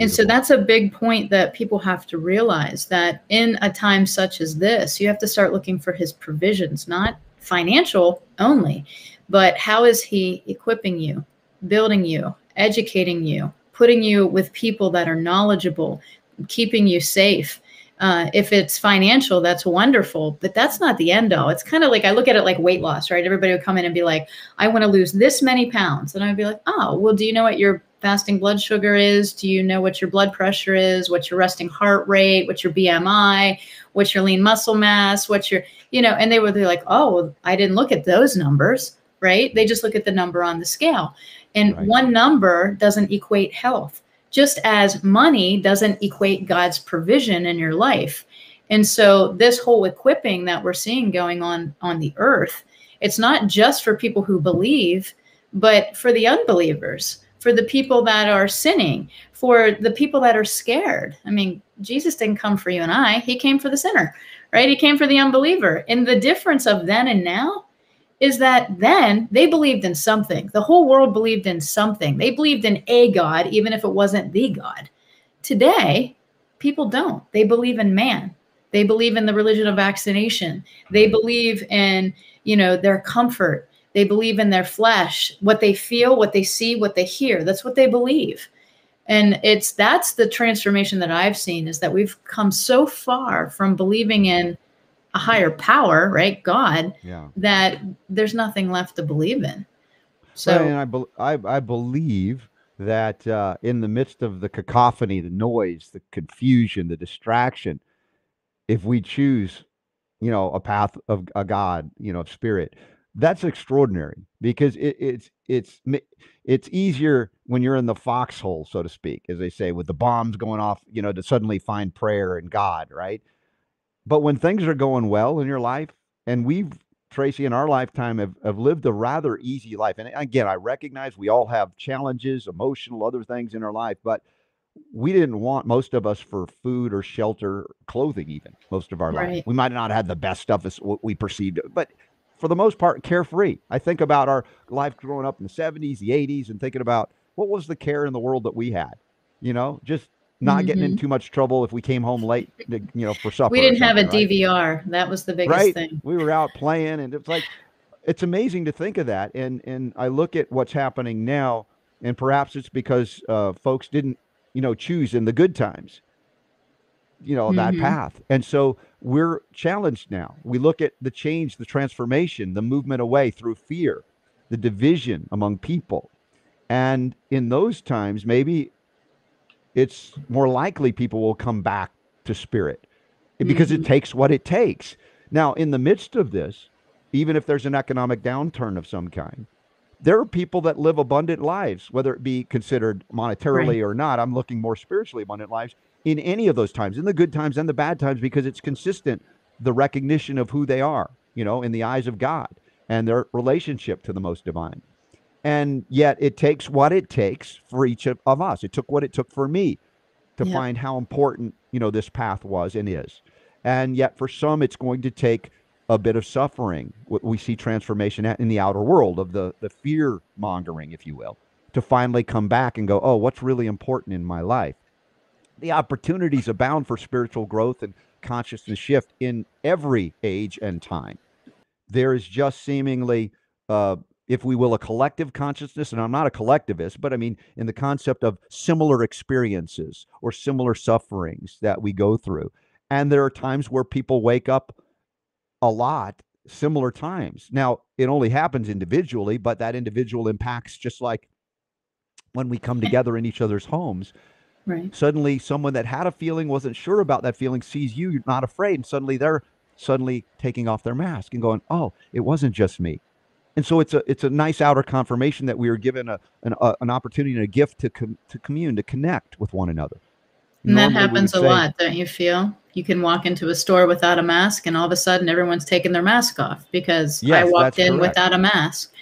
And so that's a big point that people have to realize that in a time such as this, you have to start looking for his provisions, not financial only, but how is he equipping you, building you, educating you, putting you with people that are knowledgeable, keeping you safe. Uh, if it's financial, that's wonderful, but that's not the end all. It's kind of like I look at it like weight loss, right? Everybody would come in and be like, I want to lose this many pounds. And I'd be like, oh, well, do you know what your fasting blood sugar is? Do you know what your blood pressure is? What's your resting heart rate? What's your BMI? What's your lean muscle mass? What's your, you know, and they would be like, oh, well, I didn't look at those numbers, right? They just look at the number on the scale. And Right. one number doesn't equate health, just as money doesn't equate God's provision in your life. And so this whole equipping that we're seeing going on on the earth, it's not just for people who believe, but for the unbelievers, for the people that are sinning, for the people that are scared. I mean, Jesus didn't come for you and I, he came for the sinner, right? He came for the unbeliever. And the difference of then and now is that then they believed in something. The whole world believed in something. They believed in a God, even if it wasn't the God. Today, people don't. They believe in man. They believe in the religion of vaccination. They believe in, you know, their comfort. They believe in their flesh, what they feel, what they see, what they hear. That's what they believe. And it's that's the transformation that I've seen is that we've come so far from believing in a higher power, right? God, Yeah. that there's nothing left to believe in. So, So and I, bel I, I believe that uh, in the midst of the cacophony, the noise, the confusion, the distraction, if we choose, you know, a path of a God, you know, of spirit, that's extraordinary because it, it's it's it's easier when you're in the foxhole, so to speak, as they say, with the bombs going off, you know, to suddenly find prayer and God, right? But when things are going well in your life, and we've Tracey in our lifetime have, have lived a rather easy life. And again, I recognize we all have challenges, emotional, other things in our life, but we didn't want most of us for food or shelter, clothing, even most of our life. We might not have the best stuff as what we perceived, but for the most part, carefree. I think about our life growing up in the 70s, the 80s, and thinking about what was the care in the world that we had, you know, just not getting in Mhm. too much trouble if we came home late, to, you know, for supper. we didn't have a right? DVR. That was the biggest right thing. we were out playing and it's like it's amazing to think of that and and i look at what's happening now and perhaps it's because uh, folks didn't you know choose in the good times you know that Mhm. path and so we're challenged now we look at the change the transformation the movement away through fear the division among people and in those times maybe it's more likely people will come back to spirit because it Mhm. takes what it takes. Now, in the midst of this, even if there's an economic downturn of some kind, there are people that live abundant lives, whether it be considered monetarily or not. I'm looking more spiritually abundant lives in any of those times, in the good times and the bad times, because it's consistent, the recognition of who they are, you know, in the eyes of God and their relationship to the most divine. And yet it takes what it takes for each of, of us. It took what it took for me to Yeah. find how important, you know, this path was and is. And yet for some, it's going to take a bit of suffering. What We see transformation in the outer world of the, the fear mongering, if you will, to finally come back and go, oh, what's really important in my life? The opportunities abound for spiritual growth and consciousness shift in every age and time. There is just seemingly, uh, if we will, a collective consciousness. And I'm not a collectivist, but I mean, in the concept of similar experiences or similar sufferings that we go through. And there are times where people wake up a lot similar times. Now, it only happens individually, but that individual impacts just like when we come together in each other's homes. Right. Suddenly, someone that had a feeling wasn't sure about that feeling sees you, you're not afraid, and suddenly they're suddenly taking off their mask and going, "Oh, it wasn't just me." And so it's a it's a nice outer confirmation that we are given a an, a, an opportunity and a gift to com- to commune to connect with one another. And that Normally we happens a say- lot, don't you feel? You can walk into a store without a mask, and all of a sudden everyone's taking their mask off because I walked in correct. without a mask,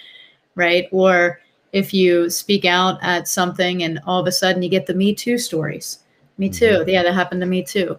right? Or if you speak out at something and all of a sudden you get the Me Too stories. Me too. Mm-hmm. Yeah, that happened to me too.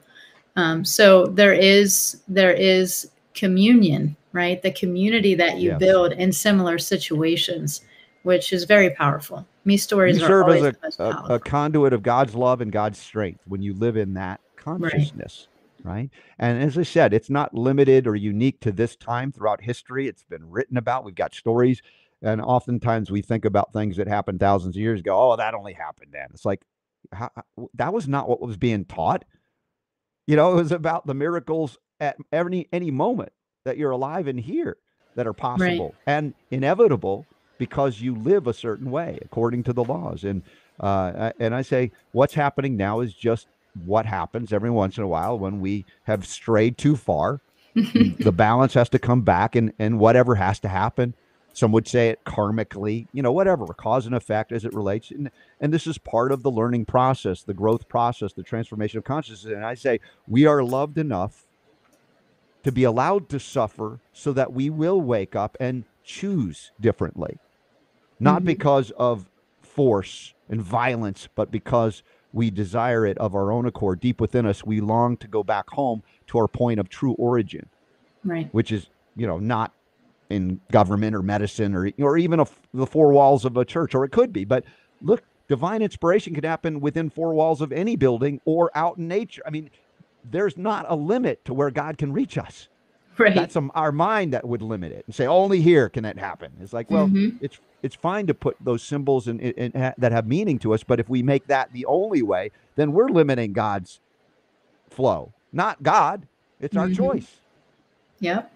Um, so there is there is communion, right? The community that you Yes. build in similar situations, which is very powerful. Me stories you are serve always as a, a, a conduit of God's love and God's strength when you live in that consciousness, right. And as I said, it's not limited or unique to this time throughout history. It's been written about. We've got stories, and oftentimes we think about things that happened thousands of years ago. Oh, that only happened then. It's like how- that was not what was being taught. You know, it was about the miracles at any any moment that you're alive and here that are possible and inevitable because you live a certain way according to the laws. And uh, and I say what's happening now is just what happens every once in a while when we have strayed too far. <laughs> the balance has to come back, and and whatever has to happen. Some would say it karmically, you know, whatever, cause and effect as it relates. And, and this is part of the learning process, the growth process, the transformation of consciousness. And I say we are loved enough to be allowed to suffer so that we will wake up and choose differently. Not Mhm. because of force and violence, but because we desire it of our own accord. Deep within us, we long to go back home to our point of true origin, right. which is, you know, not in government or medicine or or even a, the four walls of a church, or it could be. But look, divine inspiration can happen within four walls of any building or out in nature. I mean, there's not a limit to where God can reach us. Right. That's um, our mind that would limit it and say only here can that happen. It's like, well, Mhm. it's it's fine to put those symbols in, in, in ha- that have meaning to us, but if we make that the only way, then we're limiting God's flow, not God. It's our Mhm. choice. Yep.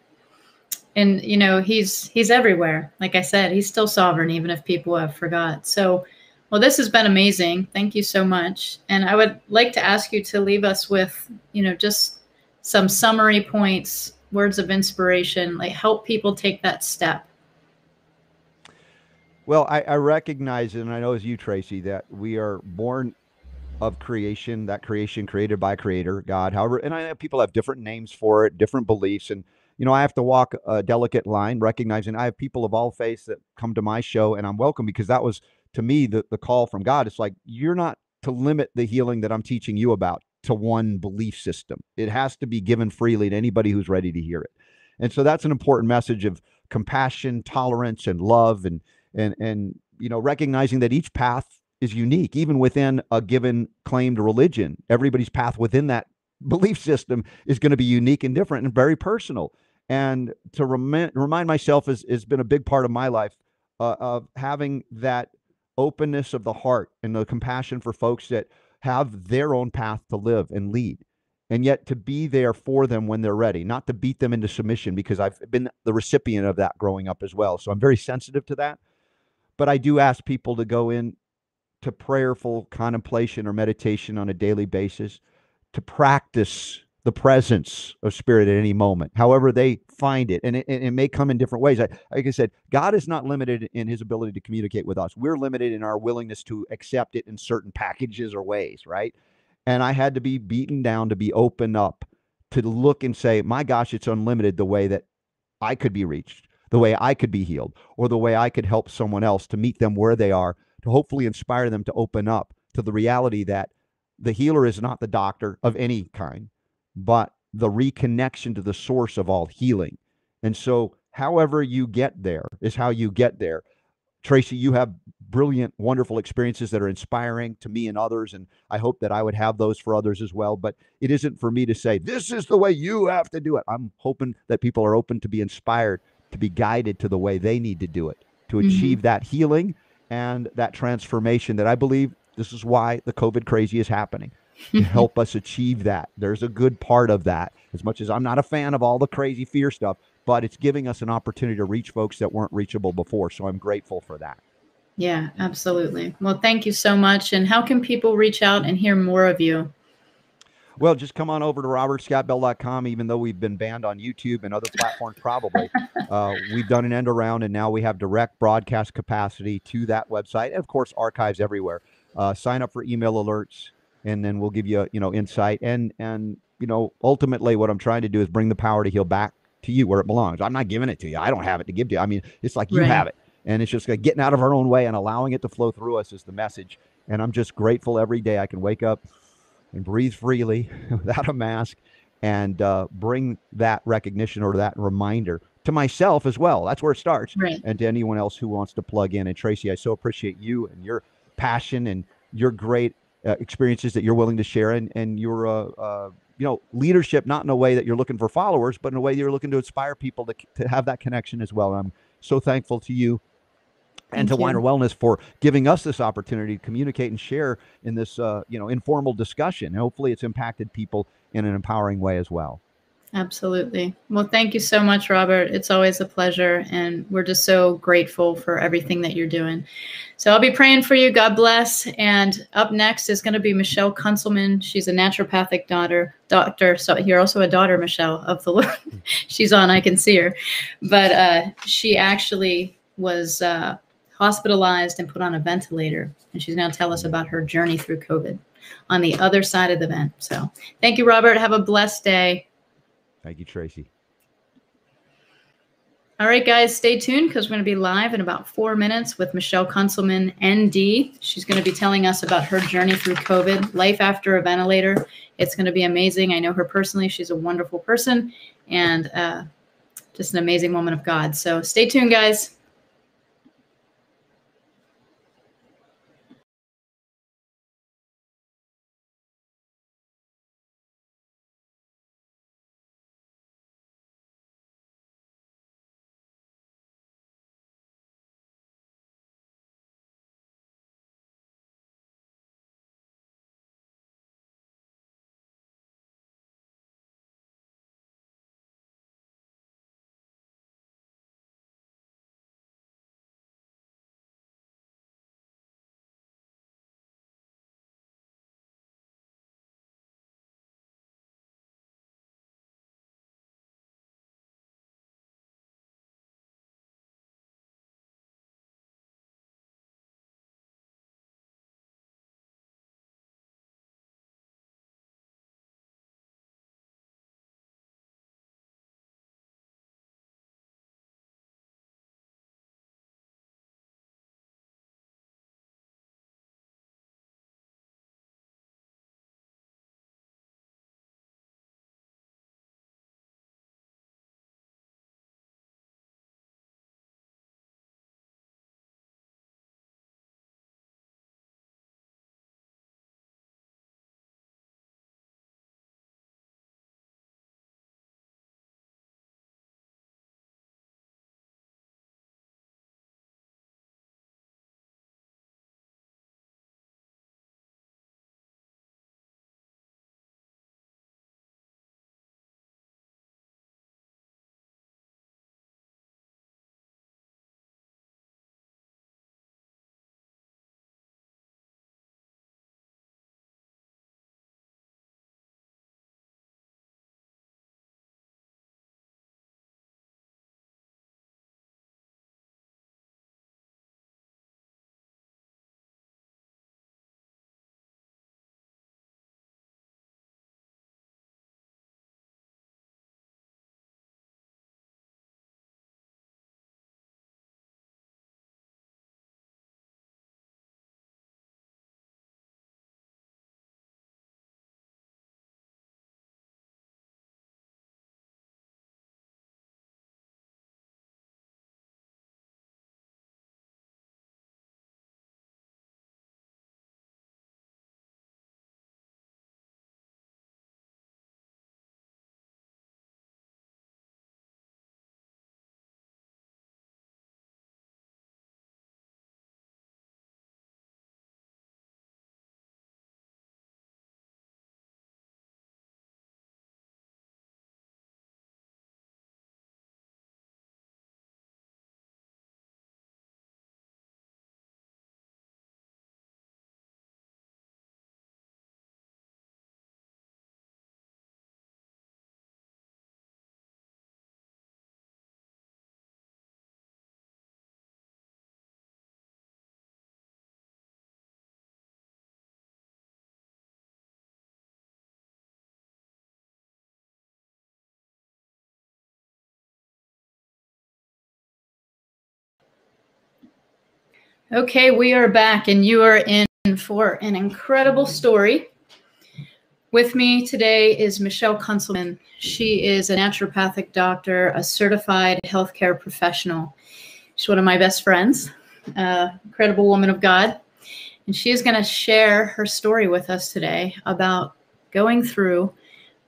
And you know, he's he's everywhere. Like I said, he's still sovereign even if people have forgot. So, well this has been amazing. Thank you so much. And I would like to ask you to leave us with, you know, just some summary points, words of inspiration, like help people take that step. Well, I, I recognize, and I know as you, Tracey, that we are born of creation, that creation created by Creator, God. However, and I know people have different names for it, different beliefs. And, you know, I have to walk a delicate line, recognizing I have people of all faiths that come to my show, and I'm welcome because that was, to me, the, the call from God. It's like, you're not to limit the healing that I'm teaching you about to one belief system. It has to be given freely to anybody who's ready to hear it. And so that's an important message of compassion, tolerance, and love, and and and you know recognizing that each path is unique, even within a given claimed religion. Everybody's path within that <laughs> belief system is going to be unique and different and very personal. And to remind remind myself has has been a big part of my life uh, of having that openness of the heart and the compassion for folks that have their own path to live and lead and yet to be there for them when they're ready, not to beat them into submission because I've been the recipient of that growing up as well. So I'm very sensitive to that. But I do ask people to go in to prayerful contemplation or meditation on a daily basis, to practice the presence of spirit at any moment, however they find it. And it, it may come in different ways. I, like I said, God is not limited in his ability to communicate with us. We're limited in our willingness to accept it in certain packages or ways, right? and I had to be beaten down to be open up to look and say, my gosh, it's unlimited the way that I could be reached, the way I could be healed, or the way I could help someone else to meet them where they are, to hopefully inspire them to open up to the reality that the healer is not the doctor of any kind, but the reconnection to the source of all healing. And so, however you get there is how you get there. Tracey, you have brilliant, wonderful experiences that are inspiring to me and others. And I hope that I would have those for others as well. But it isn't for me to say, this is the way you have to do it. I'm hoping that people are open to be inspired, to be guided to the way they need to do it, to Mhm. achieve that healing and that transformation that I believe this is why the COVID crazy is happening. To help us achieve that. There's a good part of that. As much as I'm not a fan of all the crazy fear stuff, but it's giving us an opportunity to reach folks that weren't reachable before. So I'm grateful for that. Yeah, absolutely. Well, thank you so much. And how can people reach out and hear more of you? Well, just come on over to robertscottbell.com, even though we've been banned on YouTube and other platforms, probably. <laughs> uh, we've done an end around, and now we have direct broadcast capacity to that website. And of course, archives everywhere. Uh, sign up for email alerts, and then we'll give you, you know, insight. And, and, you know, ultimately, what I'm trying to do is bring the power to heal back to you where it belongs. I'm not giving it to you. I don't have it to give to you. I mean, it's like you Right. have it. And it's just like getting out of our own way and allowing it to flow through us is the message. And I'm just grateful every day I can wake up and breathe freely <laughs> without a mask and uh, bring that recognition or that reminder to myself as well. That's where it starts. Right. And to anyone else who wants to plug in. And Tracey, I so appreciate you and your passion and your great uh, experiences that you're willing to share and, and your, uh, uh, you know, leadership, not in a way that you're looking for followers, but in a way you're looking to inspire people to, to have that connection as well. And I'm so thankful to you and Thank to Winer. Wellness for giving us this opportunity to communicate and share in this, uh, you know, informal discussion. And hopefully, it's impacted people in an empowering way as well. Absolutely. Well, thank you so much, Robert. It's always a pleasure. And we're just so grateful for everything that you're doing. So I'll be praying for you. God bless. And up next is going to be Michelle Kunselman. She's a naturopathic daughter, doctor. So you're also a daughter, Michelle, of the Lord. <laughs> She's on, I can see her. But uh, she actually was uh, hospitalized and put on a ventilator. And she's to tell us about her journey through COVID on the other side of the vent. So thank you, Robert. Have a blessed day. Thank you, Tracey. All right, guys, stay tuned because we're going to be live in about four minutes with Michelle Kunselman, ND. She's going to be telling us about her journey through COVID, life after a ventilator. It's going to be amazing. I know her personally. She's a wonderful person and uh, just an amazing woman of God. So stay tuned, guys. Okay, we are back, and you are in for an incredible story. With me today is Michelle Kunselman. She is a naturopathic doctor, a certified healthcare professional. She's one of my best friends, uh, incredible woman of God. And she is going to share her story with us today about going through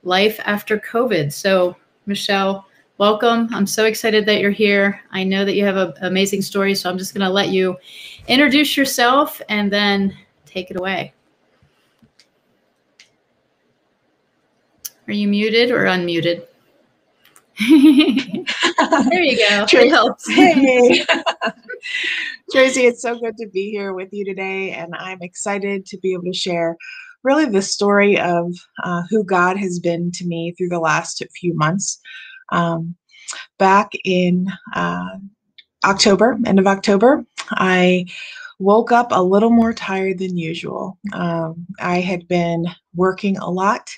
life after COVID. So, Michelle, welcome. I'm so excited that you're here. I know that you have an amazing story, so I'm just going to let you introduce yourself and then take it away. Are you muted or unmuted? <laughs> there you go. <laughs> Tracey, It helps. Hey. <laughs> Tracey, it's so good to be here with you today, and I'm excited to be able to share really the story of uh, who God has been to me through the last few months. Um, back in uh, October, end of October, I woke up a little more tired than usual. Um, I had been working a lot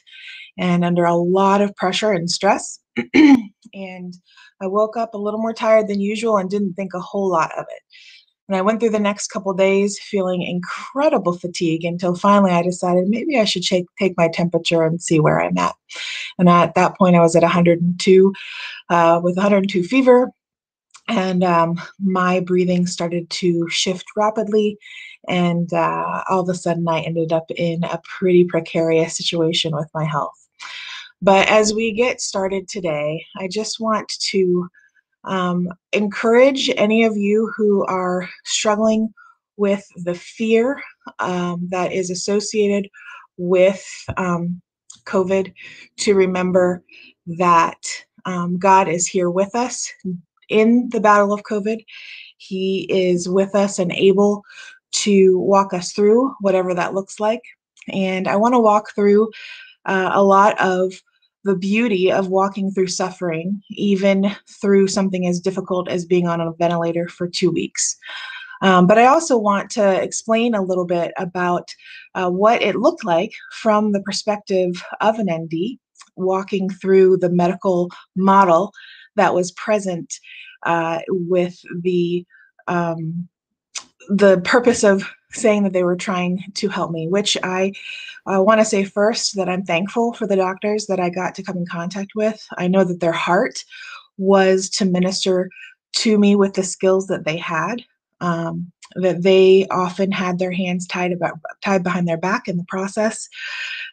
and under a lot of pressure and stress. <clears throat> and I woke up a little more tired than usual and didn't think a whole lot of it. And I went through the next couple days feeling incredible fatigue until finally I decided maybe I should take, take my temperature and see where I'm at. And at that point, I was at 102 uh, with 102 fever. And um, my breathing started to shift rapidly. And uh, all of a sudden, I ended up in a pretty precarious situation with my health. But as we get started today, I just want to um, encourage any of you who are struggling with the fear um, that is associated with um, COVID to remember that um, God is here with us in the battle of COVID. He is with us and able to walk us through whatever that looks like. And I want to walk through uh, a lot of the beauty of walking through suffering, even through something as difficult as being on a ventilator for two weeks. Um, but I also want to explain a little bit about uh, what it looked like from the perspective of an ND, walking through the medical model that was present uh, with the um, the purpose of saying that they were trying to help me, which I want to say first that I'm thankful for the doctors that I got to come in contact with. I know that their heart was to minister to me with the skills that they had. Um, that they often had their hands tied about tied behind their back in the process,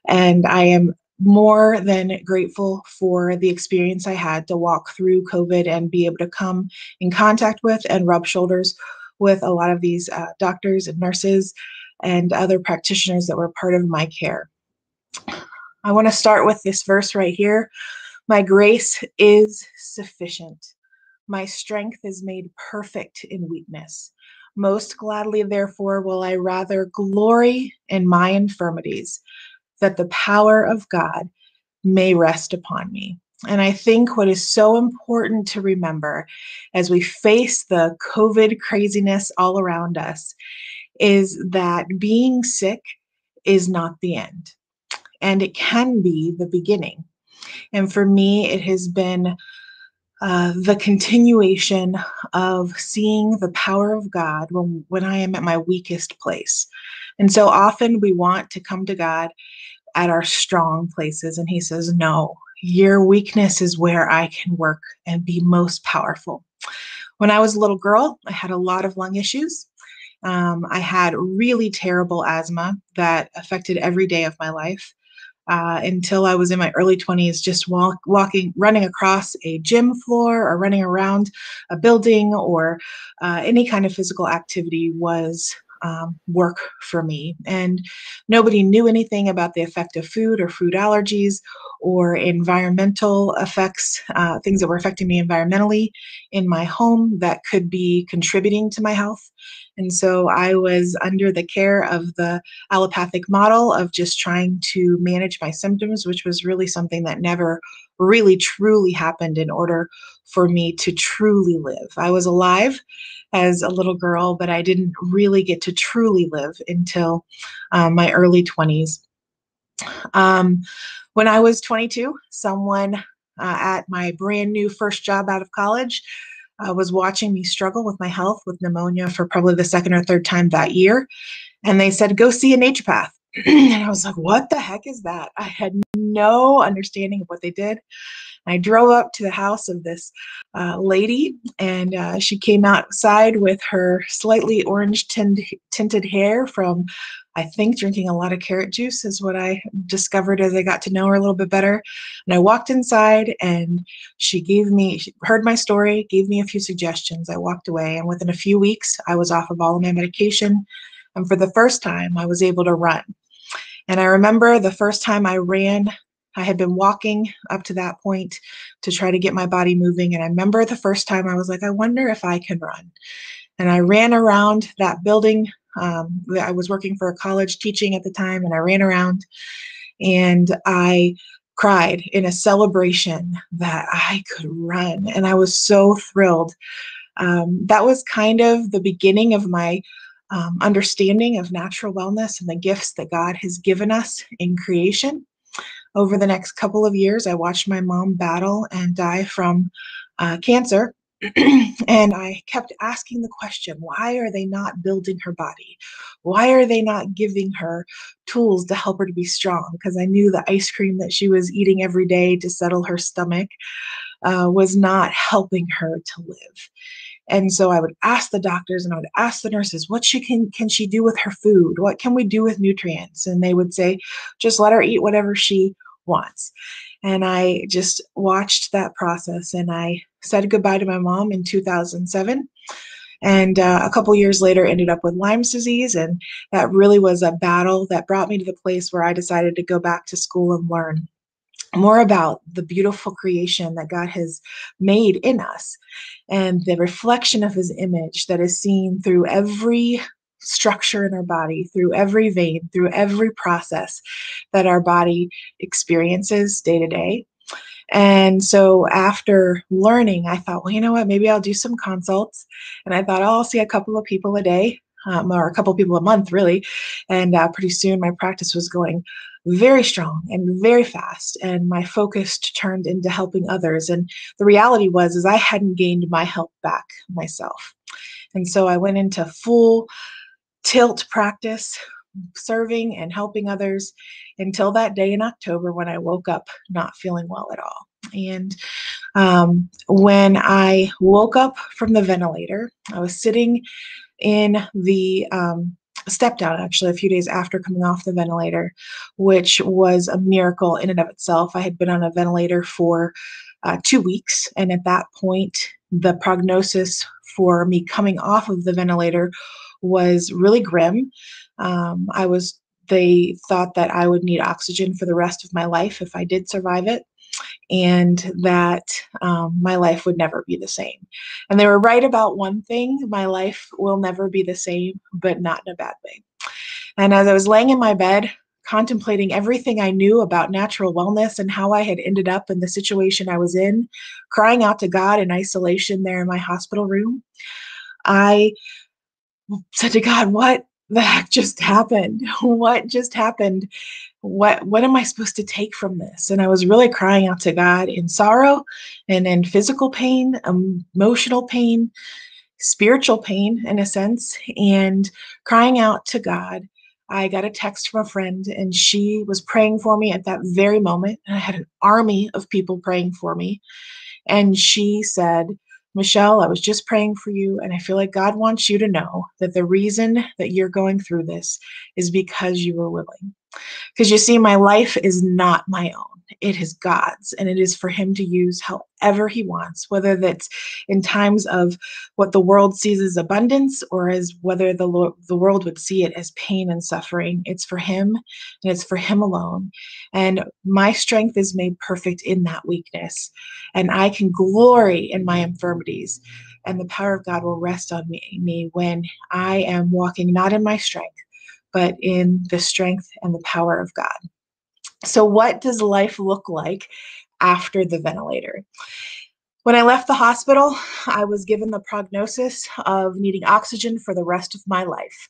and I am more than grateful for the experience I had to walk through COVID and be able to come in contact with and rub shoulders with a lot of these uh, doctors and nurses and other practitioners that were part of my care. I want to start with this verse right here. My grace is sufficient. My strength is made perfect in weakness. Most gladly, therefore, will I rather glory in my infirmities, that the power of God may rest upon me. And I think what is so important to remember as we face the COVID craziness all around us is that being sick is not the end, and it can be the beginning. And for me, it has been uh, the continuation of seeing the power of God when, when I am at my weakest place. And so often we want to come to God at our strong places, and He says, No, your weakness is where I can work and be most powerful. When I was a little girl, I had a lot of lung issues. Um, I had really terrible asthma that affected every day of my life. Uh, until I was in my early 20s, just walk, walking, running across a gym floor or running around a building or uh, any kind of physical activity was um, work for me. And nobody knew anything about the effect of food or food allergies or environmental effects, uh, things that were affecting me environmentally in my home that could be contributing to my health. And so I was under the care of the allopathic model of just trying to manage my symptoms, which was really something that never really truly happened in order for me to truly live. I was alive as a little girl, but I didn't really get to truly live until um, my early 20s. Um, when I was 22, someone uh, at my brand new first job out of college uh, was watching me struggle with my health with pneumonia for probably the second or third time that year. And they said, go see a naturopath. And I was like, what the heck is that? I had no understanding of what they did. I drove up to the house of this uh, lady, and uh, she came outside with her slightly orange tint- tinted hair from, I think, drinking a lot of carrot juice, is what I discovered as I got to know her a little bit better. And I walked inside, and she gave me, she heard my story, gave me a few suggestions. I walked away, and within a few weeks, I was off of all of my medication. And for the first time, I was able to run. And I remember the first time I ran I had been walking up to that point to try to get my body moving. And I remember the first time I was like, I wonder if I can run. And I ran around that building. Um, I was working for a college teaching at the time, and I ran around and I cried in a celebration that I could run. And I was so thrilled. Um, that was kind of the beginning of my um, understanding of natural wellness and the gifts that God has given us in creation over the next couple of years, I watched my mom battle and die from uh, cancer. <clears throat> and I kept asking the question why are they not building her body? Why are they not giving her tools to help her to be strong? Because I knew the ice cream that she was eating every day to settle her stomach uh, was not helping her to live. And so I would ask the doctors and I would ask the nurses, what she can can she do with her food? What can we do with nutrients? And they would say, just let her eat whatever she wants. And I just watched that process and I said goodbye to my mom in 2007 and uh, a couple years later ended up with lyme's disease and that really was a battle that brought me to the place where i decided to go back to school and learn more about the beautiful creation that God has made in us and the reflection of his image that is seen through every structure in our body, through every vein, through every process that our body experiences day to day. And so after learning, I thought, well, you know what, maybe I'll do some consults. And I thought, oh, I'll see a couple of people a day. Um, or a couple of people a month, really. And uh, pretty soon my practice was going very strong and very fast and my focus turned into helping others and the reality was is i hadn't gained my health back myself. And so i went into full tilt practice serving and helping others until that day in october when i woke up not feeling well at all. And um, when i woke up from the ventilator i was sitting in the um, step down actually a few days after coming off the ventilator, which was a miracle in and of itself. I had been on a ventilator for uh, two weeks, and at that point, the prognosis for me coming off of the ventilator was really grim. Um, I was they thought that I would need oxygen for the rest of my life if I did survive it and that um, my life would never be the same. And they were right about one thing my life will never be the same, but not in a bad way. And as I was laying in my bed, contemplating everything I knew about natural wellness and how I had ended up in the situation I was in, crying out to God in isolation there in my hospital room, I said to God, What the heck just happened? <laughs> What just happened? What what am i supposed to take from this? And i was really crying out to god in sorrow and in physical pain emotional pain spiritual pain in a sense and crying out to god. I got a text from a friend and she was praying for me at that very moment. And i had an army of people praying for me. And she said Michelle, I was just praying for you, and I feel like God wants you to know that the reason that you're going through this is because you were willing. Because you see, my life is not my own it is God's and it is for him to use however he wants, whether that's in times of what the world sees as abundance or as whether the, Lord, the world would see it as pain and suffering. It's for him and it's for him alone. And my strength is made perfect in that weakness. And I can glory in my infirmities. And the power of God will rest on me, me when I am walking not in my strength, but in the strength and the power of God. So, what does life look like after the ventilator? When I left the hospital, I was given the prognosis of needing oxygen for the rest of my life.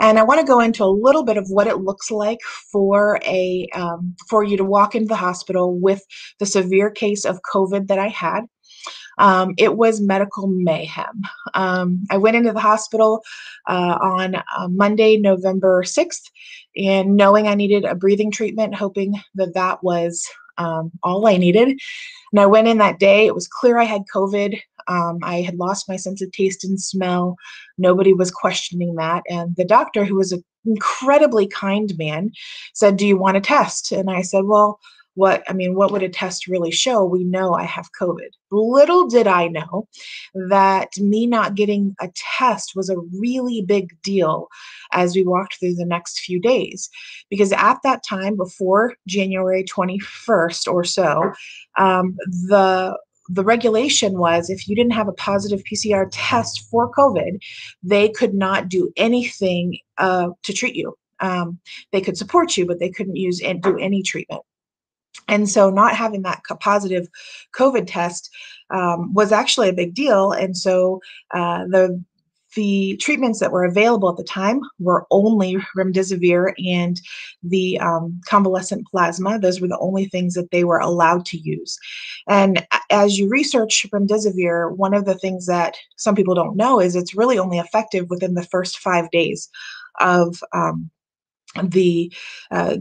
And I want to go into a little bit of what it looks like for a um, for you to walk into the hospital with the severe case of COVID that I had. um, it was medical mayhem. Um, I went into the hospital uh, on uh, Monday, November 6th, and knowing I needed a breathing treatment, hoping that that was um, all I needed. And I went in that day. It was clear I had COVID. Um, I had lost my sense of taste and smell. Nobody was questioning that. And the doctor, who was an incredibly kind man, said, Do you want a test? And I said, Well, what I mean, what would a test really show? We know I have COVID. Little did I know that me not getting a test was a really big deal as we walked through the next few days. Because at that time, before January 21st or so, um, the the regulation was if you didn't have a positive PCR test for COVID, they could not do anything uh, to treat you. Um, they could support you, but they couldn't use and do any treatment. And so, not having that positive COVID test um, was actually a big deal. And so, uh, the the treatments that were available at the time were only remdesivir and the um, convalescent plasma. Those were the only things that they were allowed to use. And as you research remdesivir, one of the things that some people don't know is it's really only effective within the first five days of um, the uh,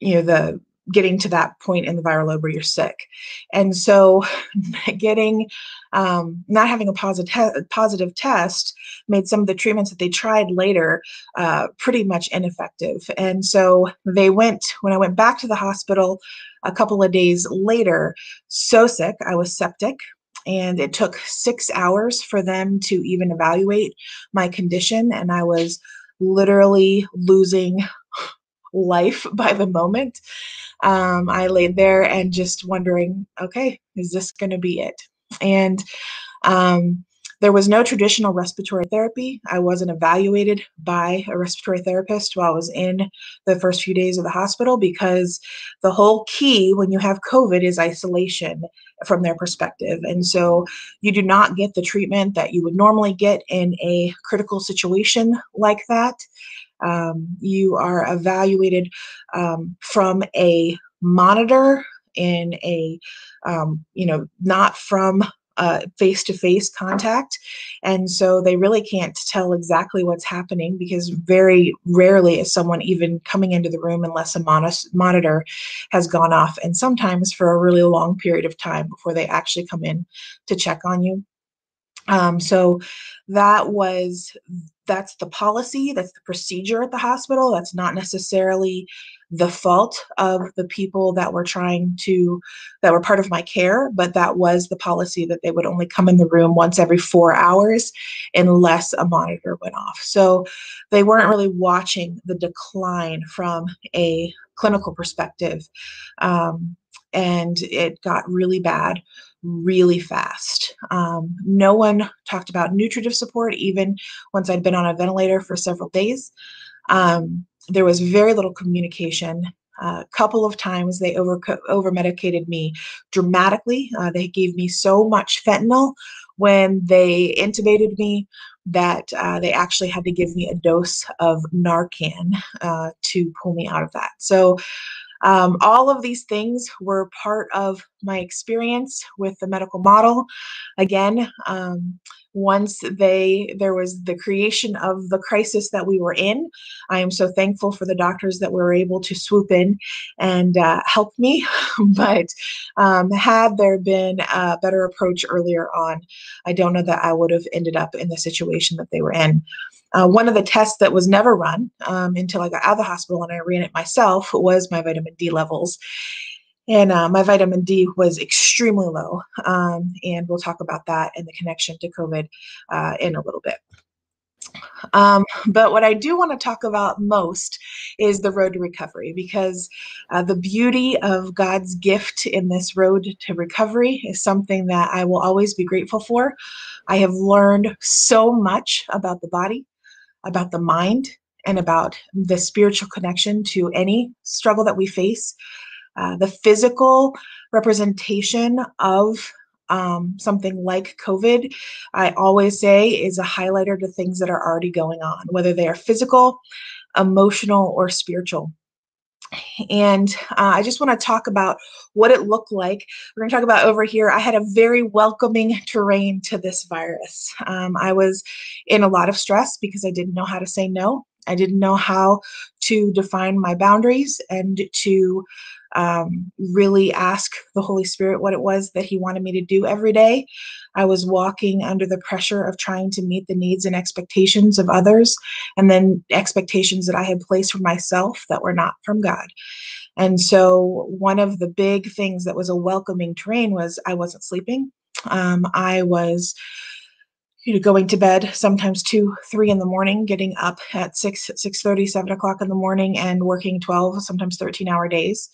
you know the getting to that point in the viral load where you're sick. And so <sighs> getting um, not having a positive positive test made some of the treatments that they tried later uh, pretty much ineffective. And so they went when I went back to the hospital a couple of days later, so sick, I was septic. And it took six hours for them to even evaluate my condition. And I was literally losing life <laughs> by the moment um, I laid there and just wondering, okay, is this going to be it? And um, there was no traditional respiratory therapy. I wasn't evaluated by a respiratory therapist while I was in the first few days of the hospital because the whole key when you have COVID is isolation from their perspective. And so you do not get the treatment that you would normally get in a critical situation like that. Um, you are evaluated um, from a monitor in a, um, you know, not from face to face contact. And so they really can't tell exactly what's happening because very rarely is someone even coming into the room unless a mon- monitor has gone off, and sometimes for a really long period of time before they actually come in to check on you. Um, so that was that's the policy, that's the procedure at the hospital. That's not necessarily the fault of the people that were trying to that were part of my care, but that was the policy that they would only come in the room once every four hours unless a monitor went off. So they weren't really watching the decline from a clinical perspective. Um, and it got really bad really fast. Um, no one talked about nutritive support, even once I'd been on a ventilator for several days. Um, there was very little communication. A uh, couple of times they over over medicated me dramatically. Uh, they gave me so much fentanyl when they intubated me that uh, they actually had to give me a dose of Narcan uh, to pull me out of that. So um, all of these things were part of my experience with the medical model. Again, um, once they there was the creation of the crisis that we were in, I am so thankful for the doctors that were able to swoop in and uh, help me. <laughs> but um, had there been a better approach earlier on, I don't know that I would have ended up in the situation that they were in. Uh, one of the tests that was never run um, until I got out of the hospital and I ran it myself was my vitamin D levels. And uh, my vitamin D was extremely low. Um, and we'll talk about that and the connection to COVID uh, in a little bit. Um, but what I do want to talk about most is the road to recovery because uh, the beauty of God's gift in this road to recovery is something that I will always be grateful for. I have learned so much about the body, about the mind and about the spiritual connection to any struggle that we face. Uh, the physical representation of um, something like COVID, I always say, is a highlighter to things that are already going on, whether they are physical, emotional, or spiritual. And uh, I just want to talk about what it looked like. We're going to talk about over here. I had a very welcoming <laughs> terrain to this virus. Um, I was in a lot of stress because I didn't know how to say no. I didn't know how to define my boundaries and to um, really ask the Holy Spirit what it was that He wanted me to do every day. I was walking under the pressure of trying to meet the needs and expectations of others, and then expectations that I had placed for myself that were not from God. And so, one of the big things that was a welcoming terrain was I wasn't sleeping. Um, I was you know going to bed sometimes two three in the morning getting up at 6 six thirty, seven o'clock in the morning and working 12 sometimes 13 hour days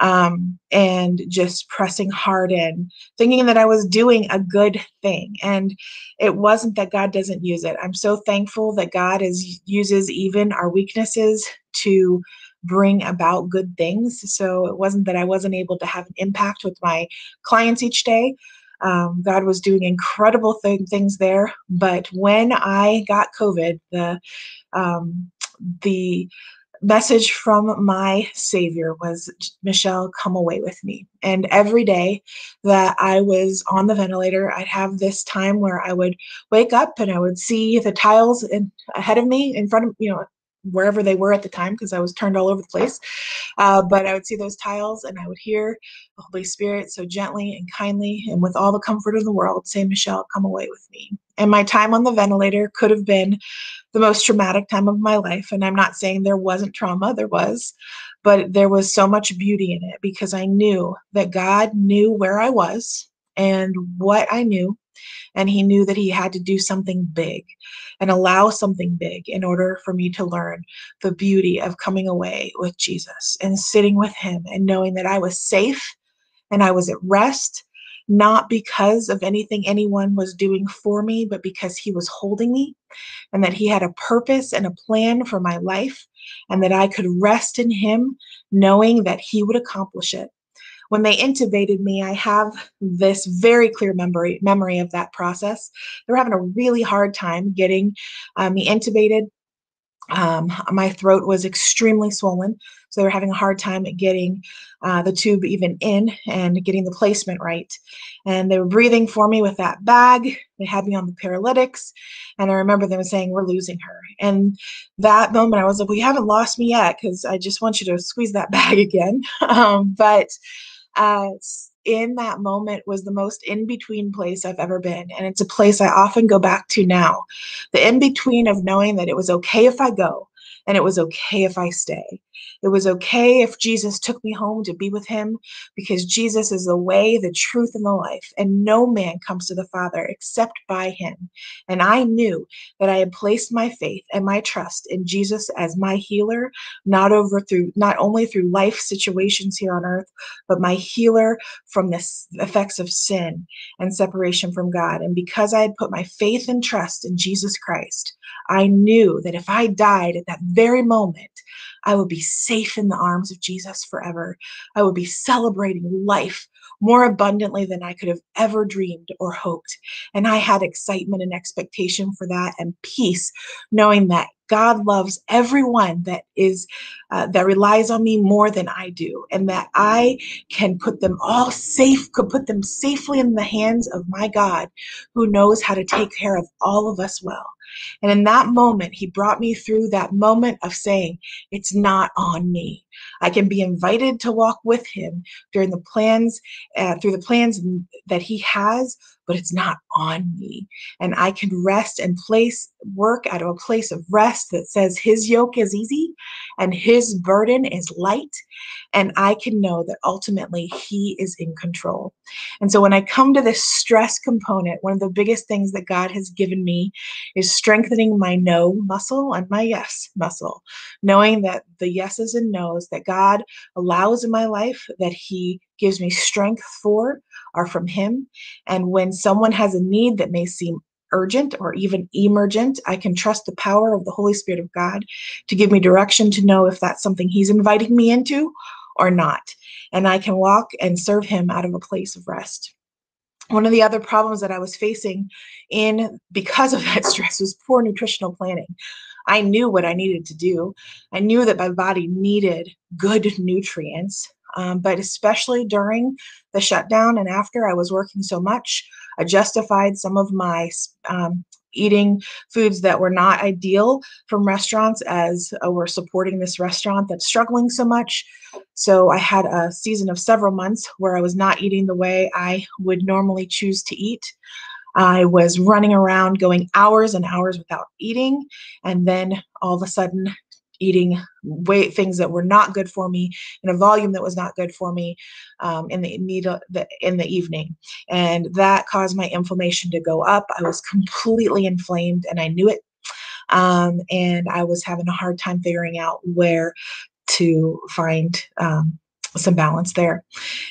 um, and just pressing hard in thinking that i was doing a good thing. And it wasn't that god doesn't use it. I'm so thankful that god is uses even our weaknesses to bring about good things. So it wasn't that i wasn't able to have an impact with my clients each day. Um, God was doing incredible th- things there. But when I got COVID, the um, the message from my savior was michelle come away with me. And every day that i was on the ventilator i'd have this time where i would wake up and i would see the tiles in, ahead of me in front of you know wherever they were at the time because I was turned all over the place. Uh, but I would see those tiles and I would hear the Holy Spirit so gently and kindly and with all the comfort of the world say, Michelle, come away with me. And my time on the ventilator could have been the most traumatic time of my life. And I'm not saying there wasn't trauma, there was, but there was so much beauty in it because I knew that God knew where I was and what I knew and he knew that he had to do something big and allow something big in order for me to learn the beauty of coming away with Jesus and sitting with him and knowing that I was safe and I was at rest, not because of anything anyone was doing for me, but because he was holding me and that he had a purpose and a plan for my life and that I could rest in him knowing that he would accomplish it when they intubated me, I have this very clear memory memory of that process. They were having a really hard time getting uh, me intubated. Um, my throat was extremely swollen, so they were having a hard time getting uh, the tube even in and getting the placement right. And they were breathing for me with that bag. They had me on the paralytics, and I remember them saying, "We're losing her." And that moment, I was like, "We haven't lost me yet," because I just want you to squeeze that <laughs> bag again. um, but uh, in that moment was the most in between place I've ever been. And it's a place I often go back to now. The in between of knowing that it was okay if I go and it was okay if I stay. It was okay if Jesus took me home to be with him because Jesus is the way, the truth, and the life. And no man comes to the Father except by him. And I knew that I had placed my faith and my trust in Jesus as my healer, not over through not only through life situations here on earth, but my healer from the effects of sin and separation from God. And because I had put my faith and trust in Jesus Christ, I knew that if I died at that very moment, I would be safe in the arms of Jesus forever. I would be celebrating life more abundantly than I could have ever dreamed or hoped. And I had excitement and expectation for that and peace, knowing that God loves everyone that is uh, that relies on me more than I do, and that I can put them all safe, could put them safely in the hands of my God, who knows how to take care of all of us well. And in that moment, he brought me through that moment of saying, It's not on me. I can be invited to walk with him during the plans, uh, through the plans that he has, but it's not on me. And I can rest and place work out of a place of rest that says his yoke is easy and his burden is light. And I can know that ultimately he is in control. And so when I come to this stress component, one of the biggest things that God has given me is strengthening my no muscle and my yes muscle, knowing that the yeses and nos that God allows in my life, that he gives me strength for, are from him. And when someone has a need that may seem urgent or even emergent, I can trust the power of the Holy Spirit of God to give me direction to know if that's something He's inviting me into or not. And I can walk and serve Him out of a place of rest. One of the other problems that I was facing in because of <laughs> that stress was poor nutritional planning. I knew what I needed to do. I knew that my body needed good nutrients. Um, but especially during the shutdown and after I was working so much, I justified some of my um, eating foods that were not ideal from restaurants as uh, we're supporting this restaurant that's struggling so much. So I had a season of several months where I was not eating the way I would normally choose to eat. I was running around going hours and hours without eating. And then all of a sudden, eating weight things that were not good for me in a volume that was not good for me um, in the, in the evening and that caused my inflammation to go up i was completely inflamed and i knew it um, and i was having a hard time figuring out where to find um, some balance there.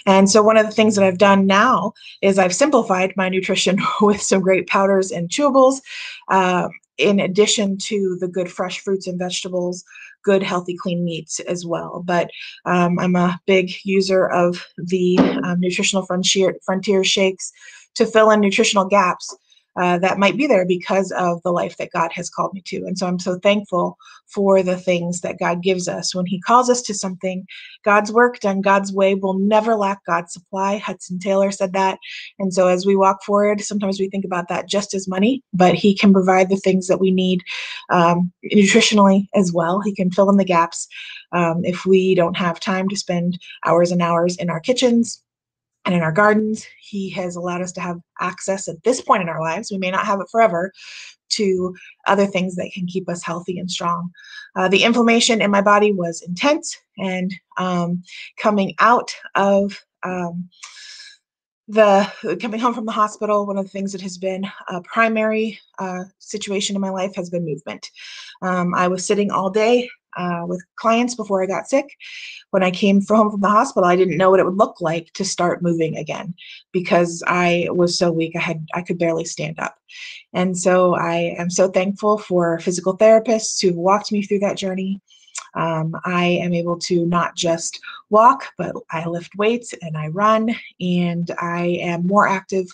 And so one of the things that I've done now is I've simplified my nutrition <laughs> with some great powders and chewables. Uh, in addition to the good fresh fruits and vegetables, good healthy clean meats as well. But um, I'm a big user of the um, nutritional frontier frontier shakes to fill in nutritional gaps uh, that might be there because of the life that God has called me to. And so I'm so thankful for the things that God gives us. When He calls us to something, God's work done God's way will never lack God's supply. Hudson Taylor said that. And so as we walk forward, sometimes we think about that just as money, but He can provide the things that we need um, nutritionally as well. He can fill in the gaps. Um, if we don't have time to spend hours and hours in our kitchens, and in our gardens. He has allowed us to have access at this point in our lives. We may not have it forever to other things that can keep us healthy and strong. Uh, the inflammation in my body was intense, and um, coming out of um, the coming home from the hospital, one of the things that has been a primary uh, situation in my life has been movement. Um, I was sitting all day uh, with clients before I got sick. When I came home from the hospital, I didn't know what it would look like to start moving again because I was so weak. I had I could barely stand up, and so I am so thankful for physical therapists who walked me through that journey. Um, I am able to not just walk, but I lift weights and I run, and I am more active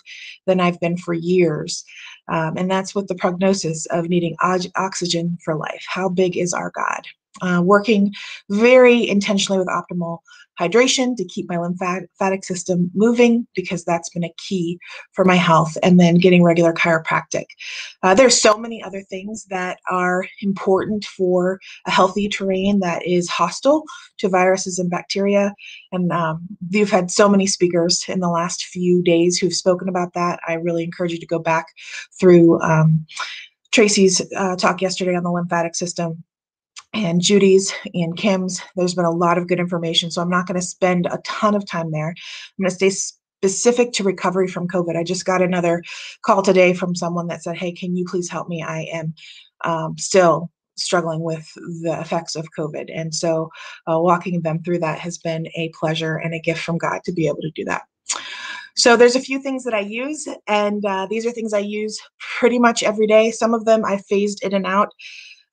than I've been for years. Um, and that's what the prognosis of needing oxygen for life. How big is our God? Uh, working very intentionally with optimal hydration to keep my lymphatic system moving because that's been a key for my health and then getting regular chiropractic. Uh, there's so many other things that are important for a healthy terrain that is hostile to viruses and bacteria and um, you've had so many speakers in the last few days who've spoken about that. I really encourage you to go back through um, tracey's uh, talk yesterday on the lymphatic system and Judy's and Kim's. There's been a lot of good information, so I'm not going to spend a ton of time there. I'm going to stay specific to recovery from COVID. I just got another call today from someone that said, "Hey, can you please help me? I am um, still." struggling with the effects of COVID. And so uh, walking them through that has been a pleasure and a gift from God to be able to do that. So there's a few things that I use, and uh, these are things I use pretty much every day. Some of them I phased in and out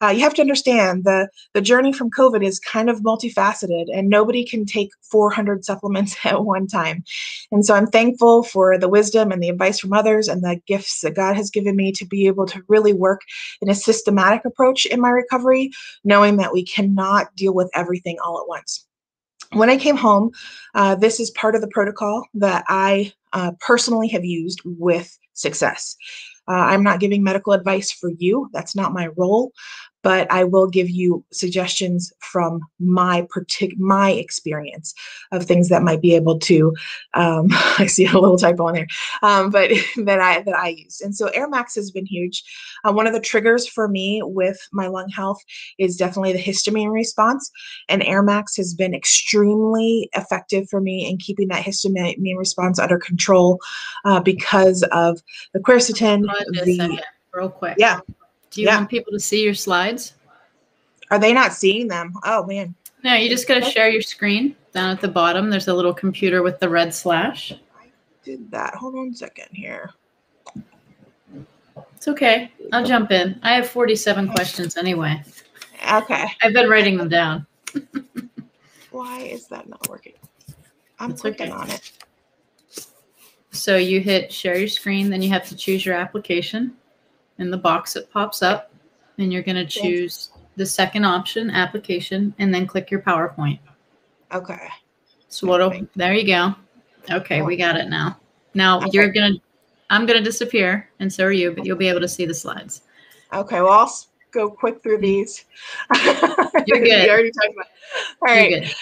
uh, you have to understand the the journey from COVID is kind of multifaceted, and nobody can take 400 supplements <laughs> at one time. And so I'm thankful for the wisdom and the advice from others and the gifts that God has given me to be able to really work in a systematic approach in my recovery, knowing that we cannot deal with everything all at once. When I came home, uh, this is part of the protocol that I uh, personally have used with success. Uh, I'm not giving medical advice for you. That's not my role but I will give you suggestions from my partic- my experience of things that might be able to. Um, <laughs> I see a little typo on there, um, but <laughs> that I that I use. And so Air Max has been huge. Uh, one of the triggers for me with my lung health is definitely the histamine response, and Air Max has been extremely effective for me in keeping that histamine response under control uh, because of the quercetin. The, real quick. Yeah. Do you yeah. want people to see your slides? Are they not seeing them? Oh man. No, you just got to share your screen. Down at the bottom, there's a little computer with the red slash. I did that. Hold on a second here. It's okay. I'll jump in. I have 47 questions anyway. Okay. I've been writing them down. <laughs> Why is that not working? I'm it's clicking okay. on it. So you hit share your screen, then you have to choose your application in the box that pops up. and you're going to choose the second option, application, and then click your PowerPoint. Okay. So what'll, there you go. Okay, we got it now. Now you're going to, I'm going to disappear and so are you, but you'll be able to see the slides. Okay, well, I'll go quick through these. <laughs> You're good. already talked about. All You're right.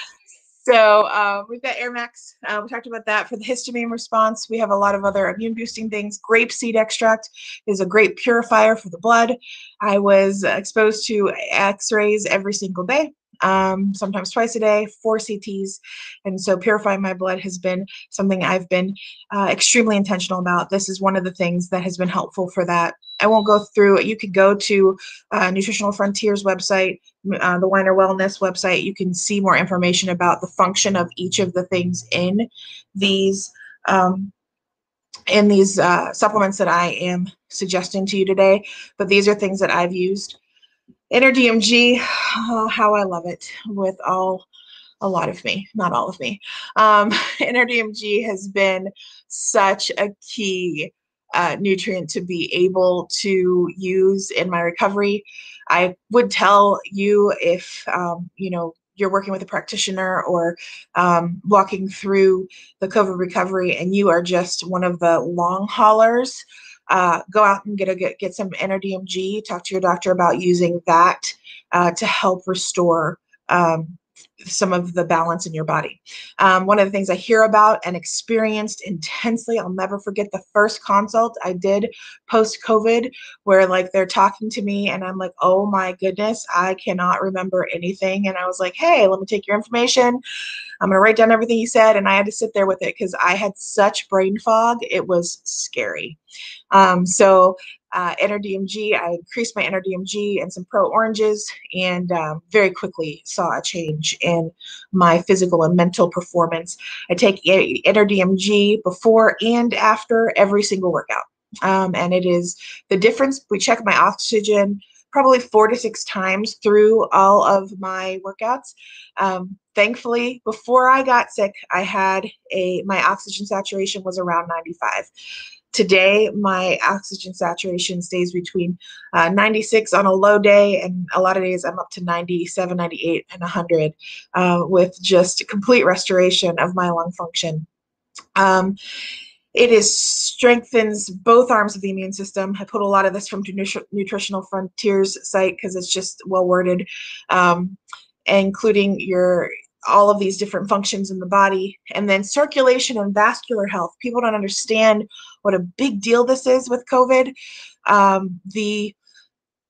So uh, we've got Air Max. Uh, we talked about that for the histamine response. We have a lot of other immune boosting things. Grape seed extract is a great purifier for the blood. I was exposed to X-rays every single day, um, sometimes twice a day, four CTs, and so purifying my blood has been something I've been uh, extremely intentional about. This is one of the things that has been helpful for that. I won't go through it. You could go to uh, Nutritional Frontiers website, uh, the Winer Wellness website. You can see more information about the function of each of the things in these um, in these uh, supplements that I am suggesting to you today. But these are things that I've used. Inner DMG, oh, how I love it with all a lot of me, not all of me. Um, <laughs> DMG has been such a key uh, nutrient to be able to use in my recovery. I would tell you if um, you know you're working with a practitioner or um, walking through the COVID recovery, and you are just one of the long haulers. Uh, go out and get a get, get some NRDMG. Talk to your doctor about using that uh, to help restore um, some of the balance in your body. Um, one of the things I hear about and experienced intensely, I'll never forget the first consult I did post COVID, where like they're talking to me and I'm like, oh my goodness, I cannot remember anything. And I was like, hey, let me take your information. I'm going to write down everything you said. And I had to sit there with it because I had such brain fog. It was scary. Um, so, uh, NRDMG, I increased my NRDMG and some pro oranges, and um, very quickly saw a change in my physical and mental performance. I take NRDMG before and after every single workout. Um, and it is the difference. We check my oxygen probably four to six times through all of my workouts. Um, thankfully, before I got sick, I had a my oxygen saturation was around 95. Today, my oxygen saturation stays between uh, 96 on a low day, and a lot of days I'm up to 97, 98, and 100 uh, with just complete restoration of my lung function. Um, it is strengthens both arms of the immune system. I put a lot of this from Nutri- Nutritional Frontiers site because it's just well worded, um, including your all of these different functions in the body, and then circulation and vascular health. People don't understand what a big deal this is with COVID. Um, the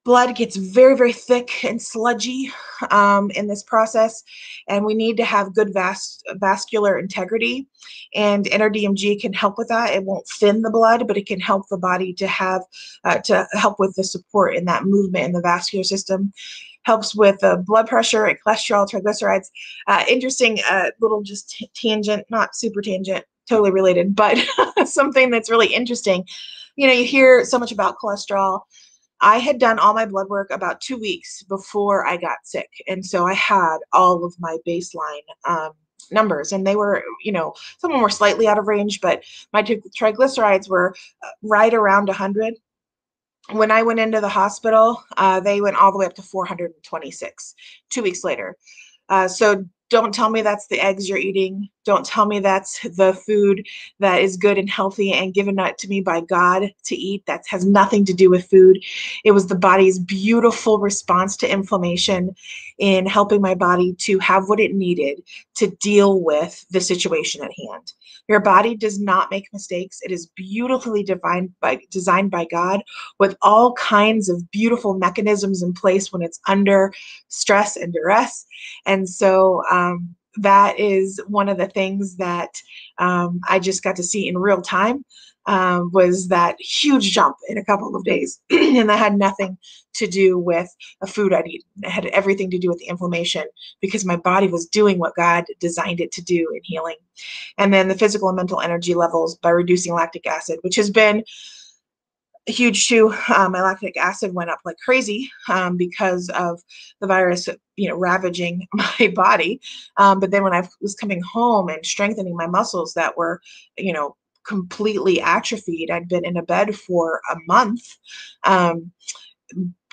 blood gets very very thick and sludgy um, in this process. And we need to have good vas- vascular integrity. And NRDMG can help with that. It won't thin the blood but it can help the body to have uh, to help with the support in that movement in the vascular system helps with uh, blood pressure and cholesterol triglycerides uh, interesting uh, little just t- tangent not super tangent totally related but <laughs> something that's really interesting you know you hear so much about cholesterol I had done all my blood work about two weeks before I got sick. And so I had all of my baseline um, numbers, and they were, you know, some of them were slightly out of range, but my triglycerides were uh, right around 100. When I went into the hospital, uh, they went all the way up to 426 two weeks later. Uh, so don't tell me that's the eggs you're eating. Don't tell me that's the food that is good and healthy and given to me by God to eat. That has nothing to do with food. It was the body's beautiful response to inflammation in helping my body to have what it needed to deal with the situation at hand. Your body does not make mistakes. It is beautifully defined by designed by God with all kinds of beautiful mechanisms in place when it's under stress and duress. And so um, that is one of the things that um, I just got to see in real time um, was that huge jump in a couple of days. <clears throat> and that had nothing to do with a food I'd eaten. It had everything to do with the inflammation because my body was doing what God designed it to do in healing. And then the physical and mental energy levels by reducing lactic acid, which has been huge too. Um, my lactic acid went up like crazy um, because of the virus, you know, ravaging <laughs> my body. Um, but then when I was coming home and strengthening my muscles that were, you know, completely atrophied, I'd been in a bed for a month. Um,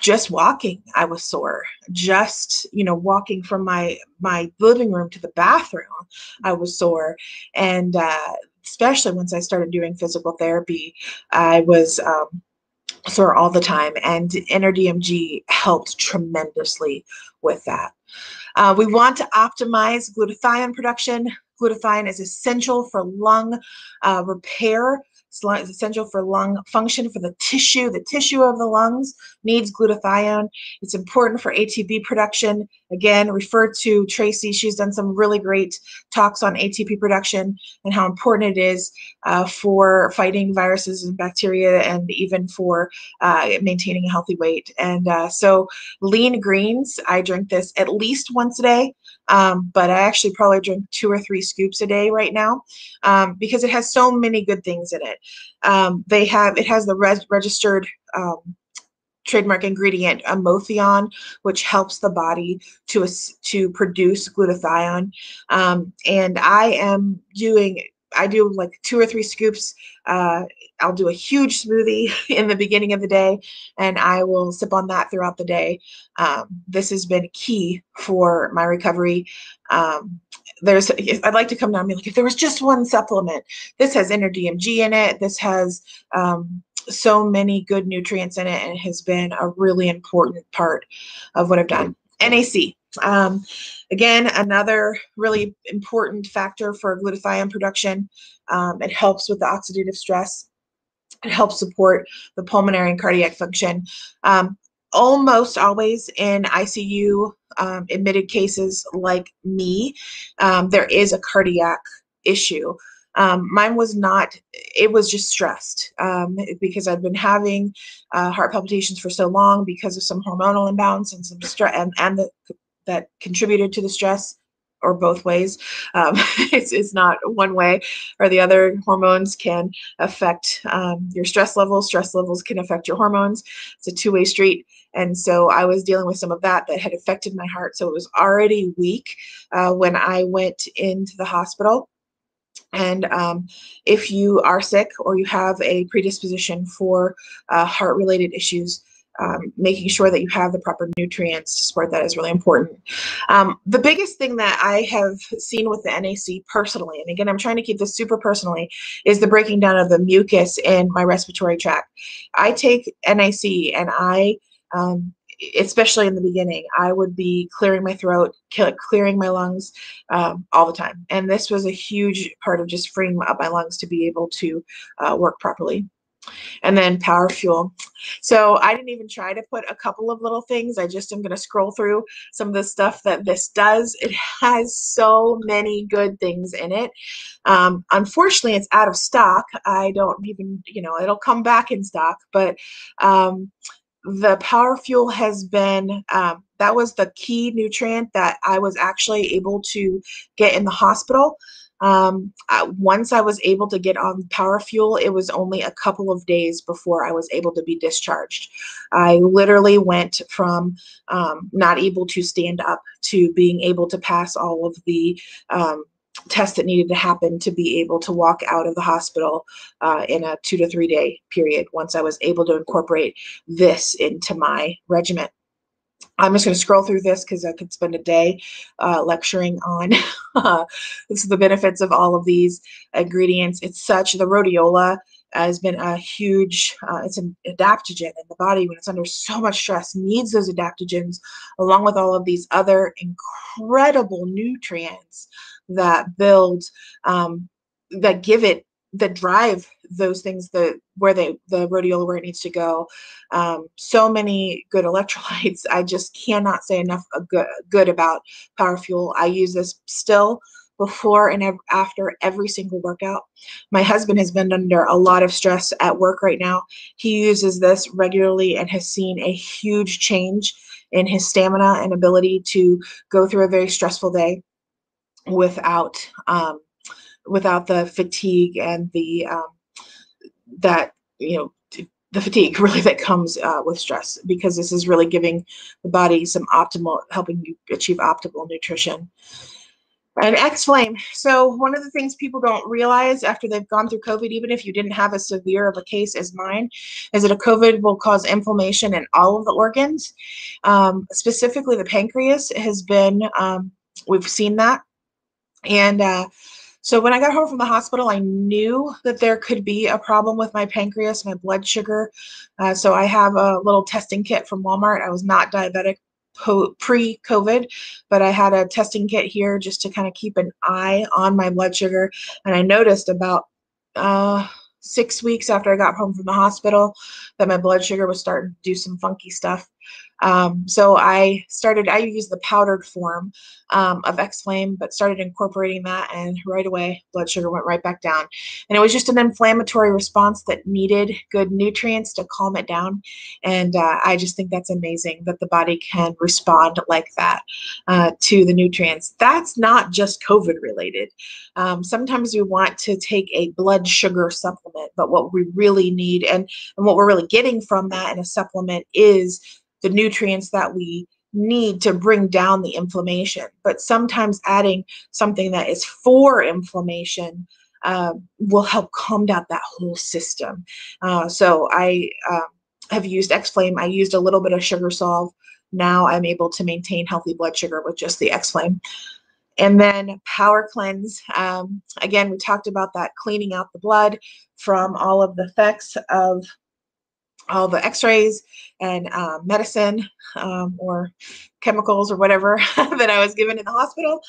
just walking i was sore just you know walking from my my living room to the bathroom i was sore and uh, especially once i started doing physical therapy i was um, sore all the time and NRDMG helped tremendously with that. Uh, we want to optimize glutathione production. Glutathione is essential for lung uh, repair it's essential for lung function for the tissue. The tissue of the lungs needs glutathione. It's important for ATP production. Again, refer to Tracey. She's done some really great talks on ATP production and how important it is uh, for fighting viruses and bacteria and even for uh, maintaining a healthy weight. And uh, so, lean greens, I drink this at least once a day. Um, but I actually probably drink two or three scoops a day right now um, because it has so many good things in it. Um, they have it has the res- registered um, trademark ingredient amotheon, which helps the body to to produce glutathione. Um, and I am doing I do like two or three scoops. Uh, I'll do a huge smoothie <laughs> in the beginning of the day, and I will sip on that throughout the day. Um, this has been key for my recovery. Um, there's, I'd like to come down and be like, if there was just one supplement, this has NRDMG in it. This has um, so many good nutrients in it, and it has been a really important part of what I've done. NAC. Um, again, another really important factor for glutathione production. Um, it helps with the oxidative stress. It helps support the pulmonary and cardiac function. Um, almost always in ICU um, admitted cases like me, um, there is a cardiac issue. Um, mine was not, it was just stressed um, because i've been having uh, heart palpitations for so long because of some hormonal imbalance and some stress and, and the, that contributed to the stress or both ways. Um, <laughs> it's, it's not one way or the other. Hormones can affect um, your stress levels. Stress levels can affect your hormones. It's a two-way street. And so I was dealing with some of that that had affected my heart. So it was already weak uh, when I went into the hospital. And um, if you are sick or you have a predisposition for uh, heart related issues, um, making sure that you have the proper nutrients to support that is really important. Um, the biggest thing that I have seen with the NAC personally, and again, I'm trying to keep this super personally, is the breaking down of the mucus in my respiratory tract. I take NAC and I um, especially in the beginning, I would be clearing my throat, clearing my lungs um, all the time. And this was a huge part of just freeing up my lungs to be able to uh, work properly. And then Power Fuel. So I didn't even try to put a couple of little things. I just am going to scroll through some of the stuff that this does. It has so many good things in it. Um, unfortunately, it's out of stock. I don't even, you know, it'll come back in stock, but um, the power fuel has been um, that was the key nutrient that I was actually able to get in the hospital. Um, once I was able to get on power fuel, it was only a couple of days before I was able to be discharged. I literally went from um, not able to stand up to being able to pass all of the um, tests that needed to happen to be able to walk out of the hospital uh, in a two to three day period once I was able to incorporate this into my regimen. I'm just going to scroll through this because I could spend a day uh, lecturing on uh, this is the benefits of all of these ingredients. It's such the rhodiola has been a huge uh, it's an adaptogen in the body when it's under so much stress needs those adaptogens along with all of these other incredible nutrients that build um, that give it that drive those things that where they the rhodiola where it needs to go um, so many good <laughs> electrolytes i just cannot say enough good, good about power fuel i use this still before and after every single workout. My husband has been under a lot of stress at work right now. He uses this regularly and has seen a huge change in his stamina and ability to go through a very stressful day without um, without the fatigue and the um, that you know the fatigue really that comes uh, with stress because this is really giving the body some optimal helping you achieve optimal nutrition And X Flame. So, one of the things people don't realize after they've gone through COVID, even if you didn't have as severe of a case as mine, is that a COVID will cause inflammation in all of the organs. Um, specifically, the pancreas has been, um, we've seen that. And uh, so, when I got home from the hospital, I knew that there could be a problem with my pancreas, my blood sugar. Uh, so, I have a little testing kit from Walmart. I was not diabetic pre COVID, but I had a testing kit here just to kind of keep an eye on my blood sugar. And I noticed about uh, six weeks after I got home from the hospital that my blood sugar was starting to do some funky stuff. Um, so I started, I use the powdered form um, of X-Flame, but started incorporating that and right away blood sugar went right back down. And it was just an inflammatory response that needed good nutrients to calm it down. And uh, I just think that's amazing that the body can respond like that uh, to the nutrients. That's not just COVID related. Um, sometimes we want to take a blood sugar supplement, but what we really need and, and what we're really getting from that in a supplement is the nutrients that we need to bring down the inflammation. But sometimes adding something that is for inflammation uh, will help calm down that whole system. Uh, so I uh, have used X-Flame. I used a little bit of Sugar Solve. Now I'm able to maintain healthy blood sugar with just the X-Flame. And then Power Cleanse. Um, again, we talked about that cleaning out the blood from all of the effects of all the x-rays and uh, medicine um, or chemicals or whatever <laughs> that I was given in the hospital.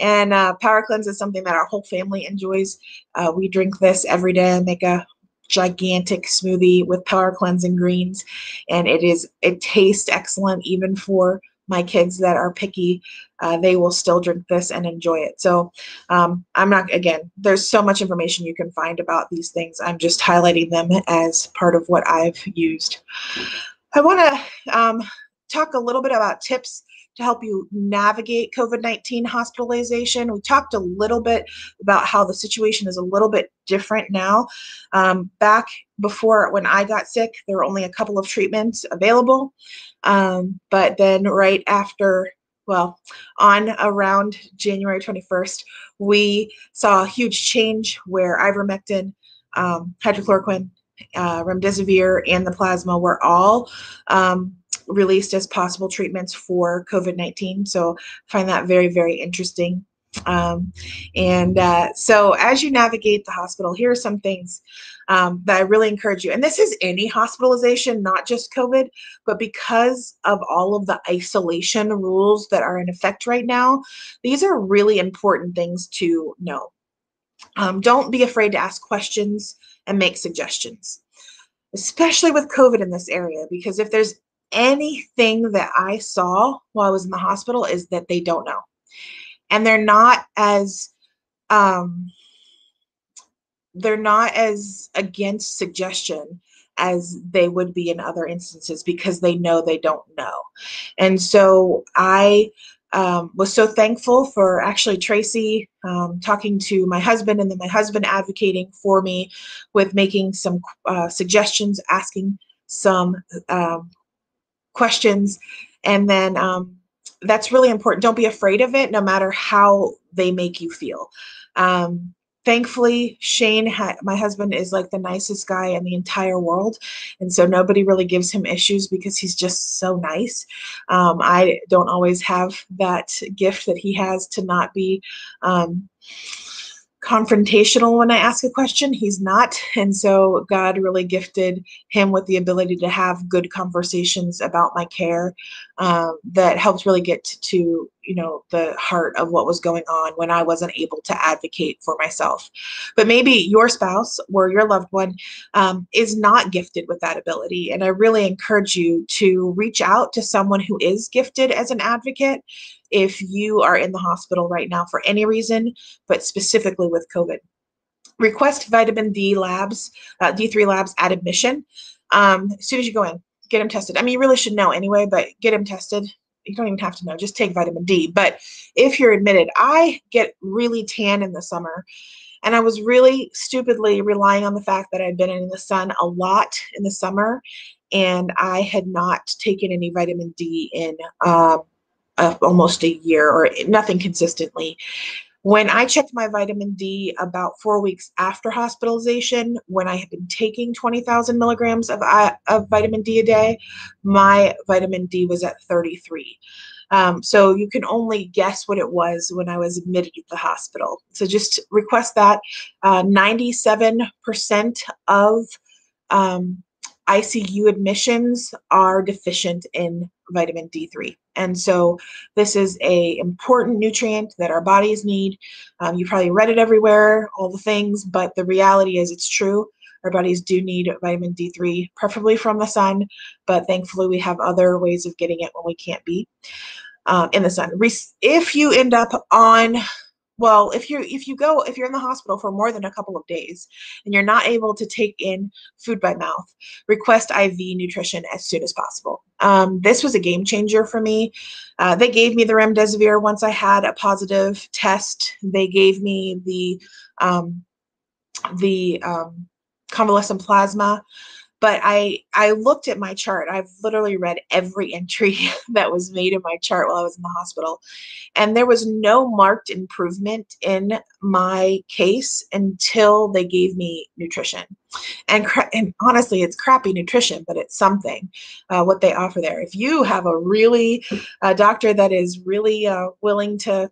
And uh, Power Cleanse is something that our whole family enjoys. Uh, we drink this every day and make a gigantic smoothie with Power Cleansing greens. And it is, it tastes excellent even for my kids that are picky, uh, they will still drink this and enjoy it. So um, I'm not, again, there's so much information you can find about these things. I'm just highlighting them as part of what I've used. I want to um, talk a little bit about tips to help you navigate COVID 19 hospitalization. We talked a little bit about how the situation is a little bit different now. Um, back before when I got sick, there were only a couple of treatments available. Um, but then right after, well, on around January 21st, we saw a huge change where ivermectin, um, hydrochloroquine, uh, remdesivir, and the plasma were all um, released as possible treatments for COVID 19. So find that very, very interesting. Um, and uh, so as you navigate the hospital, here are some things um, that I really encourage you. And this is any hospitalization, not just COVID, but because of all of the isolation rules that are in effect right now, these are really important things to know. Um, don't be afraid to ask questions and make suggestions, especially with COVID in this area, because if there's anything that I saw while I was in the hospital is that they don't know. And they're not as um they're not as against suggestion as they would be in other instances because they know they don't know. And so I um, was so thankful for actually Tracey um, talking to my husband and then my husband advocating for me with making some uh, suggestions, asking some um, questions. And then um, that's really important. Don't be afraid of it, no matter how they make you feel. Um, thankfully, Shane, my husband, is like the nicest guy in the entire world. And so nobody really gives him issues because he's just so nice. Um, I don't always have that gift that he has to not be. Um, confrontational when I ask a question. He's not. And so God really gifted him with the ability to have good conversations about my care um, that helped really get to, you know, the heart of what was going on when I wasn't able to advocate for myself. But maybe your spouse or your loved one um, is not gifted with that ability. And I really encourage you to reach out to someone who is gifted as an advocate if you are in the hospital right now for any reason, but specifically with COVID. Request vitamin D labs, uh, D3 labs at admission. Um, as soon as you go in, get them tested. I mean, you really should know anyway, but get them tested. You don't even have to know, just take vitamin D. But if you're admitted, I get really tan in the summer. And I was really stupidly relying on the fact that I'd been in the sun a lot in the summer and I had not taken any vitamin D in um, uh, almost a year or nothing consistently. When I checked my vitamin D about four weeks after hospitalization, when I had been taking 20,000 milligrams of, of vitamin D a day, my vitamin D was at 33. Um, so you can only guess what it was when I was admitted to the hospital. So just request that. Uh, 97% of um, ICU admissions are deficient in vitamin D3. And so this is a important nutrient that our bodies need. Um, you probably read it everywhere, all the things, but the reality is it's true. Our bodies do need vitamin D3, preferably from the sun, but thankfully we have other ways of getting it when we can't be um, in the sun. If you end up on well if you if you go if you're in the hospital for more than a couple of days and you're not able to take in food by mouth request iv nutrition as soon as possible. Um, this was a game changer for me. Uh, they gave me the remdesivir once i had a positive test. They gave me the um, the um, convalescent plasma but I I looked at my chart. I've literally read every <laughs> entry that was made in my chart while I was in the hospital, and there was no marked improvement in my case until they gave me nutrition. And, and honestly, it's crappy nutrition, but it's something uh, what they offer there. If you have a really uh, doctor that is really uh, willing to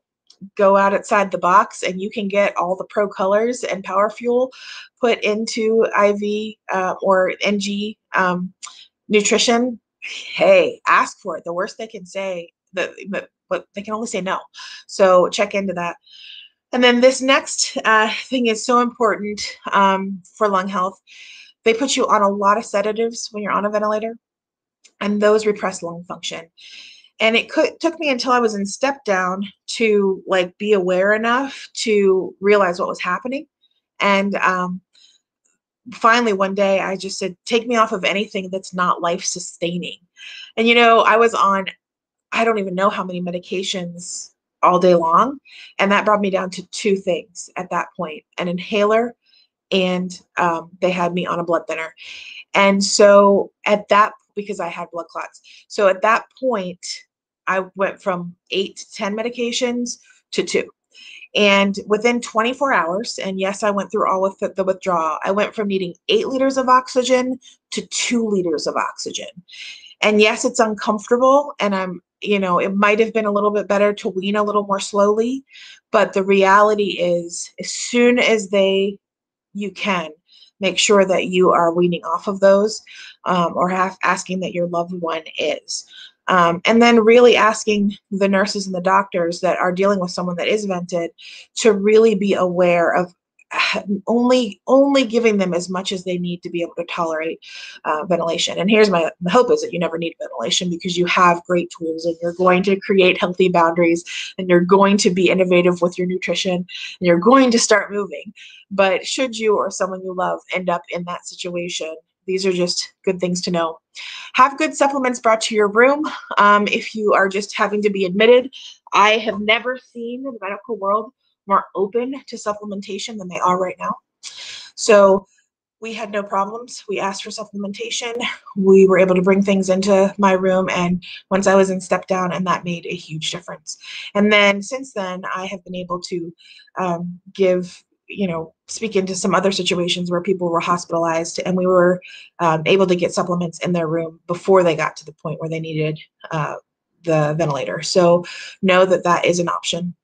go out outside the box and you can get all the pro colors and power fuel put into IV uh, or NG um, nutrition, hey, ask for it. The worst they can say, but, but they can only say no. So check into that. And then this next uh, thing is so important um, for lung health. They put you on a lot of sedatives when you're on a ventilator, and those repress lung function and it could, took me until I was in step down to like be aware enough to realize what was happening. And um, finally, one day, I just said, "Take me off of anything that's not life sustaining." And you know, I was on, I don't even know how many medications all day long, and that brought me down to two things at that point: an inhaler, and um, they had me on a blood thinner. And so at that because I had blood clots. So at that point, I went from eight to 10 medications to two. And within 24 hours, and yes, I went through all of the, withdrawal, I went from needing eight liters of oxygen to two liters of oxygen. And yes, it's uncomfortable. And I'm, you know, it might have been a little bit better to wean a little more slowly. But the reality is, as soon as they, you can, make sure that you are weaning off of those um, or have asking that your loved one is. Um, and then really asking the nurses and the doctors that are dealing with someone that is vented to really be aware of <sighs> only only giving them as much as they need to be able to tolerate uh, ventilation. And here's my hope is that you never need ventilation because you have great tools and you're going to create healthy boundaries and you're going to be innovative with your nutrition and you're going to start moving. But should you or someone you love end up in that situation, these are just good things to know. Have good supplements brought to your room um, if you are just having to be admitted. I have never seen the medical world more open to supplementation than they are right now. So we had no problems. We asked for supplementation. We were able to bring things into my room. And once I was in step down, and that made a huge difference. And then since then, I have been able to um, give you know, speak into some other situations where people were hospitalized and we were um, able to get supplements in their room before they got to the point where they needed uh, the ventilator. So know that that is an option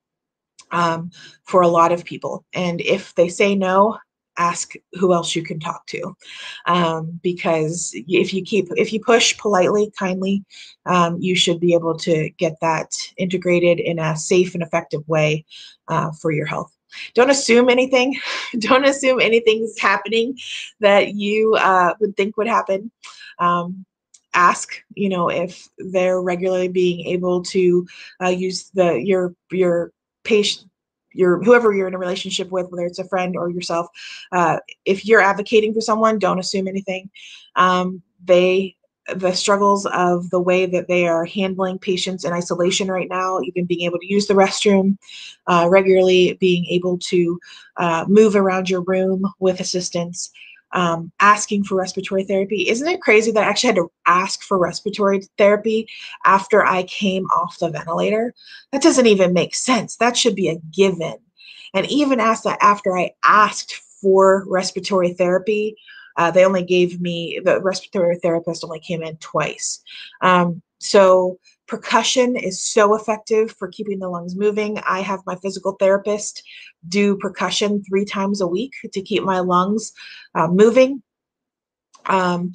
um, for a lot of people. And if they say no, ask who else you can talk to um, because if you keep if you push politely kindly um, you should be able to get that integrated in a safe and effective way uh, for your health don't assume anything. <laughs> don't assume anything's happening that you uh, would think would happen. Um, ask, you know, if they're regularly being able to uh, use the your your patient your whoever you're in a relationship with, whether it's a friend or yourself, uh, if you're advocating for someone, don't assume anything. Um, they the struggles of the way that they are handling patients in isolation right now, even being able to use the restroom uh, regularly, being able to uh, move around your room with assistance, um, asking for respiratory therapy. Isn't it crazy that I actually had to ask for respiratory therapy after I came off the ventilator? That doesn't even make sense. That should be a given. And even asked that after I asked for respiratory therapy, uh, they only gave me the respiratory therapist only came in twice. Um, so percussion is so effective for keeping the lungs moving. I have my physical therapist do percussion three times a week to keep my lungs uh, moving. Um,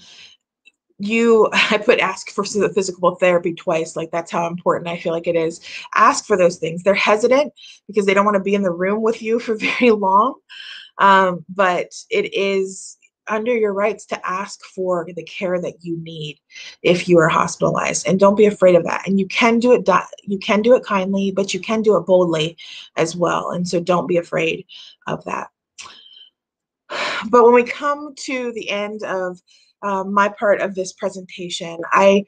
you <laughs> i put ask for physical therapy twice like that's how important i feel like it is ask for those things they're hesitant because they don't want to be in the room with you for <laughs> very long um, but it is under your rights to ask for the care that you need if you are hospitalized and don't be afraid of that. And you can do it you can do it kindly but you can do it boldly as well and so don't be afraid of that. <sighs> But when we come to the end of um, my part of this presentation i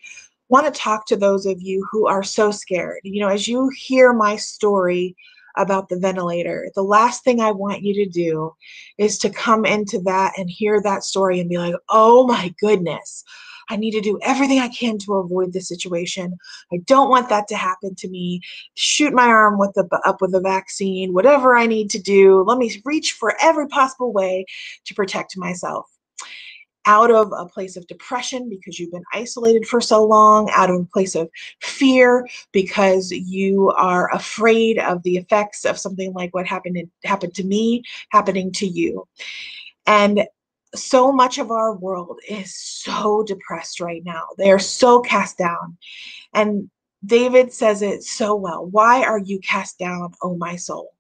want to talk to those of you who are so scared. You know as you hear my story about the ventilator. The last thing I want you to do is to come into that and hear that story and be like, oh my goodness, I need to do everything I can to avoid this situation. I don't want that to happen to me. Shoot my arm with the up with a vaccine, whatever I need to do. Let me reach for every possible way to protect myself out of a place of depression because you've been isolated for so long, out of a place of fear because you are afraid of the effects of something like what happened to, happened to me happening to you. And so much of our world is so depressed right now. They are so cast down. And David says it so well. Why are you cast down, O my soul?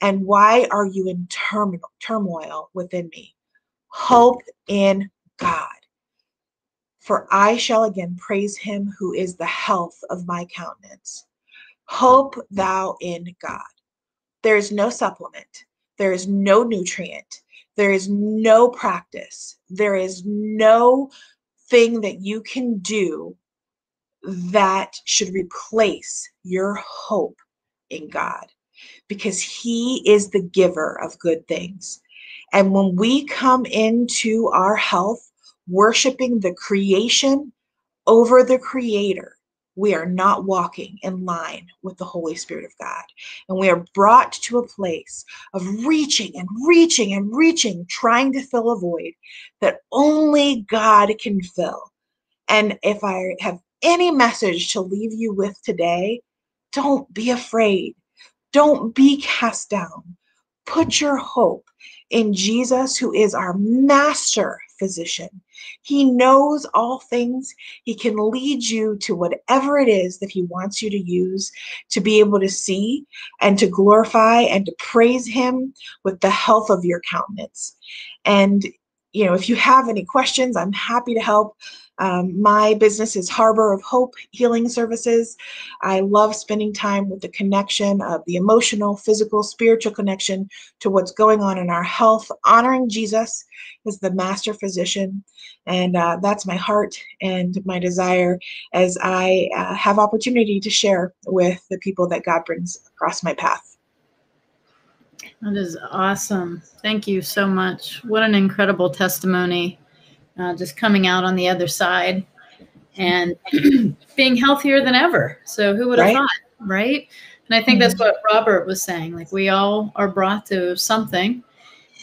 And why are you in turmoil within me? Hope in God. For I shall again praise him who is the health of my countenance. Hope thou in God. There is no supplement, there is no nutrient, there is no practice, there is no thing that you can do that should replace your hope in God because He is the giver of good things. And when we come into our health, worshiping the creation over the creator, we are not walking in line with the Holy Spirit of God. And we are brought to a place of reaching and reaching and reaching, trying to fill a void that only God can fill. And if I have any message to leave you with today, don't be afraid. Don't be cast down. Put your hope in Jesus, who is our master physician. He knows all things. He can lead you to whatever it is that He wants you to use to be able to see and to glorify and to praise Him with the health of your countenance. And, you know, if you have any questions, I'm happy to help. Um, my business is Harbor of Hope Healing Services. I love spending time with the connection of the emotional, physical, spiritual connection to what's going on in our health, honoring Jesus as the master physician. And uh, that's my heart and my desire as I uh, have opportunity to share with the people that God brings across my path. That is awesome. Thank you so much. What an incredible testimony uh, just coming out on the other side and <clears throat> being healthier than ever. So who would have right. thought, right? And I think mm-hmm. that's what Robert was saying. Like we all are brought to something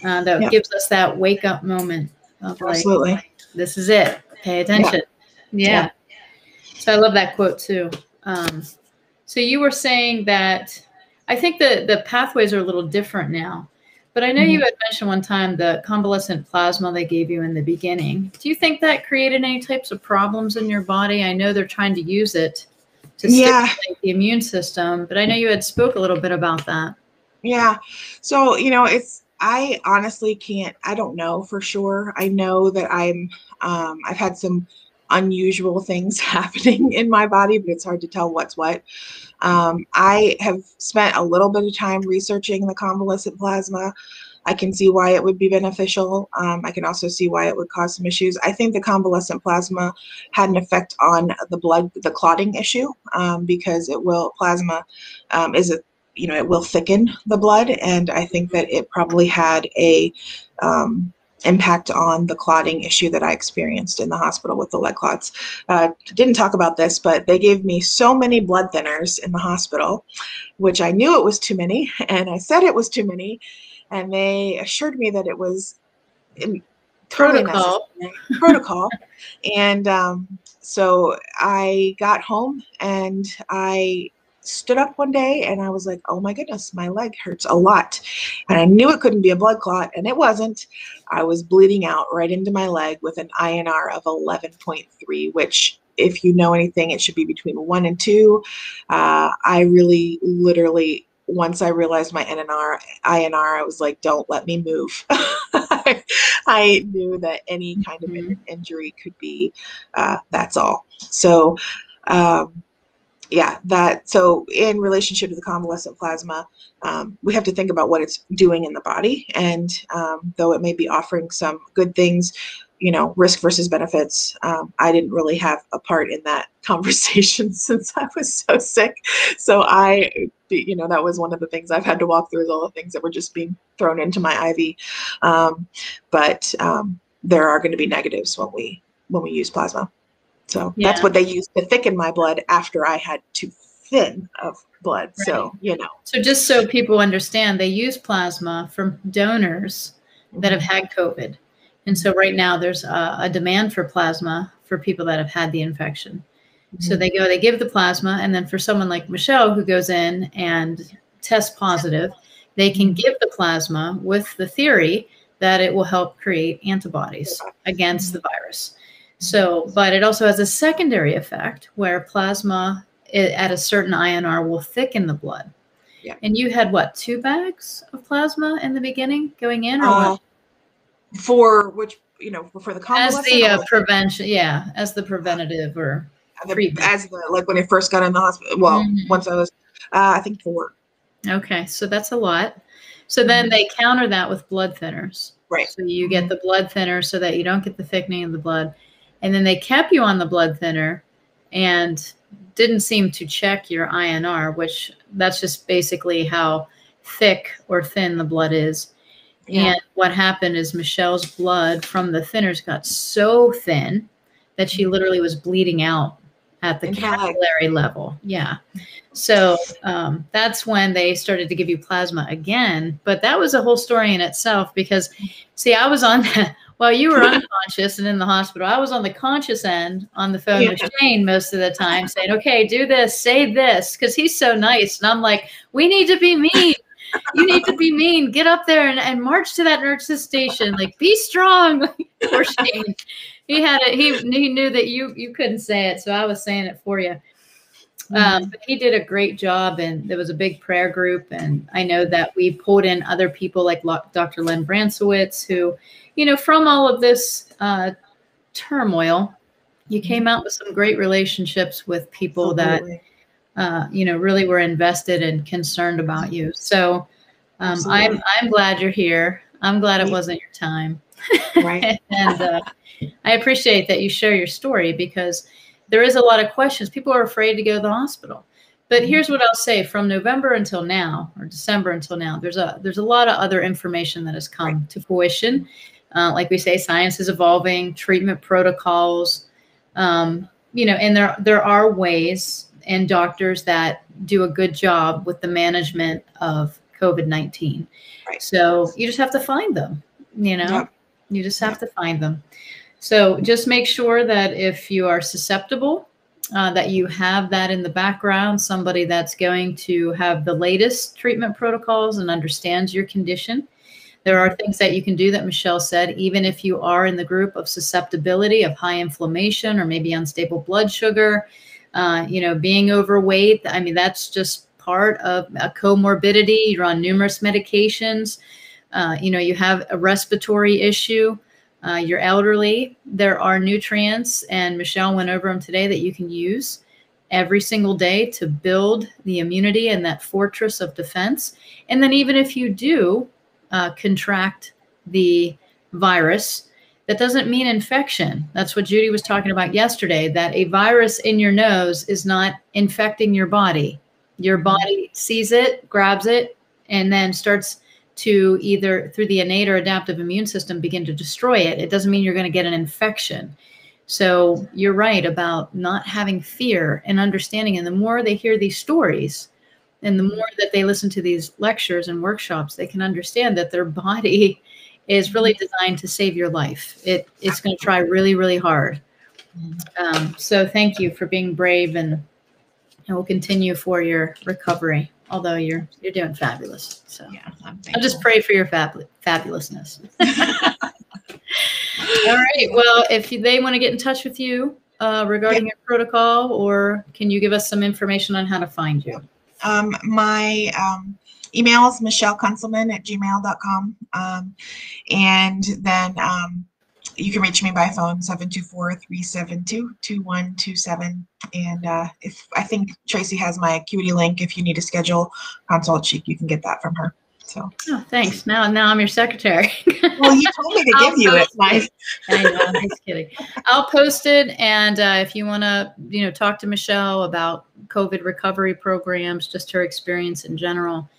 uh, that yeah. gives us that wake up moment of Absolutely. like, this is it. Pay attention. Yeah. yeah. So I love that quote too. Um, so you were saying that I think the the pathways are a little different now. But I know mm-hmm. you had mentioned one time the convalescent plasma they gave you in the beginning. Do you think that created any types of problems in your body? I know they're trying to use it to yeah. stimulate the immune system, but I know you had spoke a little bit about that. Yeah. So, you know, it's I honestly can't I don't know for sure. I know that I'm um I've had some unusual things <laughs> happening in my body, but it's hard to tell what's what. Um, I have spent a little bit of time researching the convalescent plasma. I can see why it would be beneficial. Um, I can also see why it would cause some issues. I think the convalescent plasma had an effect on the blood, the clotting issue, um, because it will plasma um, is a you know it will thicken the blood, and I think that it probably had a um, impact on the clotting issue that I experienced in the hospital with the leg clots. Uh, didn't talk about this, but they gave me so many blood thinners in the hospital, which I knew it was too many, <laughs> and I said it was too many, and they assured me that it was in, totally Protocol. necessary. protocol. <laughs> and um, so I got home and I stood up one day and I was like, oh my goodness, my leg hurts a lot. And I knew it couldn't be a blood clot, and it wasn't. I was bleeding out right into my leg with an INR of 11.3, which, if you know anything, it should be between one and two. Uh, I really, literally, once I realized my NNR, INR, I was like, don't let me move. <laughs> I knew that any kind of in- injury could be, uh, that's all. So, um, yeah, that so in relationship to the convalescent plasma, um, we have to think about what it's doing in the body. And um, though it may be offering some good things, you know, risk versus benefits, um, I didn't really have a part in that <laughs> conversation since I was so sick. So I, you know, that was one of the things I've had to walk through is all the things that were just being thrown into my IV. Um, but um, there are going to be negatives when we when we use plasma. So that's what they used to thicken my blood after I had too thin of blood. So, you know. So just so people understand, they use plasma from donors that have had COVID. And so right now there's a, a demand for plasma for people that have had the infection. So mm-hmm. they go, they give the plasma, and then for someone like Michelle who goes in and tests positive, they can mm-hmm. give the plasma with the theory that it will help create antibodies against mm-hmm. the virus. So, but it also has a secondary effect where plasma at a certain INR will thicken the blood. Yeah. And you had what, two bags of plasma in the beginning going in, or Uh, for which, you know, for the as the uh, prevention? Yeah, as the preventative or the- treatment. as the, like when I first got in the hospital. Well, Mhm. once I was, uh, I think four. Okay, so that's a lot. So then they counter that with blood thinners. Right. So you get the blood thinner so that you don't get the thickening of the blood. And then they kept you on the blood thinner and didn't seem to check your INR, which that's just basically how thick or thin the blood is. Yeah. And what happened is Michelle's blood from the thinners got so thin that she literally was bleeding out at the capillary level. Yeah. So um, that's when they started to give you plasma again. But that was a whole story in itself because, see, I was on that while you were <laughs> unconscious and in the hospital. I was on the conscious end on the phone with Yeah. Shane most of the time saying, okay, do this, say this, because he's so nice. And I'm like, we need to be mean. You need to be mean. Get up there and, and march to that nurse's station. Like, be strong. <laughs> Poor Shane. He had it. He, he knew that you you couldn't say it, so I was saying it for you. Um, but he did a great job, and there was a big prayer group. And I know that we pulled in other people like Dr. Len Bransowitz, who, you know, from all of this uh, turmoil, you came out with some great relationships with people that uh, you know really were invested and concerned about you. So um, I'm I'm glad you're here. I'm glad it wasn't your time. Right. <laughs> and uh, I appreciate that you share your story because there is a lot of questions. People are afraid to go to the hospital. But Mm-hmm. here's what I'll say: from November until now, or December until now, there's a there's a lot of other information that has come to fruition. Uh, like we say, science is evolving, treatment protocols, um, you know, and there there are ways and doctors that do a good job with the management of COVID nineteen. Right. So you just have to find them. You know, Yep. you just have to find them. So just make sure that if you are susceptible, uh, that you have that in the background, somebody that's going to have the latest treatment protocols and understands your condition. There are things that you can do that Michelle said, even if you are in the group of susceptibility of high inflammation or maybe unstable blood sugar, uh, you know, being overweight. I mean, that's just part of a comorbidity. You're on numerous medications. Uh, you know, you have a respiratory issue. Uh, you're elderly. There are nutrients, and Michelle went over them today that you can use every single day to build the immunity and that fortress of defense. And then, even if you do uh, contract the virus, that doesn't mean infection. That's what Judy was talking about yesterday that a virus in your nose is not infecting your body. Your body sees it, grabs it, and then starts to either through the innate or adaptive immune system begin to destroy it, it doesn't mean you're going to get an infection. So you're right about not having fear and understanding. And the more they hear these stories, and the more that they listen to these lectures and workshops, they can understand that their body is really designed to save your life. It, it's going to try really, really hard. Um, so thank you for being brave and and we'll continue for your recovery. Although you're you're doing fabulous. So yeah, I'll just pray for your fab- fabulousness. <laughs> <laughs> All right. Well, if they want to get in touch with you uh, regarding your protocol, or can you give us some information on how to find you? Um, my um, email is Michelle Kunselman at gmail.com. Um, and then um, you can reach me by phone 724-372-2127 and uh, if i think tracey has my acuity link if you need to schedule consult sheet you can get that from her so. Oh thanks. Now now i'm your secretary. <laughs> Well you told me to give you it. <laughs> My i know i'm just kidding. I'll post it and uh, if you want to you know talk to michelle about covid recovery programs just her experience in general.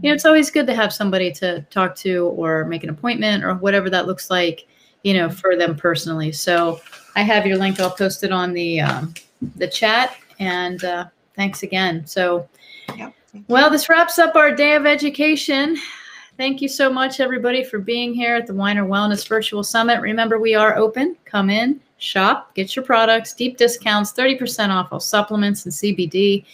You know it's always good to have somebody to talk to or make an appointment or whatever that looks like you know, for them personally. So I have your link. I'll post it on the um, the chat. And uh, thanks again. So, yep, well, this wraps up our day of education. Thank you so much, everybody, for being here at the Winer Wellness Virtual Summit. Remember, we are open. Come in, shop, get your products, deep discounts, 30% off all supplements and CBD.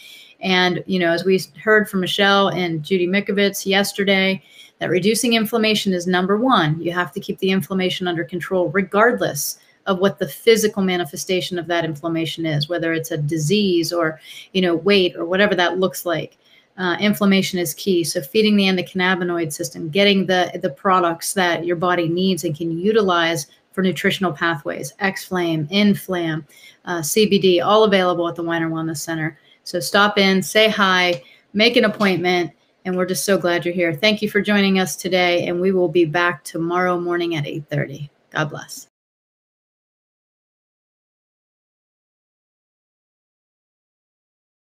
And, you know, as we heard from Michelle and Judy Mikovits yesterday, that reducing inflammation is number one. You have to keep the inflammation under control, regardless of what the physical manifestation of that inflammation is, whether it's a disease or, you know, weight or whatever that looks like. Uh, inflammation is key. So feeding the endocannabinoid system, getting the the products that your body needs and can utilize for nutritional pathways, X-Flame, Inflam, uh, CBD, all available at the Winer Wellness Center. So stop in, say hi, make an appointment and we're just so glad you're here. Thank you for joining us today, and we will be back tomorrow morning at 8:30. God bless.